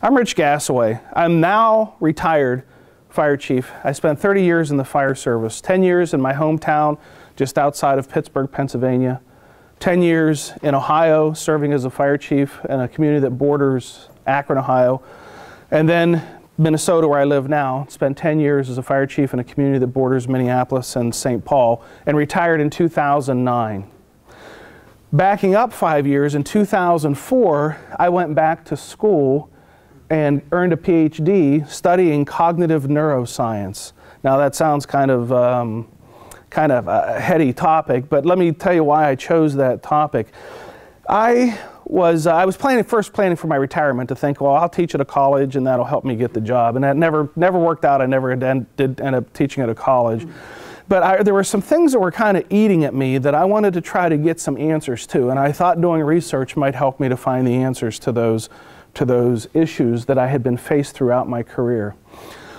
I'm Rich Gasaway. I'm now retired fire chief. I spent 30 years in the fire service, 10 years in my hometown just outside of Pittsburgh, Pennsylvania, 10 years in Ohio serving as a fire chief in a community that borders Akron, Ohio, and then Minnesota, where I live now, spent 10 years as a fire chief in a community that borders Minneapolis and St. Paul, and retired in 2009. Backing up five years, in 2004, I went back to school and earned a PhD studying cognitive neuroscience. Now that sounds kind of um, kind of a heady topic, but let me tell you why I chose that topic. I was uh, I was planning first planning for my retirement to think, well, I'll teach at a college and that'll help me get the job, and that never never worked out. I never did, end up teaching at a college. But I, there were some things that were kind of eating at me that I wanted to try to get some answers to, and I thought doing research might help me to find the answers to those to those issues that I had been faced throughout my career.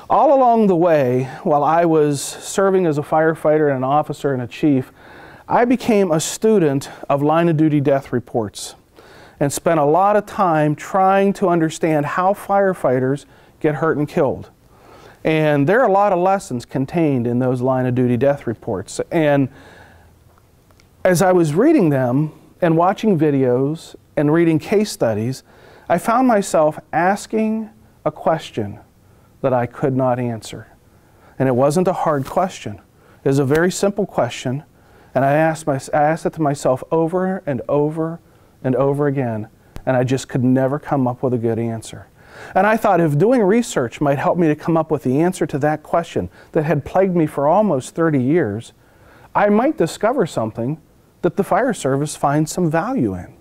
All along the way, while I was serving as a firefighter and an officer and a chief, I became a student of line of duty death reports and spent a lot of time trying to understand how firefighters get hurt and killed. And there are a lot of lessons contained in those line of duty death reports. And as I was reading them and watching videos and reading case studies, I found myself asking a question that I could not answer. And it wasn't a hard question. It was a very simple question. And I asked, my, I asked it to myself over and over and over again. And I just could never come up with a good answer. And I thought if doing research might help me to come up with the answer to that question that had plagued me for almost 30 years, I might discover something that the fire service finds some value in.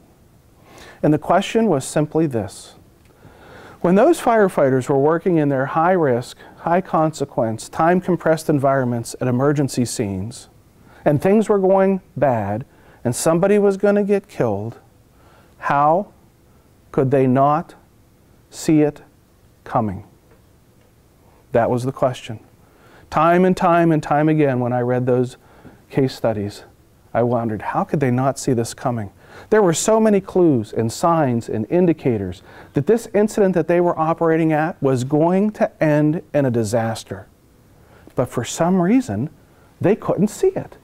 And the question was simply this. When those firefighters were working in their high risk, high consequence, time compressed environments at emergency scenes, and things were going bad, and somebody was going to get killed, how could they not see it coming? That was the question. Time and time and time again, when I read those case studies, I wondered, how could they not see this coming? There were so many clues and signs and indicators that this incident that they were operating at was going to end in a disaster. But for some reason, they couldn't see it.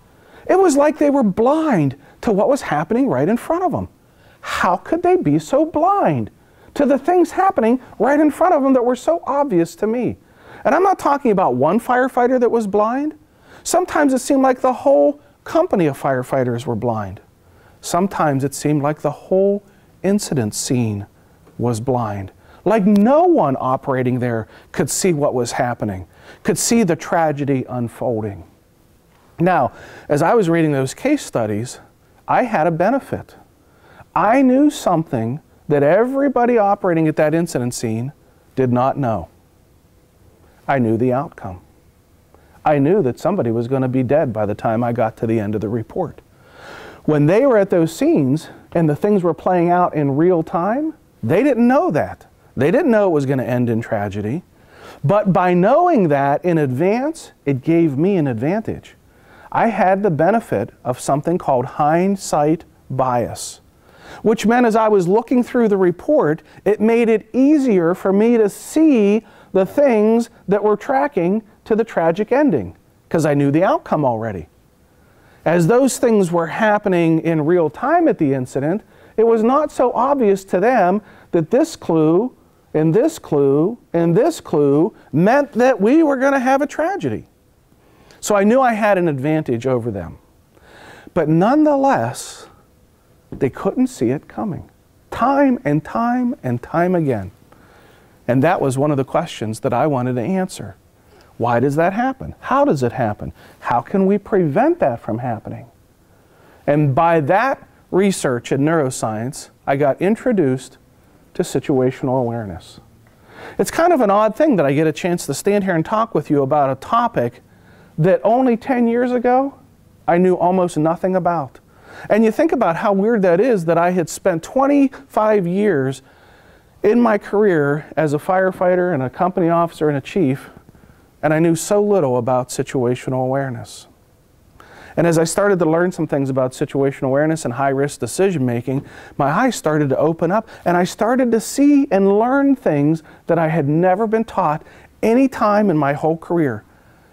It was like they were blind to what was happening right in front of them. How could they be so blind to the things happening right in front of them that were so obvious to me? And I'm not talking about one firefighter that was blind. Sometimes it seemed like the whole company of firefighters were blind. Sometimes it seemed like the whole incident scene was blind. Like no one operating there could see what was happening, could see the tragedy unfolding. Now, as I was reading those case studies, I had a benefit. I knew something that everybody operating at that incident scene did not know. I knew the outcome. I knew that somebody was going to be dead by the time I got to the end of the report. When they were at those scenes and the things were playing out in real time, they didn't know that. They didn't know it was going to end in tragedy. But by knowing that in advance, it gave me an advantage. I had the benefit of something called hindsight bias, which meant as I was looking through the report, it made it easier for me to see the things that were tracking to the tragic ending because I knew the outcome already. As those things were happening in real time at the incident, it was not so obvious to them that this clue and this clue and this clue meant that we were going to have a tragedy. So I knew I had an advantage over them. But nonetheless, they couldn't see it coming. Time and time and time again. And that was one of the questions that I wanted to answer. Why does that happen? How does it happen? How can we prevent that from happening? And by that research in neuroscience, I got introduced to situational awareness. It's kind of an odd thing that I get a chance to stand here and talk with you about a topic that only 10 years ago I knew almost nothing about. And you think about how weird that is that I had spent 25 years in my career as a firefighter and a company officer and a chief and I knew so little about situational awareness. And as I started to learn some things about situational awareness and high risk decision making, my eyes started to open up and I started to see and learn things that I had never been taught any time in my whole career.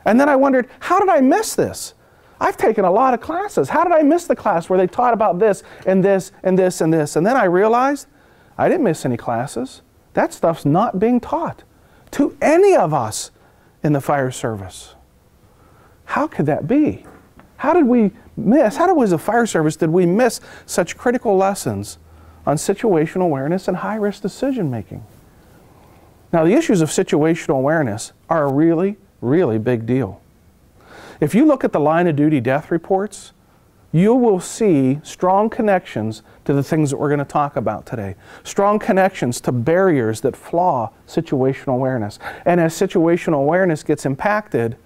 And then I wondered, how did I miss this? I've taken a lot of classes. How did I miss the class where they taught about this and this and this and this? And then I realized I didn't miss any classes. That stuff's not being taught to any of us in the fire service. How could that be? How did we miss, how did, as a fire service, did we miss such critical lessons on situational awareness and high risk decision making? Now, the issues of situational awareness are a really, really big deal. If you look at the line of duty death reports, you will see strong connections to the things that we're going to talk about today. Strong connections to barriers that flaw situational awareness. And as situational awareness gets impacted,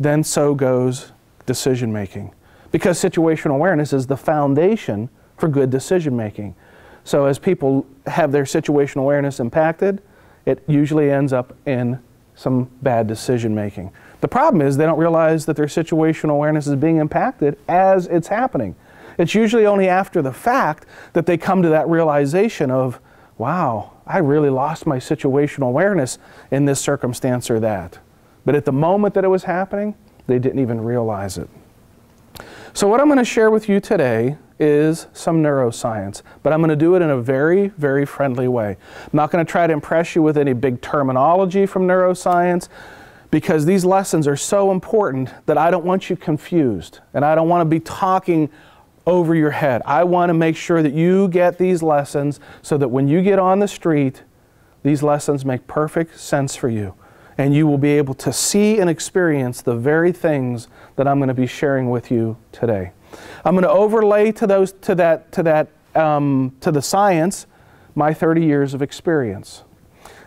then so goes decision making. Because situational awareness is the foundation for good decision making. So as people have their situational awareness impacted, it usually ends up in some bad decision making. The problem is they don't realize that their situational awareness is being impacted as it's happening. It's usually only after the fact that they come to that realization of, wow, I really lost my situational awareness in this circumstance or that. But at the moment that it was happening, they didn't even realize it. So, what I'm going to share with you today is some neuroscience, but I'm going to do it in a very, very friendly way. I'm not going to try to impress you with any big terminology from neuroscience because these lessons are so important that I don't want you confused and I don't want to be talking over your head. I want to make sure that you get these lessons so that when you get on the street, these lessons make perfect sense for you. And you will be able to see and experience the very things that I'm going to be sharing with you today. I'm going to overlay to those to that to that um, to the science my 30 years of experience.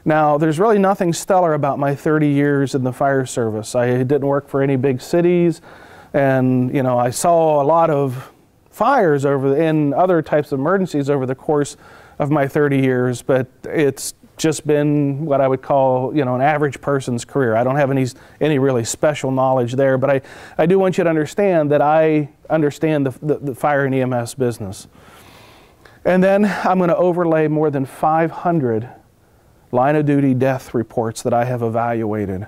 Now, there's really nothing stellar about my 30 years in the fire service. I didn't work for any big cities, and you know, I saw a lot of fires over in other types of emergencies over the course of my 30 years, but it's just been what I would call, you know, an average person's career. I don't have any any really special knowledge there, but I, I do want you to understand that I understand the, the, the fire and EMS business. And then I'm going to overlay more than 500 line of duty death reports that I have evaluated,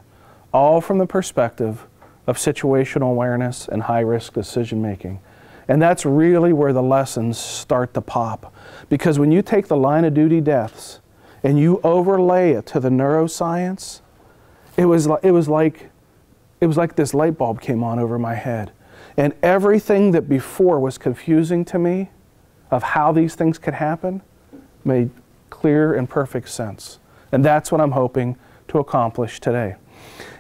all from the perspective of situational awareness and high risk decision making. And that's really where the lessons start to pop. Because when you take the line of duty deaths and you overlay it to the neuroscience, it was, it was, like, it was like this light bulb came on over my head. And everything that before was confusing to me of how these things could happen made clear and perfect sense. And that's what I'm hoping to accomplish today.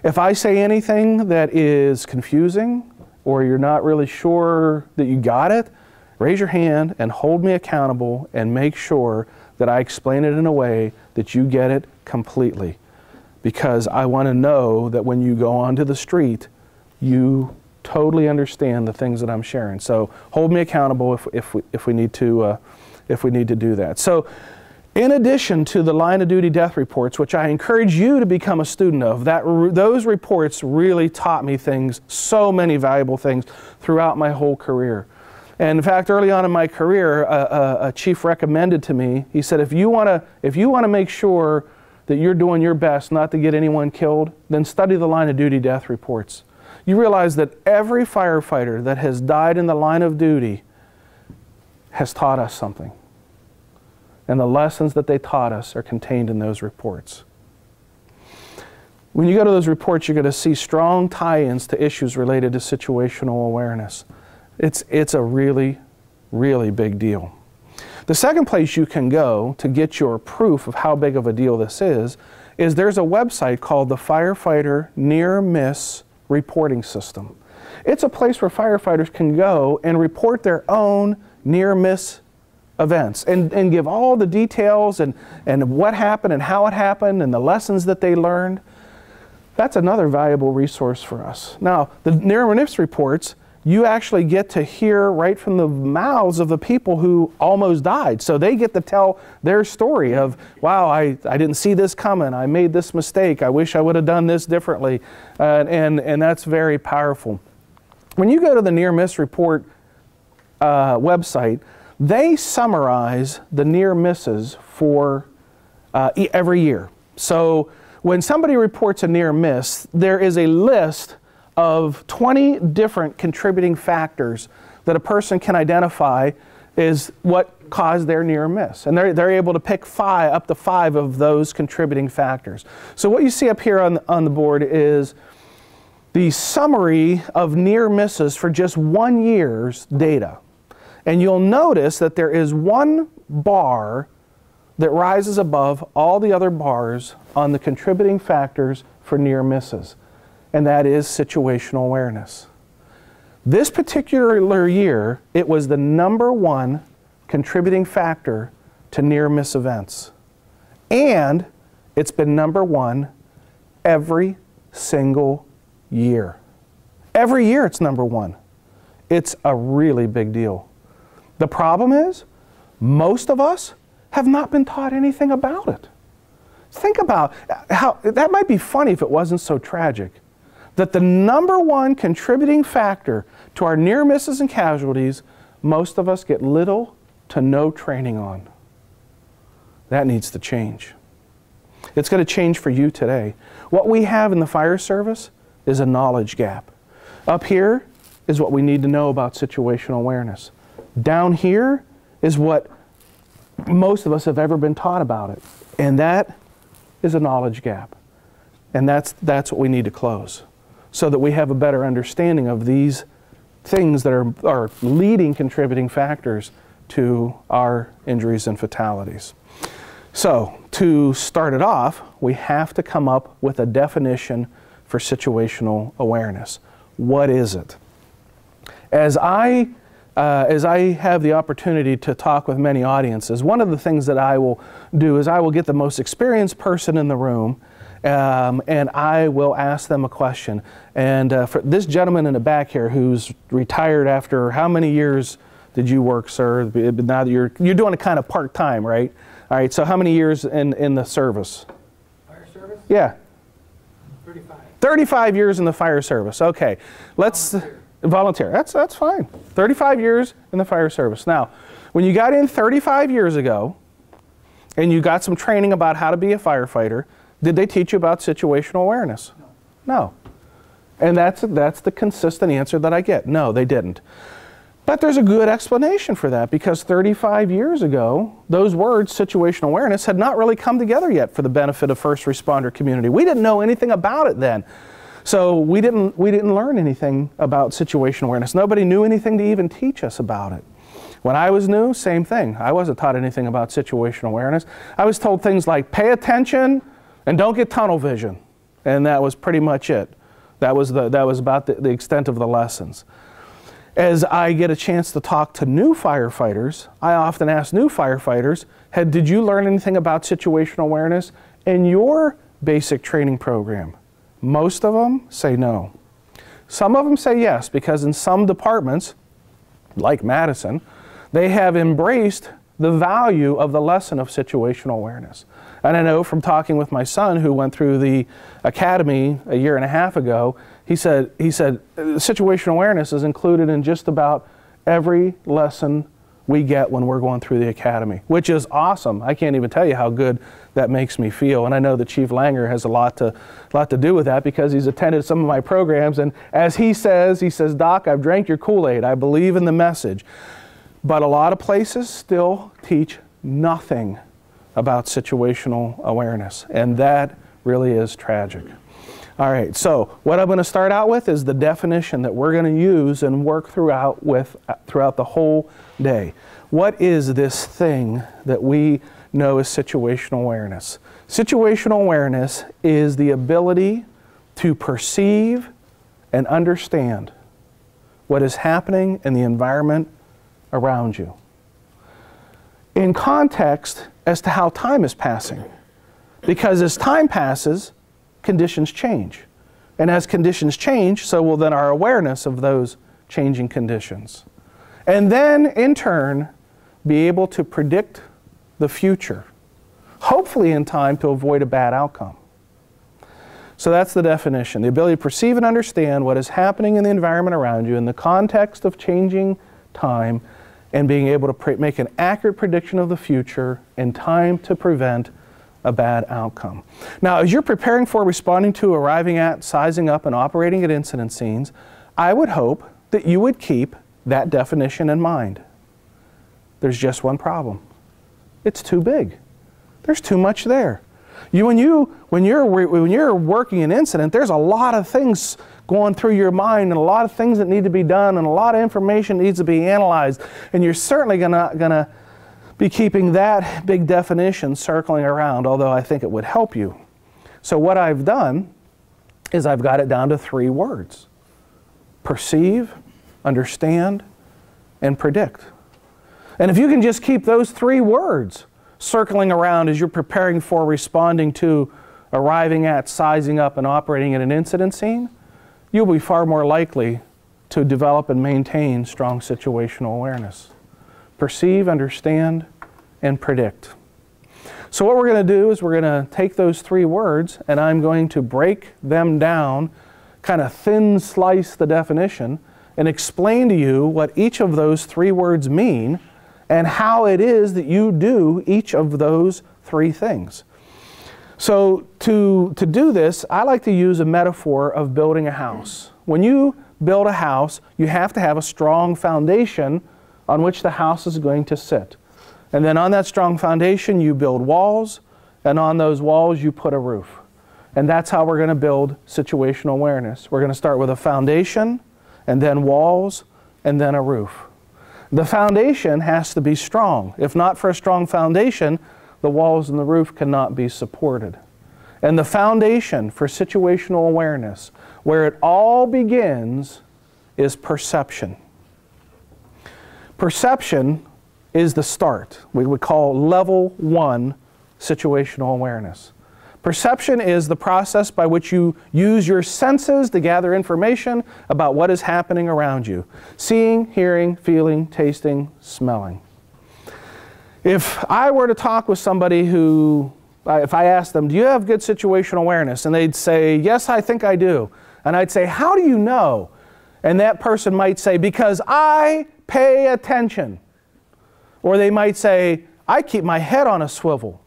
If I say anything that is confusing or you're not really sure that you got it, raise your hand and hold me accountable and make sure that I explain it in a way that you get it completely. Because I want to know that when you go onto the street, you totally understand the things that I'm sharing. So hold me accountable if, if, we, if, we, need to, uh, if we need to do that. So in addition to the line of duty death reports, which I encourage you to become a student of, that, those reports really taught me things, so many valuable things throughout my whole career. And in fact, early on in my career, a, a, a chief recommended to me, he said, if you want to if you want to make sure that you're doing your best not to get anyone killed, then study the line of duty death reports. You realize that every firefighter that has died in the line of duty has taught us something and the lessons that they taught us are contained in those reports. When you go to those reports, you're going to see strong tie ins to issues related to situational awareness. It's, it's a really, really big deal. The second place you can go to get your proof of how big of a deal this is is there's a website called the Firefighter Near Miss Reporting System. It's a place where firefighters can go and report their own near miss events and, and give all the details and, and what happened and how it happened and the lessons that they learned. That's another valuable resource for us. Now, the near miss reports, you actually get to hear right from the mouths of the people who almost died. So they get to tell their story of, wow, I, I didn't see this coming. I made this mistake. I wish I would have done this differently. Uh, and, and that's very powerful. When you go to the near miss report uh, website, they summarize the near misses for uh, every year. So when somebody reports a near miss, there is a list of 20 different contributing factors that a person can identify is what caused their near miss. And they're, they're able to pick five, up to five of those contributing factors. So what you see up here on, on the board is the summary of near misses for just one year's data. And you'll notice that there is one bar that rises above all the other bars on the contributing factors for near misses, and that is situational awareness. This particular year, it was the number one contributing factor to near miss events. And it's been number one every single year. Every year it's number one. It's a really big deal. The problem is, most of us have not been taught anything about it. Think about how that might be funny if it wasn't so tragic. That the number one contributing factor to our near misses and casualties, most of us get little to no training on. That needs to change. It's going to change for you today. What we have in the fire service is a knowledge gap. Up here is what we need to know about situational awareness. Down here is what most of us have ever been taught about it. And that is a knowledge gap. And that's, that's what we need to close so that we have a better understanding of these things that are, are leading contributing factors to our injuries and fatalities. So, to start it off, we have to come up with a definition for situational awareness. What is it? As I uh, as I have the opportunity to talk with many audiences, one of the things that I will do is I will get the most experienced person in the room um, and I will ask them a question. And uh, for this gentleman in the back here who's retired after how many years did you work, sir? Now that you're, you're doing it kind of part time, right? All right, so how many years in, in the service? Fire service? Yeah. 35. 35 years in the fire service. Okay, let's. Volunteer. Volunteer. That's that's fine. 35 years in the fire service. Now, when you got in 35 years ago, and you got some training about how to be a firefighter, did they teach you about situational awareness? No. No. And that's that's the consistent answer that I get. No, they didn't. But there's a good explanation for that because 35 years ago, those words, situational awareness, had not really come together yet for the benefit of first responder community. We didn't know anything about it then. So we didn't, we didn't learn anything about situation awareness. Nobody knew anything to even teach us about it. When I was new, same thing. I wasn't taught anything about situation awareness. I was told things like pay attention and don't get tunnel vision. And that was pretty much it. That was, the, that was about the, the extent of the lessons. As I get a chance to talk to new firefighters, I often ask new firefighters, hey, did you learn anything about situational awareness in your basic training program? Most of them say no. Some of them say yes, because in some departments, like Madison, they have embraced the value of the lesson of situational awareness. And I know from talking with my son who went through the academy a year and a half ago, he said, he said uh, situational awareness is included in just about every lesson we get when we're going through the academy, which is awesome. I can't even tell you how good that makes me feel. And I know that Chief Langer has a lot to, lot to do with that because he's attended some of my programs. And as he says, he says, Doc, I've drank your Kool Aid. I believe in the message. But a lot of places still teach nothing about situational awareness. And that really is tragic. All right, so what I'm going to start out with is the definition that we're going to use and work throughout with throughout the whole day. What is this thing that we know as situational awareness? Situational awareness is the ability to perceive and understand what is happening in the environment around you. In context as to how time is passing. Because as time passes, conditions change. And as conditions change, so will then our awareness of those changing conditions. And then, in turn, be able to predict the future, hopefully in time to avoid a bad outcome. So that's the definition the ability to perceive and understand what is happening in the environment around you in the context of changing time and being able to make an accurate prediction of the future in time to prevent a bad outcome. Now, as you're preparing for responding to, arriving at, sizing up, and operating at incident scenes, I would hope that you would keep that definition in mind. There's just one problem it's too big, there's too much there. You, when, you, when, you're, when you're working an incident, there's a lot of things going through your mind and a lot of things that need to be done and a lot of information needs to be analyzed. And you're certainly not going to be keeping that big definition circling around, although I think it would help you. So, what I've done is I've got it down to three words perceive, understand, and predict. And if you can just keep those three words circling around as you're preparing for responding to, arriving at, sizing up, and operating at an incident scene, you'll be far more likely to develop and maintain strong situational awareness. Perceive, understand, and predict. So, what we're going to do is we're going to take those three words and I'm going to break them down, kind of thin slice the definition, and explain to you what each of those three words mean and how it is that you do each of those three things. So, to, to do this, I like to use a metaphor of building a house. When you build a house, you have to have a strong foundation on which the house is going to sit. And then on that strong foundation, you build walls, and on those walls, you put a roof. And that's how we're going to build situational awareness. We're going to start with a foundation, and then walls, and then a roof. The foundation has to be strong. If not for a strong foundation, the walls and the roof cannot be supported. And the foundation for situational awareness, where it all begins, is perception. Perception is the start. We would call level one situational awareness. Perception is the process by which you use your senses to gather information about what is happening around you seeing, hearing, feeling, tasting, smelling. If I were to talk with somebody who, if I asked them, Do you have good situational awareness? And they'd say, Yes, I think I do. And I'd say, How do you know? And that person might say, Because I pay attention. Or they might say, I keep my head on a swivel.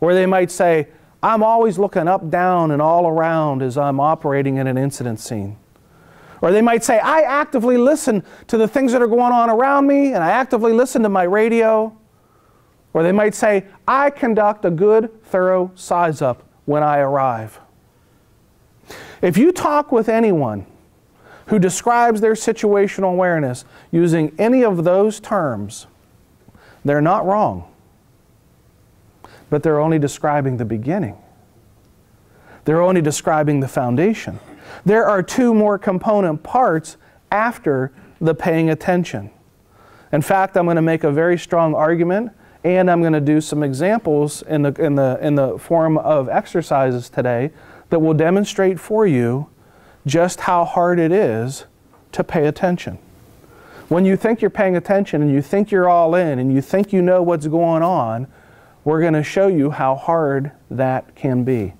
Or they might say, I'm always looking up, down, and all around as I'm operating in an incident scene. Or they might say, I actively listen to the things that are going on around me, and I actively listen to my radio. Or they might say, I conduct a good, thorough size up when I arrive. If you talk with anyone who describes their situational awareness using any of those terms, they're not wrong. But they're only describing the beginning. They're only describing the foundation. There are two more component parts after the paying attention. In fact, I'm going to make a very strong argument and I'm going to do some examples in the, in, the, in the form of exercises today that will demonstrate for you just how hard it is to pay attention. When you think you're paying attention and you think you're all in and you think you know what's going on, we're going to show you how hard that can be.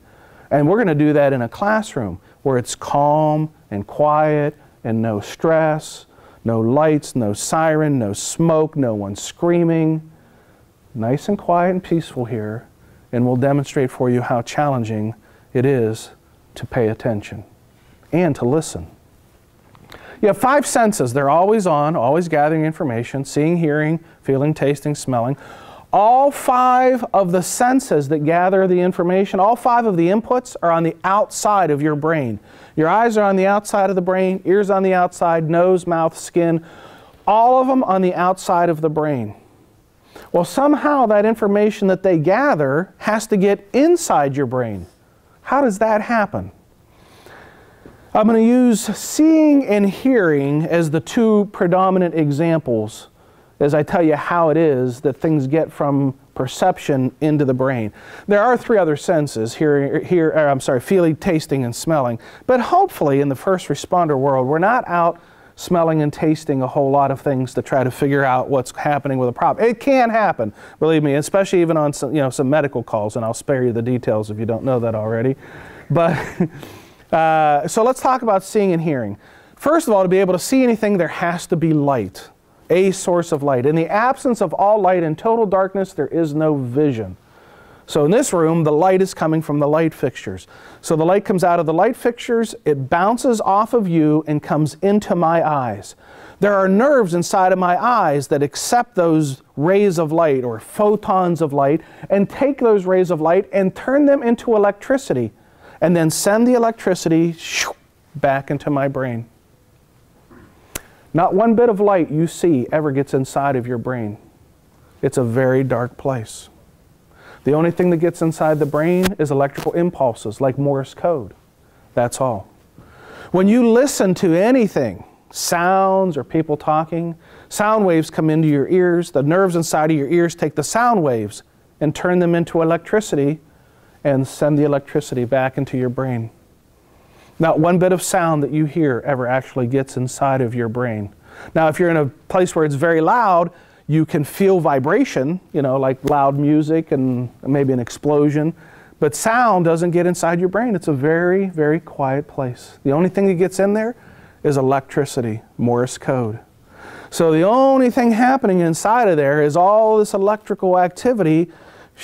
And we're going to do that in a classroom where it's calm and quiet and no stress, no lights, no siren, no smoke, no one screaming. Nice and quiet and peaceful here, and we'll demonstrate for you how challenging it is to pay attention and to listen. You have five senses. They're always on, always gathering information seeing, hearing, feeling, tasting, smelling all five of the senses that gather the information, all five of the inputs are on the outside of your brain. Your eyes are on the outside of the brain, ears on the outside, nose, mouth, skin, all of them on the outside of the brain. Well, somehow that information that they gather has to get inside your brain. How does that happen? I'm going to use seeing and hearing as the two predominant examples as I tell you how it is that things get from perception into the brain. There are three other senses here, here I'm sorry, feeling, tasting, and smelling. But hopefully, in the first responder world, we're not out smelling and tasting a whole lot of things to try to figure out what's happening with a problem. It can happen, believe me, especially even on some, you know, some medical calls, and I'll spare you the details if you don't know that already. But uh, so let's talk about seeing and hearing. First of all, to be able to see anything, there has to be light, a source of light. In the absence of all light and total darkness, there is no vision. So in this room, the light is coming from the light fixtures. So the light comes out of the light fixtures, it bounces off of you and comes into my eyes. There are nerves inside of my eyes that accept those rays of light or photons of light and take those rays of light and turn them into electricity and then send the electricity back into my brain. Not one bit of light you see ever gets inside of your brain. It's a very dark place. The only thing that gets inside the brain is electrical impulses like Morse code. That's all. When you listen to anything, sounds or people talking, sound waves come into your ears. The nerves inside of your ears take the sound waves and turn them into electricity and send the electricity back into your brain. Not one bit of sound that you hear ever actually gets inside of your brain. Now, if you're in a place where it's very loud, you can feel vibration, you know, like loud music and maybe an explosion. But sound doesn't get inside your brain. It's a very, very quiet place. The only thing that gets in there is electricity, Morse code. So the only thing happening inside of there is all this electrical activity,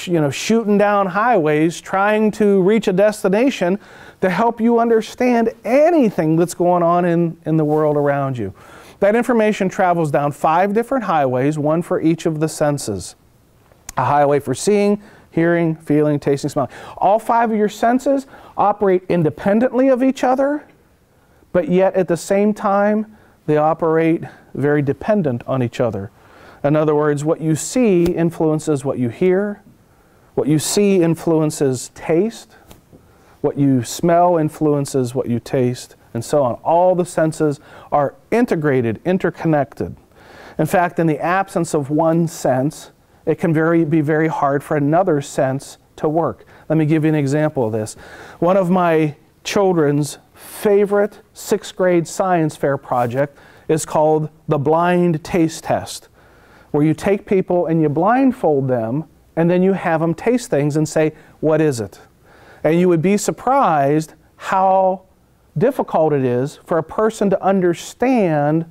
you know, shooting down highways, trying to reach a destination to help you understand anything that's going on in, in the world around you. That information travels down five different highways, one for each of the senses. A highway for seeing, hearing, feeling, tasting, smelling. All five of your senses operate independently of each other, but yet at the same time, they operate very dependent on each other. In other words, what you see influences what you hear, what you see influences taste, what you smell influences what you taste, and so on. All the senses are integrated, interconnected. In fact, in the absence of one sense, it can very, be very hard for another sense to work. Let me give you an example of this. One of my children's favorite sixth grade science fair project is called the blind taste test, where you take people and you blindfold them and then you have them taste things and say, What is it? And you would be surprised how difficult it is for a person to understand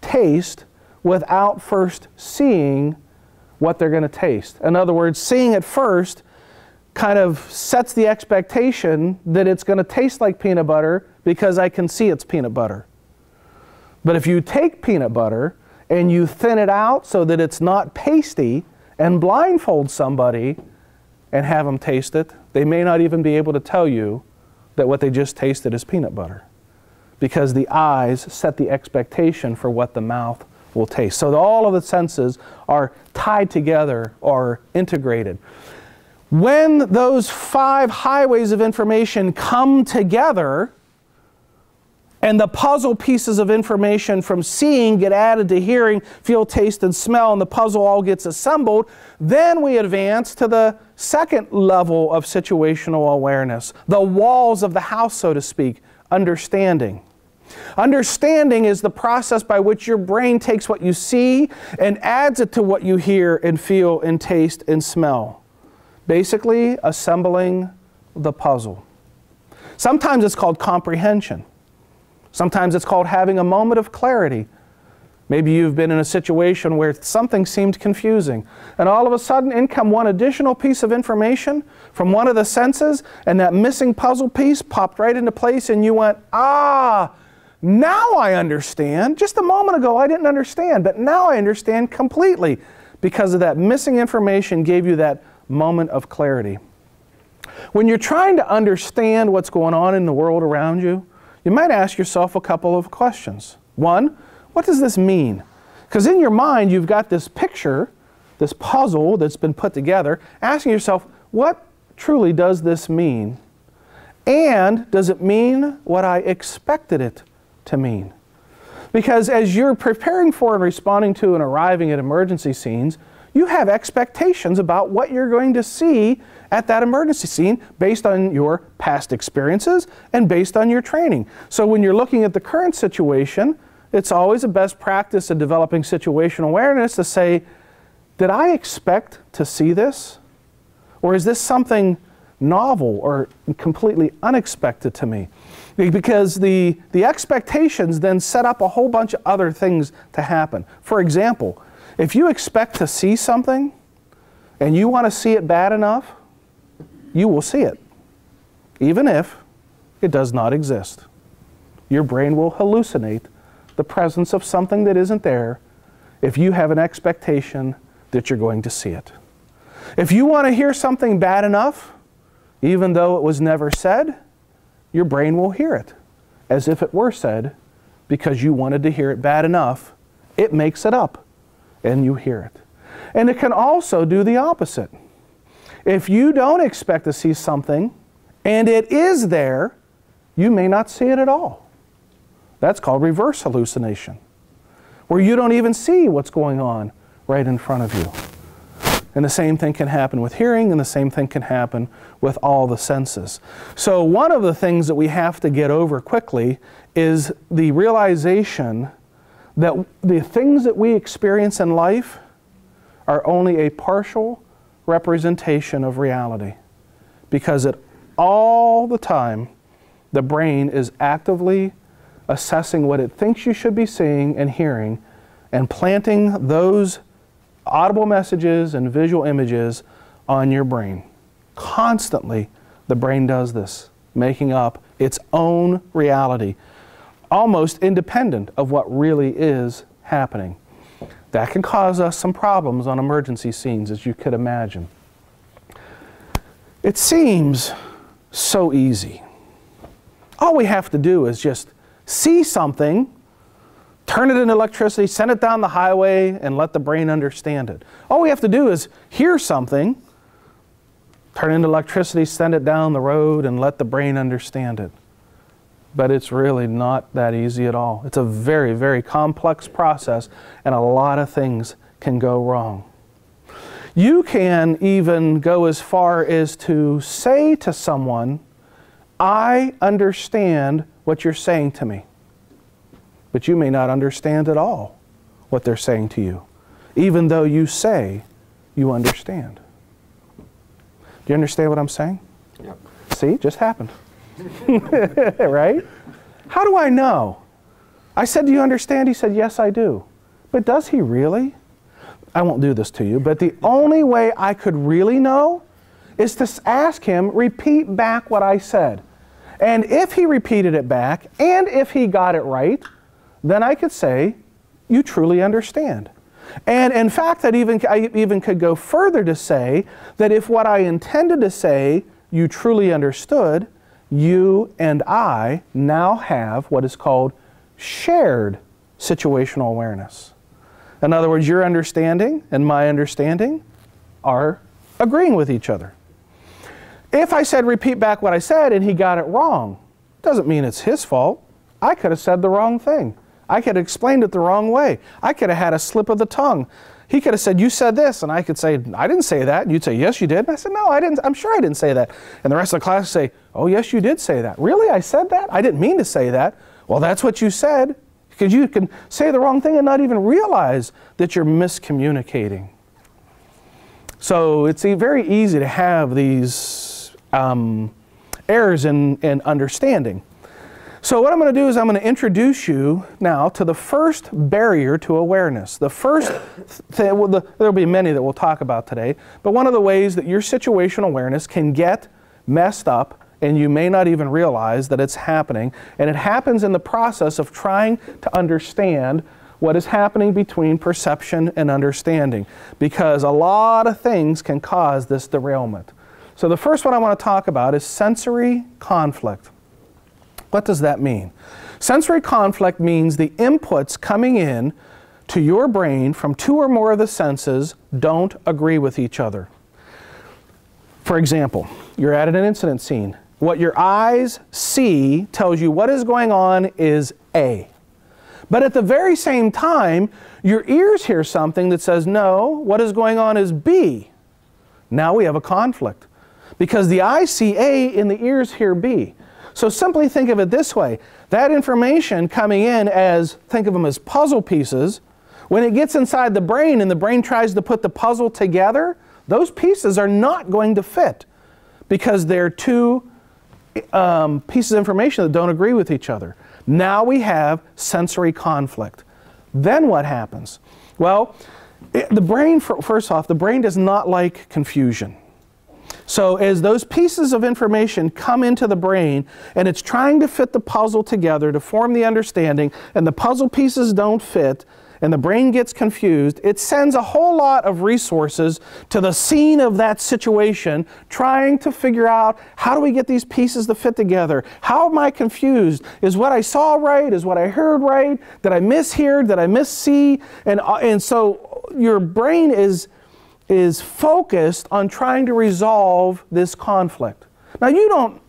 taste without first seeing what they're going to taste. In other words, seeing it first kind of sets the expectation that it's going to taste like peanut butter because I can see it's peanut butter. But if you take peanut butter and you thin it out so that it's not pasty and blindfold somebody and have them taste it, they may not even be able to tell you that what they just tasted is peanut butter because the eyes set the expectation for what the mouth will taste. So all of the senses are tied together or integrated. When those five highways of information come together, and the puzzle pieces of information from seeing get added to hearing, feel, taste, and smell, and the puzzle all gets assembled, then we advance to the second level of situational awareness, the walls of the house, so to speak, understanding. Understanding is the process by which your brain takes what you see and adds it to what you hear and feel and taste and smell. Basically, assembling the puzzle. Sometimes it's called comprehension. Sometimes it's called having a moment of clarity. Maybe you've been in a situation where something seemed confusing, and all of a sudden in come one additional piece of information from one of the senses, and that missing puzzle piece popped right into place, and you went, Ah, now I understand. Just a moment ago I didn't understand, but now I understand completely because of that missing information gave you that moment of clarity. When you're trying to understand what's going on in the world around you, you might ask yourself a couple of questions. One, what does this mean? Because in your mind, you've got this picture, this puzzle that's been put together, asking yourself, what truly does this mean? And does it mean what I expected it to mean? Because as you're preparing for and responding to and arriving at emergency scenes, you have expectations about what you're going to see at that emergency scene based on your past experiences and based on your training. So when you're looking at the current situation, it's always a best practice in developing situational awareness to say, did I expect to see this? Or is this something novel or completely unexpected to me. Because the, the expectations then set up a whole bunch of other things to happen. For example, if you expect to see something and you want to see it bad enough, you will see it, even if it does not exist. Your brain will hallucinate the presence of something that isn't there if you have an expectation that you're going to see it. If you want to hear something bad enough, even though it was never said, your brain will hear it as if it were said because you wanted to hear it bad enough. It makes it up and you hear it. And it can also do the opposite. If you don't expect to see something and it is there, you may not see it at all. That's called reverse hallucination, where you don't even see what's going on right in front of you. And the same thing can happen with hearing, and the same thing can happen with all the senses. So, one of the things that we have to get over quickly is the realization that the things that we experience in life are only a partial representation of reality. Because at all the time, the brain is actively assessing what it thinks you should be seeing and hearing and planting those audible messages and visual images on your brain. Constantly, the brain does this, making up its own reality, almost independent of what really is happening. That can cause us some problems on emergency scenes, as you could imagine. It seems so easy. All we have to do is just see something turn it into electricity, send it down the highway, and let the brain understand it. All we have to do is hear something, turn it into electricity, send it down the road, and let the brain understand it. But it's really not that easy at all. It's a very, very complex process, and a lot of things can go wrong. You can even go as far as to say to someone, I understand what you're saying to me but you may not understand at all what they're saying to you, even though you say you understand. Do you understand what I'm saying? Yep. See, it just happened. right? How do I know? I said, Do you understand? He said, Yes, I do. But does he really? I won't do this to you, but the only way I could really know is to ask him, repeat back what I said. And if he repeated it back, and if he got it right, then I could say, you truly understand. And in fact, that even, I even could go further to say that if what I intended to say you truly understood, you and I now have what is called shared situational awareness. In other words, your understanding and my understanding are agreeing with each other. If I said repeat back what I said and he got it wrong, doesn't mean it's his fault. I could have said the wrong thing. I could have explained it the wrong way. I could have had a slip of the tongue. He could have said, You said this. And I could say, I didn't say that. And you'd say, Yes, you did. And I said, No, I didn't. I'm sure I didn't say that. And the rest of the class would say, Oh, yes, you did say that. Really? I said that? I didn't mean to say that. Well, that's what you said. Because you can say the wrong thing and not even realize that you're miscommunicating. So it's very easy to have these um, errors in, in understanding. So, what I'm going to do is I'm going to introduce you now to the first barrier to awareness. The first, th- well, the, there'll be many that we'll talk about today, but one of the ways that your situational awareness can get messed up and you may not even realize that it's happening. And it happens in the process of trying to understand what is happening between perception and understanding because a lot of things can cause this derailment. So, the first one I want to talk about is sensory conflict. What does that mean? Sensory conflict means the inputs coming in to your brain from two or more of the senses don't agree with each other. For example, you're at an incident scene. What your eyes see tells you what is going on is A. But at the very same time, your ears hear something that says, no, what is going on is B. Now we have a conflict. Because the eyes see A and the ears hear B. So simply think of it this way that information coming in as, think of them as puzzle pieces, when it gets inside the brain and the brain tries to put the puzzle together, those pieces are not going to fit because they're two um, pieces of information that don't agree with each other. Now we have sensory conflict. Then what happens? Well, it, the brain, first off, the brain does not like confusion. So, as those pieces of information come into the brain and it's trying to fit the puzzle together to form the understanding, and the puzzle pieces don't fit, and the brain gets confused, it sends a whole lot of resources to the scene of that situation, trying to figure out how do we get these pieces to fit together? How am I confused? Is what I saw right? Is what I heard right? Did I mishear? Did I missee? And, uh, and so your brain is, is focused on trying to resolve this conflict. Now, you don't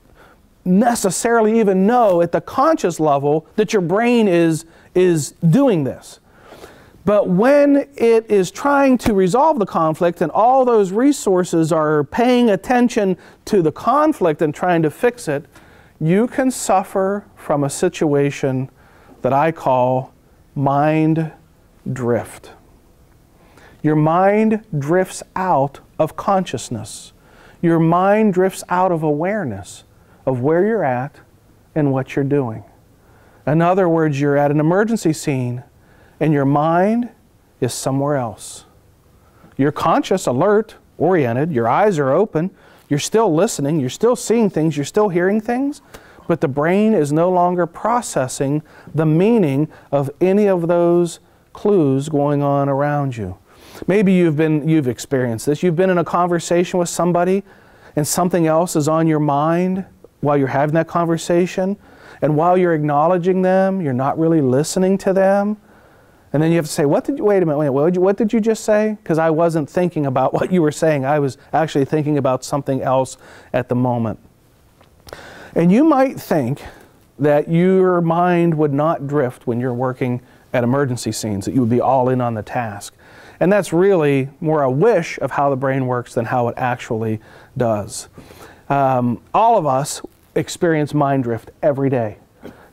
necessarily even know at the conscious level that your brain is, is doing this. But when it is trying to resolve the conflict and all those resources are paying attention to the conflict and trying to fix it, you can suffer from a situation that I call mind drift. Your mind drifts out of consciousness. Your mind drifts out of awareness of where you're at and what you're doing. In other words, you're at an emergency scene and your mind is somewhere else. You're conscious, alert, oriented, your eyes are open, you're still listening, you're still seeing things, you're still hearing things, but the brain is no longer processing the meaning of any of those clues going on around you. Maybe you've been you've experienced this. You've been in a conversation with somebody and something else is on your mind while you're having that conversation, and while you're acknowledging them, you're not really listening to them and then you have to say, what did you, wait a minute, wait, what did you, what did you just say? Because I wasn't thinking about what you were saying. I was actually thinking about something else at the moment. And you might think that your mind would not drift when you're working at emergency scenes, that you would be all in on the task. And that's really more a wish of how the brain works than how it actually does. Um, all of us experience mind drift every day.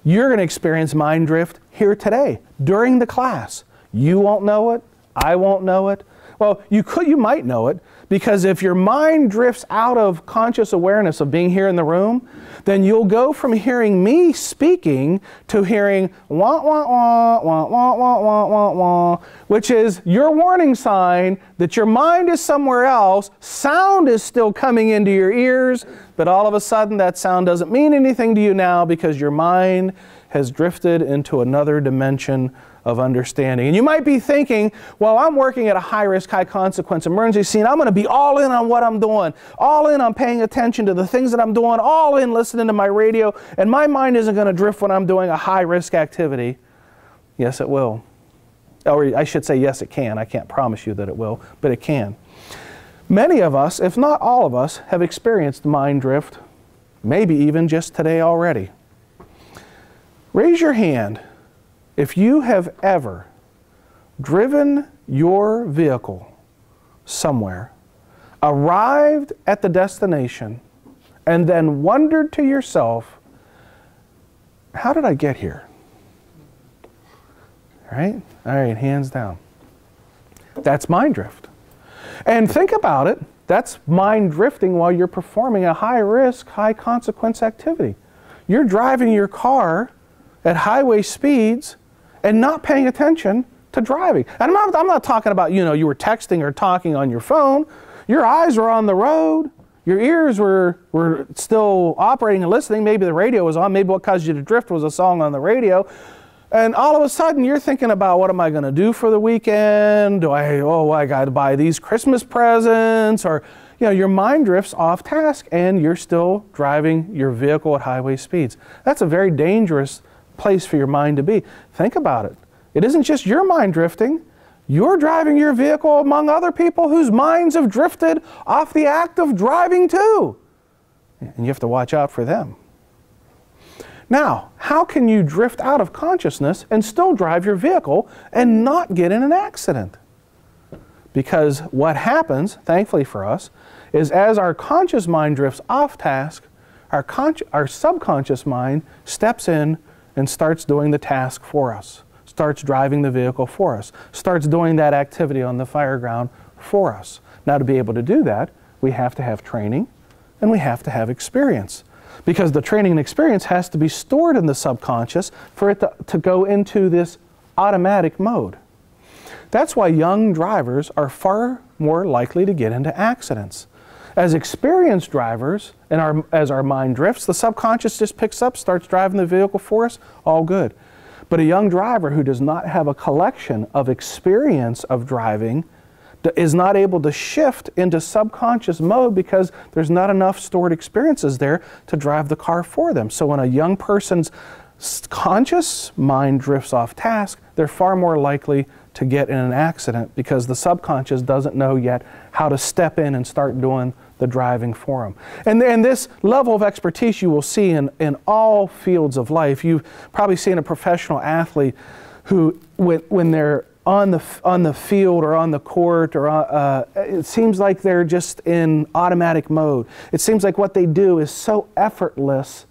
You're going to experience mind drift here today during the class. You won't know it. I won't know it. Well, you could, you might know it because if your mind drifts out of conscious awareness of being here in the room, then you'll go from hearing me speaking to hearing wah, wah, wah, wah, wah, wah, wah, wah, wah, which is your warning sign that your mind is somewhere else. Sound is still coming into your ears, but all of a sudden that sound doesn't mean anything to you now because your mind has drifted into another dimension of understanding. And you might be thinking, well, I'm working at a high risk, high consequence emergency scene. I'm going to be all in on what I'm doing, all in on paying attention to the things that I'm doing, all in listening to my radio, and my mind isn't going to drift when I'm doing a high risk activity. Yes, it will. Or I should say, yes, it can. I can't promise you that it will, but it can. Many of us, if not all of us, have experienced mind drift, maybe even just today already. Raise your hand if you have ever driven your vehicle somewhere, arrived at the destination, and then wondered to yourself, how did I get here? Right? All right, hands down. That's mind drift. And think about it. That's mind drifting while you're performing a high risk, high consequence activity. You're driving your car at highway speeds and not paying attention to driving. And I'm not, I'm not talking about, you know, you were texting or talking on your phone. Your eyes were on the road. Your ears were, were still operating and listening. Maybe the radio was on. Maybe what caused you to drift was a song on the radio. And all of a sudden, you're thinking about what am I going to do for the weekend? Do I, oh, I got to buy these Christmas presents? Or, you know, your mind drifts off task and you're still driving your vehicle at highway speeds. That's a very dangerous place for your mind to be. Think about it. It isn't just your mind drifting. You're driving your vehicle among other people whose minds have drifted off the act of driving too. And you have to watch out for them. Now, how can you drift out of consciousness and still drive your vehicle and not get in an accident? Because what happens, thankfully for us, is as our conscious mind drifts off task, our, our subconscious mind steps in and starts doing the task for us, starts driving the vehicle for us, starts doing that activity on the fire ground for us. Now, to be able to do that, we have to have training, and we have to have experience. Because the training and experience has to be stored in the subconscious for it to, to go into this automatic mode. That's why young drivers are far more likely to get into accidents. As experienced drivers, and our, as our mind drifts, the subconscious just picks up, starts driving the vehicle for us, all good. But a young driver who does not have a collection of experience of driving is not able to shift into subconscious mode because there's not enough stored experiences there to drive the car for them. So when a young person's conscious mind drifts off task, they're far more likely to get in an accident because the subconscious doesn't know yet how to step in and start doing the driving for them. And, and this level of expertise you will see in, in all fields of life. You've probably seen a professional athlete who, when, when they're on the, on the field or on the court, or uh, it seems like they're just in automatic mode. It seems like what they do is so effortless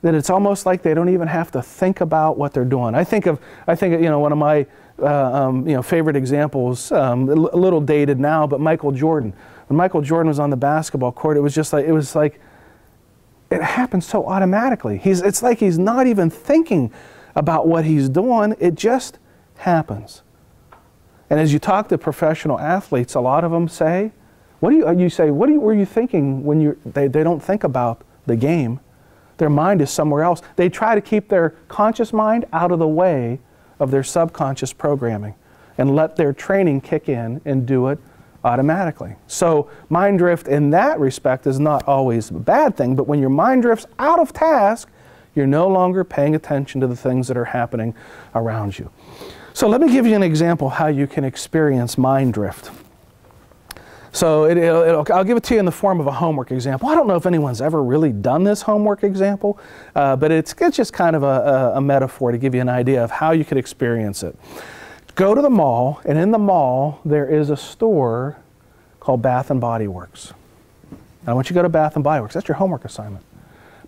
that it's almost like they don't even have to think about what they're doing. I think of, I think, you know, one of my uh, um, you know, favorite examples, um, a little dated now, but Michael Jordan. When Michael Jordan was on the basketball court, it was just like, it was like, it happens so automatically. He's, it's like he's not even thinking about what he's doing, it just happens. And as you talk to professional athletes, a lot of them say, what do you, you say, what you, were you thinking when you, they, they don't think about the game? Their mind is somewhere else. They try to keep their conscious mind out of the way of their subconscious programming and let their training kick in and do it automatically. So, mind drift in that respect is not always a bad thing, but when your mind drifts out of task, you're no longer paying attention to the things that are happening around you. So, let me give you an example how you can experience mind drift. So it, I'll give it to you in the form of a homework example. I don't know if anyone's ever really done this homework example, uh, but it's, it's just kind of a, a, a metaphor to give you an idea of how you could experience it. Go to the mall, and in the mall there is a store called Bath and Body Works. I want you to go to Bath and Body Works. That's your homework assignment.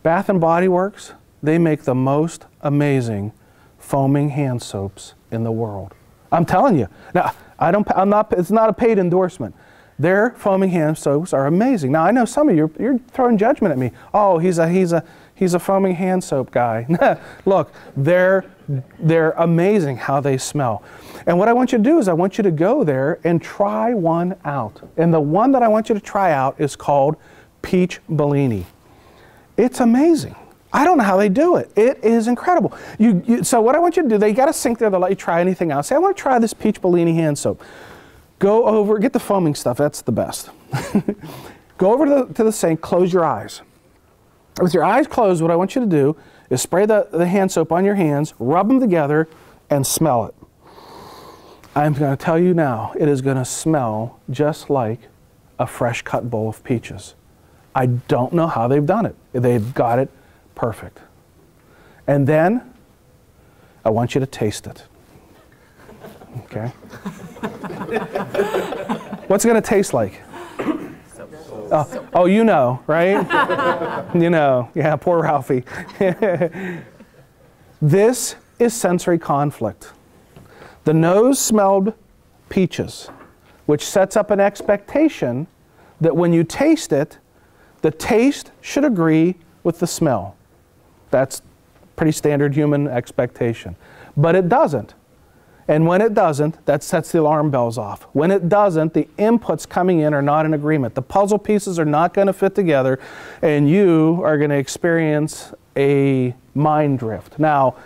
Bath and Body Works, they make the most amazing foaming hand soaps in the world. I'm telling you. Now, I don't, I'm not, it's not a paid endorsement. Their foaming hand soaps are amazing. Now I know some of you you're throwing judgment at me. Oh, he's a he's a he's a foaming hand soap guy. Look, they're they're amazing how they smell. And what I want you to do is I want you to go there and try one out. And the one that I want you to try out is called Peach Bellini. It's amazing. I don't know how they do it. It is incredible. You, you so what I want you to do, they got a sink there. They'll let you try anything else. Say, I want to try this Peach Bellini hand soap. Go over, get the foaming stuff, that's the best. Go over to the, to the sink, close your eyes. With your eyes closed, what I want you to do is spray the, the hand soap on your hands, rub them together, and smell it. I'm going to tell you now, it is going to smell just like a fresh cut bowl of peaches. I don't know how they've done it. They've got it perfect. And then I want you to taste it. Okay? What's it going to taste like? Oh, oh, you know, right? you know, yeah, poor Ralphie. this is sensory conflict. The nose smelled peaches, which sets up an expectation that when you taste it, the taste should agree with the smell. That's pretty standard human expectation. But it doesn't. And when it doesn't, that sets the alarm bells off. When it doesn't, the inputs coming in are not in agreement. The puzzle pieces are not going to fit together, and you are going to experience a mind drift. Now,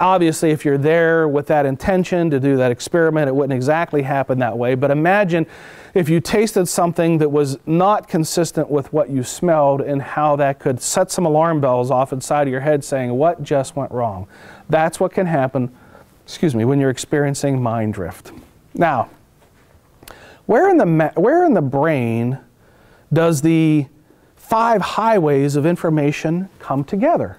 obviously, if you're there with that intention to do that experiment, it wouldn't exactly happen that way. But imagine if you tasted something that was not consistent with what you smelled and how that could set some alarm bells off inside of your head saying, What just went wrong? That's what can happen excuse me, when you're experiencing mind drift. Now, where in the, where in the brain does the five highways of information come together?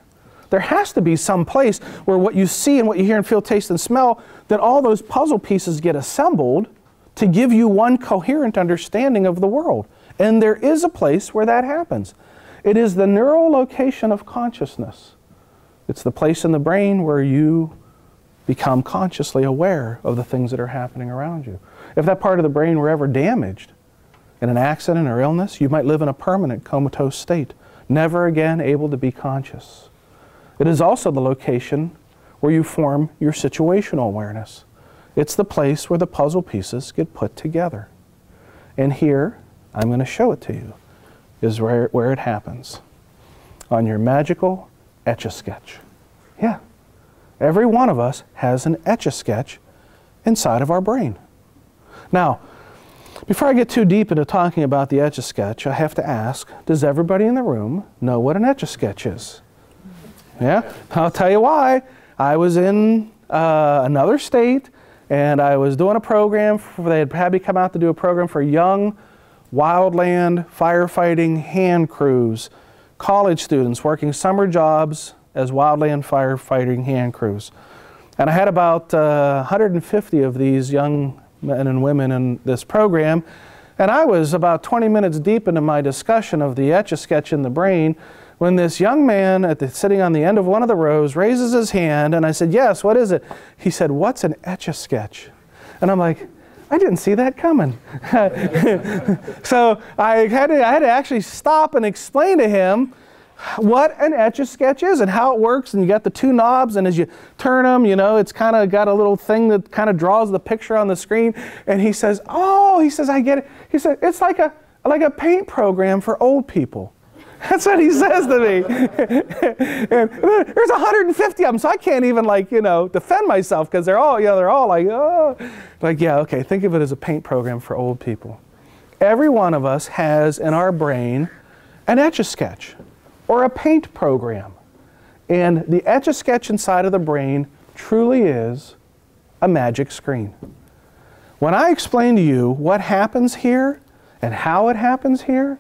There has to be some place where what you see and what you hear and feel, taste, and smell, that all those puzzle pieces get assembled to give you one coherent understanding of the world. And there is a place where that happens. It is the neural location of consciousness. It's the place in the brain where you become consciously aware of the things that are happening around you. If that part of the brain were ever damaged, in an accident or illness, you might live in a permanent comatose state, never again able to be conscious. It is also the location where you form your situational awareness. It's the place where the puzzle pieces get put together. And here, I'm going to show it to you, is where, where it happens. On your magical Etch a Sketch. Yeah. Every one of us has an Etch a Sketch inside of our brain. Now, before I get too deep into talking about the Etch a Sketch, I have to ask Does everybody in the room know what an Etch a Sketch is? Yeah? I'll tell you why. I was in uh, another state and I was doing a program. For, they had had me come out to do a program for young wildland firefighting hand crews, college students working summer jobs as wildland firefighting hand crews. And I had about uh, 150 of these young men and women in this program. And I was about 20 minutes deep into my discussion of the etch a sketch in the brain when this young man at the, sitting on the end of one of the rows raises his hand. And I said, Yes, what is it? He said, What's an etch a sketch? And I'm like, I didn't see that coming. so I had, to, I had to actually stop and explain to him what an etch a sketch is and how it works. And you got the two knobs, and as you turn them, you know, it's kind of got a little thing that kind of draws the picture on the screen. And he says, "Oh," he says, "I get it." He said, "It's like a like a paint program for old people." That's what he says to me. and there's 150 of them, so I can't even like you know defend myself because they're all you know they're all like oh, like yeah okay. Think of it as a paint program for old people. Every one of us has in our brain an etch a sketch or a paint program. And the Etch a Sketch inside of the brain truly is a magic screen. When I explain to you what happens here and how it happens here,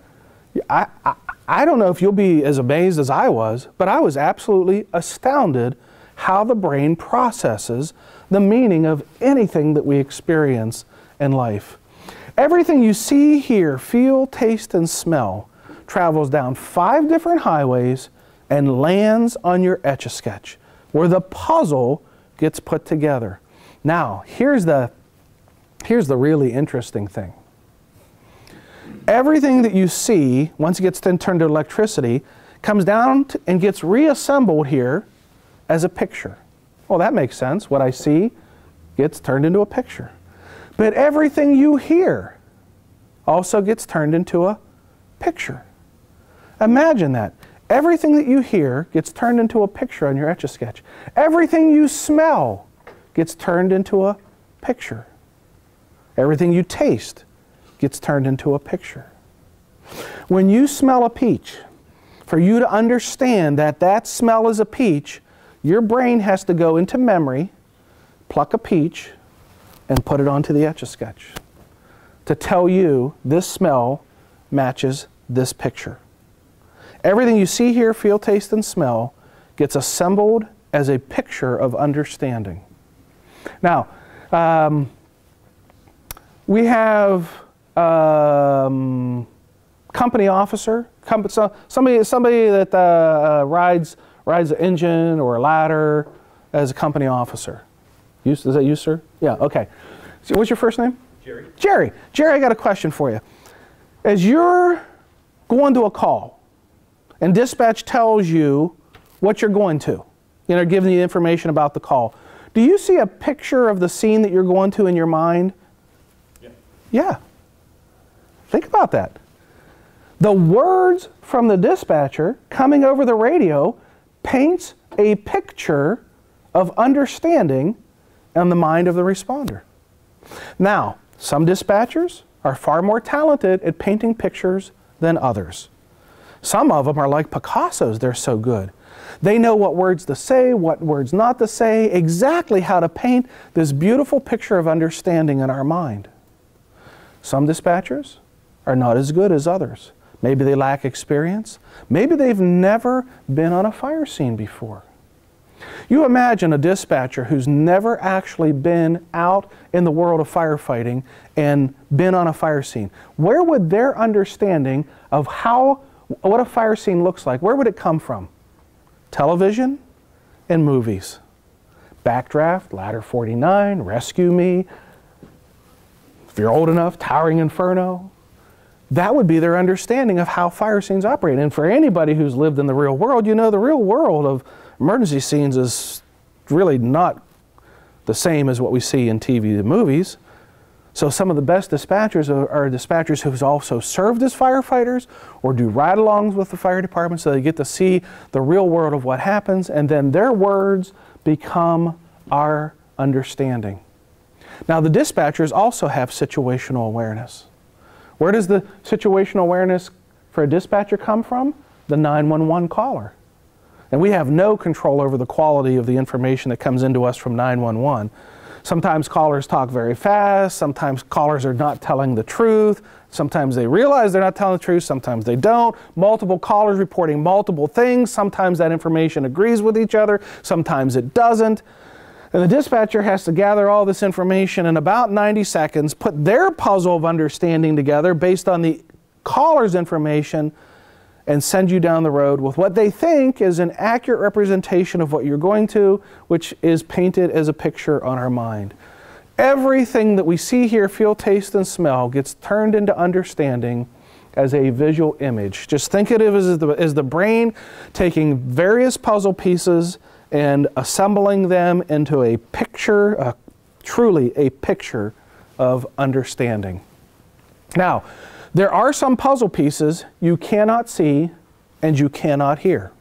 I, I, I don't know if you'll be as amazed as I was, but I was absolutely astounded how the brain processes the meaning of anything that we experience in life. Everything you see, hear, feel, taste, and smell travels down five different highways and lands on your Etch a Sketch, where the puzzle gets put together. Now, here's the, here's the really interesting thing. Everything that you see, once it gets then turned to electricity, comes down and gets reassembled here as a picture. Well, that makes sense. What I see gets turned into a picture. But everything you hear also gets turned into a picture. Imagine that. Everything that you hear gets turned into a picture on your Etch a Sketch. Everything you smell gets turned into a picture. Everything you taste gets turned into a picture. When you smell a peach, for you to understand that that smell is a peach, your brain has to go into memory, pluck a peach, and put it onto the Etch a Sketch to tell you this smell matches this picture. Everything you see, hear, feel, taste, and smell gets assembled as a picture of understanding. Now, um, we have um, company officer, com- so somebody, somebody that uh, uh, rides, rides an engine or a ladder as a company officer. You, is that you, sir? Yeah, okay. So what's your first name? Jerry. Jerry. Jerry, I got a question for you. As you're going to a call, and dispatch tells you what you're going to, you know, giving you information about the call. Do you see a picture of the scene that you're going to in your mind? Yeah. Yeah. Think about that. The words from the dispatcher coming over the radio paints a picture of understanding in the mind of the responder. Now, some dispatchers are far more talented at painting pictures than others. Some of them are like Picasso's, they're so good. They know what words to say, what words not to say, exactly how to paint this beautiful picture of understanding in our mind. Some dispatchers are not as good as others. Maybe they lack experience. Maybe they've never been on a fire scene before. You imagine a dispatcher who's never actually been out in the world of firefighting and been on a fire scene. Where would their understanding of how what a fire scene looks like, where would it come from? Television and movies. Backdraft, Ladder 49, Rescue Me. If you're old enough, Towering Inferno. That would be their understanding of how fire scenes operate. And for anybody who's lived in the real world, you know the real world of emergency scenes is really not the same as what we see in TV and movies. So some of the best dispatchers are, are dispatchers who've also served as firefighters or do ride-alongs with the fire department so they get to see the real world of what happens and then their words become our understanding. Now the dispatchers also have situational awareness. Where does the situational awareness for a dispatcher come from? The 911 caller. And we have no control over the quality of the information that comes into us from 911. Sometimes callers talk very fast, sometimes callers are not telling the truth, sometimes they realize they're not telling the truth, sometimes they don't. Multiple callers reporting multiple things, sometimes that information agrees with each other, sometimes it doesn't. And the dispatcher has to gather all this information in about 90 seconds, put their puzzle of understanding together based on the caller's information, and send you down the road with what they think is an accurate representation of what you're going to, which is painted as a picture on our mind. Everything that we see, hear, feel, taste, and smell gets turned into understanding as a visual image. Just think of it as the, as the brain taking various puzzle pieces and assembling them into a picture, a, truly a picture of understanding. Now, there are some puzzle pieces you cannot see and you cannot hear.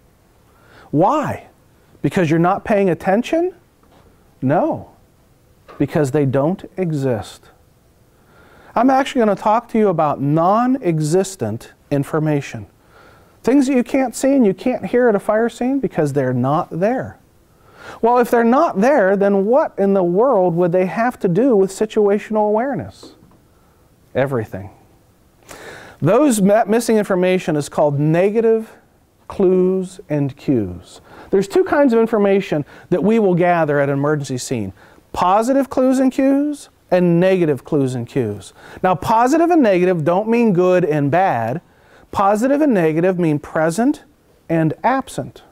Why? Because you're not paying attention? No, because they don't exist. I'm actually going to talk to you about non existent information. Things that you can't see and you can't hear at a fire scene because they're not there. Well, if they're not there, then what in the world would they have to do with situational awareness? Everything. Those missing information is called negative clues and cues. There's two kinds of information that we will gather at an emergency scene. Positive clues and cues and negative clues and cues. Now, positive and negative don't mean good and bad. Positive and negative mean present and absent.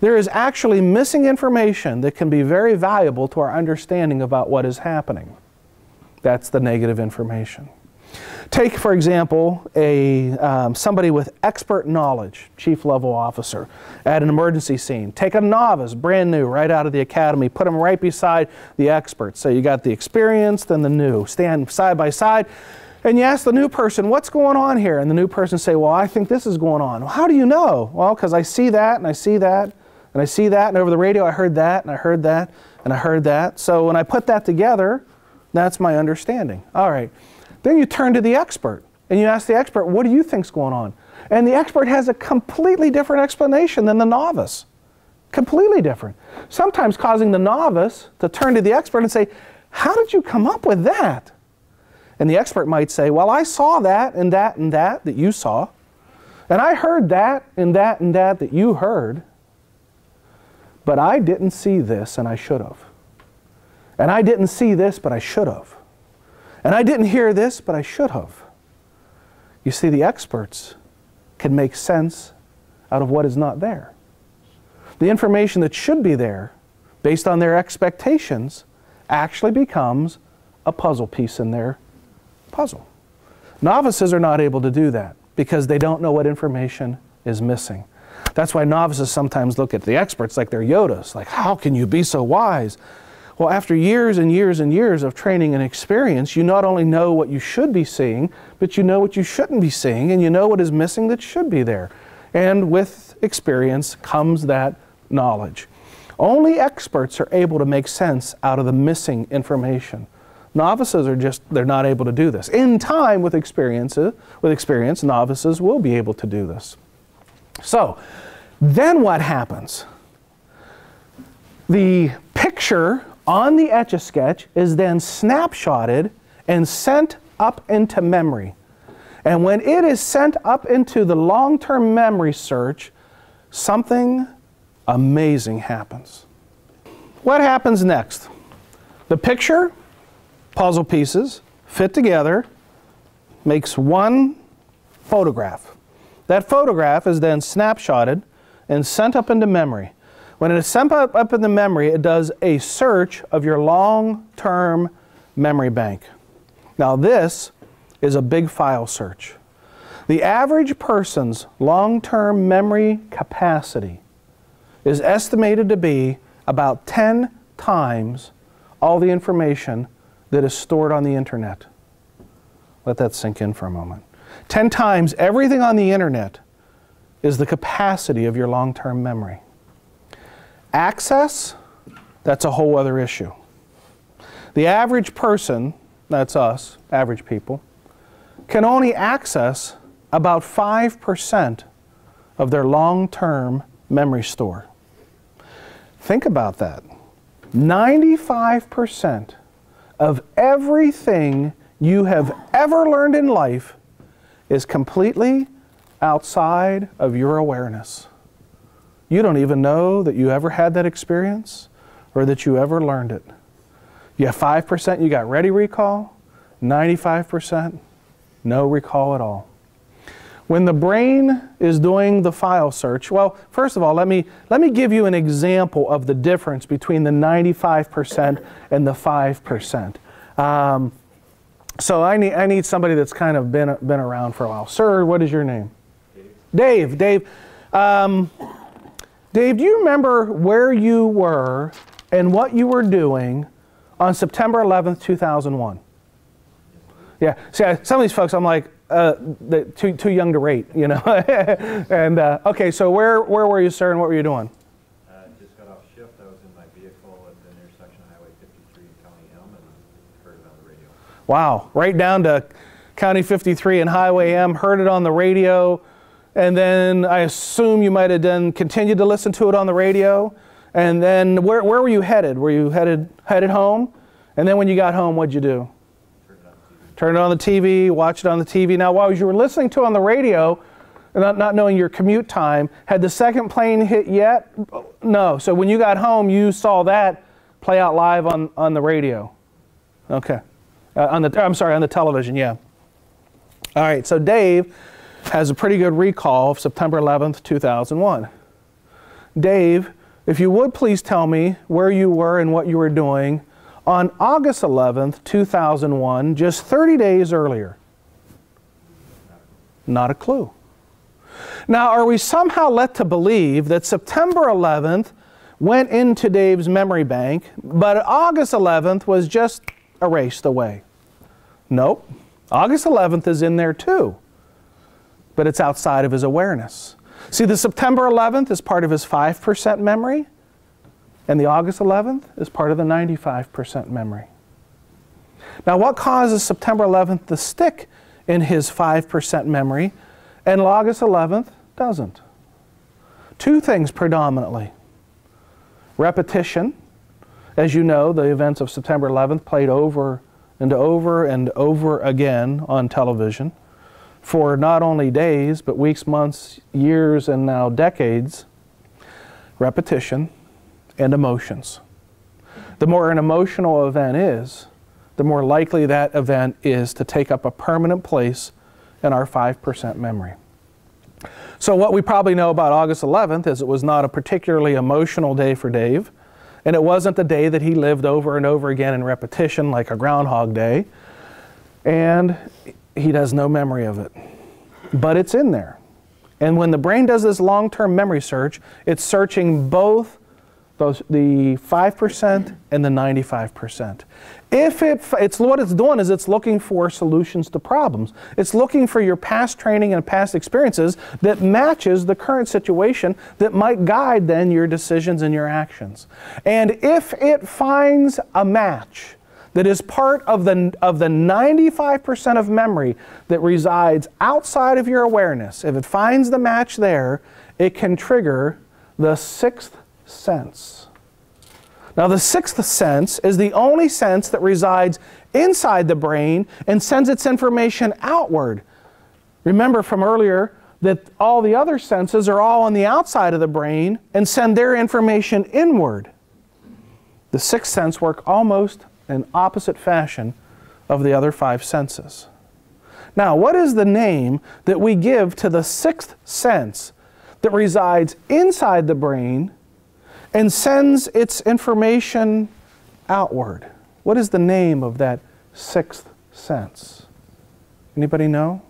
There is actually missing information that can be very valuable to our understanding about what is happening. That's the negative information. Take, for example, a, um, somebody with expert knowledge, chief level officer, at an emergency scene. Take a novice, brand new, right out of the academy, put them right beside the experts. So you got the experienced and the new. Stand side by side, and you ask the new person, what's going on here? And the new person say, well, I think this is going on. How do you know? Well, because I see that, and I see that, and I see that, and over the radio I heard that, and I heard that, and I heard that. So when I put that together, that's my understanding. All right. Then you turn to the expert and you ask the expert, what do you think's going on? And the expert has a completely different explanation than the novice. Completely different. Sometimes causing the novice to turn to the expert and say, how did you come up with that? And the expert might say, well, I saw that and that and that that you saw. And I heard that and that and that that you heard. But I didn't see this and I should have. And I didn't see this, but I should have. And I didn't hear this, but I should have. You see, the experts can make sense out of what is not there. The information that should be there, based on their expectations, actually becomes a puzzle piece in their puzzle. Novices are not able to do that because they don't know what information is missing. That's why novices sometimes look at the experts like they're Yodas, like, how can you be so wise? Well, after years and years and years of training and experience, you not only know what you should be seeing, but you know what you shouldn't be seeing, and you know what is missing that should be there. And with experience comes that knowledge. Only experts are able to make sense out of the missing information. Novices are just, they're not able to do this. In time, with experience, with experience, novices will be able to do this. So, then what happens? The picture on the Etch a Sketch is then snapshotted and sent up into memory. And when it is sent up into the long term memory search, something amazing happens. What happens next? The picture, puzzle pieces, fit together, makes one photograph. That photograph is then snapshotted and sent up into memory. When it is sent up, up in the memory, it does a search of your long-term memory bank. Now this is a big file search. The average person's long term memory capacity is estimated to be about 10 times all the information that is stored on the internet. Let that sink in for a moment. 10 times everything on the internet is the capacity of your long term memory. Access, that's a whole other issue. The average person, that's us, average people, can only access about 5% of their long term memory store. Think about that. 95% of everything you have ever learned in life is completely outside of your awareness. You don't even know that you ever had that experience or that you ever learned it. You have 5% you got ready recall, 95% no recall at all. When the brain is doing the file search, well, first of all, let me, let me give you an example of the difference between the 95% and the 5%. Um, so I need, I need somebody that's kind of been, been around for a while. Sir, what is your name? Dave. Dave. Dave, um, Dave, do you remember where you were and what you were doing on September 11th, 2001? Yeah. See, I, some of these folks, I'm like, uh, too, too young to rate, you know. and uh, okay, so where, where were you, sir, and what were you doing? Uh, just got off shift. I was in my vehicle at the intersection of Highway 53 and County M and heard it on the radio. Wow, right down to County 53 and Highway M, heard it on the radio, and then I assume you might have then continued to listen to it on the radio. And then where, where were you headed? Were you headed headed home? And then when you got home, what'd you do? Turn it on the TV, watch it on the TV. Now, while you were listening to it on the radio, not, not knowing your commute time, had the second plane hit yet? No. So when you got home, you saw that play out live on, on the radio. Okay. Uh, on the, I'm sorry, on the television, yeah. All right, so Dave has a pretty good recall of September 11th, 2001. Dave, if you would please tell me where you were and what you were doing on August 11th, 2001, just 30 days earlier? Not a clue. Now, are we somehow led to believe that September 11th went into Dave's memory bank, but August 11th was just erased away? Nope. August 11th is in there too, but it's outside of his awareness. See, the September 11th is part of his 5% memory, and the August 11th is part of the 95% memory. Now, what causes September 11th to stick in his 5% memory and August 11th doesn't? Two things predominantly repetition. As you know, the events of September 11th played over and over and over again on television for not only days, but weeks, months, years, and now decades. Repetition and emotions. The more an emotional event is, the more likely that event is to take up a permanent place in our 5% memory. So, what we probably know about August 11th is it was not a particularly emotional day for Dave, and it wasn't the day that he lived over and over again in repetition like a Groundhog Day, and he has no memory of it. But it's in there. And when the brain does this long term memory search, it's searching both those, the 5% and the 95%. If it, it's what it's doing is it's looking for solutions to problems. It's looking for your past training and past experiences that matches the current situation that might guide then your decisions and your actions. And if it finds a match that is part of the, of the 95% of memory that resides outside of your awareness, if it finds the match there, it can trigger the sixth sense. Now, the sixth sense is the only sense that resides inside the brain and sends its information outward. Remember from earlier that all the other senses are all on the outside of the brain and send their information inward. The sixth sense work almost in opposite fashion of the other five senses. Now, what is the name that we give to the sixth sense that resides inside the brain and sends its information outward. What is the name of that sixth sense? Anybody know?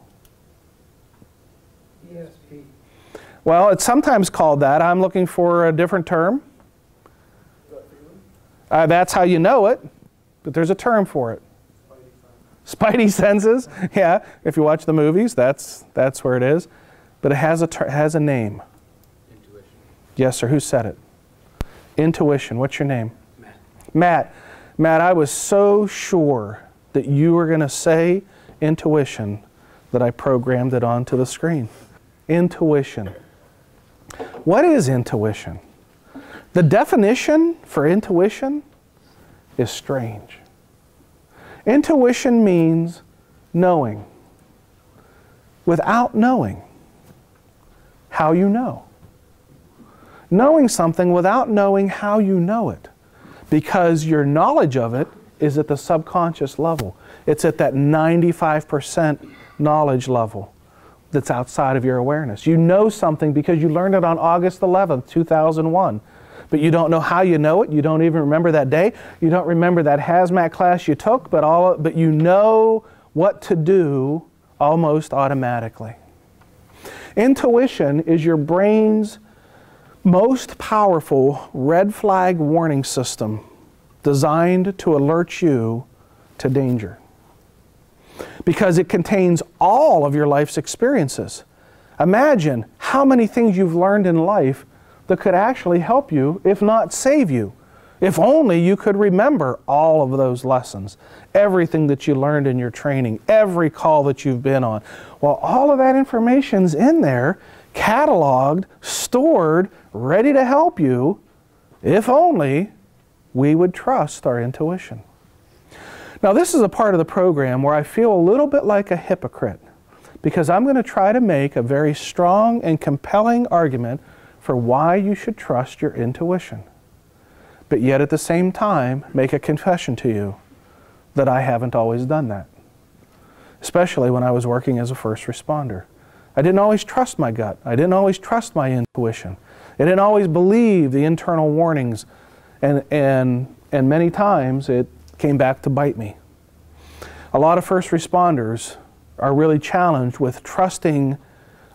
ESP. Well, it's sometimes called that. I'm looking for a different term. Uh, that's how you know it, but there's a term for it. Spidey senses. Yeah, if you watch the movies, that's that's where it is. But it has a has a name. Intuition. Yes, sir. Who said it? Intuition. What's your name? Matt. Matt. Matt, I was so sure that you were going to say intuition that I programmed it onto the screen. Intuition. What is intuition? The definition for intuition is strange. Intuition means knowing without knowing how you know. Knowing something without knowing how you know it because your knowledge of it is at the subconscious level. It's at that 95% knowledge level that's outside of your awareness. You know something because you learned it on August 11th, 2001. But you don't know how you know it. You don't even remember that day. You don't remember that hazmat class you took, but, all, but you know what to do almost automatically. Intuition is your brain's most powerful red flag warning system designed to alert you to danger. Because it contains all of your life's experiences. Imagine how many things you've learned in life that could actually help you, if not save you. If only you could remember all of those lessons, everything that you learned in your training, every call that you've been on. Well, all of that information's in there, cataloged, stored, ready to help you, if only we would trust our intuition. Now, this is a part of the program where I feel a little bit like a hypocrite because I'm going to try to make a very strong and compelling argument for why you should trust your intuition, but yet at the same time make a confession to you that I haven't always done that, especially when I was working as a first responder. I didn't always trust my gut. I didn't always trust my intuition. I didn't always believe the internal warnings, and, and, and many times it came back to bite me. A lot of first responders are really challenged with trusting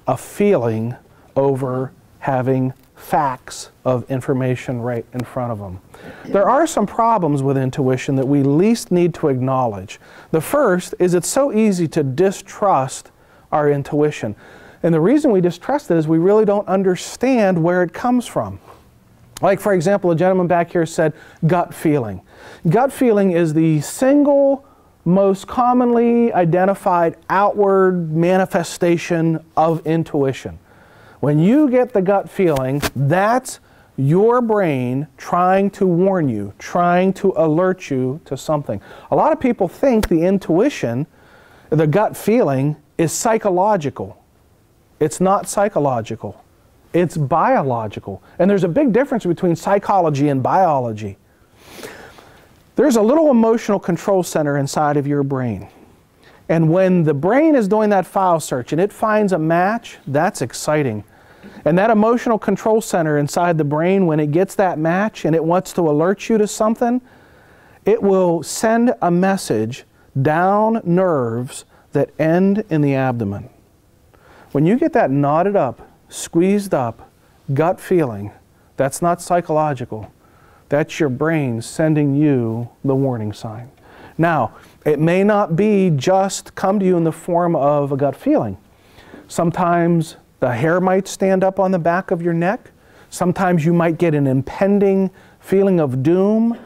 a feeling over having facts of information right in front of them. There are some problems with intuition that we least need to acknowledge. The first is it's so easy to distrust our intuition. And the reason we distrust it is we really don't understand where it comes from. Like, for example, a gentleman back here said gut feeling. Gut feeling is the single most commonly identified outward manifestation of intuition. When you get the gut feeling, that's your brain trying to warn you, trying to alert you to something. A lot of people think the intuition, the gut feeling, is psychological. It's not psychological, it's biological. And there's a big difference between psychology and biology. There's a little emotional control center inside of your brain. And when the brain is doing that file search and it finds a match, that's exciting. And that emotional control center inside the brain, when it gets that match and it wants to alert you to something, it will send a message down nerves that end in the abdomen. When you get that knotted up, squeezed up, gut feeling, that's not psychological. That's your brain sending you the warning sign. Now, it may not be just come to you in the form of a gut feeling. Sometimes the hair might stand up on the back of your neck. Sometimes you might get an impending feeling of doom,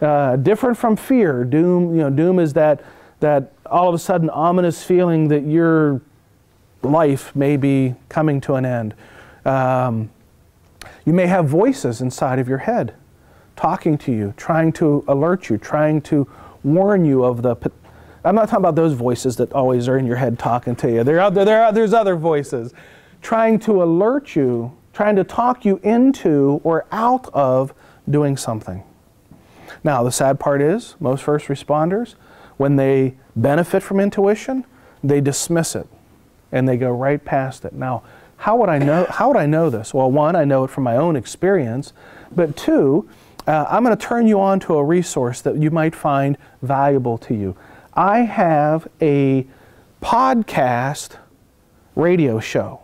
uh, different from fear. Doom, you know, doom is that that all of a sudden ominous feeling that you're life may be coming to an end. Um, you may have voices inside of your head talking to you, trying to alert you, trying to warn you of the. I'm not talking about those voices that always are in your head talking to you. There are, there are, there's other voices trying to alert you, trying to talk you into or out of doing something. Now, the sad part is, most first responders, when they benefit from intuition, they dismiss it and they go right past it. Now, how would I know, how would I know this? Well, one, I know it from my own experience, but two, uh, I'm going to turn you on to a resource that you might find valuable to you. I have a podcast radio show.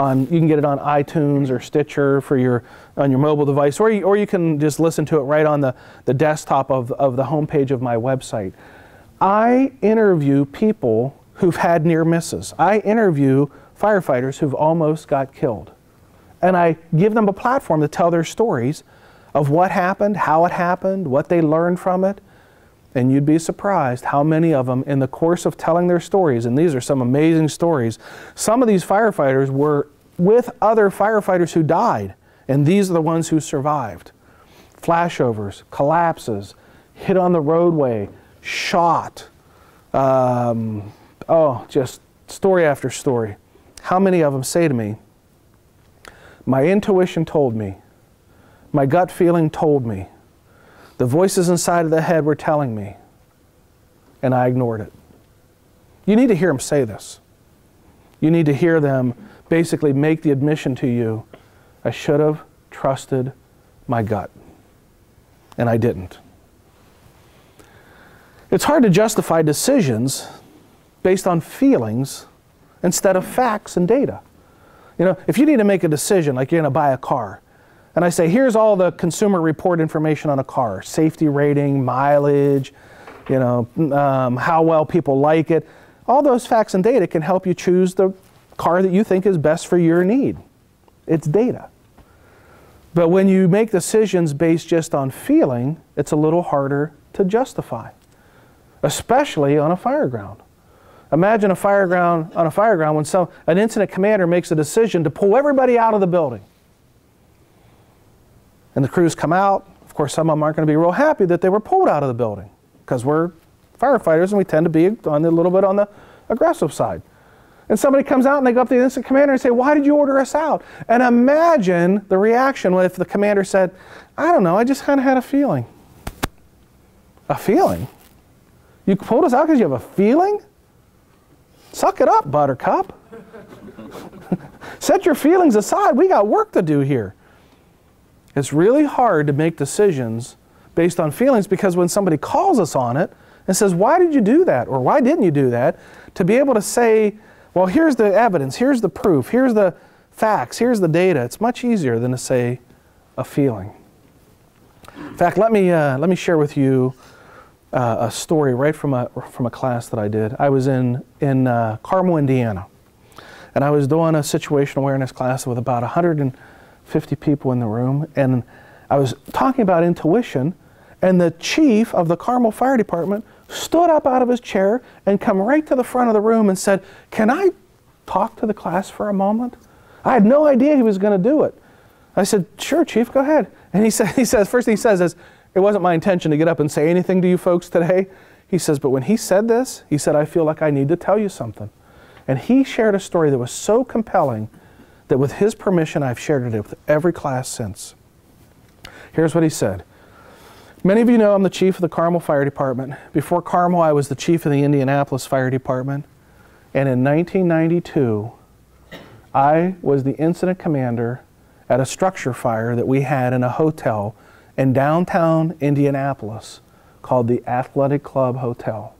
On, you can get it on iTunes or Stitcher for your on your mobile device, or you, or you can just listen to it right on the, the desktop of, of the homepage of my website. I interview people who've had near misses. I interview firefighters who've almost got killed. And I give them a platform to tell their stories of what happened, how it happened, what they learned from it. And you'd be surprised how many of them, in the course of telling their stories, and these are some amazing stories, some of these firefighters were with other firefighters who died, and these are the ones who survived. Flashovers, collapses, hit on the roadway, shot. Um, oh, just story after story. How many of them say to me, My intuition told me, my gut feeling told me, the voices inside of the head were telling me, and I ignored it. You need to hear them say this. You need to hear them basically make the admission to you I should have trusted my gut, and I didn't. It's hard to justify decisions based on feelings instead of facts and data. You know, if you need to make a decision, like you're going to buy a car, and I say, here's all the consumer report information on a car safety rating, mileage, you know, um, how well people like it. All those facts and data can help you choose the car that you think is best for your need. It's data. But when you make decisions based just on feeling, it's a little harder to justify, especially on a fire ground. Imagine a fire ground on a fire ground when some, an incident commander makes a decision to pull everybody out of the building. And the crews come out. Of course, some of them aren't going to be real happy that they were pulled out of the building because we're firefighters and we tend to be on the, a little bit on the aggressive side. And somebody comes out and they go up to the incident commander and say, Why did you order us out? And imagine the reaction if the commander said, I don't know, I just kind of had a feeling. A feeling? You pulled us out because you have a feeling? Suck it up, buttercup. Set your feelings aside. We got work to do here. It's really hard to make decisions based on feelings because when somebody calls us on it and says, Why did you do that? or Why didn't you do that? to be able to say, Well, here's the evidence, here's the proof, here's the facts, here's the data, it's much easier than to say a feeling. In fact, let me, uh, let me share with you uh, a story right from a, from a class that I did. I was in, in uh, Carmel, Indiana, and I was doing a situation awareness class with about 150 people in the room, and I was talking about intuition, and the chief of the Carmel Fire Department stood up out of his chair and come right to the front of the room and said, Can I talk to the class for a moment? I had no idea he was going to do it. I said, Sure, Chief, go ahead. And he, said, he says, First thing he says is, It wasn't my intention to get up and say anything to you folks today. He says, But when he said this, he said, I feel like I need to tell you something. And he shared a story that was so compelling that with his permission, I've shared it with every class since. Here's what he said. Many of you know I'm the chief of the Carmel Fire Department. Before Carmel, I was the chief of the Indianapolis Fire Department. And in 1992, I was the incident commander at a structure fire that we had in a hotel in downtown Indianapolis called the Athletic Club Hotel.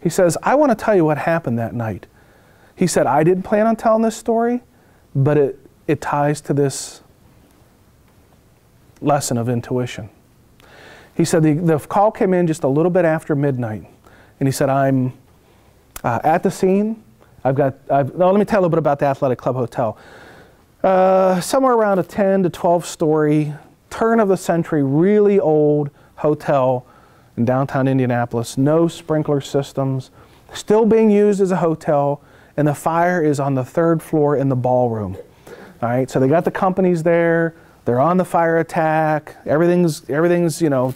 He says, I want to tell you what happened that night. He said, I didn't plan on telling this story, but it, it ties to this lesson of intuition. He said the, the call came in just a little bit after midnight, and he said, I'm uh, at the scene. I've got, I've, let me tell a little bit about the Athletic Club Hotel. Uh, somewhere around a 10 to 12 story, turn of the century, really old hotel in downtown Indianapolis. No sprinkler systems, still being used as a hotel, and the fire is on the third floor in the ballroom. All right, so they got the companies there. They're on the fire attack. Everything's, everything's, you know,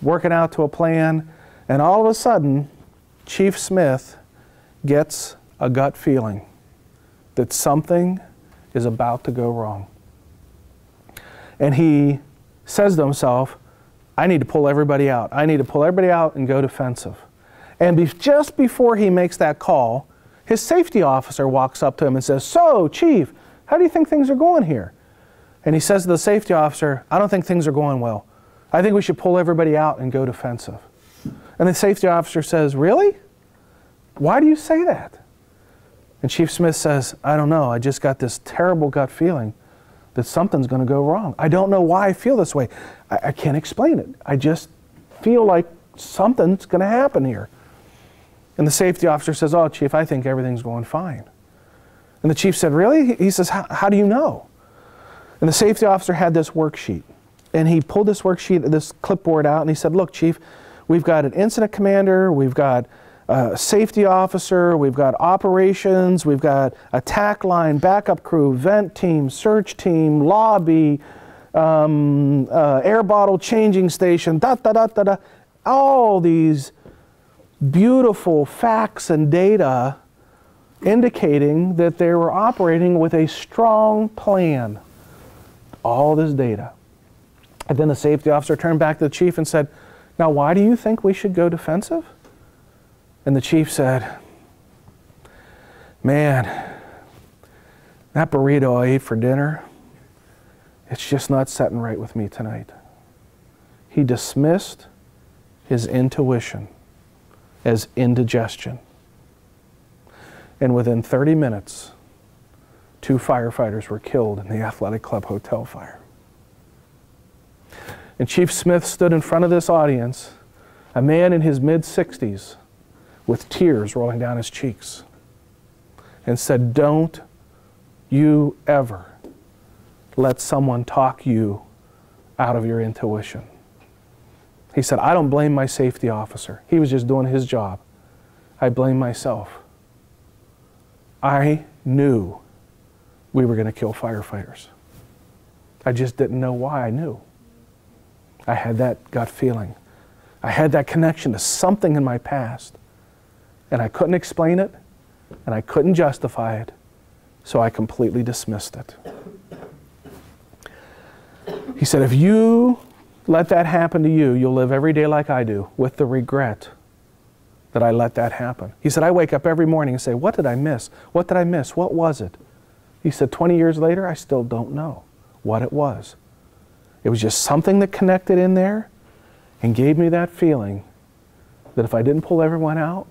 working out to a plan. And all of a sudden, Chief Smith gets a gut feeling that something is about to go wrong. And he says to himself, I need to pull everybody out. I need to pull everybody out and go defensive. And be, just before he makes that call, his safety officer walks up to him and says, So, Chief, how do you think things are going here? And he says to the safety officer, I don't think things are going well. I think we should pull everybody out and go defensive. And the safety officer says, Really? Why do you say that? And Chief Smith says, I don't know. I just got this terrible gut feeling that something's going to go wrong. I don't know why I feel this way. I, I can't explain it. I just feel like something's going to happen here. And the safety officer says, Oh, Chief, I think everything's going fine. And the chief said, Really? He says, How do you know? And the safety officer had this worksheet. And he pulled this worksheet, this clipboard out, and he said, Look, Chief, we've got an incident commander, we've got a safety officer, we've got operations, we've got attack line, backup crew, vent team, search team, lobby, um, uh, air bottle changing station, da da da da da. All these beautiful facts and data indicating that they were operating with a strong plan. All this data. And then the safety officer turned back to the chief and said, Now, why do you think we should go defensive? And the chief said, Man, that burrito I ate for dinner, it's just not setting right with me tonight. He dismissed his intuition as indigestion. And within 30 minutes, two firefighters were killed in the Athletic Club Hotel fire. And Chief Smith stood in front of this audience, a man in his mid 60s, with tears rolling down his cheeks, and said, Don't you ever let someone talk you out of your intuition. He said, I don't blame my safety officer. He was just doing his job. I blame myself. I knew we were going to kill firefighters. I just didn't know why I knew. I had that gut feeling. I had that connection to something in my past. And I couldn't explain it, and I couldn't justify it, so I completely dismissed it. He said, If you let that happen to you, you'll live every day like I do, with the regret that I let that happen. He said, I wake up every morning and say, What did I miss? What did I miss? What was it? He said, 20 years later, I still don't know what it was. It was just something that connected in there and gave me that feeling that if I didn't pull everyone out,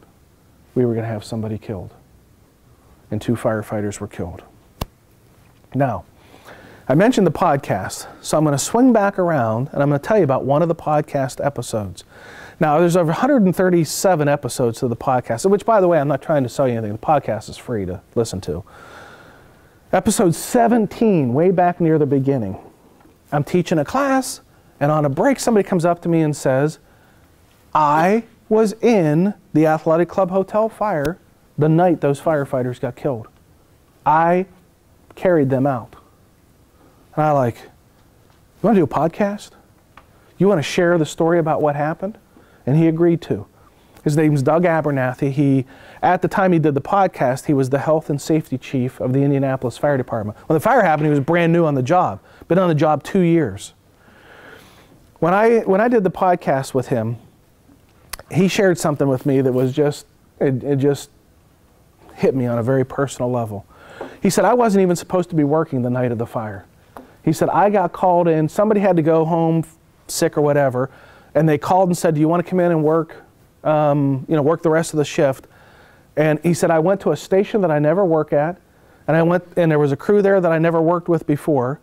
we were going to have somebody killed. And two firefighters were killed. Now, I mentioned the podcast, so I'm going to swing back around and I'm going to tell you about one of the podcast episodes. Now, there's over 137 episodes of the podcast, which, by the way, I'm not trying to sell you anything. The podcast is free to listen to. Episode 17, way back near the beginning. I'm teaching a class, and on a break, somebody comes up to me and says, I was in the Athletic Club Hotel fire the night those firefighters got killed. I carried them out. And I like, you want to do a podcast? You want to share the story about what happened? And he agreed to. His name's Doug Abernathy. He, at the time he did the podcast, he was the health and safety chief of the Indianapolis Fire Department. When the fire happened, he was brand new on the job. Been on the job two years. When I when I did the podcast with him, he shared something with me that was just it, it just hit me on a very personal level. He said I wasn't even supposed to be working the night of the fire. He said I got called in. Somebody had to go home sick or whatever, and they called and said, "Do you want to come in and work um, you know, work the rest of the shift. And he said, I went to a station that I never work at, and I went, and there was a crew there that I never worked with before.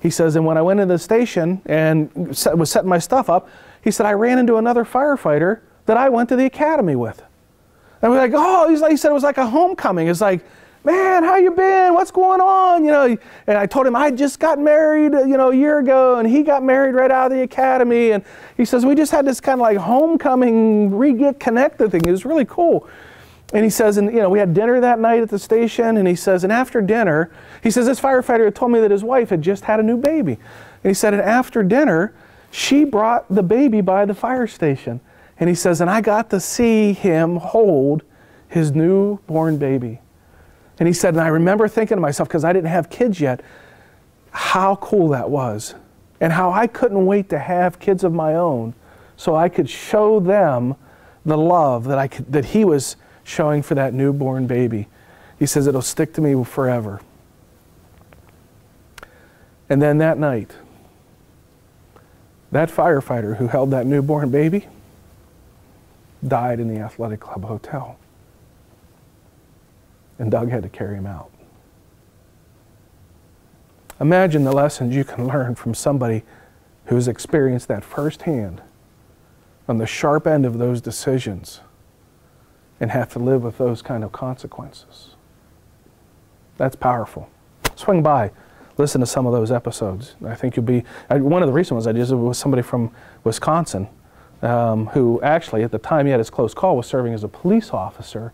He says, and when I went into the station and was setting my stuff up, he said, I ran into another firefighter that I went to the academy with. And we're like, oh, he's like, he said it was like a homecoming. It's like, man, how you been? What's going on? You know, and I told him I just got married, uh, you know, a year ago, and he got married right out of the academy. And he says we just had this kind of like homecoming, re-get connected thing. It was really cool. And he says, and you know, we had dinner that night at the station. And he says, and after dinner, he says this firefighter had told me that his wife had just had a new baby. And he said, and after dinner, she brought the baby by the fire station. And he says, and I got to see him hold his newborn baby. And he said, and I remember thinking to myself, because I didn't have kids yet, how cool that was. And how I couldn't wait to have kids of my own so I could show them the love that, I could, that he was showing for that newborn baby. He says, it'll stick to me forever. And then that night, that firefighter who held that newborn baby died in the athletic club hotel. And Doug had to carry him out. Imagine the lessons you can learn from somebody who's experienced that firsthand on the sharp end of those decisions and have to live with those kind of consequences. That's powerful. Swing by, listen to some of those episodes. I think you'll be. I, one of the recent ones I did was somebody from Wisconsin um, who actually, at the time he had his close call, was serving as a police officer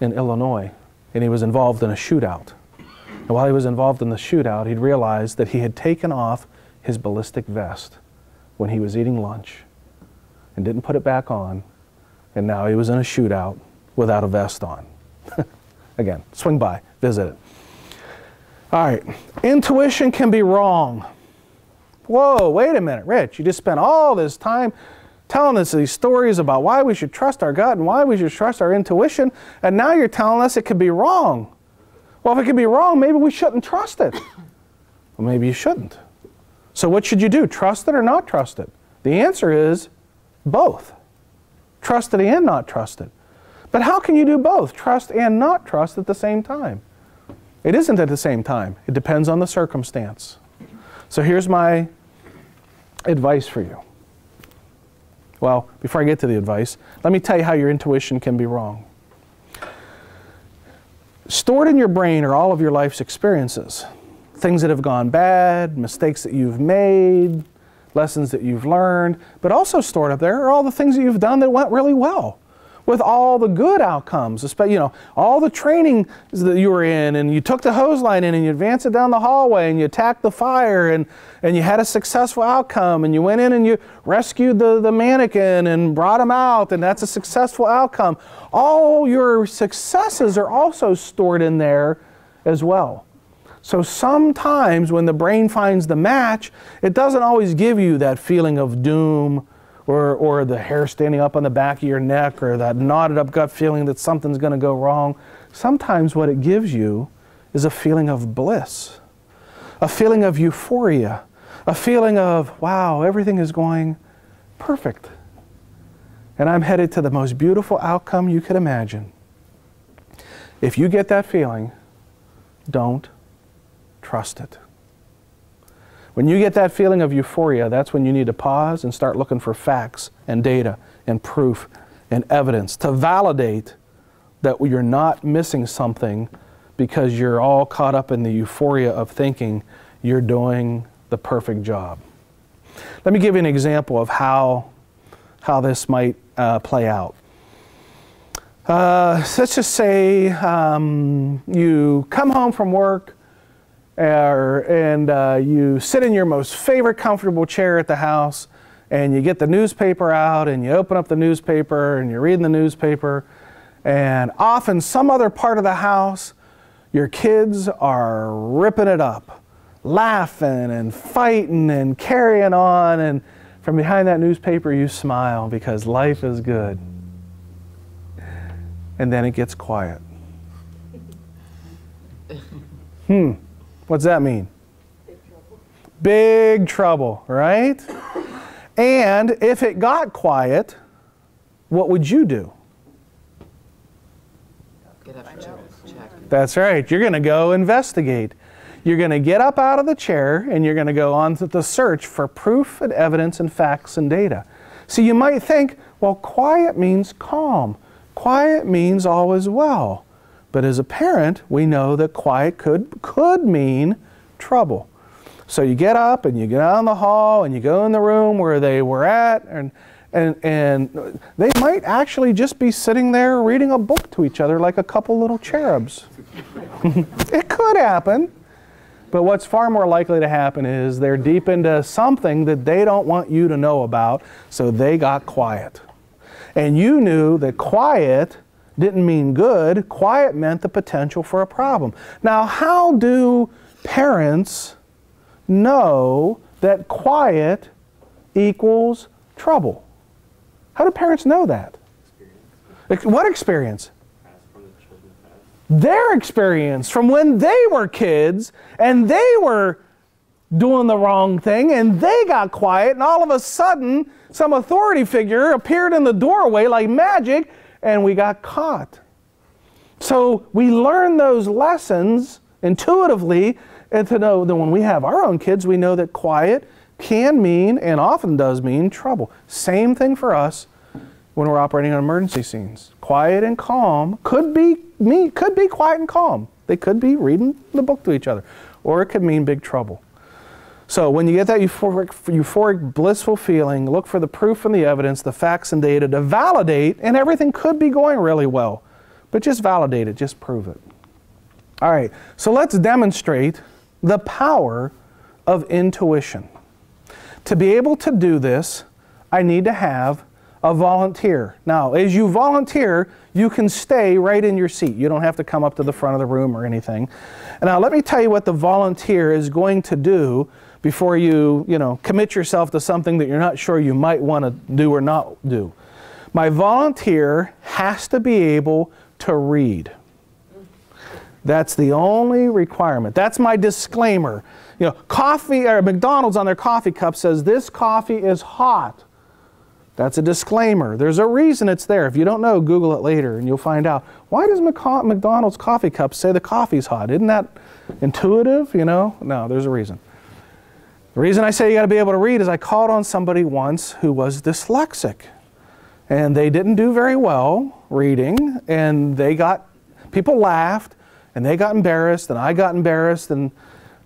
in Illinois, and he was involved in a shootout. And while he was involved in the shootout, he'd realized that he had taken off his ballistic vest when he was eating lunch and didn't put it back on, and now he was in a shootout without a vest on. Again, swing by, visit it. All right, intuition can be wrong. Whoa, wait a minute, Rich, you just spent all this time telling us these stories about why we should trust our gut and why we should trust our intuition, and now you're telling us it could be wrong. Well, if it could be wrong, maybe we shouldn't trust it. Well, maybe you shouldn't. So, what should you do? Trust it or not trust it? The answer is both. Trust it and not trust it. But how can you do both, trust and not trust at the same time? It isn't at the same time, it depends on the circumstance. So, here's my advice for you. Well, before I get to the advice, let me tell you how your intuition can be wrong. Stored in your brain are all of your life's experiences things that have gone bad, mistakes that you've made, lessons that you've learned, but also stored up there are all the things that you've done that went really well with all the good outcomes, you know, all the training that you were in, and you took the hose line in and you advanced it down the hallway and you attacked the fire and, and you had a successful outcome and you went in and you rescued the, the mannequin and brought him out and that's a successful outcome. All your successes are also stored in there as well. So sometimes when the brain finds the match, it doesn't always give you that feeling of doom or, or the hair standing up on the back of your neck or that knotted up gut feeling that something's going to go wrong. Sometimes what it gives you is a feeling of bliss, a feeling of euphoria, a feeling of, wow, everything is going perfect. And I'm headed to the most beautiful outcome you could imagine. If you get that feeling, don't trust it. When you get that feeling of euphoria, that's when you need to pause and start looking for facts and data and proof and evidence to validate that you're not missing something because you're all caught up in the euphoria of thinking you're doing the perfect job. Let me give you an example of how, how this might uh, play out. Uh, let's just say um, you come home from work and uh, you sit in your most favorite comfortable chair at the house and you get the newspaper out and you open up the newspaper and you're reading the newspaper and off in some other part of the house your kids are ripping it up laughing and fighting and carrying on and from behind that newspaper you smile because life is good. And then it gets quiet. Hmm What's that mean? Big trouble. Big trouble, right? And if it got quiet, what would you do? Get up and check. That's right. You're going to go investigate. You're going to get up out of the chair and you're going to go on to the search for proof and evidence and facts and data. So you might think, well, quiet means calm. Quiet means all is well. But as a parent, we know that quiet could, could mean trouble. So you get up and you get out in the hall and you go in the room where they were at, and, and, and they might actually just be sitting there reading a book to each other like a couple little cherubs. it could happen. But what's far more likely to happen is they're deep into something that they don't want you to know about, so they got quiet. And you knew that quiet didn't mean good. Quiet meant the potential for a problem. Now, how do parents know that quiet equals trouble? How do parents know that? Experience. What experience? Their experience from when they were kids and they were doing the wrong thing and they got quiet and all of a sudden some authority figure appeared in the doorway like magic and we got caught. So we learn those lessons intuitively and to know that when we have our own kids, we know that quiet can mean and often does mean trouble. Same thing for us when we're operating on emergency scenes. Quiet and calm could be me could be quiet and calm. They could be reading the book to each other, or it could mean big trouble. So when you get that euphoric, euphoric, blissful feeling, look for the proof and the evidence, the facts and data to validate, and everything could be going really well. But just validate it, just prove it. All right, so let's demonstrate the power of intuition. To be able to do this, I need to have a volunteer. Now, as you volunteer, you can stay right in your seat. You don't have to come up to the front of the room or anything. And now let me tell you what the volunteer is going to do before you, you know, commit yourself to something that you're not sure you might want to do or not do. My volunteer has to be able to read. That's the only requirement. That's my disclaimer. You know, coffee or McDonald's on their coffee cup says this coffee is hot. That's a disclaimer. There's a reason it's there. If you don't know, Google it later and you'll find out. Why does McDonald's coffee cup say the coffee's hot? Isn't that intuitive, you know? No, there's a reason. The reason I say you got to be able to read is I called on somebody once who was dyslexic. And they didn't do very well reading and they got people laughed and they got embarrassed and I got embarrassed and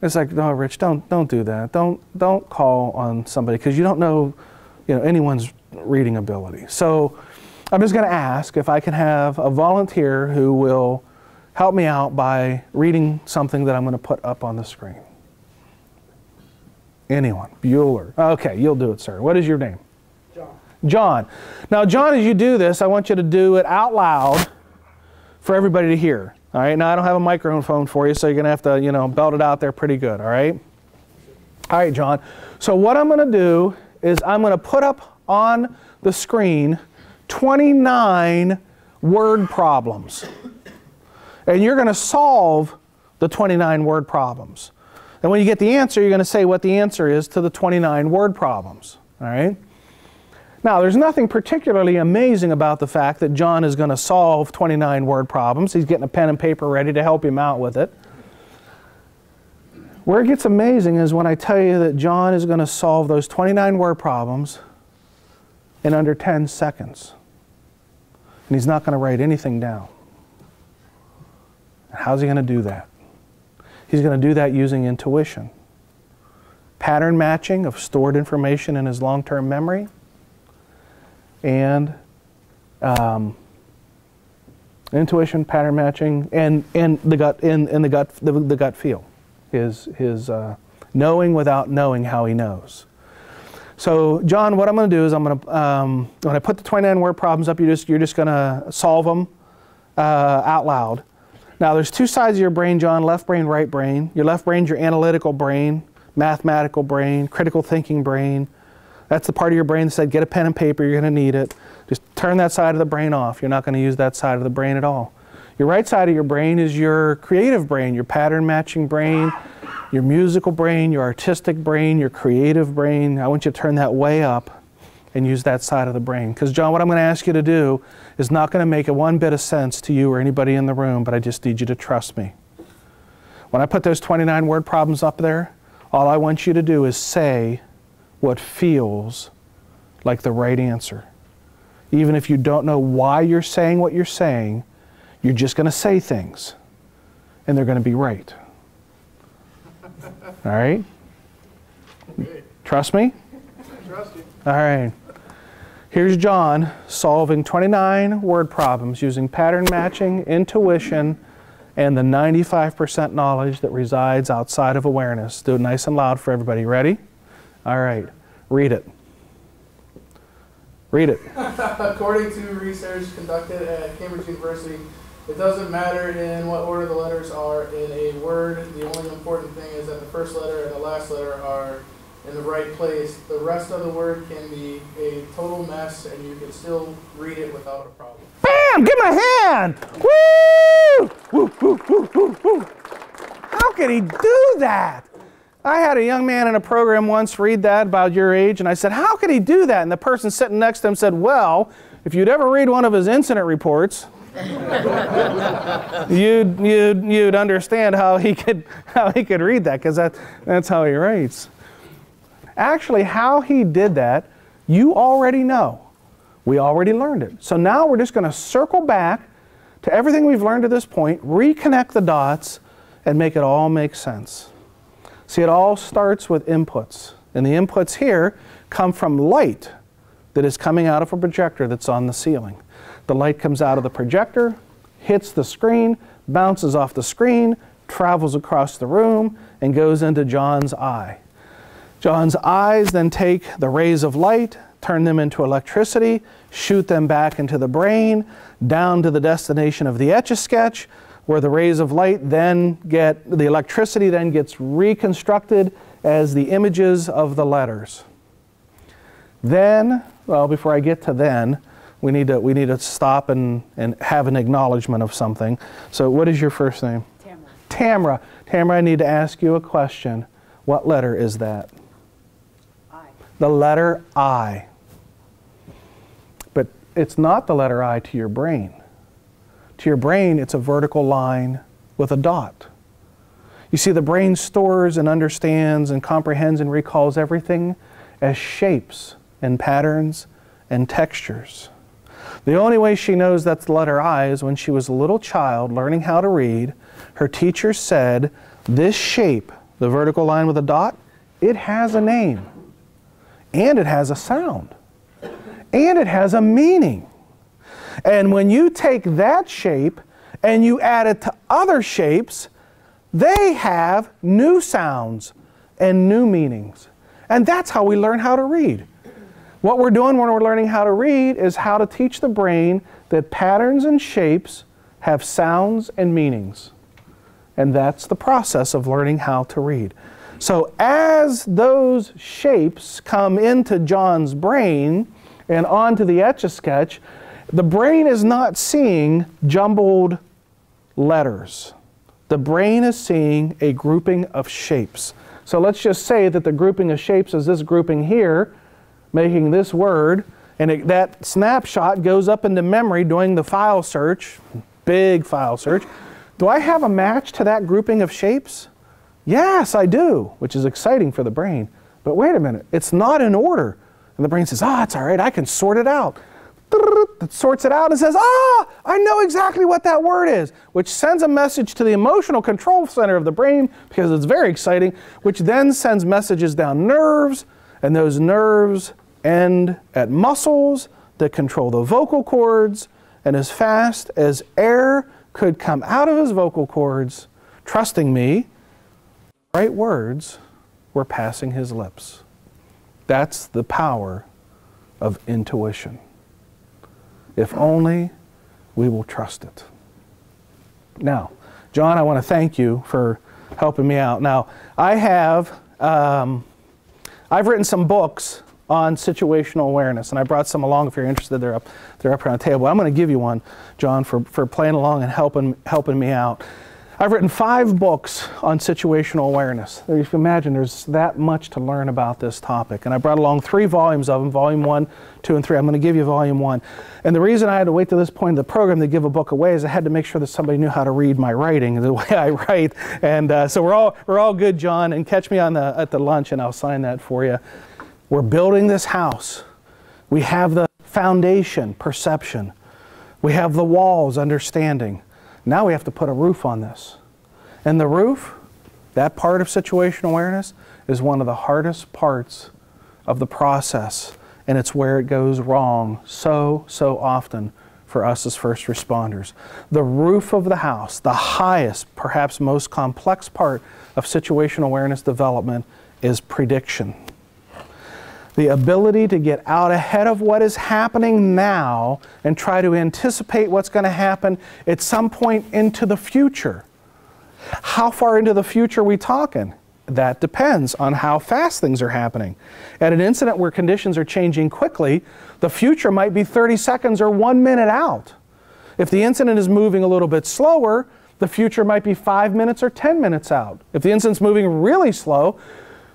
it's like, no, Rich, don't don't do that. Don't don't call on somebody because you don't know, you know, anyone's reading ability. So I'm just going to ask if I can have a volunteer who will help me out by reading something that I'm going to put up on the screen. Anyone? Bueller. Okay, you'll do it, sir. What is your name? John. John. Now, John, as you do this, I want you to do it out loud for everybody to hear. All right, now I don't have a microphone for you, so you're going to have to, you know, belt it out there pretty good, all right? All right, John. So what I'm going to do is I'm going to put up on the screen 29 word problems. And you're going to solve the 29 word problems. And when you get the answer, you're going to say what the answer is to the 29 word problems, all right? Now, there's nothing particularly amazing about the fact that John is going to solve 29 word problems. He's getting a pen and paper ready to help him out with it. Where it gets amazing is when I tell you that John is going to solve those 29 word problems in under 10 seconds. And he's not going to write anything down. How's he going to do that? He's going to do that using intuition. Pattern matching of stored information in his long term memory and um, intuition, pattern matching, and, and the gut and, and the gut the, the gut feel, his his uh, knowing without knowing how he knows. So, John, what I'm going to do is I'm going to um, when I put the 29 word problems up, you just you're just going to solve them uh, out loud. Now, there's two sides of your brain, John: left brain, right brain. Your left brain's your analytical brain, mathematical brain, critical thinking brain. That's the part of your brain that said, get a pen and paper, you're going to need it. Just turn that side of the brain off. You're not going to use that side of the brain at all. Your right side of your brain is your creative brain, your pattern matching brain, your musical brain, your artistic brain, your creative brain. I want you to turn that way up and use that side of the brain. Because, John, what I'm going to ask you to do is not going to make a one bit of sense to you or anybody in the room, but I just need you to trust me. When I put those 29 word problems up there, all I want you to do is say what feels like the right answer. Even if you don't know why you're saying what you're saying, you're just going to say things and they're going to be right. All right? Trust me? Trust you. All right. Here's John solving 29 word problems using pattern matching, intuition, and the 95% knowledge that resides outside of awareness. Do it nice and loud for everybody. Ready? All right, read it. Read it. According to research conducted at Cambridge University, it doesn't matter in what order the letters are in a word. The only important thing is that the first letter and the last letter are in the right place. The rest of the word can be a total mess, and you can still read it without a problem. Bam! Give him a hand! Woo! Woo, woo, woo, woo, woo. How could he do that? I had a young man in a program once read that about your age, and I said, How could he do that? And the person sitting next to him said, Well, if you'd ever read one of his incident reports, you'd, you'd, you'd understand how he could, how he could read that because that, that's how he writes. Actually, how he did that, you already know. We already learned it. So now we're just going to circle back to everything we've learned to this point, reconnect the dots, and make it all make sense. See, it all starts with inputs. And the inputs here come from light that is coming out of a projector that's on the ceiling. The light comes out of the projector, hits the screen, bounces off the screen, travels across the room, and goes into John's eye. John's eyes then take the rays of light, turn them into electricity, shoot them back into the brain, down to the destination of the Etch a Sketch, where the rays of light then get, the electricity then gets reconstructed as the images of the letters. Then, well, before I get to then, we need to, we need to stop and, and have an acknowledgement of something. So, what is your first name? Tamara. Tamara. Tamara, I need to ask you a question. What letter is that? The letter I. But it's not the letter I to your brain. To your brain, it's a vertical line with a dot. You see, the brain stores and understands and comprehends and recalls everything as shapes and patterns and textures. The only way she knows that's the letter I is when she was a little child learning how to read. Her teacher said, This shape, the vertical line with a dot, it has a name. And it has a sound. And it has a meaning. And when you take that shape and you add it to other shapes, they have new sounds and new meanings. And that's how we learn how to read. What we're doing when we're learning how to read is how to teach the brain that patterns and shapes have sounds and meanings. And that's the process of learning how to read. So as those shapes come into John's brain and onto the Etch a Sketch, the brain is not seeing jumbled letters. The brain is seeing a grouping of shapes. So let's just say that the grouping of shapes is this grouping here, making this word, and it, that snapshot goes up into memory doing the file search, big file search. Do I have a match to that grouping of shapes? Yes, I do, which is exciting for the brain. But wait a minute, it's not in order. And the brain says, ah, it's all right, I can sort it out. It sorts it out and says, ah, I know exactly what that word is, which sends a message to the emotional control center of the brain because it's very exciting, which then sends messages down nerves, and those nerves end at muscles that control the vocal cords. And as fast as air could come out of his vocal cords, trusting me, right words were passing his lips. That's the power of intuition. If only we will trust it. Now, John, I want to thank you for helping me out. Now, I have, um, I've written some books on situational awareness, and I brought some along if you're interested. They're up, they're up on the table. I'm going to give you one, John, for, for playing along and helping, helping me out. I've written five books on situational awareness. You can imagine there's that much to learn about this topic. And I brought along three volumes of them, volume one, two, and three. I'm going to give you volume one. And the reason I had to wait to this point in the program to give a book away is I had to make sure that somebody knew how to read my writing, the way I write. And uh, so we're all, we're all good, John. And catch me on the, at the lunch and I'll sign that for you. We're building this house. We have the foundation, perception. We have the walls, understanding. Now we have to put a roof on this. And the roof, that part of situational awareness, is one of the hardest parts of the process. And it's where it goes wrong so, so often for us as first responders. The roof of the house, the highest, perhaps most complex part of situational awareness development, is prediction. The ability to get out ahead of what is happening now and try to anticipate what's going to happen at some point into the future. How far into the future are we talking? That depends on how fast things are happening. At an incident where conditions are changing quickly, the future might be 30 seconds or one minute out. If the incident is moving a little bit slower, the future might be five minutes or 10 minutes out. If the incident's moving really slow,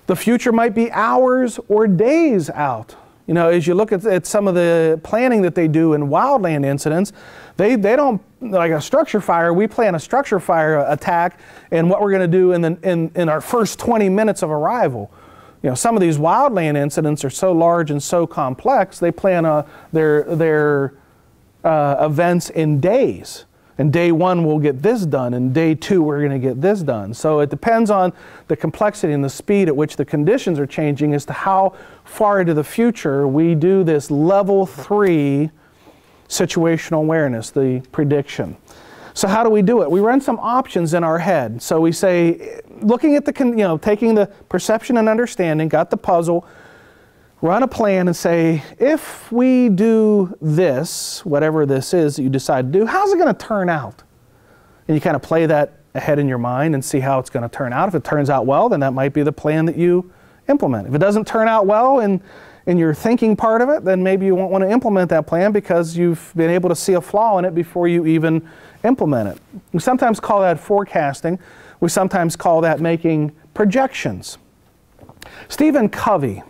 the future might be hours or days out. You know, as you look at, at some of the planning that they do in wildland incidents, they, they don't, like a structure fire, we plan a structure fire attack and what we're going to do in, the, in, in our first 20 minutes of arrival. You know, some of these wildland incidents are so large and so complex, they plan a, their, their uh, events in days. And day one, we'll get this done, and day two, we're going to get this done. So it depends on the complexity and the speed at which the conditions are changing as to how far into the future we do this level three situational awareness, the prediction. So how do we do it? We run some options in our head. So we say, looking at the, you know, taking the perception and understanding, got the puzzle, run a plan and say, if we do this, whatever this is that you decide to do, how's it going to turn out? And you kind of play that ahead in your mind and see how it's going to turn out. If it turns out well, then that might be the plan that you implement. If it doesn't turn out well in, in your thinking part of it, then maybe you won't want to implement that plan because you've been able to see a flaw in it before you even implement it. We sometimes call that forecasting. We sometimes call that making projections. Stephen Covey,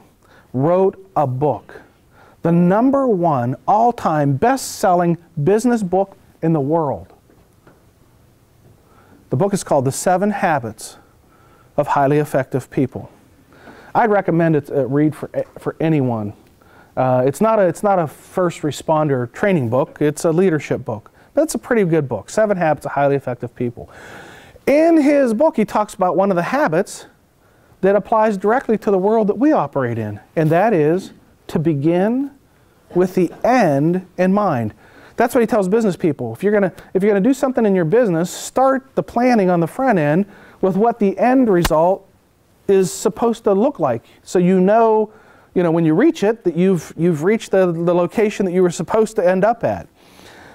wrote a book, the number one all time best selling business book in the world. The book is called The Seven Habits of Highly Effective People. I'd recommend it uh, read for, for anyone. Uh, it's, not a, it's not a first responder training book, it's a leadership book. But it's a pretty good book Seven Habits of Highly Effective People. In his book, he talks about one of the habits that applies directly to the world that we operate in, and that is to begin with the end in mind. That's what he tells business people. If you're to if you're to do something in your business, start the planning on the front end with what the end result is supposed to look like. So you know, you know when you reach it that you've you've reached the, the location that you were supposed to end up at.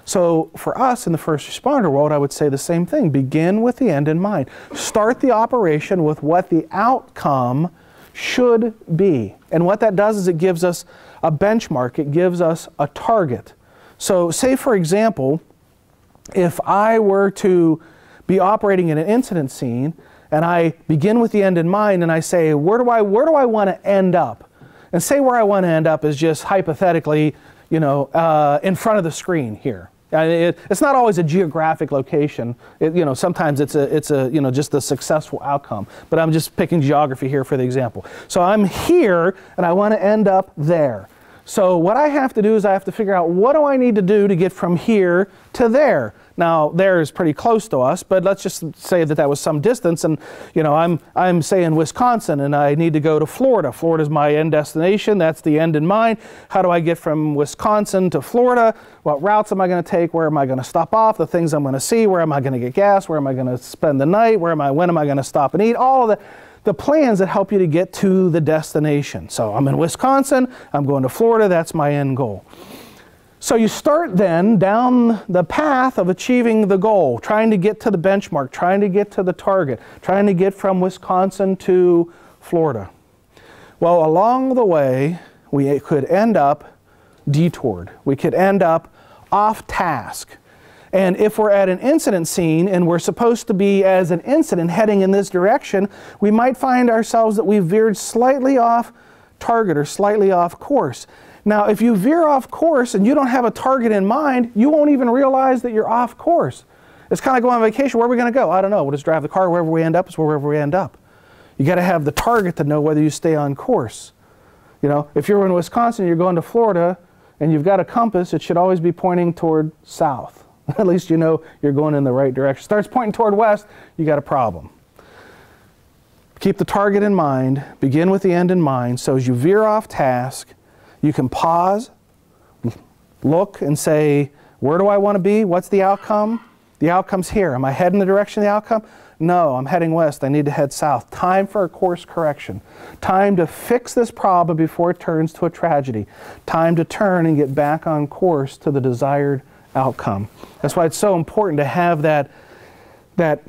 So for us in the first responder world, I would say the same thing. Begin with the end in mind. Start the operation with what the outcome should be. And what that does is it gives us a benchmark, it gives us a target. So, say for example, if I were to be operating in an incident scene and I begin with the end in mind and I say, where do I, where do I want to end up? And say where I want to end up is just hypothetically, you know, uh, in front of the screen here. It, it's not always a geographic location. It, you know, sometimes it's a, it's a, you know, just the successful outcome. But I'm just picking geography here for the example. So I'm here, and I want to end up there. So what I have to do is I have to figure out what do I need to do to get from here to there. Now, there is pretty close to us, but let's just say that that was some distance. And, you know, I'm, I'm saying Wisconsin and I need to go to Florida. Florida is my end destination. That's the end in mind. How do I get from Wisconsin to Florida? What routes am I going to take? Where am I going to stop off? The things I'm going to see? Where am I going to get gas? Where am I going to spend the night? Where am I, when am I going to stop and eat? All of the the plans that help you to get to the destination. So I'm in Wisconsin, I'm going to Florida, that's my end goal. So you start then down the path of achieving the goal, trying to get to the benchmark, trying to get to the target, trying to get from Wisconsin to Florida. Well, along the way, we could end up detoured. We could end up off task. And if we're at an incident scene and we're supposed to be, as an incident, heading in this direction, we might find ourselves that we veered slightly off target or slightly off course. Now, if you veer off course and you don't have a target in mind, you won't even realize that you're off course. It's kind of like going on vacation. Where are we going to go? I don't know. We'll just drive the car wherever we end up is wherever we end up. You got to have the target to know whether you stay on course. You know, if you're in Wisconsin, you're going to Florida, and you've got a compass, it should always be pointing toward south. At least you know you're going in the right direction. Starts pointing toward west, you got a problem. Keep the target in mind, begin with the end in mind, so as you veer off task, you can pause, look, and say, Where do I want to be? What's the outcome? The outcome's here. Am I heading in the direction of the outcome? No, I'm heading west. I need to head south. Time for a course correction. Time to fix this problem before it turns to a tragedy. Time to turn and get back on course to the desired outcome. That's why it's so important to have that, that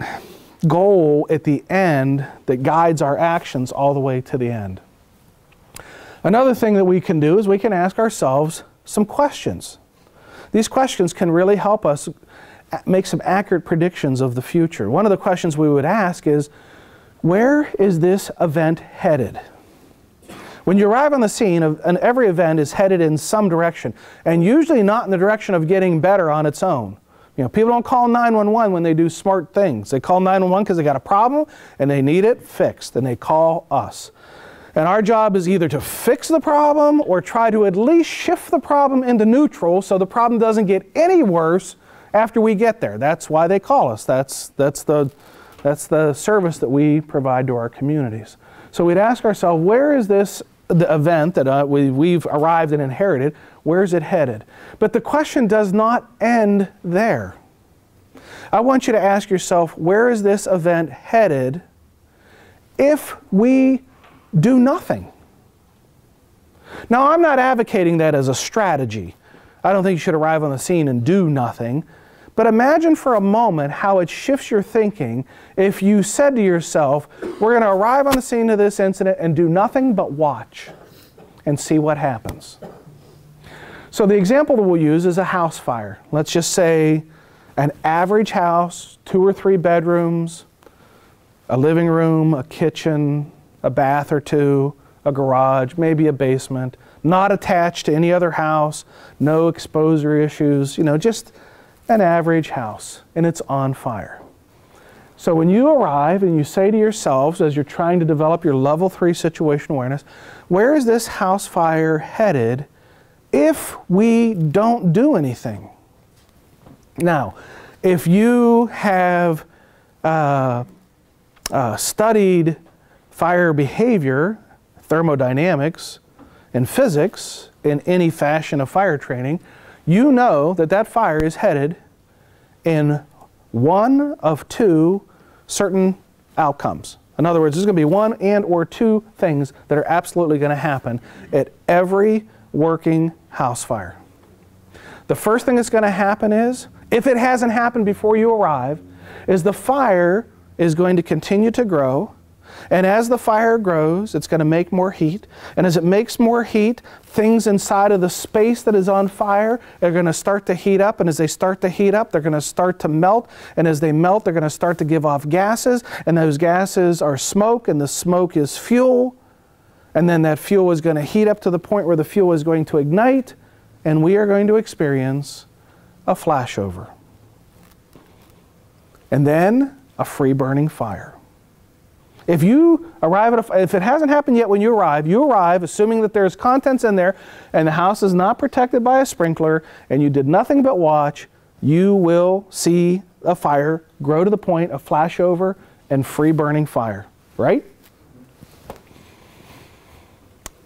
goal at the end that guides our actions all the way to the end. Another thing that we can do is we can ask ourselves some questions. These questions can really help us make some accurate predictions of the future. One of the questions we would ask is, where is this event headed? When you arrive on the scene, and every event is headed in some direction, and usually not in the direction of getting better on its own. You know, people don't call 911 when they do smart things. They call 911 because they got a problem and they need it fixed, and they call us. And our job is either to fix the problem or try to at least shift the problem into neutral so the problem doesn't get any worse after we get there. That's why they call us. That's, that's, the, that's the service that we provide to our communities. So we'd ask ourselves, where is this the event that uh, we, we've arrived and inherited, where is it headed? But the question does not end there. I want you to ask yourself, where is this event headed if we do nothing? Now, I'm not advocating that as a strategy. I don't think you should arrive on the scene and do nothing. But imagine for a moment how it shifts your thinking if you said to yourself, We're going to arrive on the scene of this incident and do nothing but watch and see what happens. So, the example that we'll use is a house fire. Let's just say an average house, two or three bedrooms, a living room, a kitchen, a bath or two, a garage, maybe a basement, not attached to any other house, no exposure issues, you know, just an average house, and it's on fire. So when you arrive and you say to yourselves, as you're trying to develop your level three situation awareness, where is this house fire headed if we don't do anything? Now, if you have uh, uh, studied fire behavior, thermodynamics, and physics in any fashion of fire training, you know that that fire is headed in one of two certain outcomes. In other words, there's going to be one and or two things that are absolutely going to happen at every working house fire. The first thing that's going to happen is, if it hasn't happened before you arrive, is the fire is going to continue to grow and as the fire grows, it's going to make more heat. And as it makes more heat, things inside of the space that is on fire are going to start to heat up. And as they start to heat up, they're going to start to melt. And as they melt, they're going to start to give off gases. And those gases are smoke, and the smoke is fuel. And then that fuel is going to heat up to the point where the fuel is going to ignite. And we are going to experience a flashover. And then a free burning fire. If you arrive at a, if it hasn't happened yet when you arrive, you arrive assuming that there's contents in there and the house is not protected by a sprinkler and you did nothing but watch, you will see a fire grow to the point of flashover and free burning fire, right?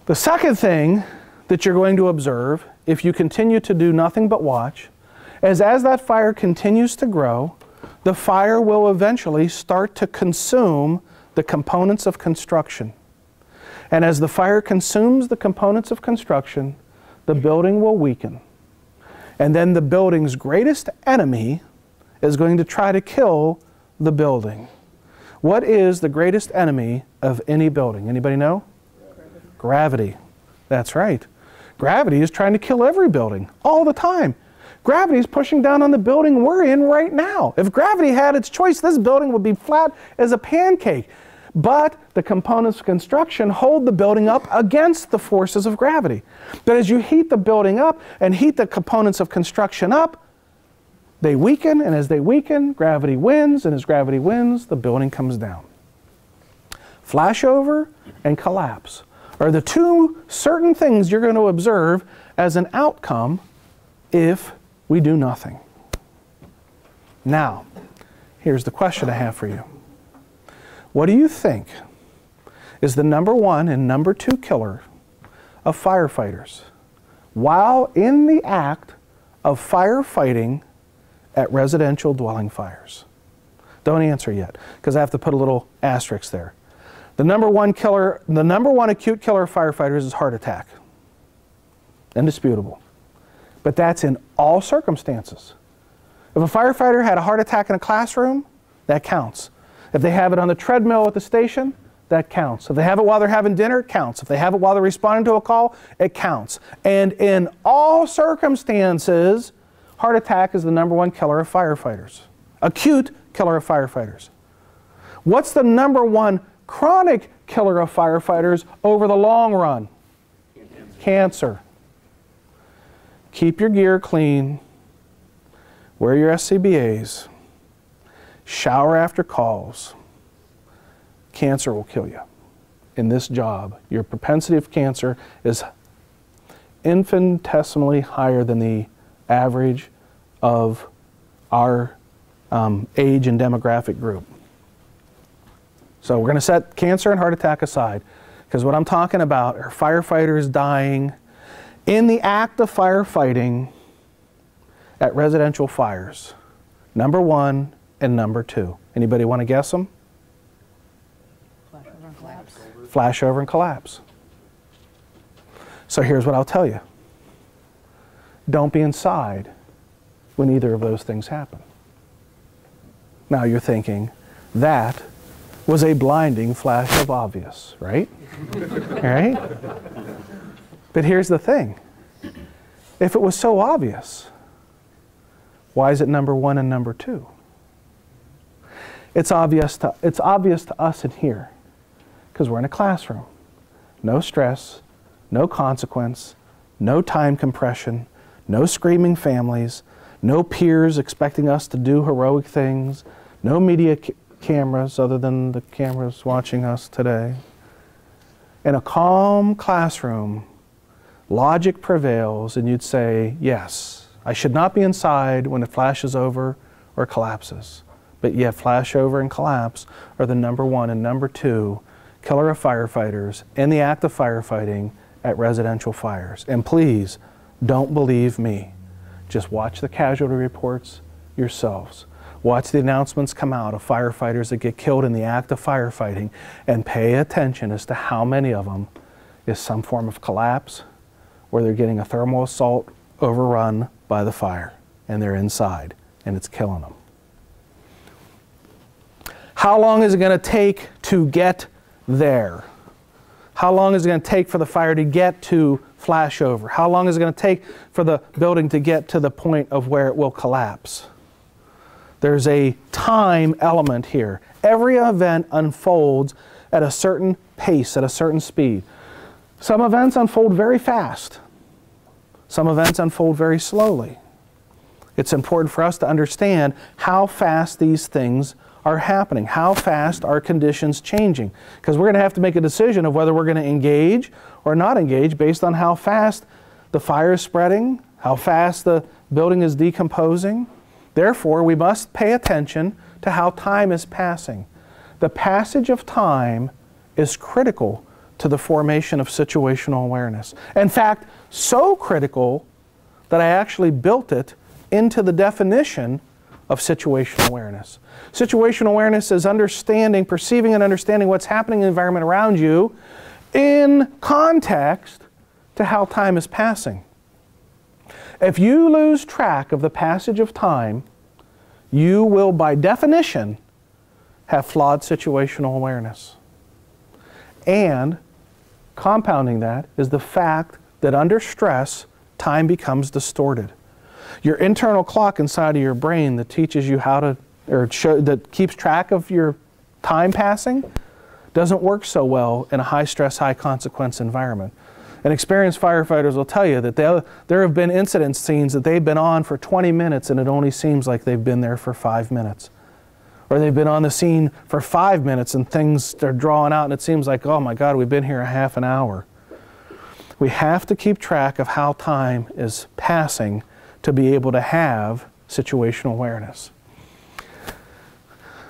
The second thing that you're going to observe if you continue to do nothing but watch is as that fire continues to grow, the fire will eventually start to consume the components of construction. And as the fire consumes the components of construction, the building will weaken. And then the building's greatest enemy is going to try to kill the building. What is the greatest enemy of any building? Anybody know? Gravity. Gravity. That's right. Gravity is trying to kill every building all the time. Gravity is pushing down on the building we're in right now. If gravity had its choice, this building would be flat as a pancake. But the components of construction hold the building up against the forces of gravity. But as you heat the building up and heat the components of construction up, they weaken, and as they weaken, gravity wins, and as gravity wins, the building comes down. Flashover and collapse are the two certain things you're going to observe as an outcome if we do nothing. Now, here's the question I have for you. What do you think is the number one and number two killer of firefighters while in the act of firefighting at residential dwelling fires? Don't answer yet because I have to put a little asterisk there. The number one killer, the number one acute killer of firefighters is heart attack. Indisputable. But that's in all circumstances. If a firefighter had a heart attack in a classroom, that counts. If they have it on the treadmill at the station, that counts. If they have it while they're having dinner, it counts. If they have it while they're responding to a call, it counts. And in all circumstances, heart attack is the number one killer of firefighters. Acute killer of firefighters. What's the number one chronic killer of firefighters over the long run? Cancer. Keep your gear clean. Wear your SCBAs. Shower after calls. Cancer will kill you. In this job, your propensity of cancer is infinitesimally higher than the average of our um, age and demographic group. So we're going to set cancer and heart attack aside because what I'm talking about are firefighters dying in the act of firefighting at residential fires. Number one and number two. Anybody want to guess them? Flash over and collapse. And collapse. So here's what I'll tell you. Don't be inside when either of those things happen. Now you're thinking, that was a blinding flash of obvious, right? right? But here's the thing. If it was so obvious, why is it number one and number two? It's obvious to, it's obvious to us in here because we're in a classroom. No stress, no consequence, no time compression, no screaming families, no peers expecting us to do heroic things, no media ca- cameras other than the cameras watching us today. In a calm classroom, logic prevails, and you'd say, Yes, I should not be inside when it flashes over or collapses. But yet, flash over and collapse are the number one and number two killer of firefighters in the act of firefighting at residential fires. And please, don't believe me. Just watch the casualty reports yourselves. Watch the announcements come out of firefighters that get killed in the act of firefighting and pay attention as to how many of them is some form of collapse where they're getting a thermal assault overrun by the fire and they're inside and it's killing them. How long is it going to take to get there? How long is it going to take for the fire to get to flashover? How long is it going to take for the building to get to the point of where it will collapse? There's a time element here. Every event unfolds at a certain pace, at a certain speed. Some events unfold very fast. Some events unfold very slowly. It's important for us to understand how fast these things are happening, how fast are conditions changing. Because we're going to have to make a decision of whether we're going to engage or not engage based on how fast the fire is spreading, how fast the building is decomposing. Therefore, we must pay attention to how time is passing. The passage of time is critical to the formation of situational awareness. In fact, so critical that I actually built it into the definition of situational awareness. Situational awareness is understanding, perceiving, and understanding what's happening in the environment around you in context to how time is passing. If you lose track of the passage of time, you will, by definition, have flawed situational awareness. And compounding that is the fact that under stress, time becomes distorted. Your internal clock inside of your brain that teaches you how to, or show, that keeps track of your time passing, doesn't work so well in a high stress, high consequence environment. And experienced firefighters will tell you that there have been incident scenes that they've been on for 20 minutes and it only seems like they've been there for five minutes. Or they've been on the scene for five minutes and things are drawing out and it seems like, oh my God, we've been here a half an hour. We have to keep track of how time is passing to be able to have situational awareness.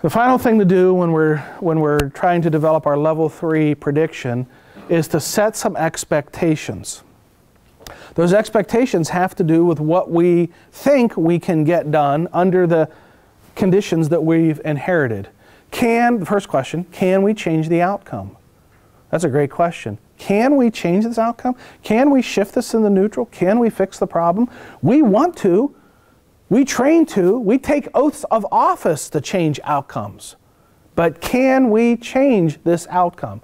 The final thing to do when we're, when we're trying to develop our level three prediction is to set some expectations. Those expectations have to do with what we think we can get done under the conditions that we've inherited. Can, the first question, can we change the outcome? That's a great question. Can we change this outcome? Can we shift this in the neutral? Can we fix the problem? We want to. We train to. We take oaths of office to change outcomes. But can we change this outcome?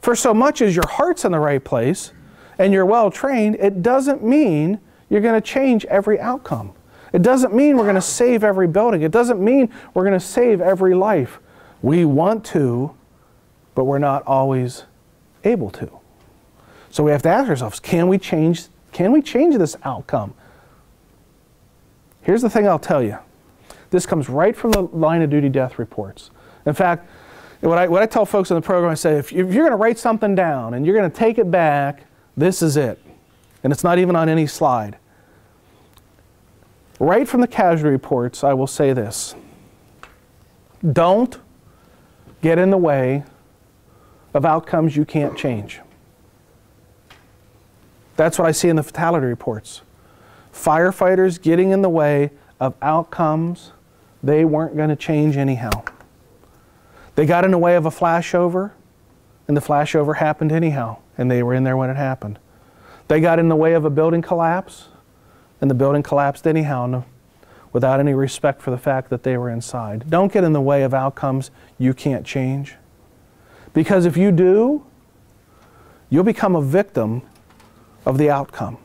For so much as your heart's in the right place and you're well trained, it doesn't mean you're going to change every outcome. It doesn't mean we're going to save every building. It doesn't mean we're going to save every life. We want to, but we're not always able to. So we have to ask ourselves, can we change can we change this outcome? Here's the thing I'll tell you. This comes right from the line of duty death reports. In fact, what I, what I tell folks in the program, I say, if you're going to write something down and you're going to take it back, this is it. And it's not even on any slide. Right from the casualty reports, I will say this don't get in the way of outcomes you can't change. That's what I see in the fatality reports. Firefighters getting in the way of outcomes they weren't going to change anyhow. They got in the way of a flashover, and the flashover happened anyhow, and they were in there when it happened. They got in the way of a building collapse, and the building collapsed anyhow without any respect for the fact that they were inside. Don't get in the way of outcomes you can't change. Because if you do, you'll become a victim of the outcome.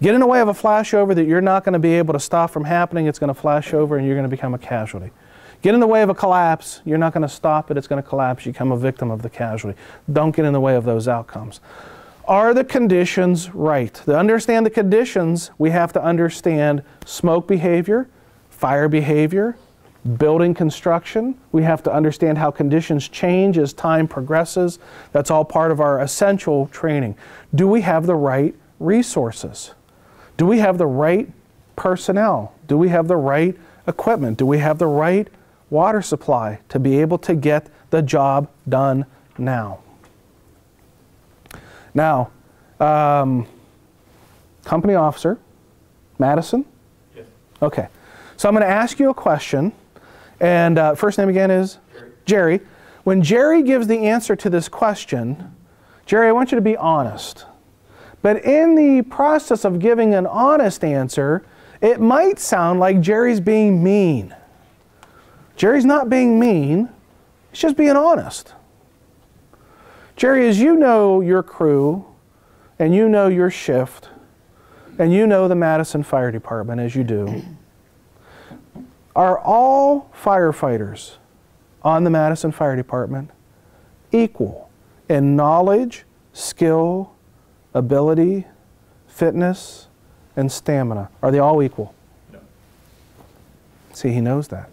Get in the way of a flashover that you're not going to be able to stop from happening, it's going to flash over and you're going to become a casualty. Get in the way of a collapse, you're not going to stop it, it's going to collapse, you become a victim of the casualty. Don't get in the way of those outcomes. Are the conditions right? To understand the conditions, we have to understand smoke behavior, fire behavior, building construction. We have to understand how conditions change as time progresses. That's all part of our essential training. Do we have the right resources? Do we have the right personnel? Do we have the right equipment? Do we have the right water supply to be able to get the job done now? Now, um, company officer, Madison? Yes. Okay. So I'm going to ask you a question and uh, first name again is Jerry. Jerry. When Jerry gives the answer to this question, Jerry, I want you to be honest. But in the process of giving an honest answer, it might sound like Jerry's being mean. Jerry's not being mean, he's just being honest. Jerry, as you know your crew, and you know your shift, and you know the Madison Fire Department as you do, are all firefighters on the Madison Fire Department equal in knowledge, skill, ability, fitness, and stamina? Are they all equal? No. See, he knows that.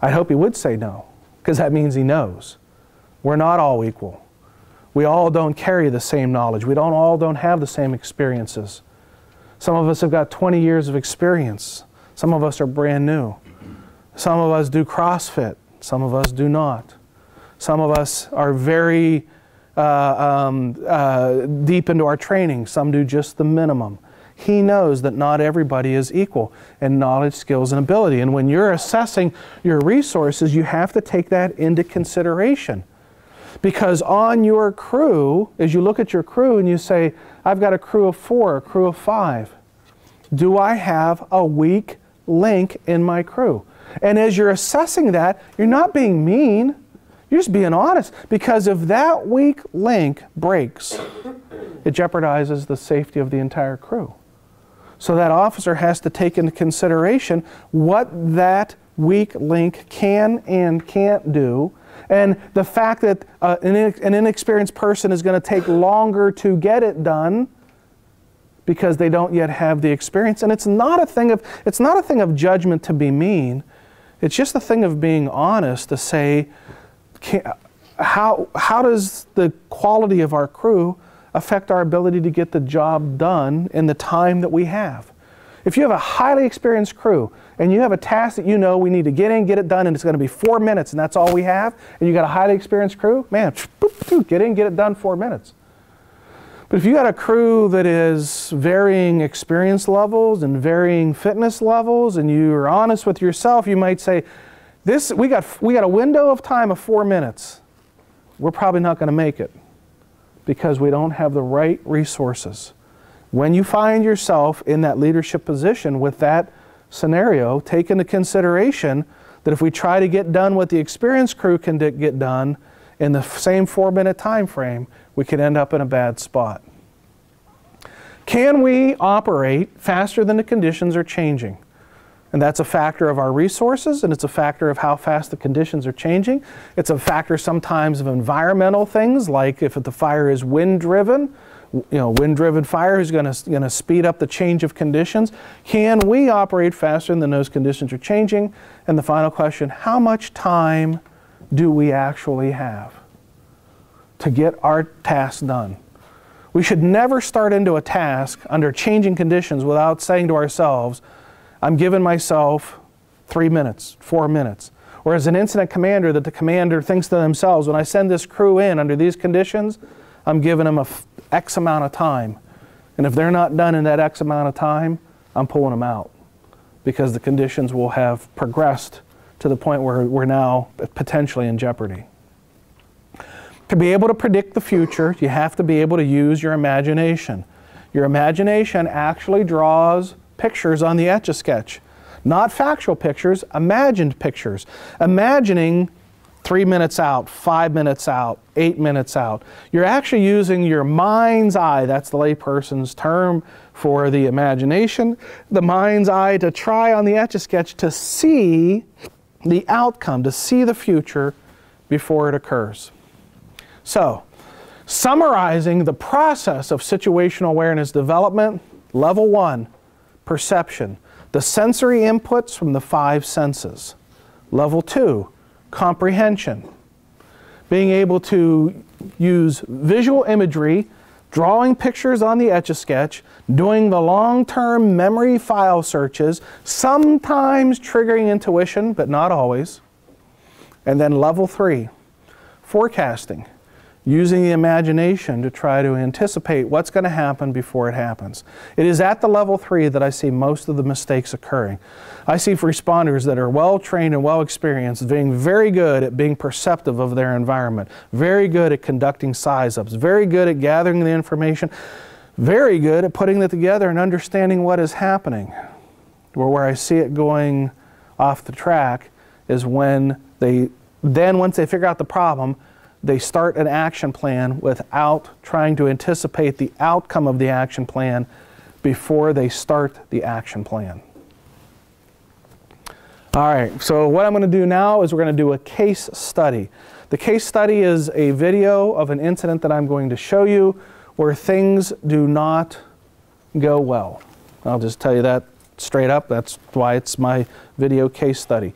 I hope he would say no, because that means he knows. We're not all equal. We all don't carry the same knowledge. We don't all don't have the same experiences. Some of us have got 20 years of experience. Some of us are brand new. Some of us do CrossFit. Some of us do not. Some of us are very uh, um, uh, deep into our training. Some do just the minimum. He knows that not everybody is equal in knowledge, skills, and ability. And when you're assessing your resources, you have to take that into consideration. Because on your crew, as you look at your crew and you say, I've got a crew of four, a crew of five, do I have a weak link in my crew. And as you're assessing that, you're not being mean, you're just being honest. Because if that weak link breaks, it jeopardizes the safety of the entire crew. So that officer has to take into consideration what that weak link can and can't do. And the fact that uh, an, an inexperienced person is going to take longer to get it done because they don't yet have the experience. And it's not a thing of, it's not a thing of judgment to be mean. It's just a thing of being honest to say, can, how, how does the quality of our crew affect our ability to get the job done in the time that we have? If you have a highly experienced crew and you have a task that you know we need to get in, get it done, and it's going to be four minutes and that's all we have, and you got a highly experienced crew, man, get in, get it done, four minutes. But if you got a crew that is varying experience levels and varying fitness levels, and you are honest with yourself, you might say, "This we got we got a window of time of four minutes. We're probably not going to make it because we don't have the right resources." When you find yourself in that leadership position with that scenario, take into consideration that if we try to get done what the experienced crew can get done in the same four minute time frame, we could end up in a bad spot. Can we operate faster than the conditions are changing? And that's a factor of our resources, and it's a factor of how fast the conditions are changing. It's a factor sometimes of environmental things, like if the fire is wind driven, you know, wind-driven fire is going to speed up the change of conditions. Can we operate faster than those conditions are changing? And the final question: How much time do we actually have to get our task done? We should never start into a task under changing conditions without saying to ourselves, "I'm giving myself three minutes, four minutes." Or as an incident commander, that the commander thinks to themselves, "When I send this crew in under these conditions." I'm giving them a X amount of time. And if they're not done in that X amount of time, I'm pulling them out because the conditions will have progressed to the point where we're now potentially in jeopardy. To be able to predict the future, you have to be able to use your imagination. Your imagination actually draws pictures on the etch a sketch. Not factual pictures, imagined pictures. Imagining three minutes out, five minutes out, eight minutes out. You're actually using your mind's eye, that's the layperson's term for the imagination, the mind's eye to try on the etch a sketch to see the outcome, to see the future before it occurs. So, summarizing the process of situational awareness development, level one, perception, the sensory inputs from the five senses. Level two, comprehension, being able to use visual imagery, drawing pictures on the Etch a Sketch, doing the long term memory file searches, sometimes triggering intuition, but not always. And then level three, forecasting using the imagination to try to anticipate what's going to happen before it happens. It is at the level three that I see most of the mistakes occurring. I see responders that are well trained and well experienced being very good at being perceptive of their environment, very good at conducting size ups, very good at gathering the information, very good at putting it together and understanding what is happening. Where, where I see it going off the track is when they then once they figure out the problem, they start an action plan without trying to anticipate the outcome of the action plan before they start the action plan. All right, so what I'm going to do now is we're going to do a case study. The case study is a video of an incident that I'm going to show you where things do not go well. I'll just tell you that straight up. That's why it's my video case study.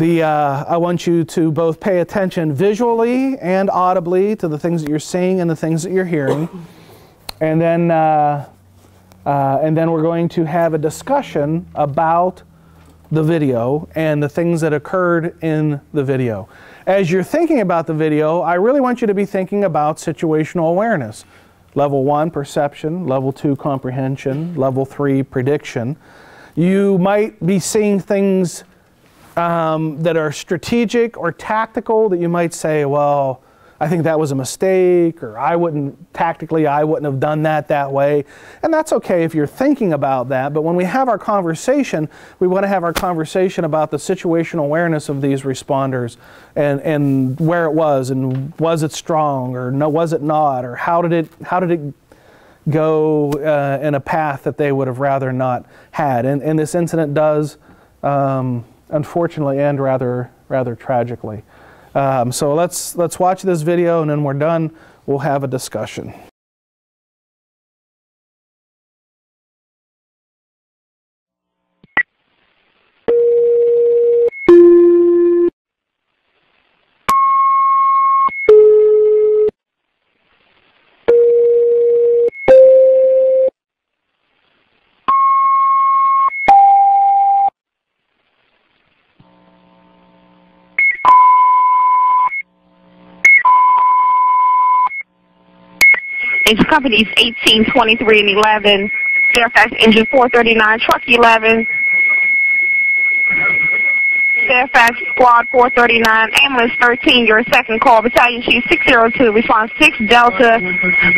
The, uh, I want you to both pay attention visually and audibly to the things that you're seeing and the things that you're hearing. And then, uh, uh, and then we're going to have a discussion about the video and the things that occurred in the video. As you're thinking about the video, I really want you to be thinking about situational awareness. Level one, perception. Level two, comprehension. Level three, prediction. You might be seeing things um, that are strategic or tactical that you might say, well, I think that was a mistake, or I wouldn't, tactically, I wouldn't have done that that way. And that's okay if you're thinking about that, but when we have our conversation, we want to have our conversation about the situational awareness of these responders and, and where it was, and was it strong, or no, was it not, or how did it, how did it go uh, in a path that they would have rather not had. And, and this incident does. Um, unfortunately and rather rather tragically. Um, so let's let's watch this video and then we're done. We'll have a discussion. Engine companies 18, 23, and 11. Fairfax engine 439, truck 11. Fairfax squad 439, ambulance 13, your second call, battalion chief 602, response 6, Delta,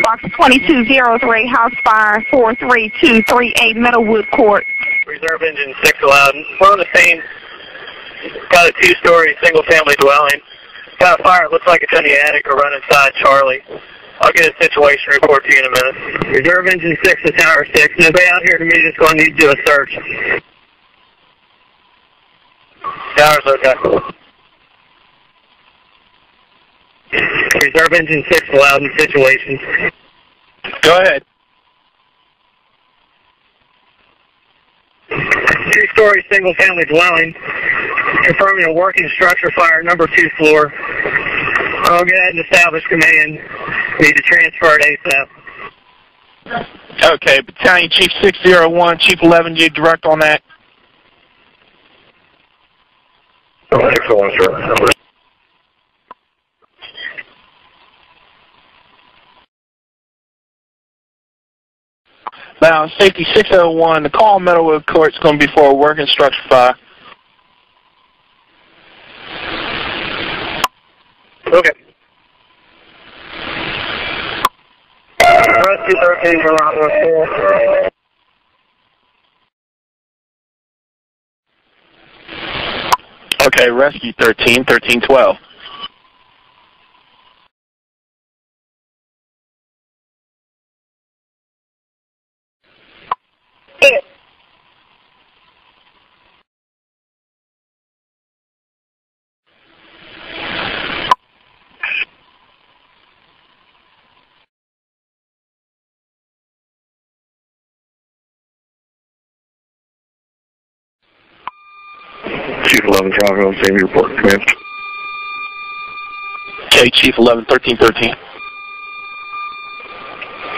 box 2203, house fire 43238, Meadowwood Court. Reserve engine 6 allowed. We're on the scene. Got a two-story single-family dwelling. Got a fire. It looks like it's in the attic or run inside Charlie. I'll get a situation report to you in a minute. Reserve engine 6 to tower 6. Nobody out here to me just going to need to do a search. Tower's okay. Reserve engine 6 allowed in situation. Go ahead. Two-story single-family dwelling, confirming a working structure fire, number two floor. I'll go ahead and establish command. Need to transfer it ASAP. Okay, Battalion Chief 601, Chief 11, you direct on that. Excellent, sir. Now, Safety 601, the call Meadowwood Court is going to be for a working structure fire. Okay. Rescue 13 for lot 14. Okay, Rescue 13, 1312. Chief 11 traffic same report, command. Okay, Chief 11, 1313.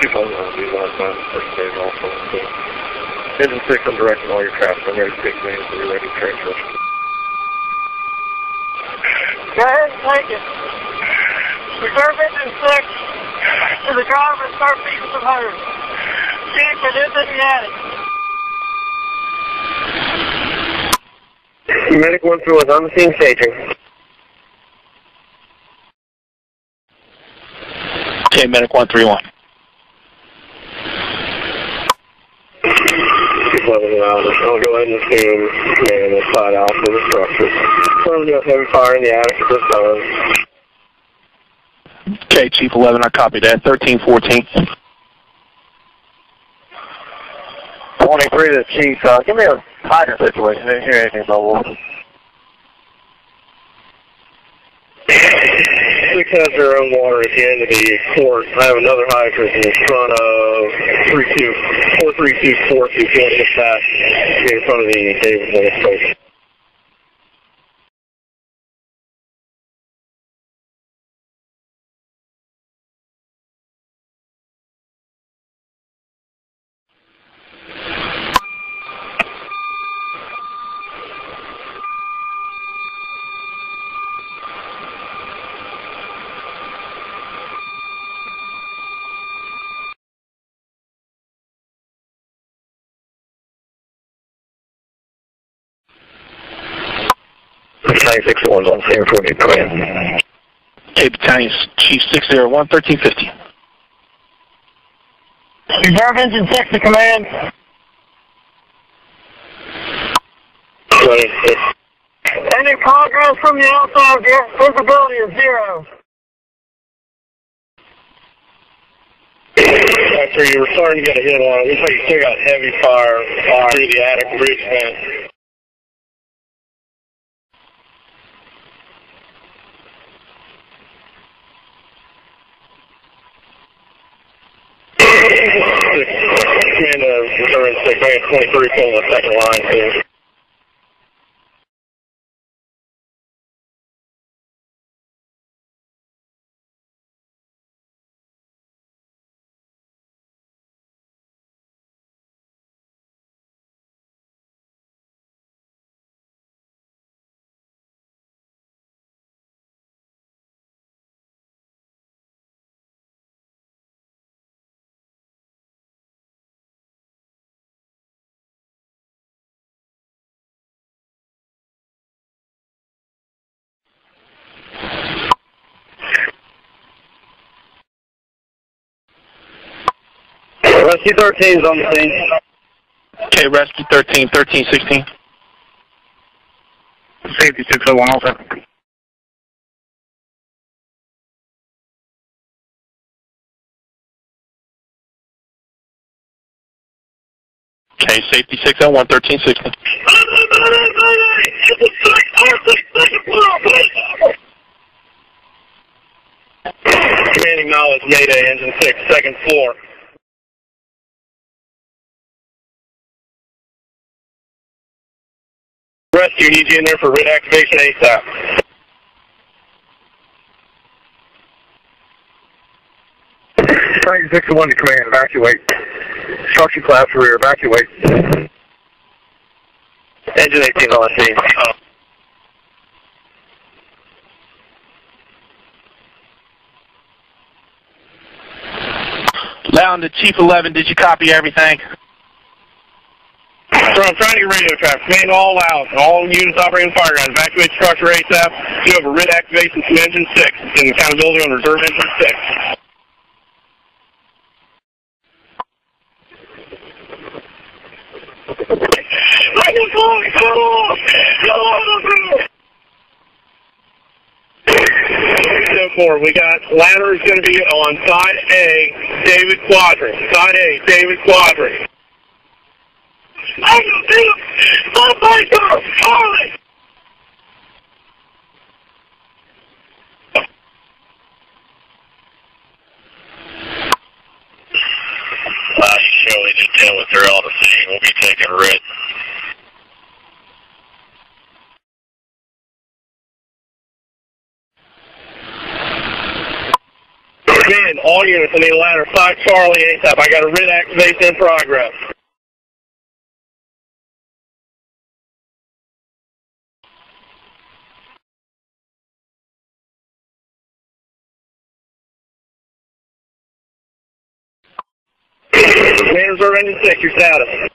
Chief 11, these last nine, first phase also. Engine 6, I'm directing all your traffic. I'm ready to take main, so you're ready to transfer. Go ahead and take it. Reserve engine six to the driver start feeding some hose. Chief, it is in the attic. Medic 1 through is on the scene staging. Okay, Medic 131. Chief 11. I'll go ahead and assume man will slide out for the structure. We're going heavy fire in the attic at this time. Okay, Chief 11, I copy that. 1314. 23 to the chief. Uh, give me a hydrant situation. Didn't hear anything about wolf. Has their own water at the end of the court. I have another hydrant in front of 32, 432 if you want to dispatch in front of the David Lynch station. Nine six one's on same for me, command. Okay, Battalion Chief 601, 1350. Reserve engine six to command. Any progress from the outside, vi- visibility is zero. After you were starting to get a hit on it, looks like you still got heavy fire through the attic ridge vent. Command of Reserve Six, I 23 pulling the second line too. Rescue 13 is on the scene. Okay, Rescue 13, 1316. Safety 601 also. Okay, Safety 601, 1360. Command acknowledge Mayday, engine 6, second floor. Rescue, need you in there for red activation ASAP. Frank 61 to command, evacuate. Structure collapse rear, evacuate. Engine 18 on scene. Loud to Chief 11, did you copy everything? So I'm trying to get radio traffic. Command all out. All units operating fire ground. Evacuate structure ASAP. You have a red activation from engine 6. In accountability on reserve engine 6. Lightning fog! Come on! Come on! So four, we got ladder is going to be on side A, David Quadrant. Side A, David Quadrant. I'm going to do! My God! Charlie! Last show we did 10 with her all the same. We'll be taking red. Command, all units, I need a ladder 5 Charlie ASAP. I got a red activation in progress. Command Reserve Engine 6, your status.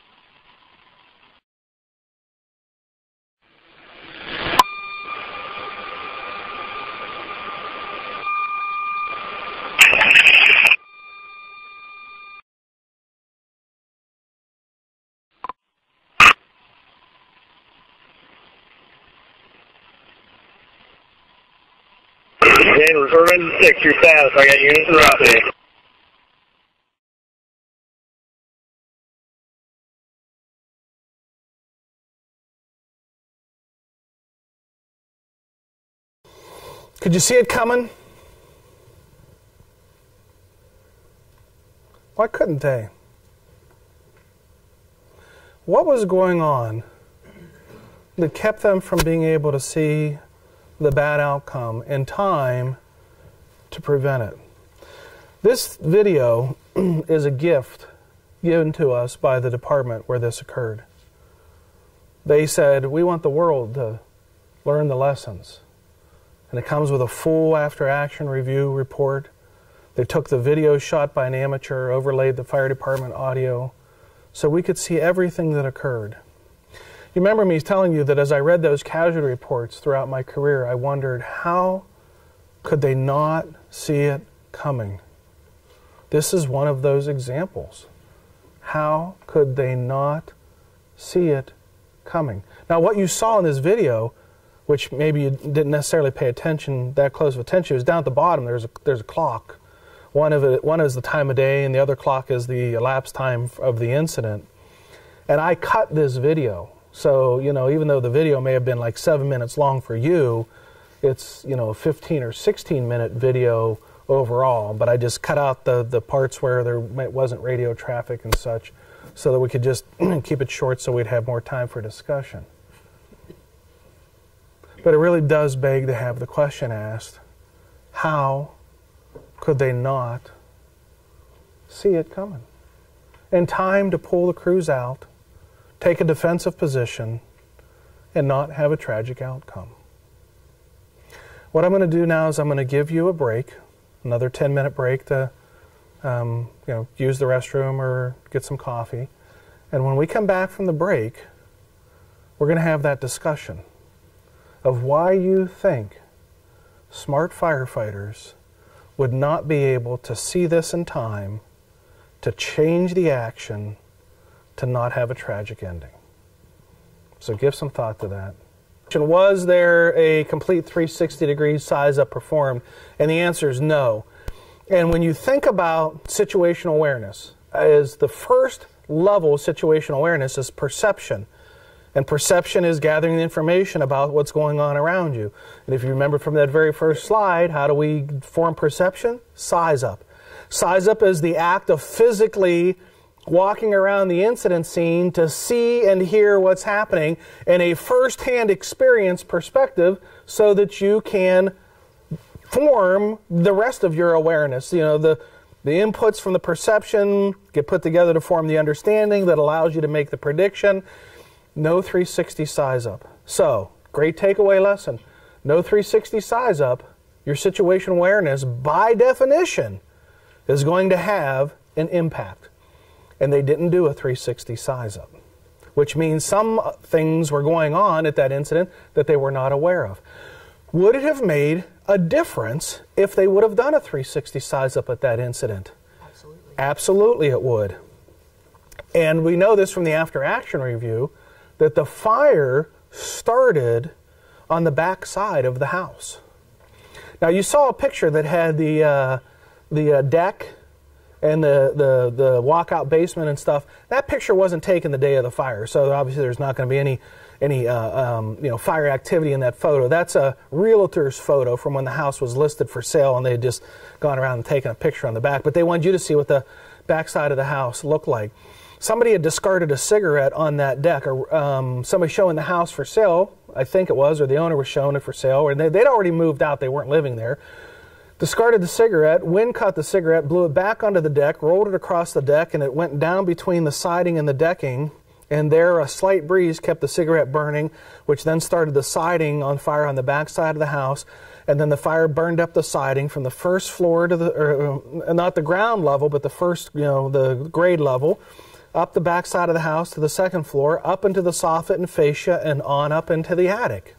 Command Reserve Engine 6, your status. I got units in route Could you see it coming? Why couldn't they? What was going on that kept them from being able to see the bad outcome in time to prevent it? This video is a gift given to us by the department where this occurred. They said, We want the world to learn the lessons and it comes with a full after action review report. They took the video shot by an amateur, overlaid the fire department audio, so we could see everything that occurred. You remember me telling you that as I read those casualty reports throughout my career, I wondered how could they not see it coming? This is one of those examples. How could they not see it coming? Now, what you saw in this video which maybe you didn't necessarily pay attention that close of attention. It was down at the bottom. There's a there's a clock. One of it one is the time of day, and the other clock is the elapsed time of the incident. And I cut this video, so you know even though the video may have been like seven minutes long for you, it's you know a 15 or 16 minute video overall. But I just cut out the the parts where there wasn't radio traffic and such, so that we could just keep it short, so we'd have more time for discussion. But it really does beg to have the question asked how could they not see it coming? In time to pull the crews out, take a defensive position, and not have a tragic outcome. What I'm going to do now is I'm going to give you a break, another 10 minute break to um, you know, use the restroom or get some coffee. And when we come back from the break, we're going to have that discussion of why you think smart firefighters would not be able to see this in time to change the action to not have a tragic ending. So give some thought to that. Was there a complete 360 degree size up performed? And the answer is no. And when you think about situational awareness, is the first level of situational awareness is perception. And perception is gathering the information about what's going on around you. And if you remember from that very first slide, how do we form perception? Size up. Size up is the act of physically walking around the incident scene to see and hear what's happening in a first hand experience perspective so that you can form the rest of your awareness. You know, the, the inputs from the perception get put together to form the understanding that allows you to make the prediction. No 360 size up. So, great takeaway lesson. No 360 size up. Your situation awareness, by definition, is going to have an impact. And they didn't do a 360 size up, which means some things were going on at that incident that they were not aware of. Would it have made a difference if they would have done a 360 size up at that incident? Absolutely. Absolutely, it would. And we know this from the after action review that the fire started on the back side of the house. Now, you saw a picture that had the, uh, the uh, deck and the, the, the walkout basement and stuff. That picture wasn't taken the day of the fire, so obviously there's not going to be any any uh, um, you know fire activity in that photo. That's a realtor's photo from when the house was listed for sale, and they had just gone around and taken a picture on the back. But they wanted you to see what the backside of the house looked like. Somebody had discarded a cigarette on that deck, or um, somebody showing the house for sale, I think it was, or the owner was showing it for sale, or they, they'd already moved out, they weren't living there. Discarded the cigarette, wind caught the cigarette, blew it back onto the deck, rolled it across the deck, and it went down between the siding and the decking and there a slight breeze kept the cigarette burning, which then started the siding on fire on the back side of the house. And then the fire burned up the siding from the first floor to the, or, uh, not the ground level, but the first, you know, the grade level, up the back side of the house to the second floor, up into the soffit and fascia, and on up into the attic.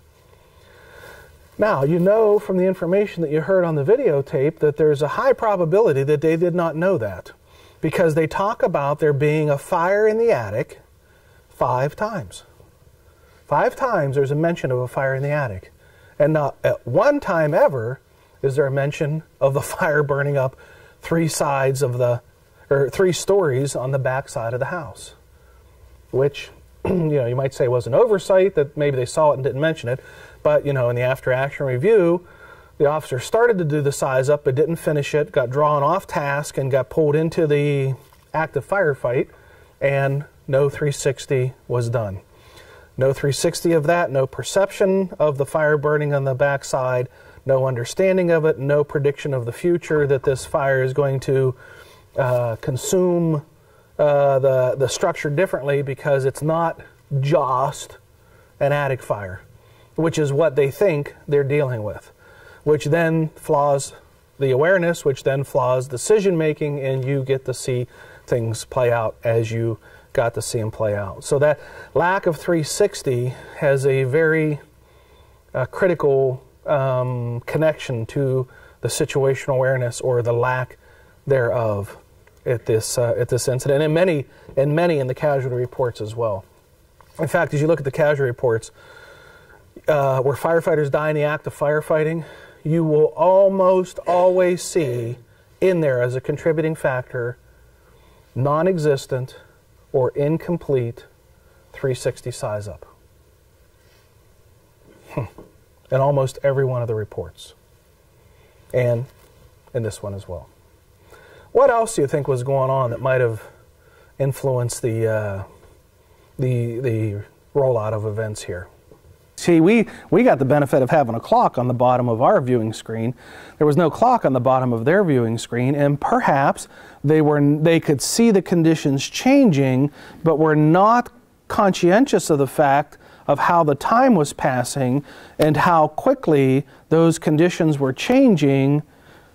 Now, you know from the information that you heard on the videotape that there's a high probability that they did not know that because they talk about there being a fire in the attic five times. Five times there's a mention of a fire in the attic. And not at one time ever is there a mention of the fire burning up three sides of the, or three stories on the back side of the house. Which, you know, you might say was an oversight that maybe they saw it and didn't mention it. But, you know, in the after action review, the officer started to do the size up but didn't finish it, got drawn off task, and got pulled into the active firefight. And no 360 was done. No 360 of that, no perception of the fire burning on the backside, no understanding of it, no prediction of the future that this fire is going to uh, consume uh, the, the structure differently because it's not just an attic fire, which is what they think they're dealing with, which then flaws the awareness, which then flaws decision making, and you get to see things play out as you got to see them play out. So that lack of 360 has a very uh, critical um, connection to the situational awareness or the lack thereof at this uh, at this incident, and many and many in the casualty reports as well. In fact, as you look at the casualty reports, uh, where firefighters die in the act of firefighting, you will almost always see in there as a contributing factor non-existent or incomplete 360 size up. Hmm. In almost every one of the reports. And in this one as well. What else do you think was going on that might have influenced the, uh, the, the rollout of events here? See, we, we got the benefit of having a clock on the bottom of our viewing screen. There was no clock on the bottom of their viewing screen, and perhaps they, were, they could see the conditions changing, but were not conscientious of the fact of how the time was passing and how quickly those conditions were changing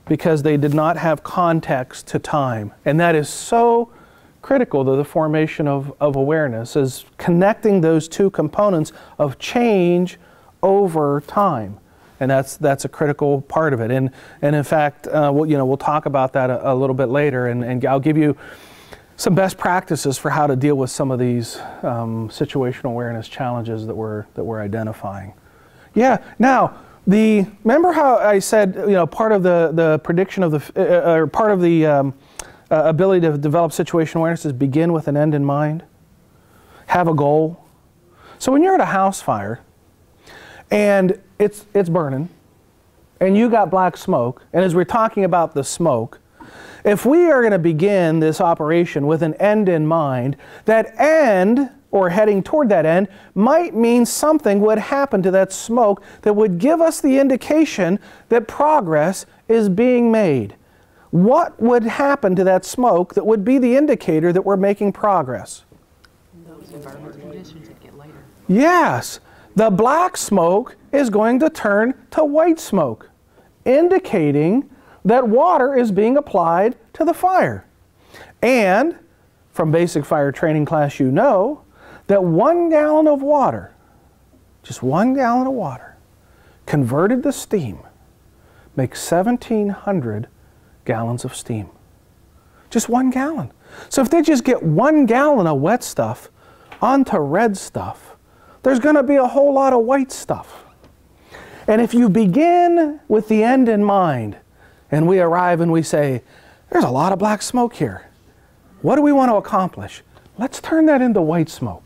because they did not have context to time. And that is so critical to the formation of, of awareness is connecting those two components of change over time. And that's, that's a critical part of it. And, and in fact, uh, we'll, you know, we'll talk about that a, a little bit later, and, and I'll give you some best practices for how to deal with some of these um, situational awareness challenges that we're, that we're identifying. Yeah, now, the, remember how I said, you know, part of the, the prediction of the, uh, or part of the um, uh, ability to develop situational awareness is begin with an end in mind, have a goal. So when you're at a house fire and it's, it's burning and you got black smoke, and as we're talking about the smoke, if we are going to begin this operation with an end in mind, that end or heading toward that end might mean something would happen to that smoke that would give us the indication that progress is being made. What would happen to that smoke that would be the indicator that we're making progress? Those environmental conditions get later. Yes, the black smoke is going to turn to white smoke, indicating that water is being applied to the fire. And from basic fire training class, you know that one gallon of water, just one gallon of water, converted to steam, makes 1,700 gallons of steam. Just one gallon. So if they just get one gallon of wet stuff onto red stuff, there's going to be a whole lot of white stuff. And if you begin with the end in mind, and we arrive and we say, there's a lot of black smoke here. What do we want to accomplish? Let's turn that into white smoke.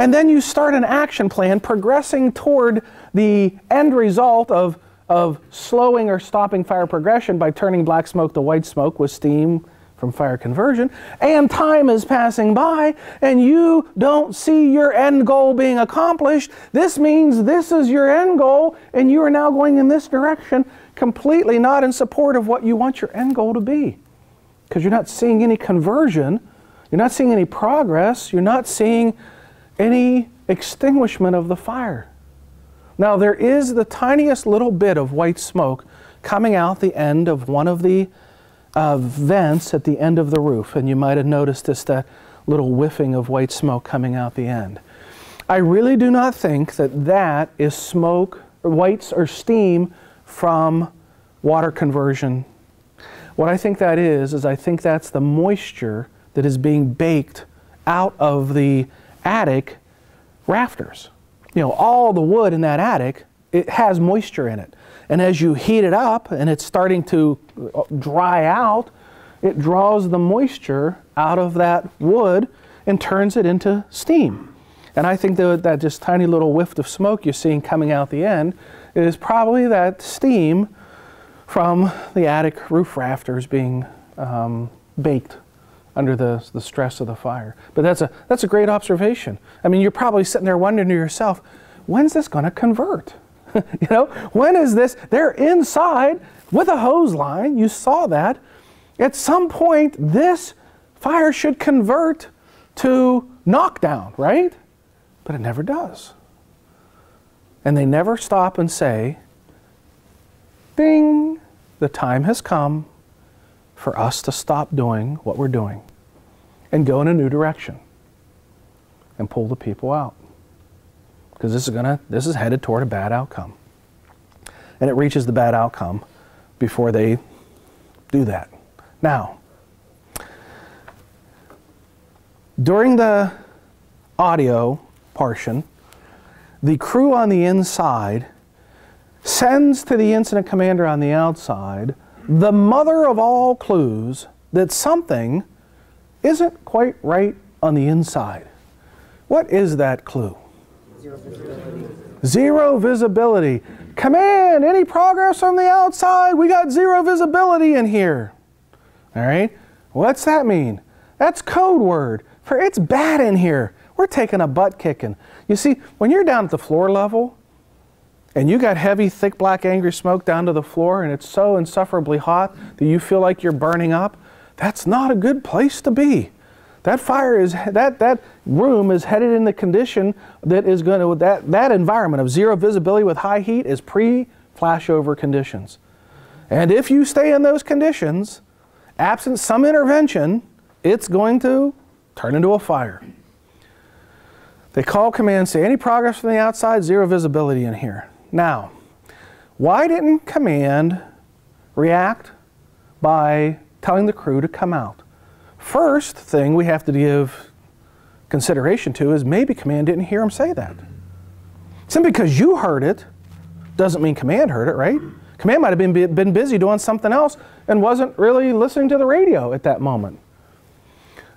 And then you start an action plan progressing toward the end result of, of slowing or stopping fire progression by turning black smoke to white smoke with steam from fire conversion. And time is passing by and you don't see your end goal being accomplished. This means this is your end goal and you are now going in this direction completely not in support of what you want your end goal to be. Because you're not seeing any conversion, you're not seeing any progress, you're not seeing any extinguishment of the fire. Now, there is the tiniest little bit of white smoke coming out the end of one of the uh, vents at the end of the roof, and you might have noticed this that little whiffing of white smoke coming out the end. I really do not think that that is smoke, or whites, or steam from water conversion. What I think that is, is I think that's the moisture that is being baked out of the attic rafters. You know, all the wood in that attic, it has moisture in it. And as you heat it up and it's starting to uh, dry out, it draws the moisture out of that wood and turns it into steam. And I think that, that just tiny little whiff of smoke you're seeing coming out the end is probably that steam from the attic roof rafters being um, baked under the, the stress of the fire. But that's a, that's a great observation. I mean, you're probably sitting there wondering to yourself, when's this going to convert? you know, when is this? They're inside with a hose line. You saw that. At some point, this fire should convert to knockdown, right? But it never does. And they never stop and say, ding, the time has come for us to stop doing what we're doing and go in a new direction and pull the people out. Because this is gonna this is headed toward a bad outcome. And it reaches the bad outcome before they do that. Now, during the audio portion, the crew on the inside sends to the incident commander on the outside the mother of all clues that something isn't quite right on the inside. What is that clue? Zero visibility. Zero visibility. Command, any progress on the outside? We got zero visibility in here. All right? What's that mean? That's code word for it's bad in here. We're taking a butt kicking. You see, when you're down at the floor level and you got heavy, thick, black, angry smoke down to the floor and it's so insufferably hot that you feel like you're burning up, that's not a good place to be. That fire is that that room is headed in the condition that is going to that that environment of zero visibility with high heat is pre-flashover conditions. And if you stay in those conditions, absent some intervention, it's going to turn into a fire. They call command, say any progress from the outside, zero visibility in here. Now, why didn't command react by telling the crew to come out? First thing we have to give consideration to is maybe command didn't hear him say that. Simply because you heard it doesn't mean command heard it, right? Command might have been, been busy doing something else and wasn't really listening to the radio at that moment.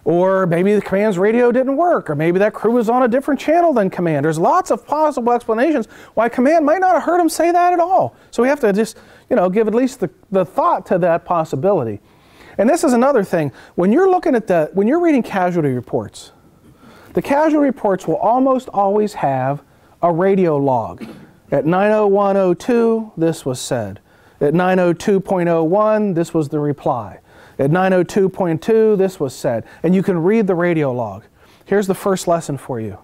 Or maybe the command's radio didn't work, or maybe that crew was on a different channel than command. There's lots of possible explanations why command might not have heard him say that at all. So we have to just, you know, give at least the, the thought to that possibility. And this is another thing. When you're looking at the, when you're reading casualty reports, the casualty reports will almost always have a radio log. At 90102, this was said. At 902.01, this was the reply. At 902.2, this was said. And you can read the radio log. Here's the first lesson for you.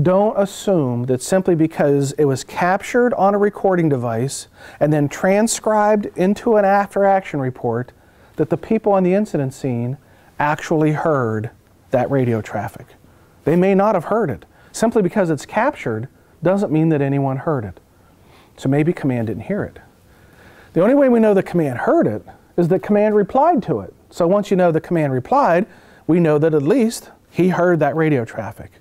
Don't assume that simply because it was captured on a recording device and then transcribed into an after action report that the people on the incident scene actually heard that radio traffic. They may not have heard it. Simply because it's captured doesn't mean that anyone heard it. So maybe command didn't hear it. The only way we know the command heard it is that command replied to it. So once you know the command replied, we know that at least he heard that radio traffic.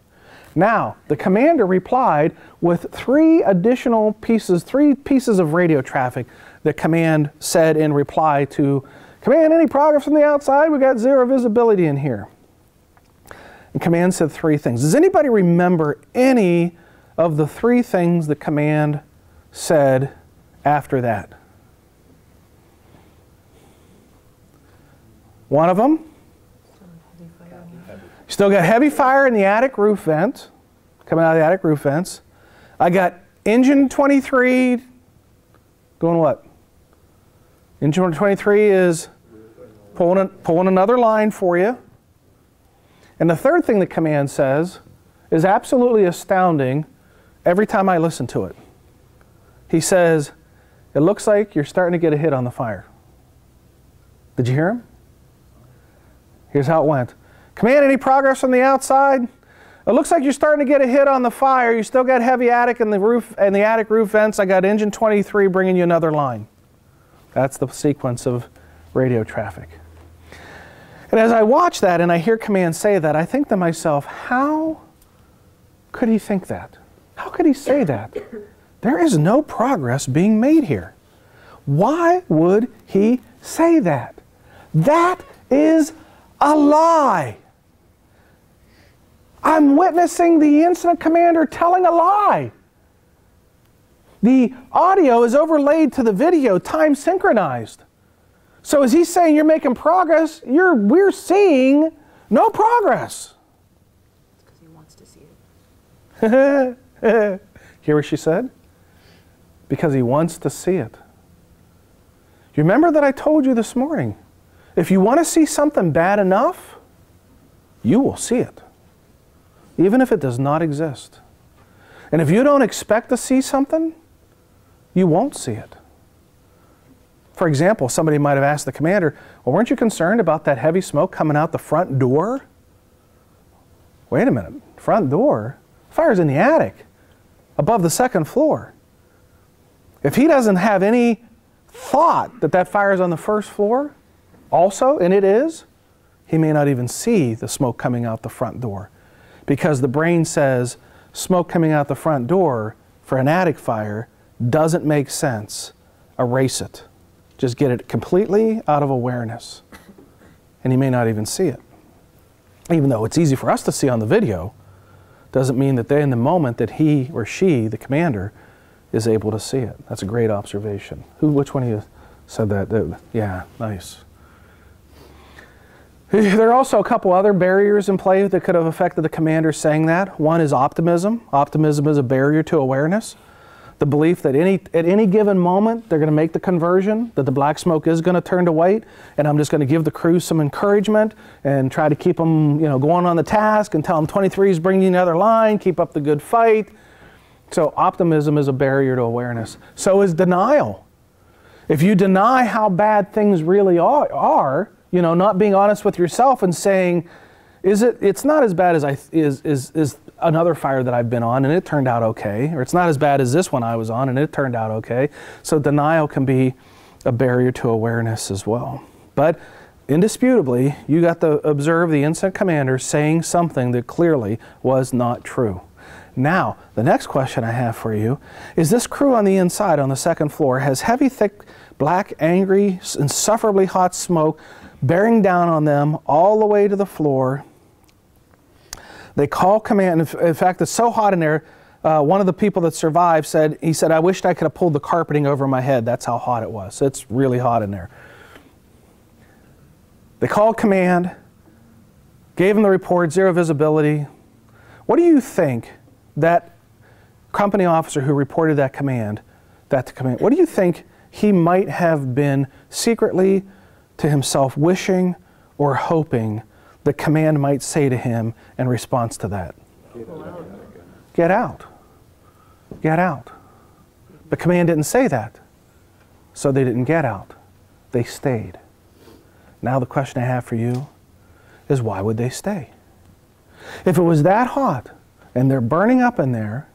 Now, the commander replied with three additional pieces, three pieces of radio traffic that command said in reply to command any progress from the outside? We got zero visibility in here. And command said three things. Does anybody remember any of the three things the command said after that? One of them? Still got heavy fire in the attic roof vent, coming out of the attic roof vents. I got engine 23 going what? Engine 23 is pulling, pulling another line for you. And the third thing the command says is absolutely astounding every time I listen to it. He says, It looks like you're starting to get a hit on the fire. Did you hear him? Here's how it went. Command, any progress from the outside? It looks like you're starting to get a hit on the fire. You still got heavy attic in the roof and the attic roof vents. I got engine 23 bringing you another line. That's the sequence of radio traffic. And as I watch that and I hear command say that, I think to myself, how could he think that? How could he say that? There is no progress being made here. Why would he say that? That is a lie. I'm witnessing the incident commander telling a lie. The audio is overlaid to the video, time synchronized. So as he's saying you're making progress, you're, we're seeing no progress. Because he wants to see it. Hear what she said? Because he wants to see it. You remember that I told you this morning? If you want to see something bad enough, you will see it, even if it does not exist. And if you don't expect to see something, you won't see it. For example, somebody might have asked the commander, Well, weren't you concerned about that heavy smoke coming out the front door? Wait a minute, front door? Fire's in the attic, above the second floor. If he doesn't have any thought that that fire is on the first floor, also, and it is, he may not even see the smoke coming out the front door because the brain says smoke coming out the front door for an attic fire doesn't make sense. Erase it. Just get it completely out of awareness. And he may not even see it. Even though it's easy for us to see on the video, doesn't mean that they, in the moment that he or she, the commander, is able to see it. That's a great observation. Who, which one of you said that? that yeah, nice. There are also a couple other barriers in play that could have affected the commander saying that. One is optimism. Optimism is a barrier to awareness. The belief that any, at any given moment they're going to make the conversion, that the black smoke is going to turn to white, and I'm just going to give the crew some encouragement and try to keep them you know, going on the task and tell them 23 is bringing another line, keep up the good fight. So optimism is a barrier to awareness. So is denial. If you deny how bad things really are, are you know, not being honest with yourself and saying, is it, it's not as bad as I, is, is, is another fire that I've been on and it turned out okay, or it's not as bad as this one I was on and it turned out okay. So denial can be a barrier to awareness as well. But indisputably, you got to observe the incident commander saying something that clearly was not true. Now, the next question I have for you is this crew on the inside on the second floor has heavy, thick, black, angry, insufferably hot smoke bearing down on them all the way to the floor. They call command. In fact, it's so hot in there. Uh, one of the people that survived said, he said, I wished I could have pulled the carpeting over my head. That's how hot it was. It's really hot in there. They called command, gave him the report, zero visibility. What do you think that company officer who reported that command, that command, what do you think he might have been secretly to himself wishing or hoping the command might say to him in response to that? Get out. Get out. The command didn't say that, so they didn't get out. They stayed. Now, the question I have for you is why would they stay? If it was that hot and they're burning up in there,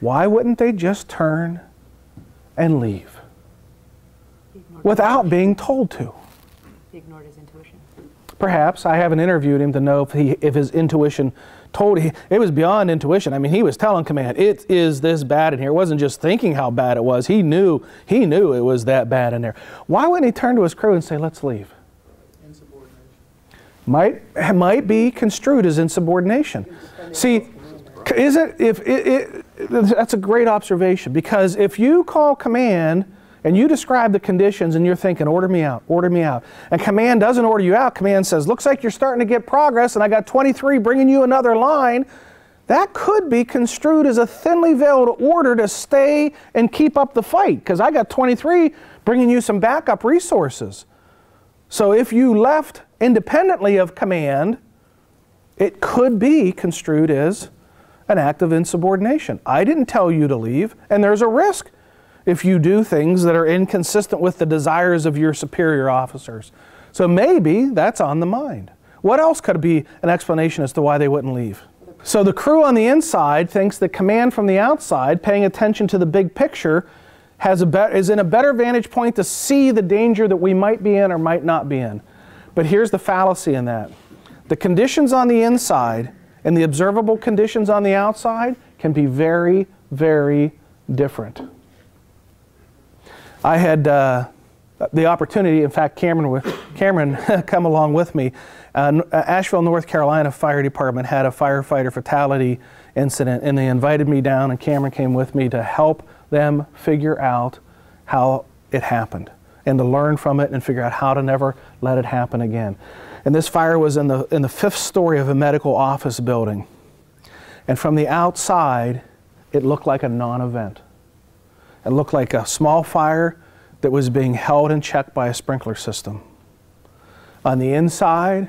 why wouldn't they just turn and leave without being told to? He ignored his intuition. Perhaps. I haven't interviewed him to know if, he, if his intuition told him. It was beyond intuition. I mean, he was telling command, it is this bad in here. It wasn't just thinking how bad it was. He knew, he knew it was that bad in there. Why wouldn't he turn to his crew and say, let's leave? Might, might be construed as insubordination. See, isn't, if it, it, that's a great observation because if you call command and you describe the conditions and you're thinking, order me out, order me out, and command doesn't order you out, command says, looks like you're starting to get progress and I got 23 bringing you another line, that could be construed as a thinly veiled order to stay and keep up the fight because I got 23 bringing you some backup resources. So if you left independently of command, it could be construed as an act of insubordination. I didn't tell you to leave, and there's a risk if you do things that are inconsistent with the desires of your superior officers. So maybe that's on the mind. What else could be an explanation as to why they wouldn't leave? So the crew on the inside thinks that command from the outside, paying attention to the big picture, has a is in a better vantage point to see the danger that we might be in or might not be in. But here's the fallacy in that. The conditions on the inside and the observable conditions on the outside can be very, very different. I had uh, the opportunity, in fact, Cameron, with, Cameron come along with me. Uh, Asheville, North Carolina Fire Department had a firefighter fatality incident, and they invited me down, and Cameron came with me to help them figure out how it happened and to learn from it and figure out how to never let it happen again. And this fire was in the, in the fifth story of a medical office building. And from the outside, it looked like a non event. It looked like a small fire that was being held in check by a sprinkler system. On the inside,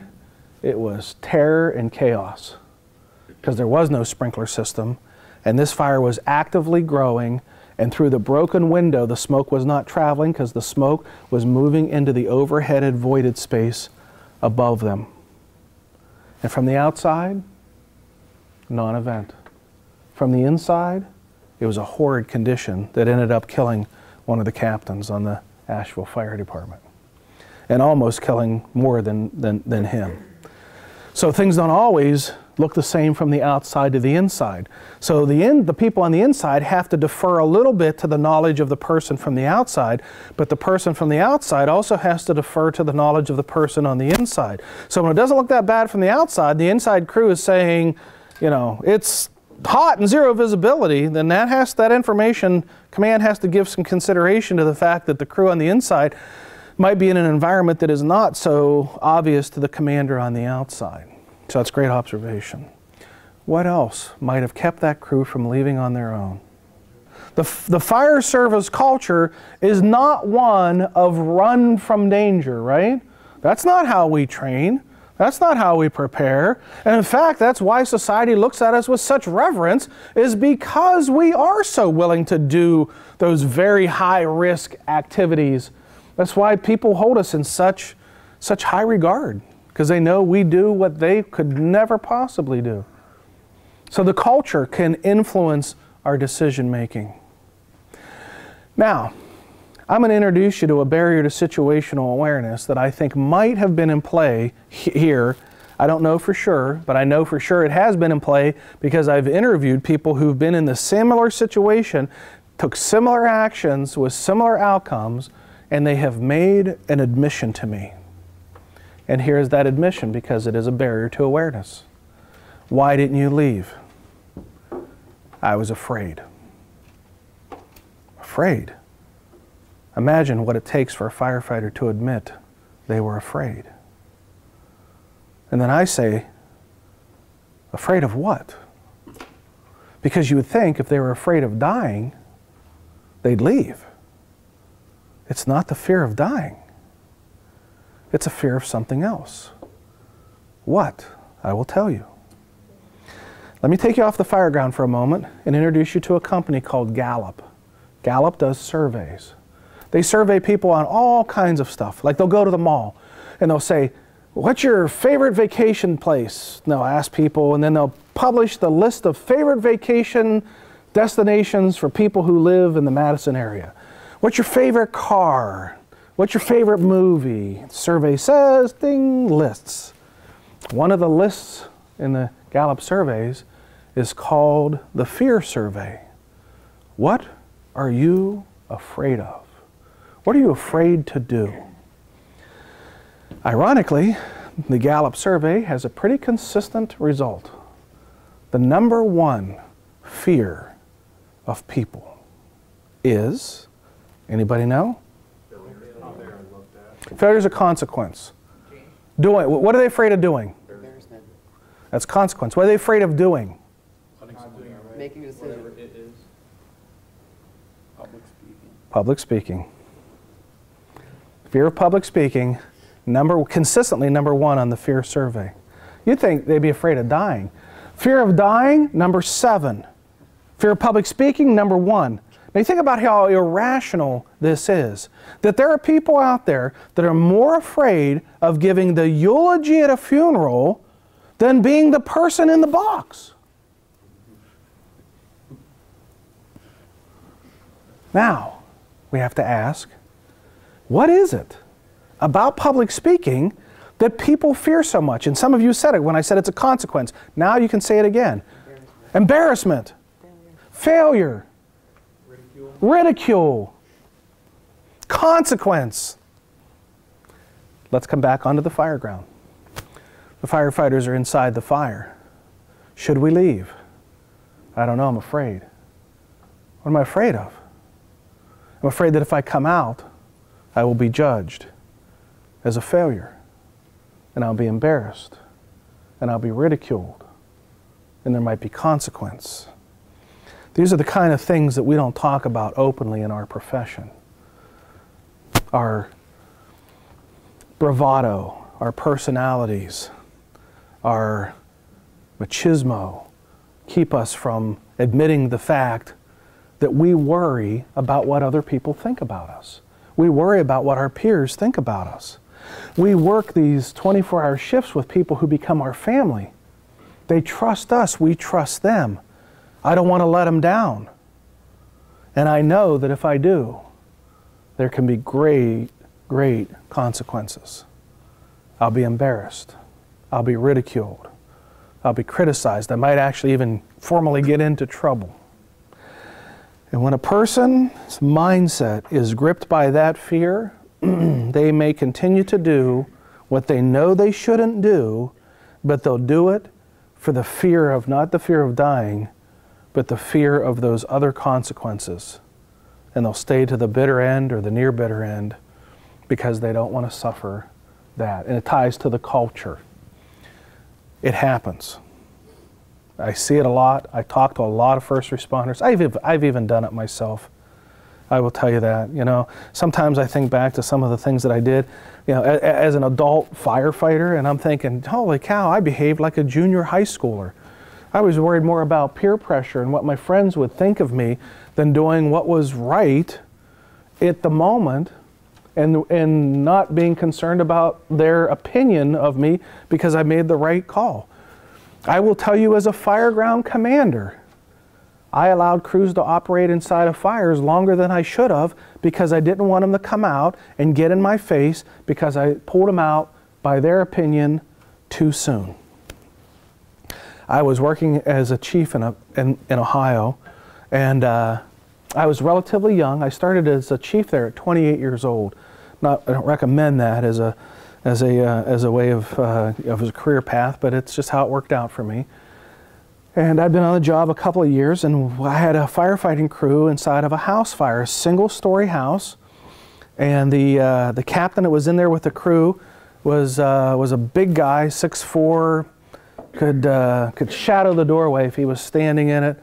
it was terror and chaos because there was no sprinkler system, and this fire was actively growing. And through the broken window, the smoke was not traveling because the smoke was moving into the overheaded voided space above them. And from the outside, non event. From the inside, it was a horrid condition that ended up killing one of the captains on the Asheville Fire Department and almost killing more than, than, than him. So things don't always look the same from the outside to the inside. So the, in, the people on the inside have to defer a little bit to the knowledge of the person from the outside, but the person from the outside also has to defer to the knowledge of the person on the inside. So when it doesn't look that bad from the outside, the inside crew is saying, you know, it's hot and zero visibility, then that has that information, command has to give some consideration to the fact that the crew on the inside might be in an environment that is not so obvious to the commander on the outside. So that's great observation. What else might have kept that crew from leaving on their own? The, the fire service culture is not one of run from danger, right? That's not how we train. That's not how we prepare. And in fact, that's why society looks at us with such reverence, is because we are so willing to do those very high risk activities. That's why people hold us in such, such high regard, because they know we do what they could never possibly do. So the culture can influence our decision making. Now, I'm going to introduce you to a barrier to situational awareness that I think might have been in play here. I don't know for sure, but I know for sure it has been in play because I've interviewed people who've been in the similar situation, took similar actions with similar outcomes, and they have made an admission to me. And here's that admission because it is a barrier to awareness. Why didn't you leave? I was afraid. Afraid. Imagine what it takes for a firefighter to admit they were afraid. And then I say, afraid of what? Because you would think if they were afraid of dying, they'd leave. It's not the fear of dying, it's a fear of something else. What? I will tell you. Let me take you off the fire ground for a moment and introduce you to a company called Gallup. Gallup does surveys. They survey people on all kinds of stuff. Like they'll go to the mall and they'll say, What's your favorite vacation place? And they'll ask people, and then they'll publish the list of favorite vacation destinations for people who live in the Madison area. What's your favorite car? What's your favorite movie? survey says, ding, lists. One of the lists in the Gallup surveys is called the Fear Survey. What are you afraid of? What are you afraid to do? Ironically, the Gallup survey has a pretty consistent result. The number one fear of people is anybody know? Failure is a consequence. Doing what are they afraid of doing? That's consequence. What are they afraid of doing? Making a decision. Public speaking. Fear of public speaking, number consistently number one on the fear survey. You'd think they'd be afraid of dying. Fear of dying, number seven. Fear of public speaking, number one. Now you think about how irrational this is. That there are people out there that are more afraid of giving the eulogy at a funeral than being the person in the box. Now, we have to ask, what is it about public speaking that people fear so much? And some of you said it when I said it's a consequence. Now you can say it again. Embarrassment, failure, ridicule, ridicule. consequence. Let's come back onto the fire ground. The firefighters are inside the fire. Should we leave? I don't know, I'm afraid. What am I afraid of? I'm afraid that if I come out, I will be judged as a failure, and I'll be embarrassed, and I'll be ridiculed, and there might be consequence. These are the kind of things that we don't talk about openly in our profession. Our bravado, our personalities, our machismo keep us from admitting the fact that we worry about what other people think about us. We worry about what our peers think about us. We work these 24 hour shifts with people who become our family. They trust us, we trust them. I don't want to let them down. And I know that if I do, there can be great, great consequences. I'll be embarrassed. I'll be ridiculed. I'll be criticized. I might actually even formally get into trouble. And when a person's mindset is gripped by that fear, they may continue to do what they know they shouldn't do, but they'll do it for the fear of not the fear of dying, but the fear of those other consequences. And they'll stay to the bitter end or the near bitter end because they don't want to suffer that. And it ties to the culture. It happens. I see it a lot. I talk to a lot of first responders. I've, I've even done it myself. I will tell you that. You know, sometimes I think back to some of the things that I did, you know, as, as an adult firefighter, and I'm thinking, holy cow, I behaved like a junior high schooler. I was worried more about peer pressure and what my friends would think of me than doing what was right at the moment and, and not being concerned about their opinion of me because I made the right call. I will tell you as a fireground commander, I allowed crews to operate inside of fires longer than I should have because I didn't want them to come out and get in my face because I pulled them out by their opinion too soon. I was working as a chief in, a, in, in Ohio, and uh, I was relatively young. I started as a chief there at 28 years old. Not, I don't recommend that as a as a, uh, as a way of, uh, of his career path, but it's just how it worked out for me. And I'd been on the job a couple of years, and I had a firefighting crew inside of a house fire, a single story house. And the, uh, the captain that was in there with the crew was, uh, was a big guy, 6'4, could, uh, could shadow the doorway if he was standing in it.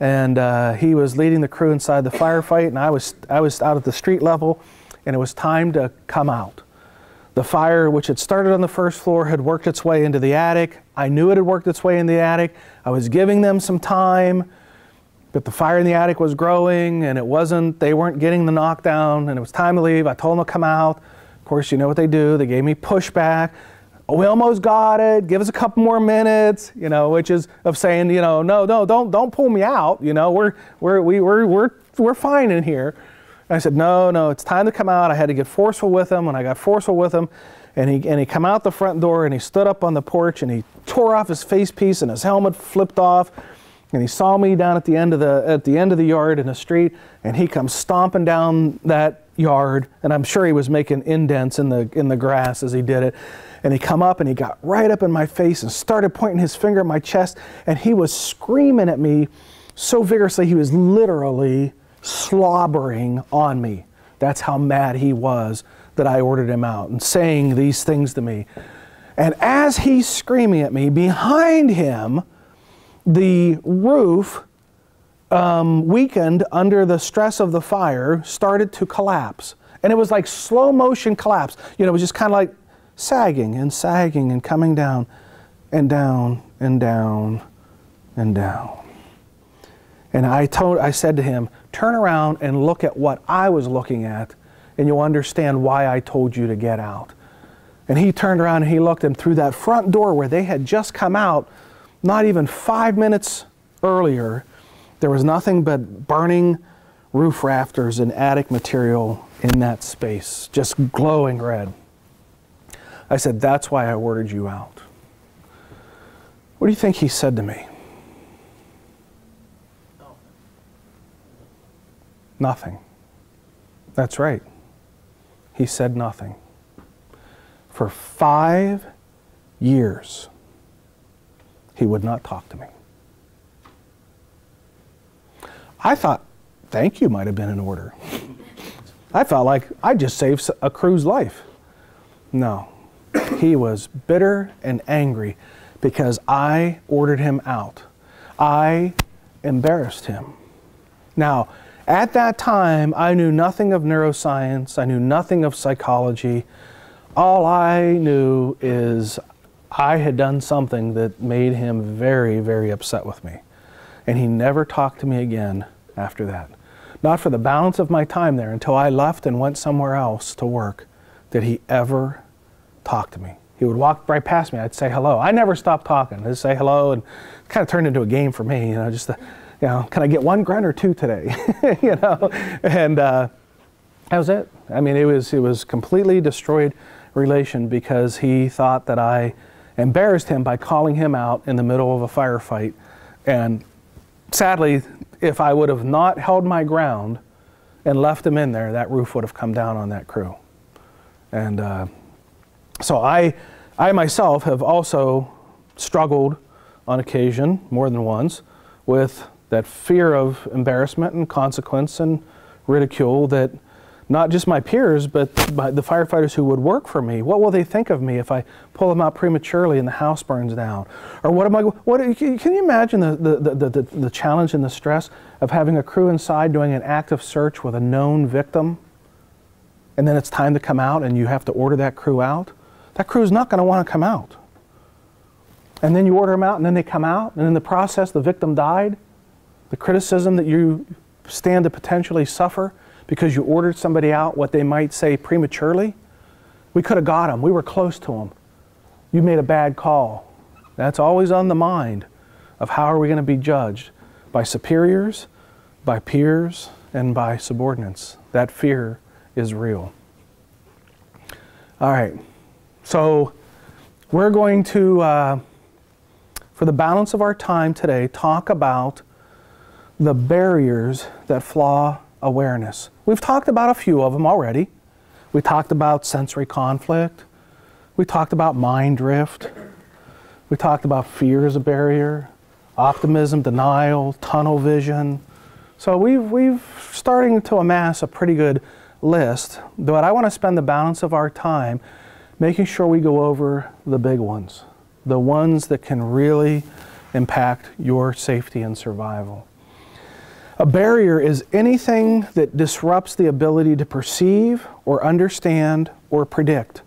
And uh, he was leading the crew inside the firefight, and I was, I was out at the street level, and it was time to come out. The fire, which had started on the first floor, had worked its way into the attic. I knew it had worked its way in the attic. I was giving them some time, but the fire in the attic was growing and it wasn't, they weren't getting the knockdown and it was time to leave. I told them to come out. Of course, you know what they do. They gave me pushback. Oh, we almost got it. Give us a couple more minutes, you know, which is of saying, you know, no, no, don't, don't pull me out. You know, we're, we're, we, we're, we're, we're fine in here. I said, no, no, it's time to come out. I had to get forceful with him. When I got forceful with him, and he, and he come out the front door and he stood up on the porch and he tore off his face piece and his helmet flipped off. And he saw me down at the end of the, at the, end of the yard in the street and he comes stomping down that yard and I'm sure he was making indents in the, in the grass as he did it. And he come up and he got right up in my face and started pointing his finger at my chest and he was screaming at me so vigorously he was literally slobbering on me. That's how mad he was that I ordered him out and saying these things to me. And as he's screaming at me, behind him, the roof um, weakened under the stress of the fire, started to collapse. And it was like slow motion collapse. You know, it was just kind of like sagging and sagging and coming down and down and down and down. And I told, I said to him, turn around and look at what I was looking at, and you'll understand why I told you to get out. And he turned around and he looked, and through that front door where they had just come out, not even five minutes earlier, there was nothing but burning roof rafters and attic material in that space, just glowing red. I said, That's why I ordered you out. What do you think he said to me? Nothing. That's right. He said nothing. For five years, he would not talk to me. I thought, thank you might have been in order. I felt like I just saved a crew's life. No, he was bitter and angry because I ordered him out. I embarrassed him. Now, at that time, I knew nothing of neuroscience, I knew nothing of psychology. All I knew is I had done something that made him very, very upset with me. And he never talked to me again after that. Not for the balance of my time there until I left and went somewhere else to work did he ever talk to me. He would walk right past me. I'd say hello. I never stopped talking. I'd say hello and it kind of turned into a game for me, you know, just the, you know, can I get one grunt or two today? you know, and uh, that was it. I mean, it was it was completely destroyed relation because he thought that I embarrassed him by calling him out in the middle of a firefight, and sadly, if I would have not held my ground and left him in there, that roof would have come down on that crew, and uh, so I I myself have also struggled on occasion, more than once, with that fear of embarrassment and consequence and ridicule that not just my peers, but the firefighters who would work for me. What will they think of me if I pull them out prematurely and the house burns down? Or what am I? What can you imagine the the, the, the, the challenge and the stress of having a crew inside doing an active search with a known victim, and then it's time to come out and you have to order that crew out? That crew is not going to want to come out. And then you order them out, and then they come out, and in the process, the victim died the criticism that you stand to potentially suffer because you ordered somebody out, what they might say prematurely. We could have got them. We were close to them. You made a bad call. That's always on the mind of how are we going to be judged? By superiors, by peers, and by subordinates. That fear is real. All right. So we're going to, uh, for the balance of our time today, talk about the barriers that flaw awareness. We've talked about a few of them already. We talked about sensory conflict, We talked about mind drift. We talked about fear as a barrier, optimism, denial, tunnel vision. So we've, we've starting to amass a pretty good list, but I want to spend the balance of our time making sure we go over the big ones, the ones that can really impact your safety and survival. A barrier is anything that disrupts the ability to perceive or understand or predict,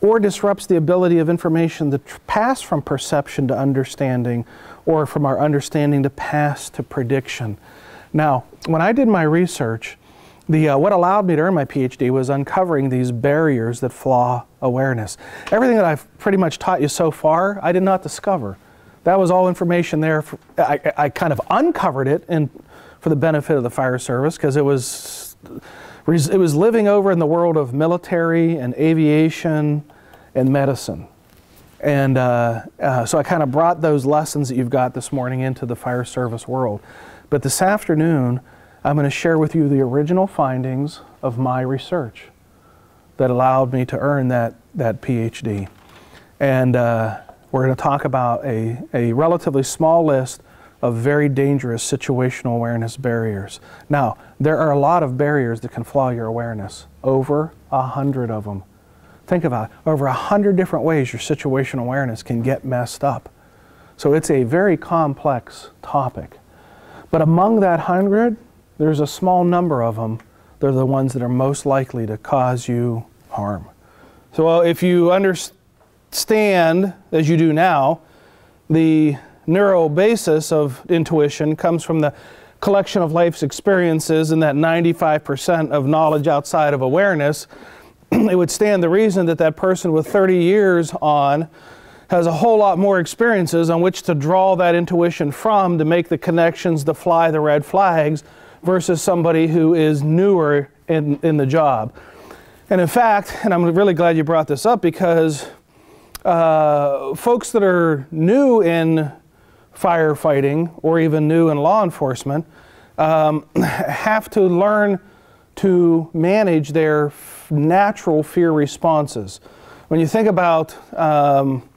or disrupts the ability of information to pass from perception to understanding, or from our understanding to pass to prediction. Now, when I did my research, the, uh, what allowed me to earn my PhD was uncovering these barriers that flaw awareness. Everything that I've pretty much taught you so far, I did not discover. That was all information there. For, I, I kind of uncovered it in, for the benefit of the fire service because it was, it was living over in the world of military and aviation and medicine. And uh, uh, so I kind of brought those lessons that you've got this morning into the fire service world. But this afternoon, I'm going to share with you the original findings of my research that allowed me to earn that, that PhD. And uh, we're going to talk about a, a relatively small list of very dangerous situational awareness barriers. Now, there are a lot of barriers that can flaw your awareness, over a hundred of them. Think about it, over a hundred different ways your situational awareness can get messed up. So it's a very complex topic. But among that hundred, there's a small number of them. They're the ones that are most likely to cause you harm. So if you understand, as you do now, the neural basis of intuition comes from the collection of life's experiences and that 95% of knowledge outside of awareness, it would stand the reason that that person with 30 years on has a whole lot more experiences on which to draw that intuition from to make the connections, to fly the red flags, versus somebody who is newer in, in the job. And in fact, and I'm really glad you brought this up because uh, folks that are new in firefighting or even new in law enforcement um, have to learn to manage their natural fear responses. When you think about um,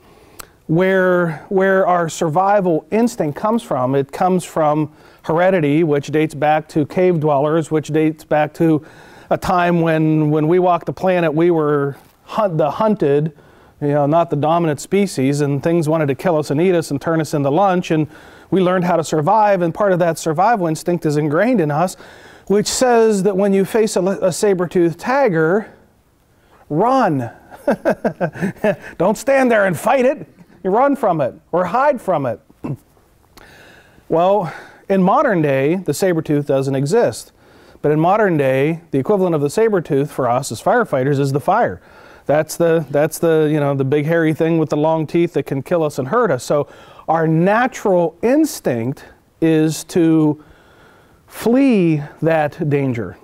where, where our survival instinct comes from. It comes from heredity, which dates back to cave dwellers, which dates back to a time when, when we walked the planet, we were hunt, the hunted, you know, not the dominant species, and things wanted to kill us and eat us and turn us into lunch, and we learned how to survive, and part of that survival instinct is ingrained in us, which says that when you face a, a saber-toothed tiger, run. Don't stand there and fight it. You run from it or hide from it. well, in modern day, the saber tooth doesn't exist. But in modern day, the equivalent of the saber tooth for us as firefighters is the fire. That's the, that's the, you know, the big hairy thing with the long teeth that can kill us and hurt us. So our natural instinct is to flee that danger.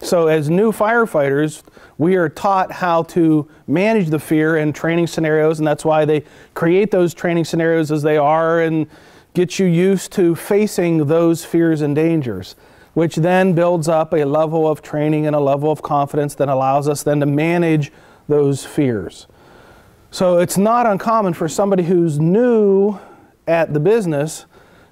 So as new firefighters, we are taught how to manage the fear in training scenarios, and that's why they create those training scenarios as they are and get you used to facing those fears and dangers, which then builds up a level of training and a level of confidence that allows us then to manage those fears. So it's not uncommon for somebody who's new at the business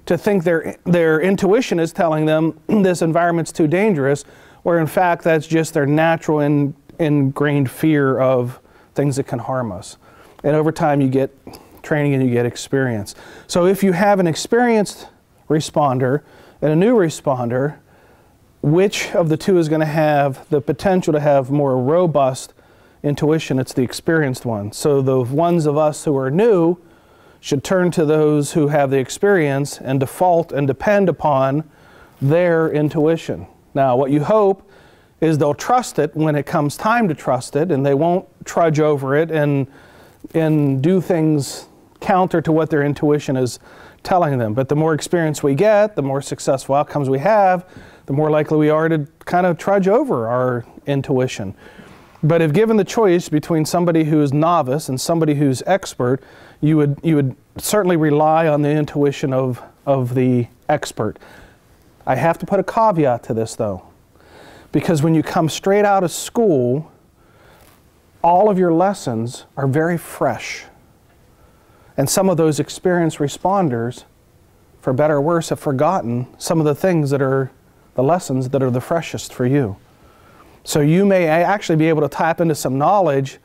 to think their, their intuition is telling them this environment's too dangerous, where in fact that's just their natural in, ingrained fear of things that can harm us. And over time you get training and you get experience. So if you have an experienced responder and a new responder, which of the two is going to have the potential to have more robust intuition? It's the experienced one. So the ones of us who are new should turn to those who have the experience and default and depend upon their intuition. Now, what you hope is they'll trust it when it comes time to trust it, and they won't trudge over it and, and do things counter to what their intuition is telling them. But the more experience we get, the more successful outcomes we have, the more likely we are to kind of trudge over our intuition. But if given the choice between somebody who is novice and somebody who's expert, you would, you would certainly rely on the intuition of, of the expert. I have to put a caveat to this though, because when you come straight out of school, all of your lessons are very fresh. And some of those experienced responders, for better or worse, have forgotten some of the things that are the lessons that are the freshest for you. So you may actually be able to tap into some knowledge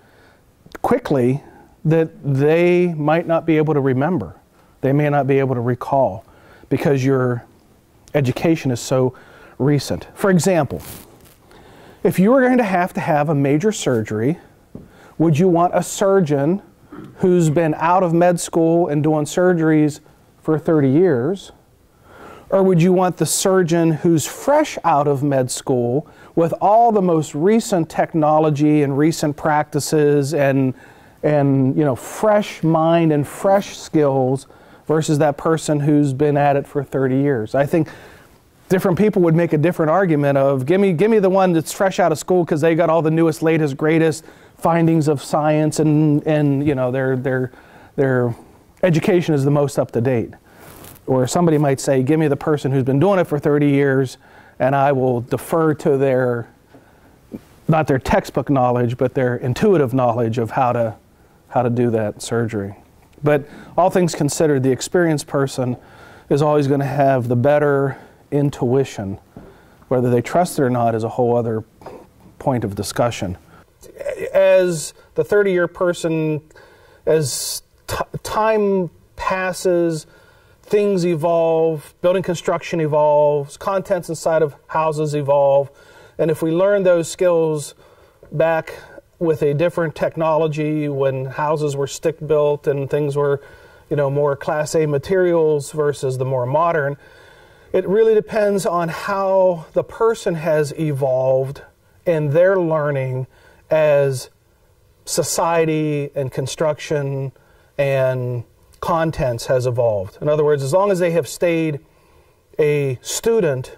quickly that they might not be able to remember. They may not be able to recall because your education is so recent. For example, if you were going to have to have a major surgery, would you want a surgeon who's been out of med school and doing surgeries for 30 years? Or would you want the surgeon who's fresh out of med school with all the most recent technology and recent practices and, and you know, fresh mind and fresh skills versus that person who's been at it for 30 years? I think different people would make a different argument of give me, give me the one that's fresh out of school because they got all the newest, latest, greatest findings of science and, and you know, their, their, their education is the most up to date. Or somebody might say, give me the person who's been doing it for 30 years and I will defer to their, not their textbook knowledge, but their intuitive knowledge of how to, how to do that surgery. But all things considered, the experienced person is always going to have the better intuition. Whether they trust it or not is a whole other point of discussion. As the 30 year person, as time passes, things evolve, building construction evolves, contents inside of houses evolve. And if we learn those skills back with a different technology when houses were stick built and things were, you know, more class A materials versus the more modern, it really depends on how the person has evolved in their learning as society and construction and contents has evolved. In other words, as long as they have stayed a student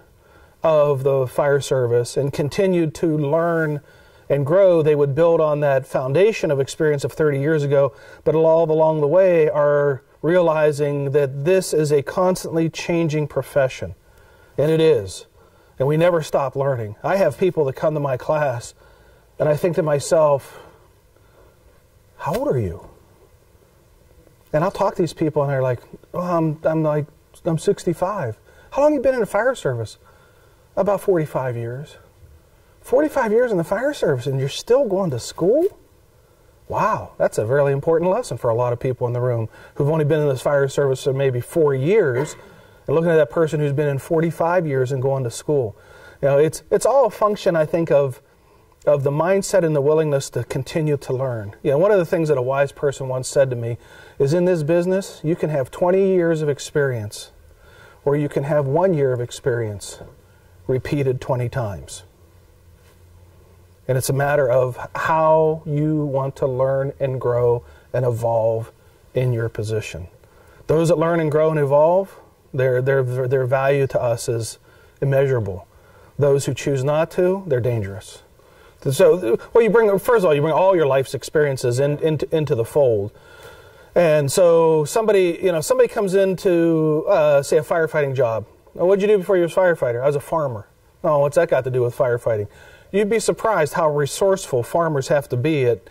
of the fire service and continued to learn and grow, they would build on that foundation of experience of 30 years ago, but all along the way are realizing that this is a constantly changing profession. And it is. And we never stop learning. I have people that come to my class, and I think to myself, how old are you? And I'll talk to these people, and they're like, oh, I'm, I'm like, I'm 65. How long have you been in the fire service? About 45 years. 45 years in the fire service, and you're still going to school? Wow, that's a really important lesson for a lot of people in the room who've only been in this fire service for maybe four years, and looking at that person who's been in 45 years and going to school. You know, it's, it's all a function, I think, of of the mindset and the willingness to continue to learn. You know, one of the things that a wise person once said to me is in this business, you can have 20 years of experience or you can have one year of experience repeated 20 times. And it's a matter of how you want to learn and grow and evolve in your position. Those that learn and grow and evolve, their, their, their value to us is immeasurable. Those who choose not to, they're dangerous. So, well, you bring first of all, you bring all your life's experiences in, into, into the fold. And so, somebody, you know, somebody comes into, uh, say, a firefighting job. What'd you do before you was a firefighter? I was a farmer. Oh, what's that got to do with firefighting? You'd be surprised how resourceful farmers have to be at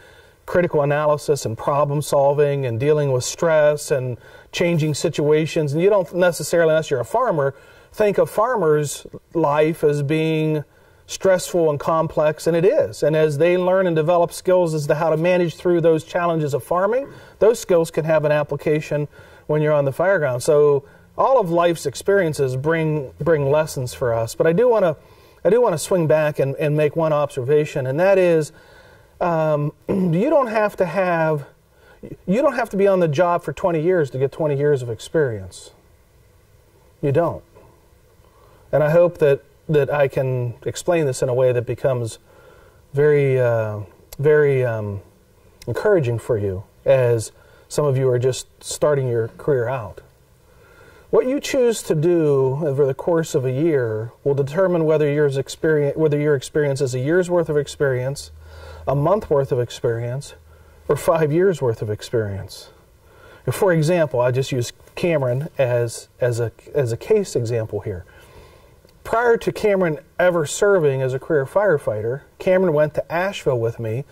critical analysis and problem solving and dealing with stress and changing situations. And you don't necessarily, unless you're a farmer, think of farmers' life as being stressful and complex, and it is. And as they learn and develop skills as to how to manage through those challenges of farming, those skills can have an application when you're on the fire ground. So all of life's experiences bring bring lessons for us. But I do want to I do want to swing back and, and make one observation, and that is um, you don't have to have you don't have to be on the job for 20 years to get 20 years of experience. You don't. And I hope that that I can explain this in a way that becomes very, uh, very um, encouraging for you as some of you are just starting your career out. What you choose to do over the course of a year will determine whether, your experience, whether your experience is a year's worth of experience, a month worth of experience, or five years worth of experience. For example, I just use Cameron as, as, a, as a case example here prior to Cameron ever serving as a career firefighter, Cameron went to Asheville with me